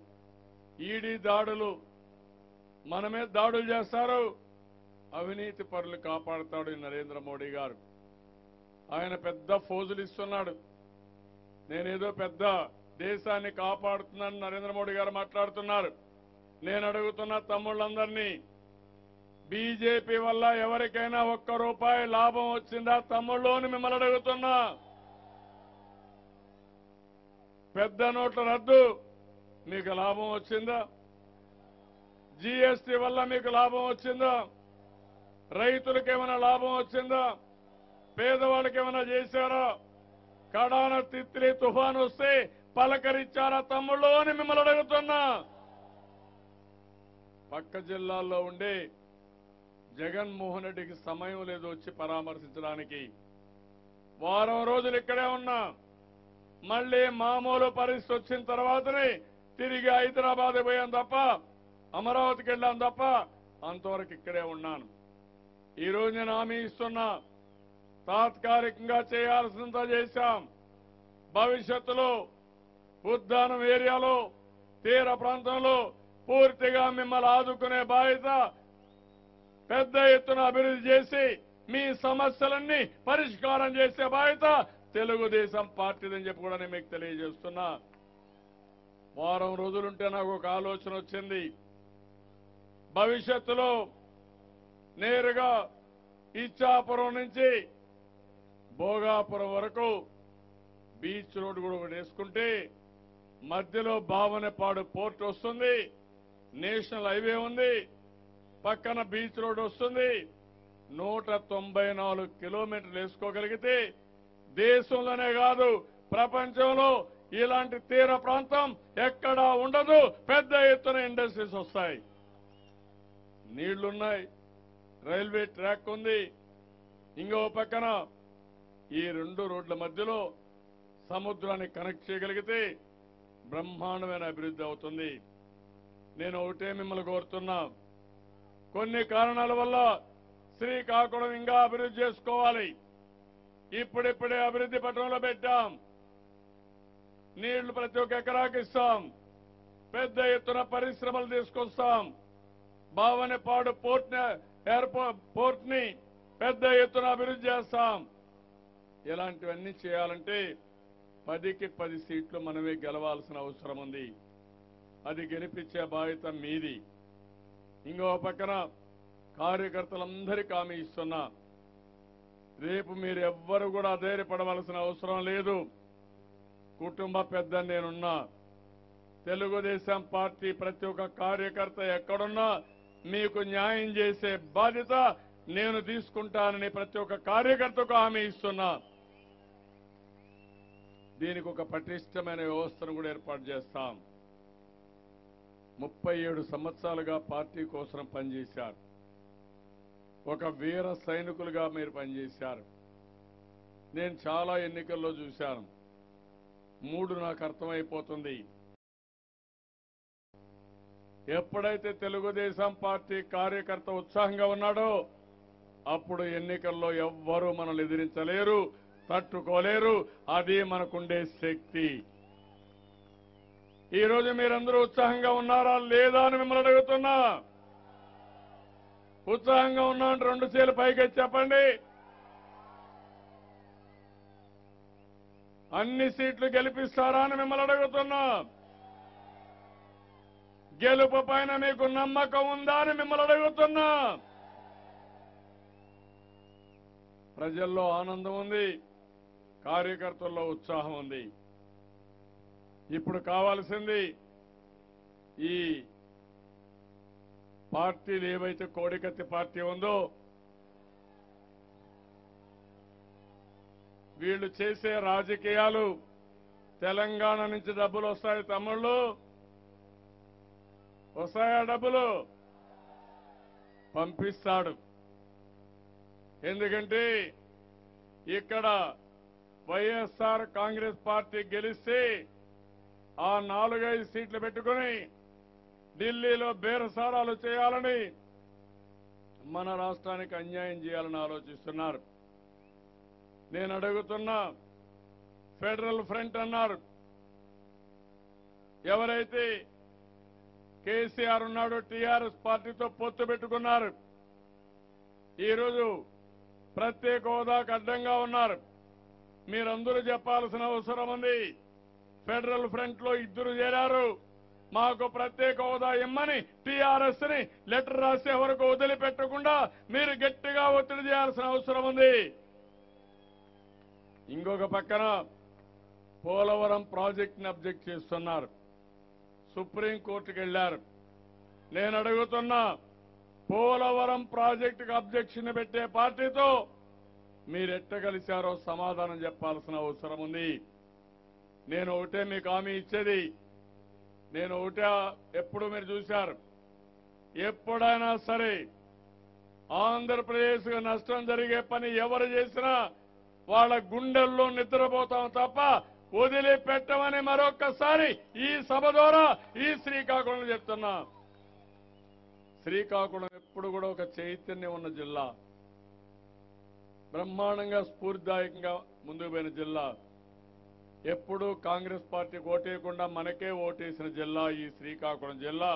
ఈడీ దాడులు మన మీద దాడులు చేస్తారు. అవినీతి పరులు కాపాడుతాడు నరేంద్ర మోడీ గారు. ఆయన పెద్ద ఫోజులు ఇస్తున్నాడు. నేనేదో పెద్ద దేశాన్ని కాపాడుతున్నాను నరేంద్ర మోడీ గారు మాట్లాడుతున్నారు. నేను అడుగుతున్న తమ్ముళ్ళందరినీ బీజేపీ వల్ల ఎవరికైనా ఒక్క రూపాయి లాభం వచ్చిందా తమ్ముళ్ళు మిమ్మల్ని అడుగుతున్నా. పెద్ద నోట్ల రద్దు. మీకు లాభం వచ్చిందా? జీఎస్టీ వల్ల మీకు లాభం వచ్చిందా? రైతులకు ఏమైనా లాభం వచ్చిందా? పేదవాళ్ళకి ఏమైనా చేశారా? కడాన తిత్లీ తుఫాన్ వస్తే పలకరించారా తమ్ముళ్ళు అని మిమ్మల్ని అడుగుతున్నా. పక్క జిల్లాల్లో ఉండే జగన్మోహన్ రెడ్డికి సమయం లేదు వచ్చి పరామర్శించడానికి. వారం రోజులు ఇక్కడే ఉన్నా. మళ్ళీ మామూలు పరిస్థితి వచ్చిన తర్వాతనే తిరిగి హైదరాబాద్ పోయాం తప్ప అమరావతికి వెళ్ళాను తప్ప అంతవరకు ఇక్కడే ఉన్నాను. ఈ రోజు నేను హామీ ఇస్తున్నా తాత్కాలికంగా చేయాల్సిందా చేశాం. భవిష్యత్తులో ఉద్దానం ఏరియాలో తీర ప్రాంతంలో పూర్తిగా మిమ్మల్ని ఆదుకునే బాధ్యత పెద్ద ఎత్తున అభివృద్ధి చేసి మీ సమస్యలన్నీ పరిష్కారం చేసే బాధ్యత తెలుగుదేశం పార్టీదని చెప్పి కూడా నేను మీకు తెలియజేస్తున్నా. వారం రోజులుంటే నాకు ఒక ఆలోచన వచ్చింది. భవిష్యత్తులో నేరుగా ఇచ్చాపురం నుంచి భోగాపురం వరకు బీచ్ రోడ్ కూడా ఒకటి వేసుకుంటే మధ్యలో భావనపాడు పోర్ట్ వస్తుంది. నేషనల్ హైవే ఉంది. పక్కన బీచ్ రోడ్ వస్తుంది. నూట తొంభై నాలుగు కిలోమీటర్లు వేసుకోగలిగితే దేశంలోనే కాదు ప్రపంచంలో ఇలాంటి తీర ప్రాంతం ఎక్కడా ఉండదు. పెద్ద ఎత్తున ఇండస్ట్రీస్ వస్తాయి. నీళ్ళున్నాయి. రైల్వే ట్రాక్ ఉంది. ఇంకో పక్కన ఈ రెండు రోడ్ల మధ్యలో సముద్రాన్ని కనెక్ట్ చేయగలిగితే బ్రహ్మాండమైన అభివృద్ధి అవుతుంది. నేను ఒకటే మిమ్మల్ని కోరుతున్నా. కొన్ని కారణాల వల్ల శ్రీకాకుళం ఇంకా అభివృద్ధి చేసుకోవాలి. ఇప్పుడిప్పుడే అభివృద్ధి పట్టణంలో పెట్టాం. నీళ్ళు ప్రతి ఒక్క ఎకరాకి ఇస్తాం. పెద్ద ఎత్తున పరిశ్రమలు తీసుకొస్తాం. భావనపాడు పోర్ట్ ఎయిర్పోర్ట్ పోర్ట్ని పెద్ద ఎత్తున అభివృద్ధి చేస్తాం. ఇలాంటివన్నీ చేయాలంటే పదికి పది సీట్లు మనమే గెలవాల్సిన అవసరం ఉంది. అది గెలిపించే బాధ్యత మీది. ఇంకో పక్కన కార్యకర్తలందరికీ హామీ ఇస్తున్నా. రేపు మీరు ఎవ్వరు కూడా ధైర్యపడవలసిన అవసరం లేదు. కుటుంబ పెద్ద నేనున్నా. తెలుగుదేశం పార్టీ ప్రతి ఒక్క కార్యకర్త ఎక్కడున్నా మీకు న్యాయం చేసే బాధ్యత నేను తీసుకుంటానని ప్రతి ఒక్క కార్యకర్తకు హామీ ఇస్తున్నా. దీనికి ఒక పటిష్టమైన వ్యవస్థను కూడా ఏర్పాటు చేస్తాం. ముప్పై ఏడు సంవత్సరాలుగా పార్టీ కోసం పనిచేశారు. ఒక వీర సైనికులుగా మీరు పనిచేశారు. నేను చాలా ఎన్నికల్లో చూశాను. మూడు నాకు అర్థమైపోతుంది. ఎప్పుడైతే తెలుగుదేశం పార్టీ కార్యకర్త ఉత్సాహంగా ఉన్నాడో అప్పుడు ఎన్నికల్లో ఎవ్వరూ మనల్ని ఎదిరించలేరు తట్టుకోలేరు. అది మనకుండే శక్తి. ఈరోజు మీరందరూ ఉత్సాహంగా ఉన్నారా లేదా అని మిమ్మల్ని అడుగుతున్నా. ఉత్సాహంగా ఉన్నాం రెండు చేలు పైకి చెప్పండి. అన్ని సీట్లు గెలిపిస్తారా అని మిమ్మల్ని అడుగుతున్నా. గెలుపు పైన మీకు నమ్మకం ఉందా అని మిమ్మల్ని అడుగుతున్నా. ప్రజల్లో ఆనందం ఉంది కార్యకర్తల్లో ఉత్సాహం ఉంది. ఇప్పుడు కావాల్సింది ఈ పార్టీలు ఏవైతే కోడికత్తి పార్టీ ఉందో వీళ్ళు చేసే రాజకీయాలు తెలంగాణ నుంచి డబ్బులు వస్తాయి తమ్ముళ్ళు. వస్తాయా డబ్బులు? పంపిస్తాడు. ఎందుకంటే ఇక్కడ వైఎస్ఆర్ కాంగ్రెస్ పార్టీ గెలిస్తే ఆ నాలుగైదు సీట్లు పెట్టుకుని ఢిల్లీలో బేరసారాలు చేయాలని మన రాష్ట్రానికి అన్యాయం చేయాలని ఆలోచిస్తున్నారు. నేను అడుగుతున్నా ఫెడరల్ ఫ్రంట్ అన్నారు. ఎవరైతే కేసీఆర్ ఉన్నాడో టీఆర్ఎస్ పార్టీతో పొత్తు పెట్టుకున్నారు. ఈరోజు ప్రత్యేక హోదాకు అడ్డంగా ఉన్నారు. మీరందరూ చెప్పాల్సిన అవసరం ఉంది. ఫెడరల్ ఫ్రంట్లో ఇద్దరు చేరారు. మాకు ప్రత్యేక హోదా ఇమ్మని టీఆర్ఎస్ని లెటర్ రాసే వరకు వదిలిపెట్టకుండా మీరు గట్టిగా ఒత్తిడి చేయాల్సిన అవసరం ఉంది. ఇంకొక పక్కన పోలవరం ప్రాజెక్ట్ని అబ్జెక్ట్ చేస్తున్నారు. సుప్రీంకోర్టుకు వెళ్ళారు నేను అడుగుతున్నా పోలవరం ప్రాజెక్టుకు అబ్జెక్షన్ పెట్టే పార్టీతో మీరెట్ట కలిశారో సమాధానం చెప్పాల్సిన అవసరం ఉంది. నేను ఒకటే మీకు హామీ ఇచ్చేది. నేను ఒకటే ఎప్పుడు మీరు చూశారు. ఎప్పుడైనా సరే ఆంధ్రప్రదేశ్కు నష్టం జరిగే పని ఎవరు చేసినా వాళ్ళ గుండెల్లో నిద్రపోతాం తప్ప వదిలిపెట్టమని మరొక్కసారి ఈ సభ ద్వారా ఈ శ్రీకాకుళం చెప్తున్నా. శ్రీకాకుళం ఎప్పుడు కూడా ఒక చైతన్యం ఉన్న జిల్లా. బ్రహ్మాండంగా స్ఫూర్తిదాయకంగా ముందుకు పోయిన జిల్లా. ఎప్పుడూ కాంగ్రెస్ పార్టీకి ఓటేయకుండా మనకే ఓటేసిన జిల్లా ఈ శ్రీకాకుళం జిల్లా.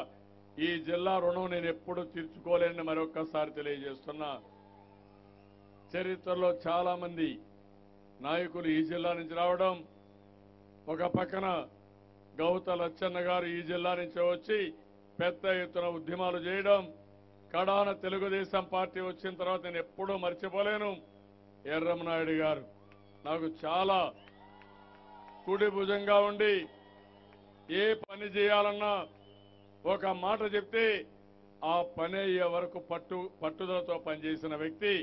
ఈ జిల్లా రుణం నేను ఎప్పుడు తీర్చుకోలేనని మరొక్కసారి తెలియజేస్తున్నా. చరిత్రలో చాలా మంది నాయకులు ఈ జిల్లా నుంచి రావడం ఒక పక్కన గౌత లచ్చన్న గారు ఈ జిల్లా నుంచి వచ్చి పెద్ద ఎత్తున ఉద్యమాలు చేయడం కడాన తెలుగుదేశం పార్టీ వచ్చిన తర్వాత నేను ఎప్పుడూ మర్చిపోలేను. ఎర్రమనాయుడు గారు నాకు చాలా కుడి భుజంగా ఉండి ఏ పని చేయాలన్నా ఒక మాట చెప్తే ఆ పని అయ్యే వరకు పట్టు పట్టుదలతో పనిచేసిన వ్యక్తి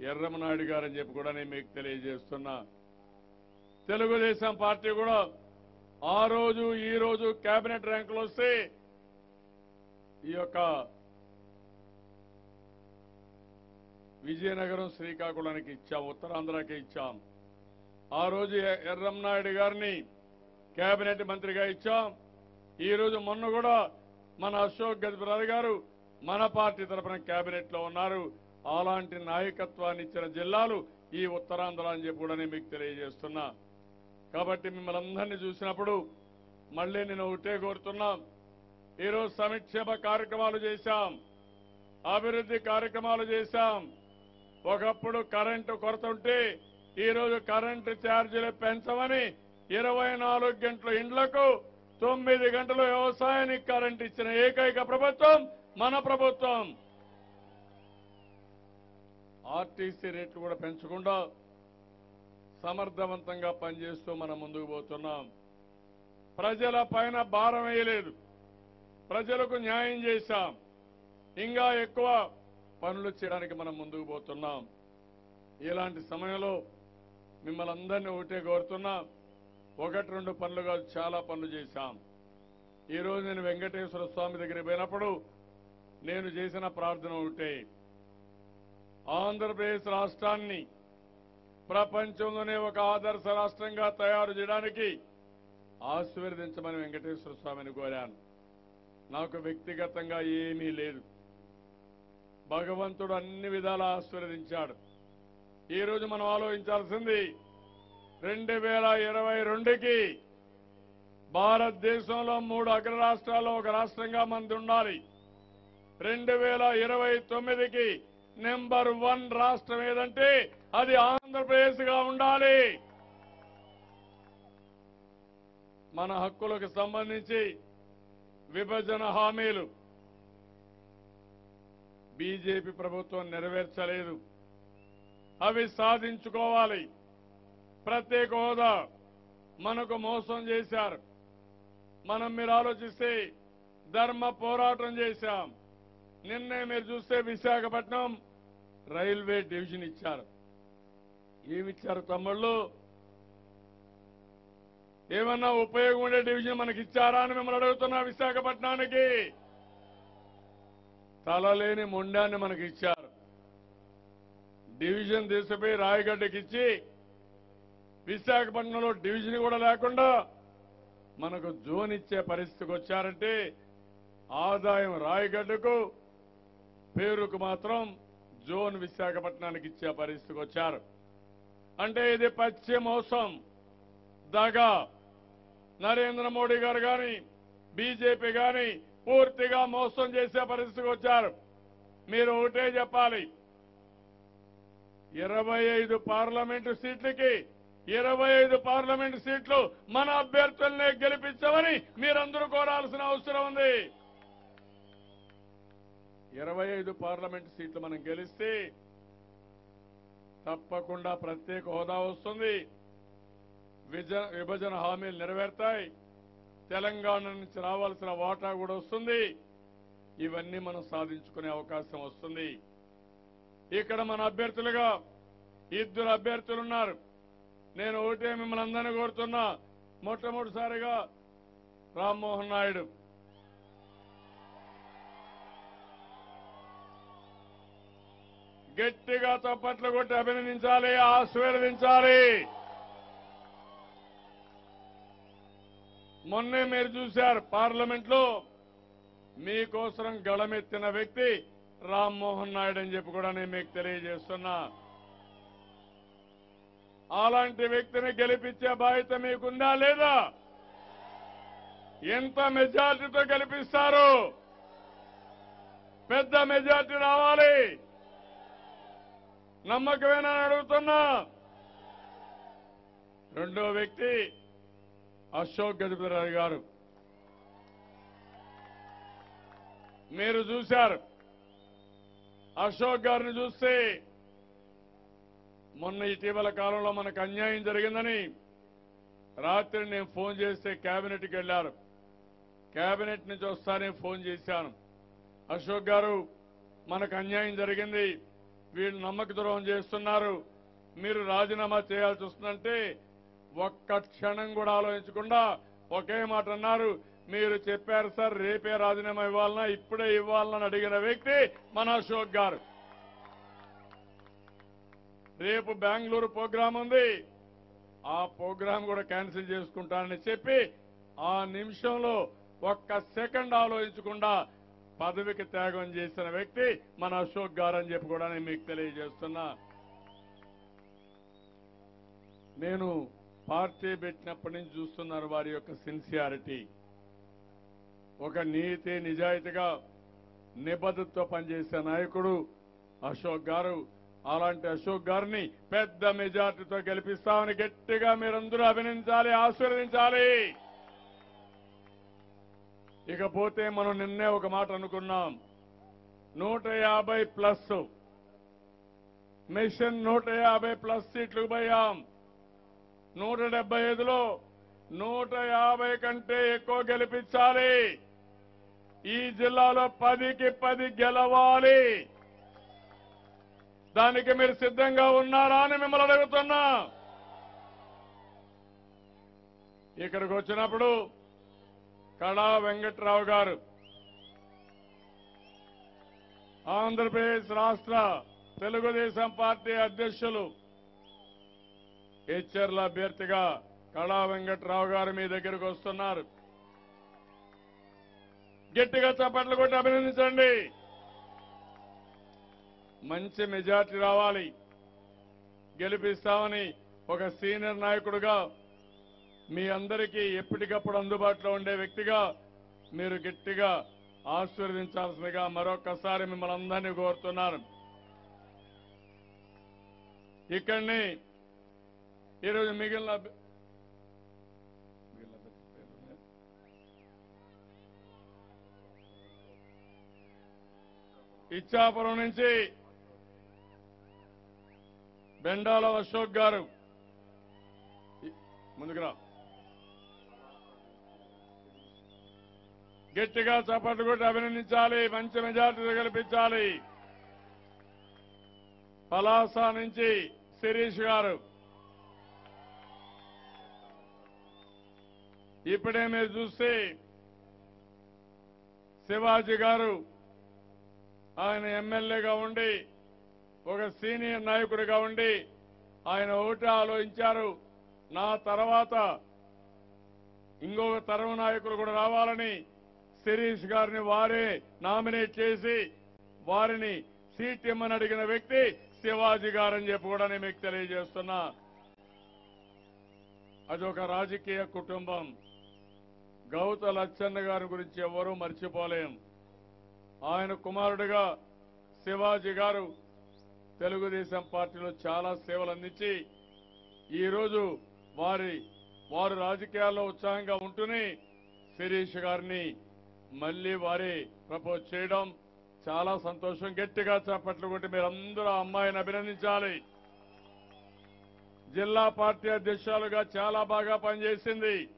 ఎర్రమనాయుడు గారని చెప్పి కూడా నేను మీకు తెలియజేస్తున్నా. తెలుగుదేశం పార్టీ కూడా ఆ రోజు ఈ రోజు కేబినెట్ ర్యాంకులు వస్తే ఈ యొక్క విజయనగరం శ్రీకాకుళానికి ఇచ్చాం ఉత్తరాంధ్రకి ఇచ్చాం. ఆ రోజు ఎ- ఎర్రంనాయుడు గారిని కేబినెట్ మంత్రిగా ఇచ్చాం. ఈ రోజు మొన్న కూడా మన అశోక్ గజపరాజు గారు మన పార్టీ తరఫున కేబినెట్లో ఉన్నారు. అలాంటి నాయకత్వాన్ని ఇచ్చిన జిల్లాలు ఈ ఉత్తరాంధ్ర అని చెప్పి కూడా నేను మీకు తెలియజేస్తున్నా. కాబట్టి మిమ్మల్ని అందరినీ చూసినప్పుడు మళ్ళీ నేను ఒకటే కోరుతున్నా. ఈరోజు సంక్షేమ కార్యక్రమాలు చేశాం. అభివృద్ధి కార్యక్రమాలు చేశాం. ఒకప్పుడు కరెంటు కొరత ఉంటే ఈరోజు కరెంటు ఛార్జీలు పెంచమని ఇరవై నాలుగు గంటల ఇండ్లకు తొమ్మిది గంటలు వ్యవసాయానికి కరెంట్ ఇచ్చిన ఏకైక ప్రభుత్వం మన ప్రభుత్వం. ఆర్టీసీ రేట్లు కూడా పెంచకుండా సమర్థవంతంగా పనిచేస్తూ మనం ముందుకు పోతున్నాం. ప్రజల పైన భారం వేయలేదు. ప్రజలకు న్యాయం చేశాం. ఇంకా ఎక్కువ పనులు చేయడానికి మనం ముందుకు పోతున్నాం. ఇలాంటి సమయంలో మిమ్మల్ని అందరినీ ఒకటే కోరుతున్నా ఒకటి రెండు పనులు కాదు చాలా పనులు చేశాం. ఈ రోజు నేను వెంకటేశ్వర స్వామి దగ్గరికి పోయినప్పుడు నేను చేసిన ప్రార్థన ఒకటే. ఆంధ్రప్రదేశ్ రాష్ట్రాన్ని ప్రపంచంలోనే ఒక ఆదర్శ రాష్ట్రంగా తయారు చేయడానికి ఆశీర్వదించమని వెంకటేశ్వర స్వామిని కోరాను. నాకు వ్యక్తిగతంగా ఏమీ లేదు. భగవంతుడు అన్ని విధాలా ఆశీర్వదించాడు. ఈరోజు మనం ఆలోచించాల్సింది రెండు వేల ఇరవై రెండుకి భారతదేశంలో మూడు అగ్ర రాష్ట్రాల్లో ఒక రాష్ట్రంగా మంది ఉండాలి. రెండు వేల ఇరవై తొమ్మిదికి నెంబర్ వన్ రాష్ట్రం ఏదంటే అది ఆంధ్రప్రదేశ్గా ఉండాలి. మన హక్కులకు సంబంధించి విభజన హామీలు బీజేపీ ప్రభుత్వం నెరవేర్చలేదు. అవి సాధించుకోవాలి. ప్రత్యేక హోదా మనకు మోసం చేశారు. మనం మీరు ఆలోచిస్తే ధర్మ పోరాటం చేశాం. నిన్నే మీరు చూస్తే విశాఖపట్నం రైల్వే డివిజన్ ఇచ్చారు. ఏమిచ్చారు తమ్ముళ్ళు? ఏమన్నా ఉపయోగం ఉండే డివిజన్ మనకి ఇచ్చారా అని మిమ్మల్ని అడుగుతున్నా విశాఖపట్నానికి? తలలేని మొండాన్ని మనకి ఇచ్చారు డివిజన్ తీసుకుపోయి రాయగడ్డకి ఇచ్చి విశాఖపట్నంలో డివిజన్ కూడా లేకుండా మనకు జోన్ ఇచ్చే పరిస్థితికి వచ్చారంటే ఆదాయం రాయగడ్డకు పేరుకు మాత్రం జోన్ విశాఖపట్నానికి ఇచ్చే పరిస్థితికి వచ్చారు. అంటే ఇది పచ్చి మోసం. దగా నరేంద్ర మోడీ గారు గాని బీజేపీ గాని పూర్తిగా మోసం చేసే పరిస్థితికి వచ్చారు. మీరు ఒకటే చెప్పాలి. ఇరవై ఐదు పార్లమెంటు సీట్లకి ఇరవై ఐదు పార్లమెంటు సీట్లు మన అభ్యర్థుల్నే గెలిపించమని మీరందరూ కోరాల్సిన అవసరం ఉంది. ఇరవై ఐదు పార్లమెంట్ సీట్లు మనం గెలిస్తే తప్పకుండా ప్రత్యేక హోదా వస్తుంది. విభజన హామీలు నెరవేరుతాయి. తెలంగాణ నుంచి రావాల్సిన వాటా కూడా వస్తుంది. ఇవన్నీ మనం సాధించుకునే అవకాశం వస్తుంది. ఇక్కడ మన అభ్యర్థులుగా ఇద్దరు అభ్యర్థులు ఉన్నారు. నేను ఒకటే మిమ్మల్ని అందరినీ కోరుతున్నా. మొట్టమొదటిసారిగా రామ్మోహన్ నాయుడు. గట్టిగా చప్పట్లు కొట్టి అభినందించాలి ఆశీర్వదించాలి. మొన్నే మీరు చూశారు పార్లమెంట్లో మీకోసం గళమెత్తిన వ్యక్తి రామ్మోహన్ నాయుడు అని చెప్పి కూడా నేను మీకు తెలియజేస్తున్నా. అలాంటి వ్యక్తిని గెలిపించే బాధ్యత మీకుందా లేదా? ఎంత మెజార్టీతో గెలిపిస్తారు? పెద్ద మెజార్టీ రావాలి. నమ్మకమేనా అడుగుతున్నా. రెండో వ్యక్తి అశోక్ గజపతిరాజు గారు. మీరు చూశారు. అశోక్ గారిని చూస్తే మొన్న ఇటీవల కాలంలో మనకు అన్యాయం జరిగిందని రాత్రి నేను ఫోన్ చేస్తే కేబినెట్కి వెళ్ళారు. కేబినెట్ నుంచి వస్తానే ఫోన్ చేశాను. అశోక్ గారు మనకు అన్యాయం జరిగింది. వీళ్ళు నమ్మక ద్రోహం చేస్తున్నారు. మీరు రాజీనామా చేయాల్సి వస్తుందంటే ఒక్క క్షణం కూడా ఆలోచించకుండా ఒకే మాట అన్నారు. మీరు చెప్పారు సార్ రేపే రాజీనామా ఇవ్వాలన్నా ఇప్పుడే ఇవ్వాలని అడిగిన వ్యక్తి మన అశోక్ గారు. రేపు బెంగళూరు ప్రోగ్రాం ఉంది. ఆ ప్రోగ్రాం కూడా క్యాన్సిల్ చేసుకుంటానని చెప్పి ఆ నిమిషంలో ఒక్క సెకండ్ ఆలోచించకుండా పదవికి త్యాగం చేసిన వ్యక్తి మన అశోక్ గారు అని చెప్పి కూడా నేను మీకు తెలియజేస్తున్నా. నేను పార్టీ పెట్టినప్పటి నుంచి చూస్తున్నారు వారి యొక్క సిన్సియారిటీ. ఒక నీతి నిజాయితీగా నిబద్ధతతో పనిచేసే నాయకుడు అశోక్ గారు. అలాంటి అశోక్ గారిని పెద్ద మెజార్టీతో గెలిపిస్తామని గట్టిగా మీరందరూ అభినందించాలి ఆశీర్వదించాలి. ఇకపోతే మనం నిన్నే ఒక మాట అనుకున్నాం. నూట యాభై ప్లస్. మిషన్ నూట యాభై ప్లస్ సీట్లు పోయాం. నూట డెబ్బై ఐదులో నూట యాభై కంటే ఎక్కువ గెలిపించాలి. ఈ జిల్లాలో పదికి పది గెలవాలి. దానికి మీరు సిద్ధంగా ఉన్నారా అని మిమ్మల్ని అడుగుతున్నా. ఇక్కడికి వచ్చినప్పుడు కళా వెంకట్రావు గారు. ఆంధ్రప్రదేశ్ రాష్ట్ర తెలుగుదేశం పార్టీ అధ్యక్షులు హెచ్ఆర్ల అభ్యర్థిగా కళా వెంకట్రావు గారు మీ దగ్గరకు వస్తున్నారు. గట్టిగా చప్పట్లు కొట్టి అభినందించండి. మంచి మెజార్టీ రావాలి. గెలిపిస్తామని ఒక సీనియర్ నాయకుడుగా మీ అందరికీ ఎప్పటికప్పుడు అందుబాటులో ఉండే వ్యక్తిగా మీరు గట్టిగా ఆశీర్వదించాల్సిందిగా మరొకసారి మిమ్మల్ని అందరినీ కోరుతున్నాను. ఇక్కడిని ఈరోజు మిగిలిన ఇచ్చాపురం నుంచి బెండాల అశోక్ గారు. ముందుకు రా. గట్టిగా చప్పట్లు కొట్టి అభినందించాలి మంచి మెజార్టీ కల్పించాలి పలాస నుంచి శిరీష్ గారు. ఇప్పుడే మీరు చూస్తే శివాజీ గారు ఆయన ఎమ్మెల్యేగా ఉండి ఒక సీనియర్ నాయకుడిగా ఉండి ఆయన ఒకటి ఆలోచించారు. నా తర్వాత ఇంకొక తరం నాయకులు కూడా రావాలని శిరీష్ గారిని వారే నామినేట్ చేసి వారిని సీట్ ఇమ్మని అడిగిన వ్యక్తి శివాజీ గారని చెప్పి కూడా నేను మీకు తెలియజేస్తున్నా. అదొక రాజకీయ కుటుంబం. గౌత లచ్చన్న గారి గురించి ఎవరూ మర్చిపోలేం. ఆయన కుమారుడిగా శివాజీ గారు తెలుగుదేశం పార్టీలో చాలా సేవలు అందించి ఈరోజు వారి వారు రాజకీయాల్లో ఉత్సాహంగా ఉంటూనే శిరీష్ గారిని మళ్ళీ వారి ప్రపోజ్ చేయడం చాలా సంతోషం. గట్టిగా చప్పట్లు కొట్టి మీరందరూ ఆ అమ్మాయిని అభినందించాలి. జిల్లా పార్టీ అధ్యక్షులుగా చాలా బాగా పనిచేసింది.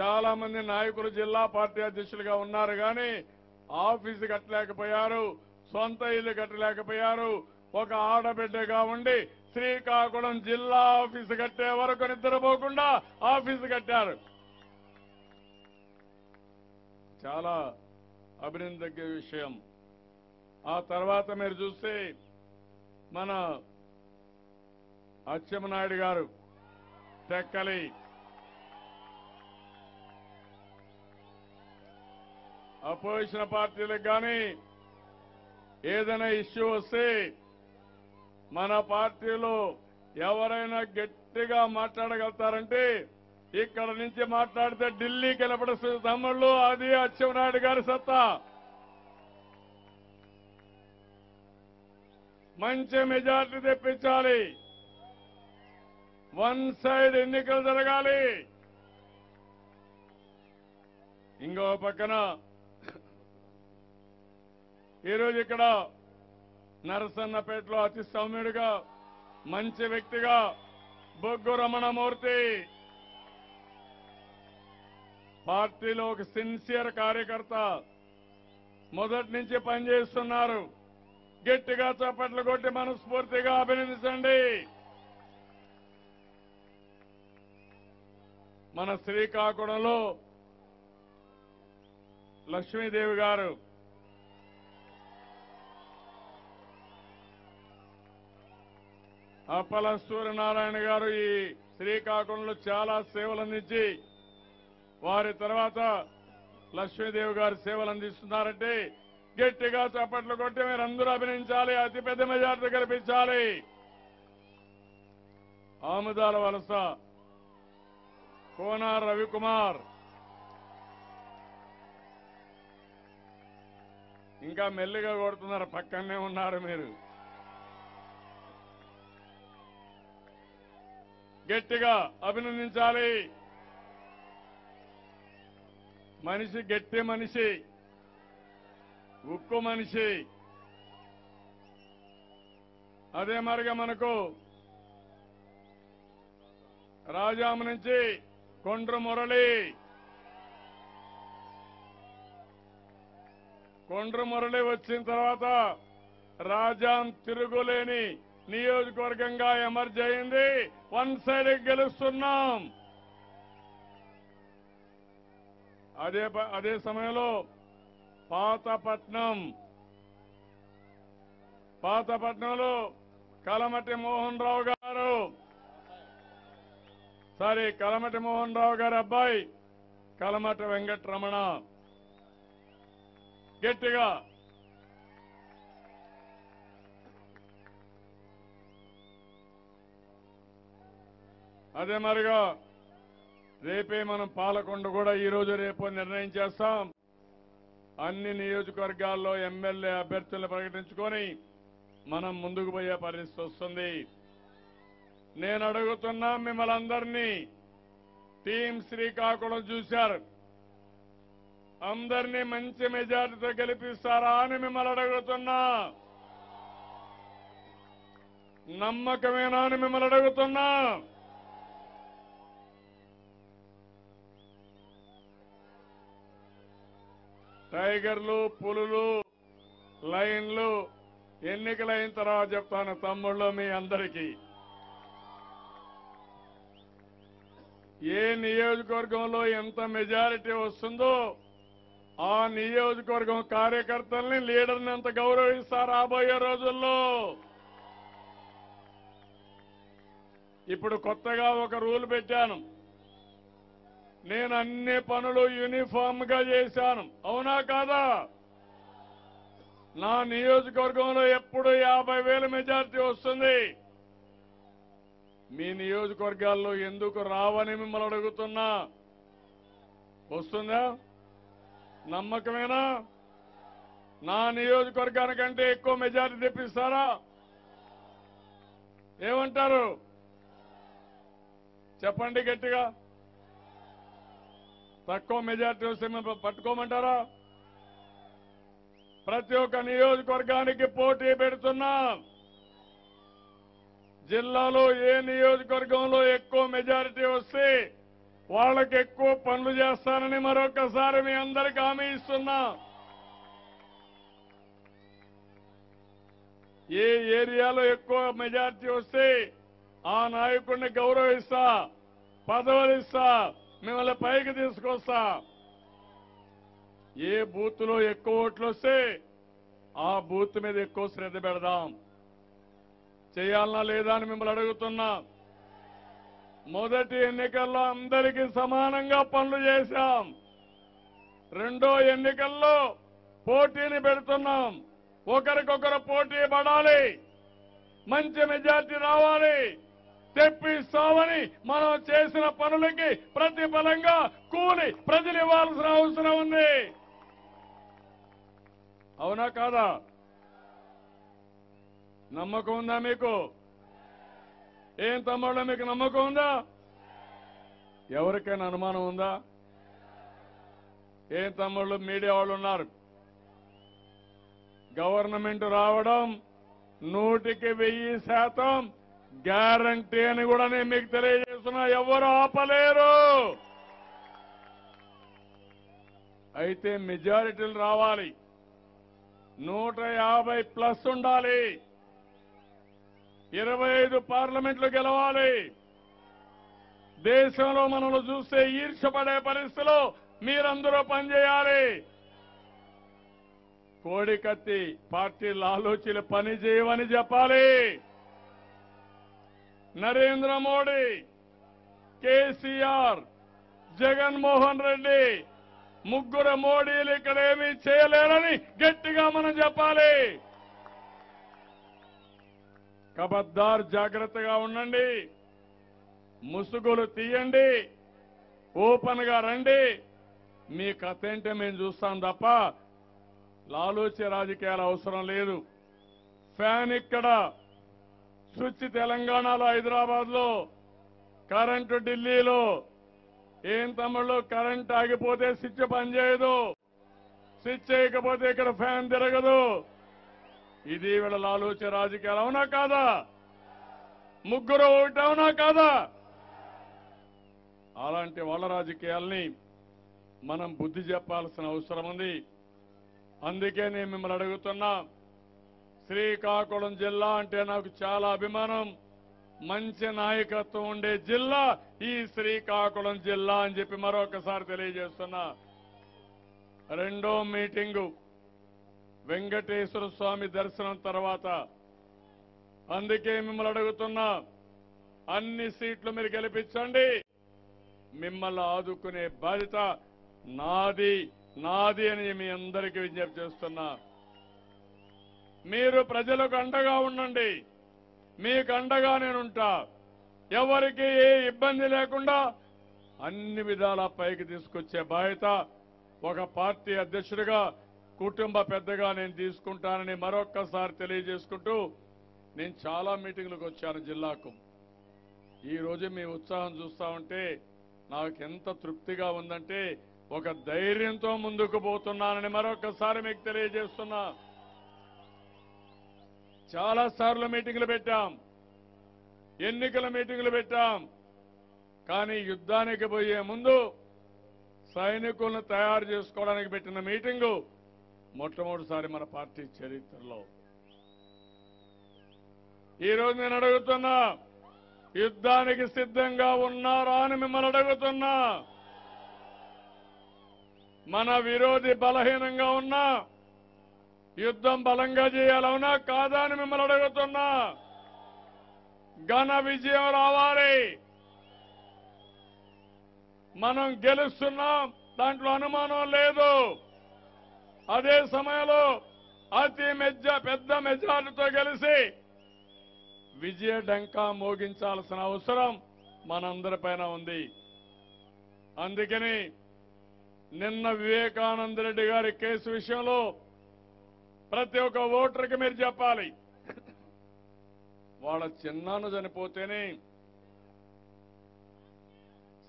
చాలా మంది నాయకులు జిల్లా పార్టీ అధ్యక్షులుగా ఉన్నారు కానీ ఆఫీసు కట్టలేకపోయారు సొంత ఇల్లు కట్టలేకపోయారు. ఒక ఆడబిడ్డగా ఉండి శ్రీకాకుళం జిల్లా ఆఫీసు కట్టే వరకు నిద్రపోకుండా ఆఫీసు కట్టారు. చాలా అభినందగ్గ విషయం. ఆ తర్వాత మీరు చూస్తే మన అచ్చెమనాయుడు గారు టెక్కలి అపోజిషన్ పార్టీలకు కానీ ఏదైనా ఇష్యూ వస్తే మన పార్టీలో ఎవరైనా గట్టిగా మాట్లాడగలుగుతారంటే ఇక్కడ నుంచి మాట్లాడితే ఢిల్లీకి వెళ్ళబడుతుంది తమ్ముళ్ళు అది అచ్చెన్నాయుడు గారి సత్తా. మంచి మెజార్టీ తెప్పించాలి. వన్ సైడ్ ఎన్నికలు జరగాలి. ఇంకో పక్కన ఈరోజు ఇక్కడ నరసన్నపేటలో అతి సౌమ్యుడిగా మంచి వ్యక్తిగా బొగ్గు రమణమూర్తి. పార్టీలో ఒక సిన్సియర్ కార్యకర్త మొదటి నుంచి పనిచేస్తున్నారు. గట్టిగా చప్పట్లు కొట్టి మనస్ఫూర్తిగా అభినందించండి. మన శ్రీకాకుళంలో లక్ష్మీదేవి గారు అప్పల సూర్యనారాయణ గారు ఈ శ్రీకాకుళంలో చాలా సేవలు అందించి వారి తర్వాత లక్ష్మీదేవి గారు సేవలు అందిస్తున్నారంటే గట్టిగా చప్పట్లు కొట్టి మీరు అందరూ అభినందించాలి అతిపెద్ద మెజార్టీ కల్పించాలి. ఆముదాల వలస కోనార్ రవికుమార్. ఇంకా మెల్లిగా కొడుతున్నారు పక్కనే ఉన్నారు మీరు. గట్టిగా అభినందించాలి. మనిషి గట్టి మనిషి ఉక్కు మనిషి. అదే మరిగా మనకు. రాజాము నుంచి కొండ్రు మురళి. కొండ్రు మురళి వచ్చిన తర్వాత రాజాం తిరుగులేని నియోజకవర్గంగా ఎమర్జ్ అయింది. వన్ సైడ్ గెలుస్తున్నాం. అదే ప- అదే సమయంలో పాతపట్నం పాతపట్నంలో కలమటి మోహన్ రావు గారు. సారీ కలమటి మోహన్ రావు గారి అబ్బాయి కలమటి వెంకటరమణ. గట్టిగా. అదే మరిగా రేపే మనం పాలకొండ కూడా ఈ రోజు రేపు నిర్ణయం చేస్తాం. అన్ని నియోజకవర్గాల్లో ఎమ్మెల్యే అభ్యర్థులను ప్రకటించుకొని మనం ముందుకు పోయే పరిస్థితి వస్తుంది. నేను అడుగుతున్నా మిమ్మల్ని అందరినీ. టీం శ్రీకాకుళం చూశారు. అందరినీ మంచి మెజార్టీతో గెలిపిస్తారా అని మిమ్మల్ని అడుగుతున్నా. నమ్మకమేనా అని మిమ్మల్ని అడుగుతున్నా. టైగర్లు పులులు లైన్లు ఎన్నికలైన తర్వాత చెప్తాను తమ్ముళ్ళు మీ అందరికీ. ఏ నియోజకవర్గంలో ఎంత మెజారిటీ వస్తుందో ఆ నియోజకవర్గం కార్యకర్తల్ని లీడర్ని ఎంత గౌరవిస్తారు రాబోయే రోజుల్లో? ఇప్పుడు కొత్తగా ఒక రూల్ పెట్టాను. నేను అన్ని పనులు యూనిఫామ్గా చేశాను. అవునా కాదా? నా నియోజకవర్గంలో ఎప్పుడు యాభై వేల మెజార్టీ వస్తుంది? మీ నియోజకవర్గాల్లో ఎందుకు రావని మిమ్మల్ని అడుగుతున్నా. వస్తుందా? నమ్మకమేనా? నా నియోజకవర్గానికంటే ఎక్కువ మెజార్టీ తెప్పిస్తారా? ఏమంటారు? చెప్పండి గట్టిగా. తక్కువ మెజార్టీ వస్తే పట్టుకోమంటారా? ప్రతి ఒక్క నియోజకవర్గానికి పోటీ పెడుతున్నాం. జిల్లాలో ఏ నియోజకవర్గంలో ఎక్కువ మెజారిటీ వస్తే వాళ్ళకి ఎక్కువ పనులు చేస్తానని మరొకసారి మీ అందరికి హామీ ఇస్తున్నా. ఏ ఏరియాలో ఎక్కువ మెజారిటీ వస్తే ఆ నాయకుడిని గౌరవిస్తా పదవులు ఇస్తా మిమ్మల్ని పైకి తీసుకొస్తా. ఏ బూత్లో ఎక్కువ ఓట్లు వస్తే ఆ బూత్ మీద ఎక్కువ శ్రద్ధ పెడదాం. చేయాలనా లేదా అని మిమ్మల్ని అడుగుతున్నా. మొదటి ఎన్నికల్లో అందరికీ సమానంగా పనులు చేశాం. రెండో ఎన్నికల్లో పోటీని పెడుతున్నాం. ఒకరికొకరు పోటీ పడాలి. మంచి మెజార్టీ రావాలి. తెప్పిస్తామని మనం చేసిన పనులకి ప్రతిఫలంగా కూలి ప్రజలు ఇవ్వాల్సిన అవసరం ఉంది. అవునా కాదా? నమ్మకం ఉందా మీకు? ఏం తమ్ముళ్ళ మీకు నమ్మకం ఉందా? ఎవరికైనా అనుమానం ఉందా? ఏం తమ్ముళ్ళు మీడియా వాళ్ళు ఉన్నారు? గవర్నమెంట్ రావడం నూటికి వెయ్యి శాతం గ్యారంటీ అని కూడా నేను మీకు తెలియజేస్తున్నా ఎవరు ఆపలేరు. అయితే మెజారిటీలు రావాలి. నూట యాభై ప్లస్ ఉండాలి. ఇరవై ఐదు పార్లమెంట్లు గెలవాలి. దేశంలో మనల్ని చూస్తే ఈర్షపడే పరిస్థితిలో మీరందరూ పనిచేయాలి. కోడి కత్తి పార్టీల ఆలోచనలు పని చేయవని చెప్పాలి. నరేంద్ర మోడీ కేసీఆర్ జగన్మోహన్ రెడ్డి ముగ్గురు మోడీలు ఇక్కడ ఏమీ చేయలేరని గట్టిగా మనం చెప్పాలి. కబద్దార్ జాగ్రత్తగా ఉండండి. ముసుగులు తీయండి. ఓపెన్గా రండి. మీ కథ ఏంటో మేము చూస్తాం తప్ప లాలూచి రాజకీయాలు అవసరం లేదు. ఫ్యాన్ ఇక్కడ స్విచ్ తెలంగాణలో హైదరాబాద్లో కరెంటు ఢిల్లీలో. ఏం తమ్ముళ్ళు కరెంట్ ఆగిపోతే స్విచ్ పనిచేయదు స్విచ్ చేయకపోతే ఇక్కడ ఫ్యాన్ తిరగదు. ఇది వీళ్ళ ఆలోచన రాజకీయాలు అవునా కాదా? ముగ్గురు ఒకటి అవునా కాదా? అలాంటి వాళ్ళ రాజకీయాల్ని మనం బుద్ధి చెప్పాల్సిన అవసరం ఉంది. అందుకే నేను మిమ్మల్ని అడుగుతున్నా శ్రీకాకుళం జిల్లా అంటే నాకు చాలా అభిమానం. మంచి నాయకత్వం ఉండే జిల్లా ఈ శ్రీకాకుళం జిల్లా అని చెప్పి మరొకసారి తెలియజేస్తున్నా. రెండో మీటింగు వెంకటేశ్వర స్వామి దర్శనం తర్వాత. అందుకే మిమ్మల్ని అడుగుతున్నా అన్ని సీట్లు మీరు గెలిపించండి. మిమ్మల్ని ఆదుకునే బాధ్యత నాది నాది అని మీ అందరికీ విజ్ఞప్తి చేస్తున్నా. మీరు ప్రజలకు అండగా ఉండండి. మీకు అండగా నేనుంటా. ఎవరికి ఏ ఇబ్బంది లేకుండా అన్ని విధాల పైకి తీసుకొచ్చే బాధ్యత ఒక పార్టీ అధ్యక్షుడిగా కుటుంబ పెద్దగా నేను తీసుకుంటానని మరొక్కసారి తెలియజేసుకుంటూ నేను చాలా మీటింగ్లకు వచ్చాను జిల్లాకు. ఈరోజు మీ ఉత్సాహం చూస్తా ఉంటే నాకు ఎంత తృప్తిగా ఉందంటే ఒక ధైర్యంతో ముందుకు పోతున్నానని మరొకసారి మీకు తెలియజేస్తున్నా. చాలా సార్లు మీటింగ్లు పెట్టాం. ఎన్నికల మీటింగ్లు పెట్టాం. కానీ యుద్ధానికి పోయే ముందు సైనికులను తయారు చేసుకోవడానికి పెట్టిన మీటింగు మొట్టమొదటిసారి మన పార్టీ చరిత్రలో. ఈ రోజు నేను అడుగుతున్నా యుద్ధానికి సిద్ధంగా ఉన్నారా అని మిమ్మల్ని అడుగుతున్నా. మన విరోధి బలహీనంగా ఉన్నా యుద్ధం బలంగా చేయాలవునా? కాదా అని మిమ్మల్ని అడుగుతున్నా. ఘన విజయం రావాలి. మనం గెలుస్తున్నాం. దాంట్లో అనుమానం లేదు. అదే సమయంలో అతి మెజ పెద్ద మెజార్టీతో కలిసి విజయ డంకా మోగించాల్సిన అవసరం మనందరిపైన ఉంది. అందుకని నిన్న వివేకానంద రెడ్డి గారి కేసు విషయంలో ప్రతి ఒక్క ఓటర్కి మీరు చెప్పాలి. వాళ్ళ చిన్నాను చనిపోతేనే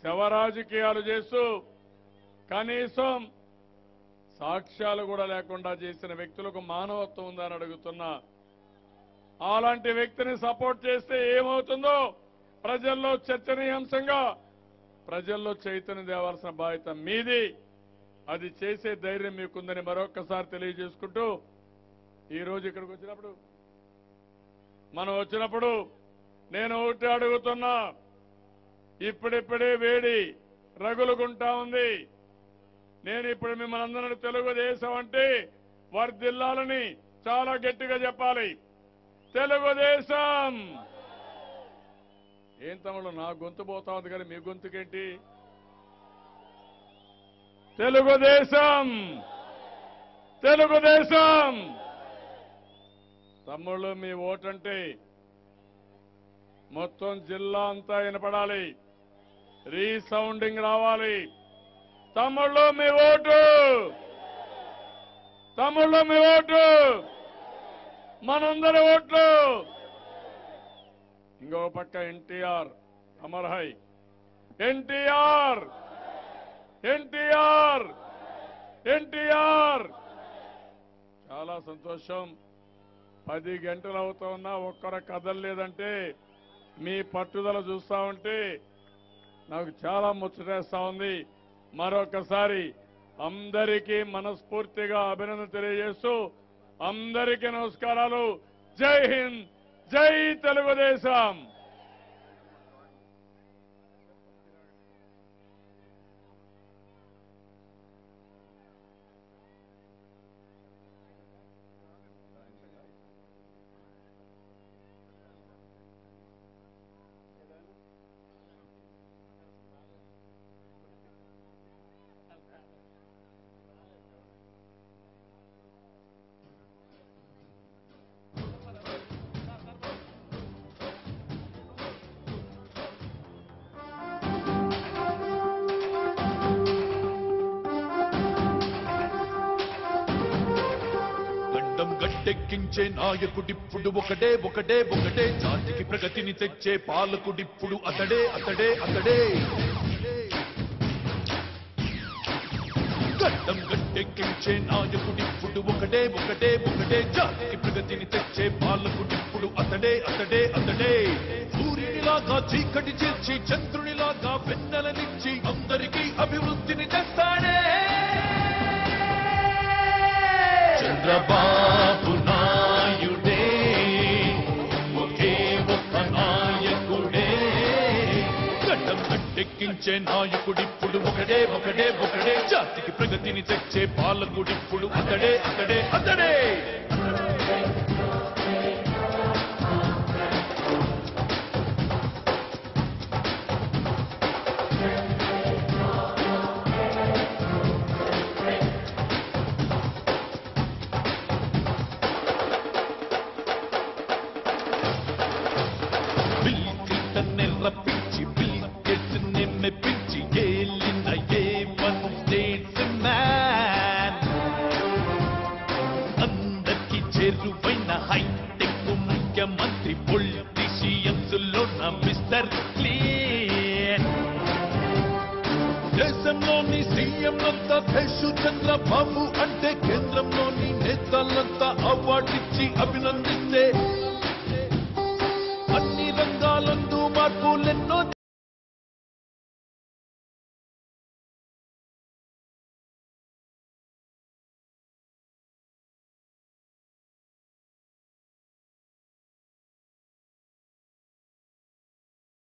శవరాజకీయాలు చేస్తూ కనీసం సాక్ష్యాలు కూడా లేకుండా చేసిన వ్యక్తులకు మానవత్వం ఉందని అడుగుతున్నా. అలాంటి వ్యక్తిని సపోర్ట్ చేస్తే ఏమవుతుందో ప్రజల్లో చర్చనీయాంశంగా ప్రజల్లో చైతన్యం తేవాల్సిన బాధ్యత మీది. అది చేసే ధైర్యం మీకుందని మరొక్కసారి తెలియజేసుకుంటూ ఈ రోజు ఇక్కడికి వచ్చినప్పుడు? మనం వచ్చినప్పుడు నేను ఒకటి అడుగుతున్నా. ఇప్పుడిప్పుడే వేడి రగులుకుంటా ఉంది. నేను ఇప్పుడు మిమ్మల్ని అందరినీ తెలుగుదేశం అంటే వర్దిల్లాలని చాలా గట్టిగా చెప్పాలి. తెలుగుదేశం! ఏం తమ్ముడు నా గొంతు పోతా ఉంది కానీ మీ గొంతుకేంటి? తెలుగుదేశం! తెలుగుదేశం! తమ్ముళ్ళు మీ ఓటంటే మొత్తం జిల్లా అంతా వినపడాలి. రీసౌండింగ్ రావాలి. తమ్ముళ్ళు మీ ఓటు! తమ్ముళ్ళు మీ ఓటు! మనందరి ఓట్లు! ఇంకో పక్క ఎన్టీఆర్ అమర్హై. ఎన్టీఆర్! ఎన్టీఆర్! ఎన్టీఆర్! చాలా సంతోషం. పది గంటలు అవుతా ఉన్నా ఒక్కర కదలలేదంటే మీ పట్టుదల చూస్తా ఉంటే నాకు చాలా ముచ్చటేస్తా ఉంది. మరొకసారి అందరికీ మనస్ఫూర్తిగా అభినందన తెలియజేస్తూ అందరికీ నమస్కారాలు. జై హింద్ జై తెలుగుదేశం. నాయకుడిప్పుడు ఒకటే ఒకటే ఒకటే. జాతికి ప్రగతిని తెచ్చే పాలకుడిప్పుడు అతడే అతడే అతడే. గడ్డం గట్టెక్కించే నాయకుడిప్పుడు ఒకటే ఒకటే ఒకటే. జాతికి ప్రగతిని తెచ్చే పాలకుడిప్పుడు అతడే అతడే అతడే. సూర్యునిలాగా చీకటి చేర్చి చంద్రునిలాగా వెన్నెలనిచ్చి అందరికీ అభివృద్ధిని తెస్తాడే. చంద్రబాబు ఎక్కించే నాయకుడిప్పుడు ఒకడే ఒకడే ఒకడే. జాతికి ప్రగతిని తెచ్చే పాలకుడిప్పుడు అతడే అతడే అతడే.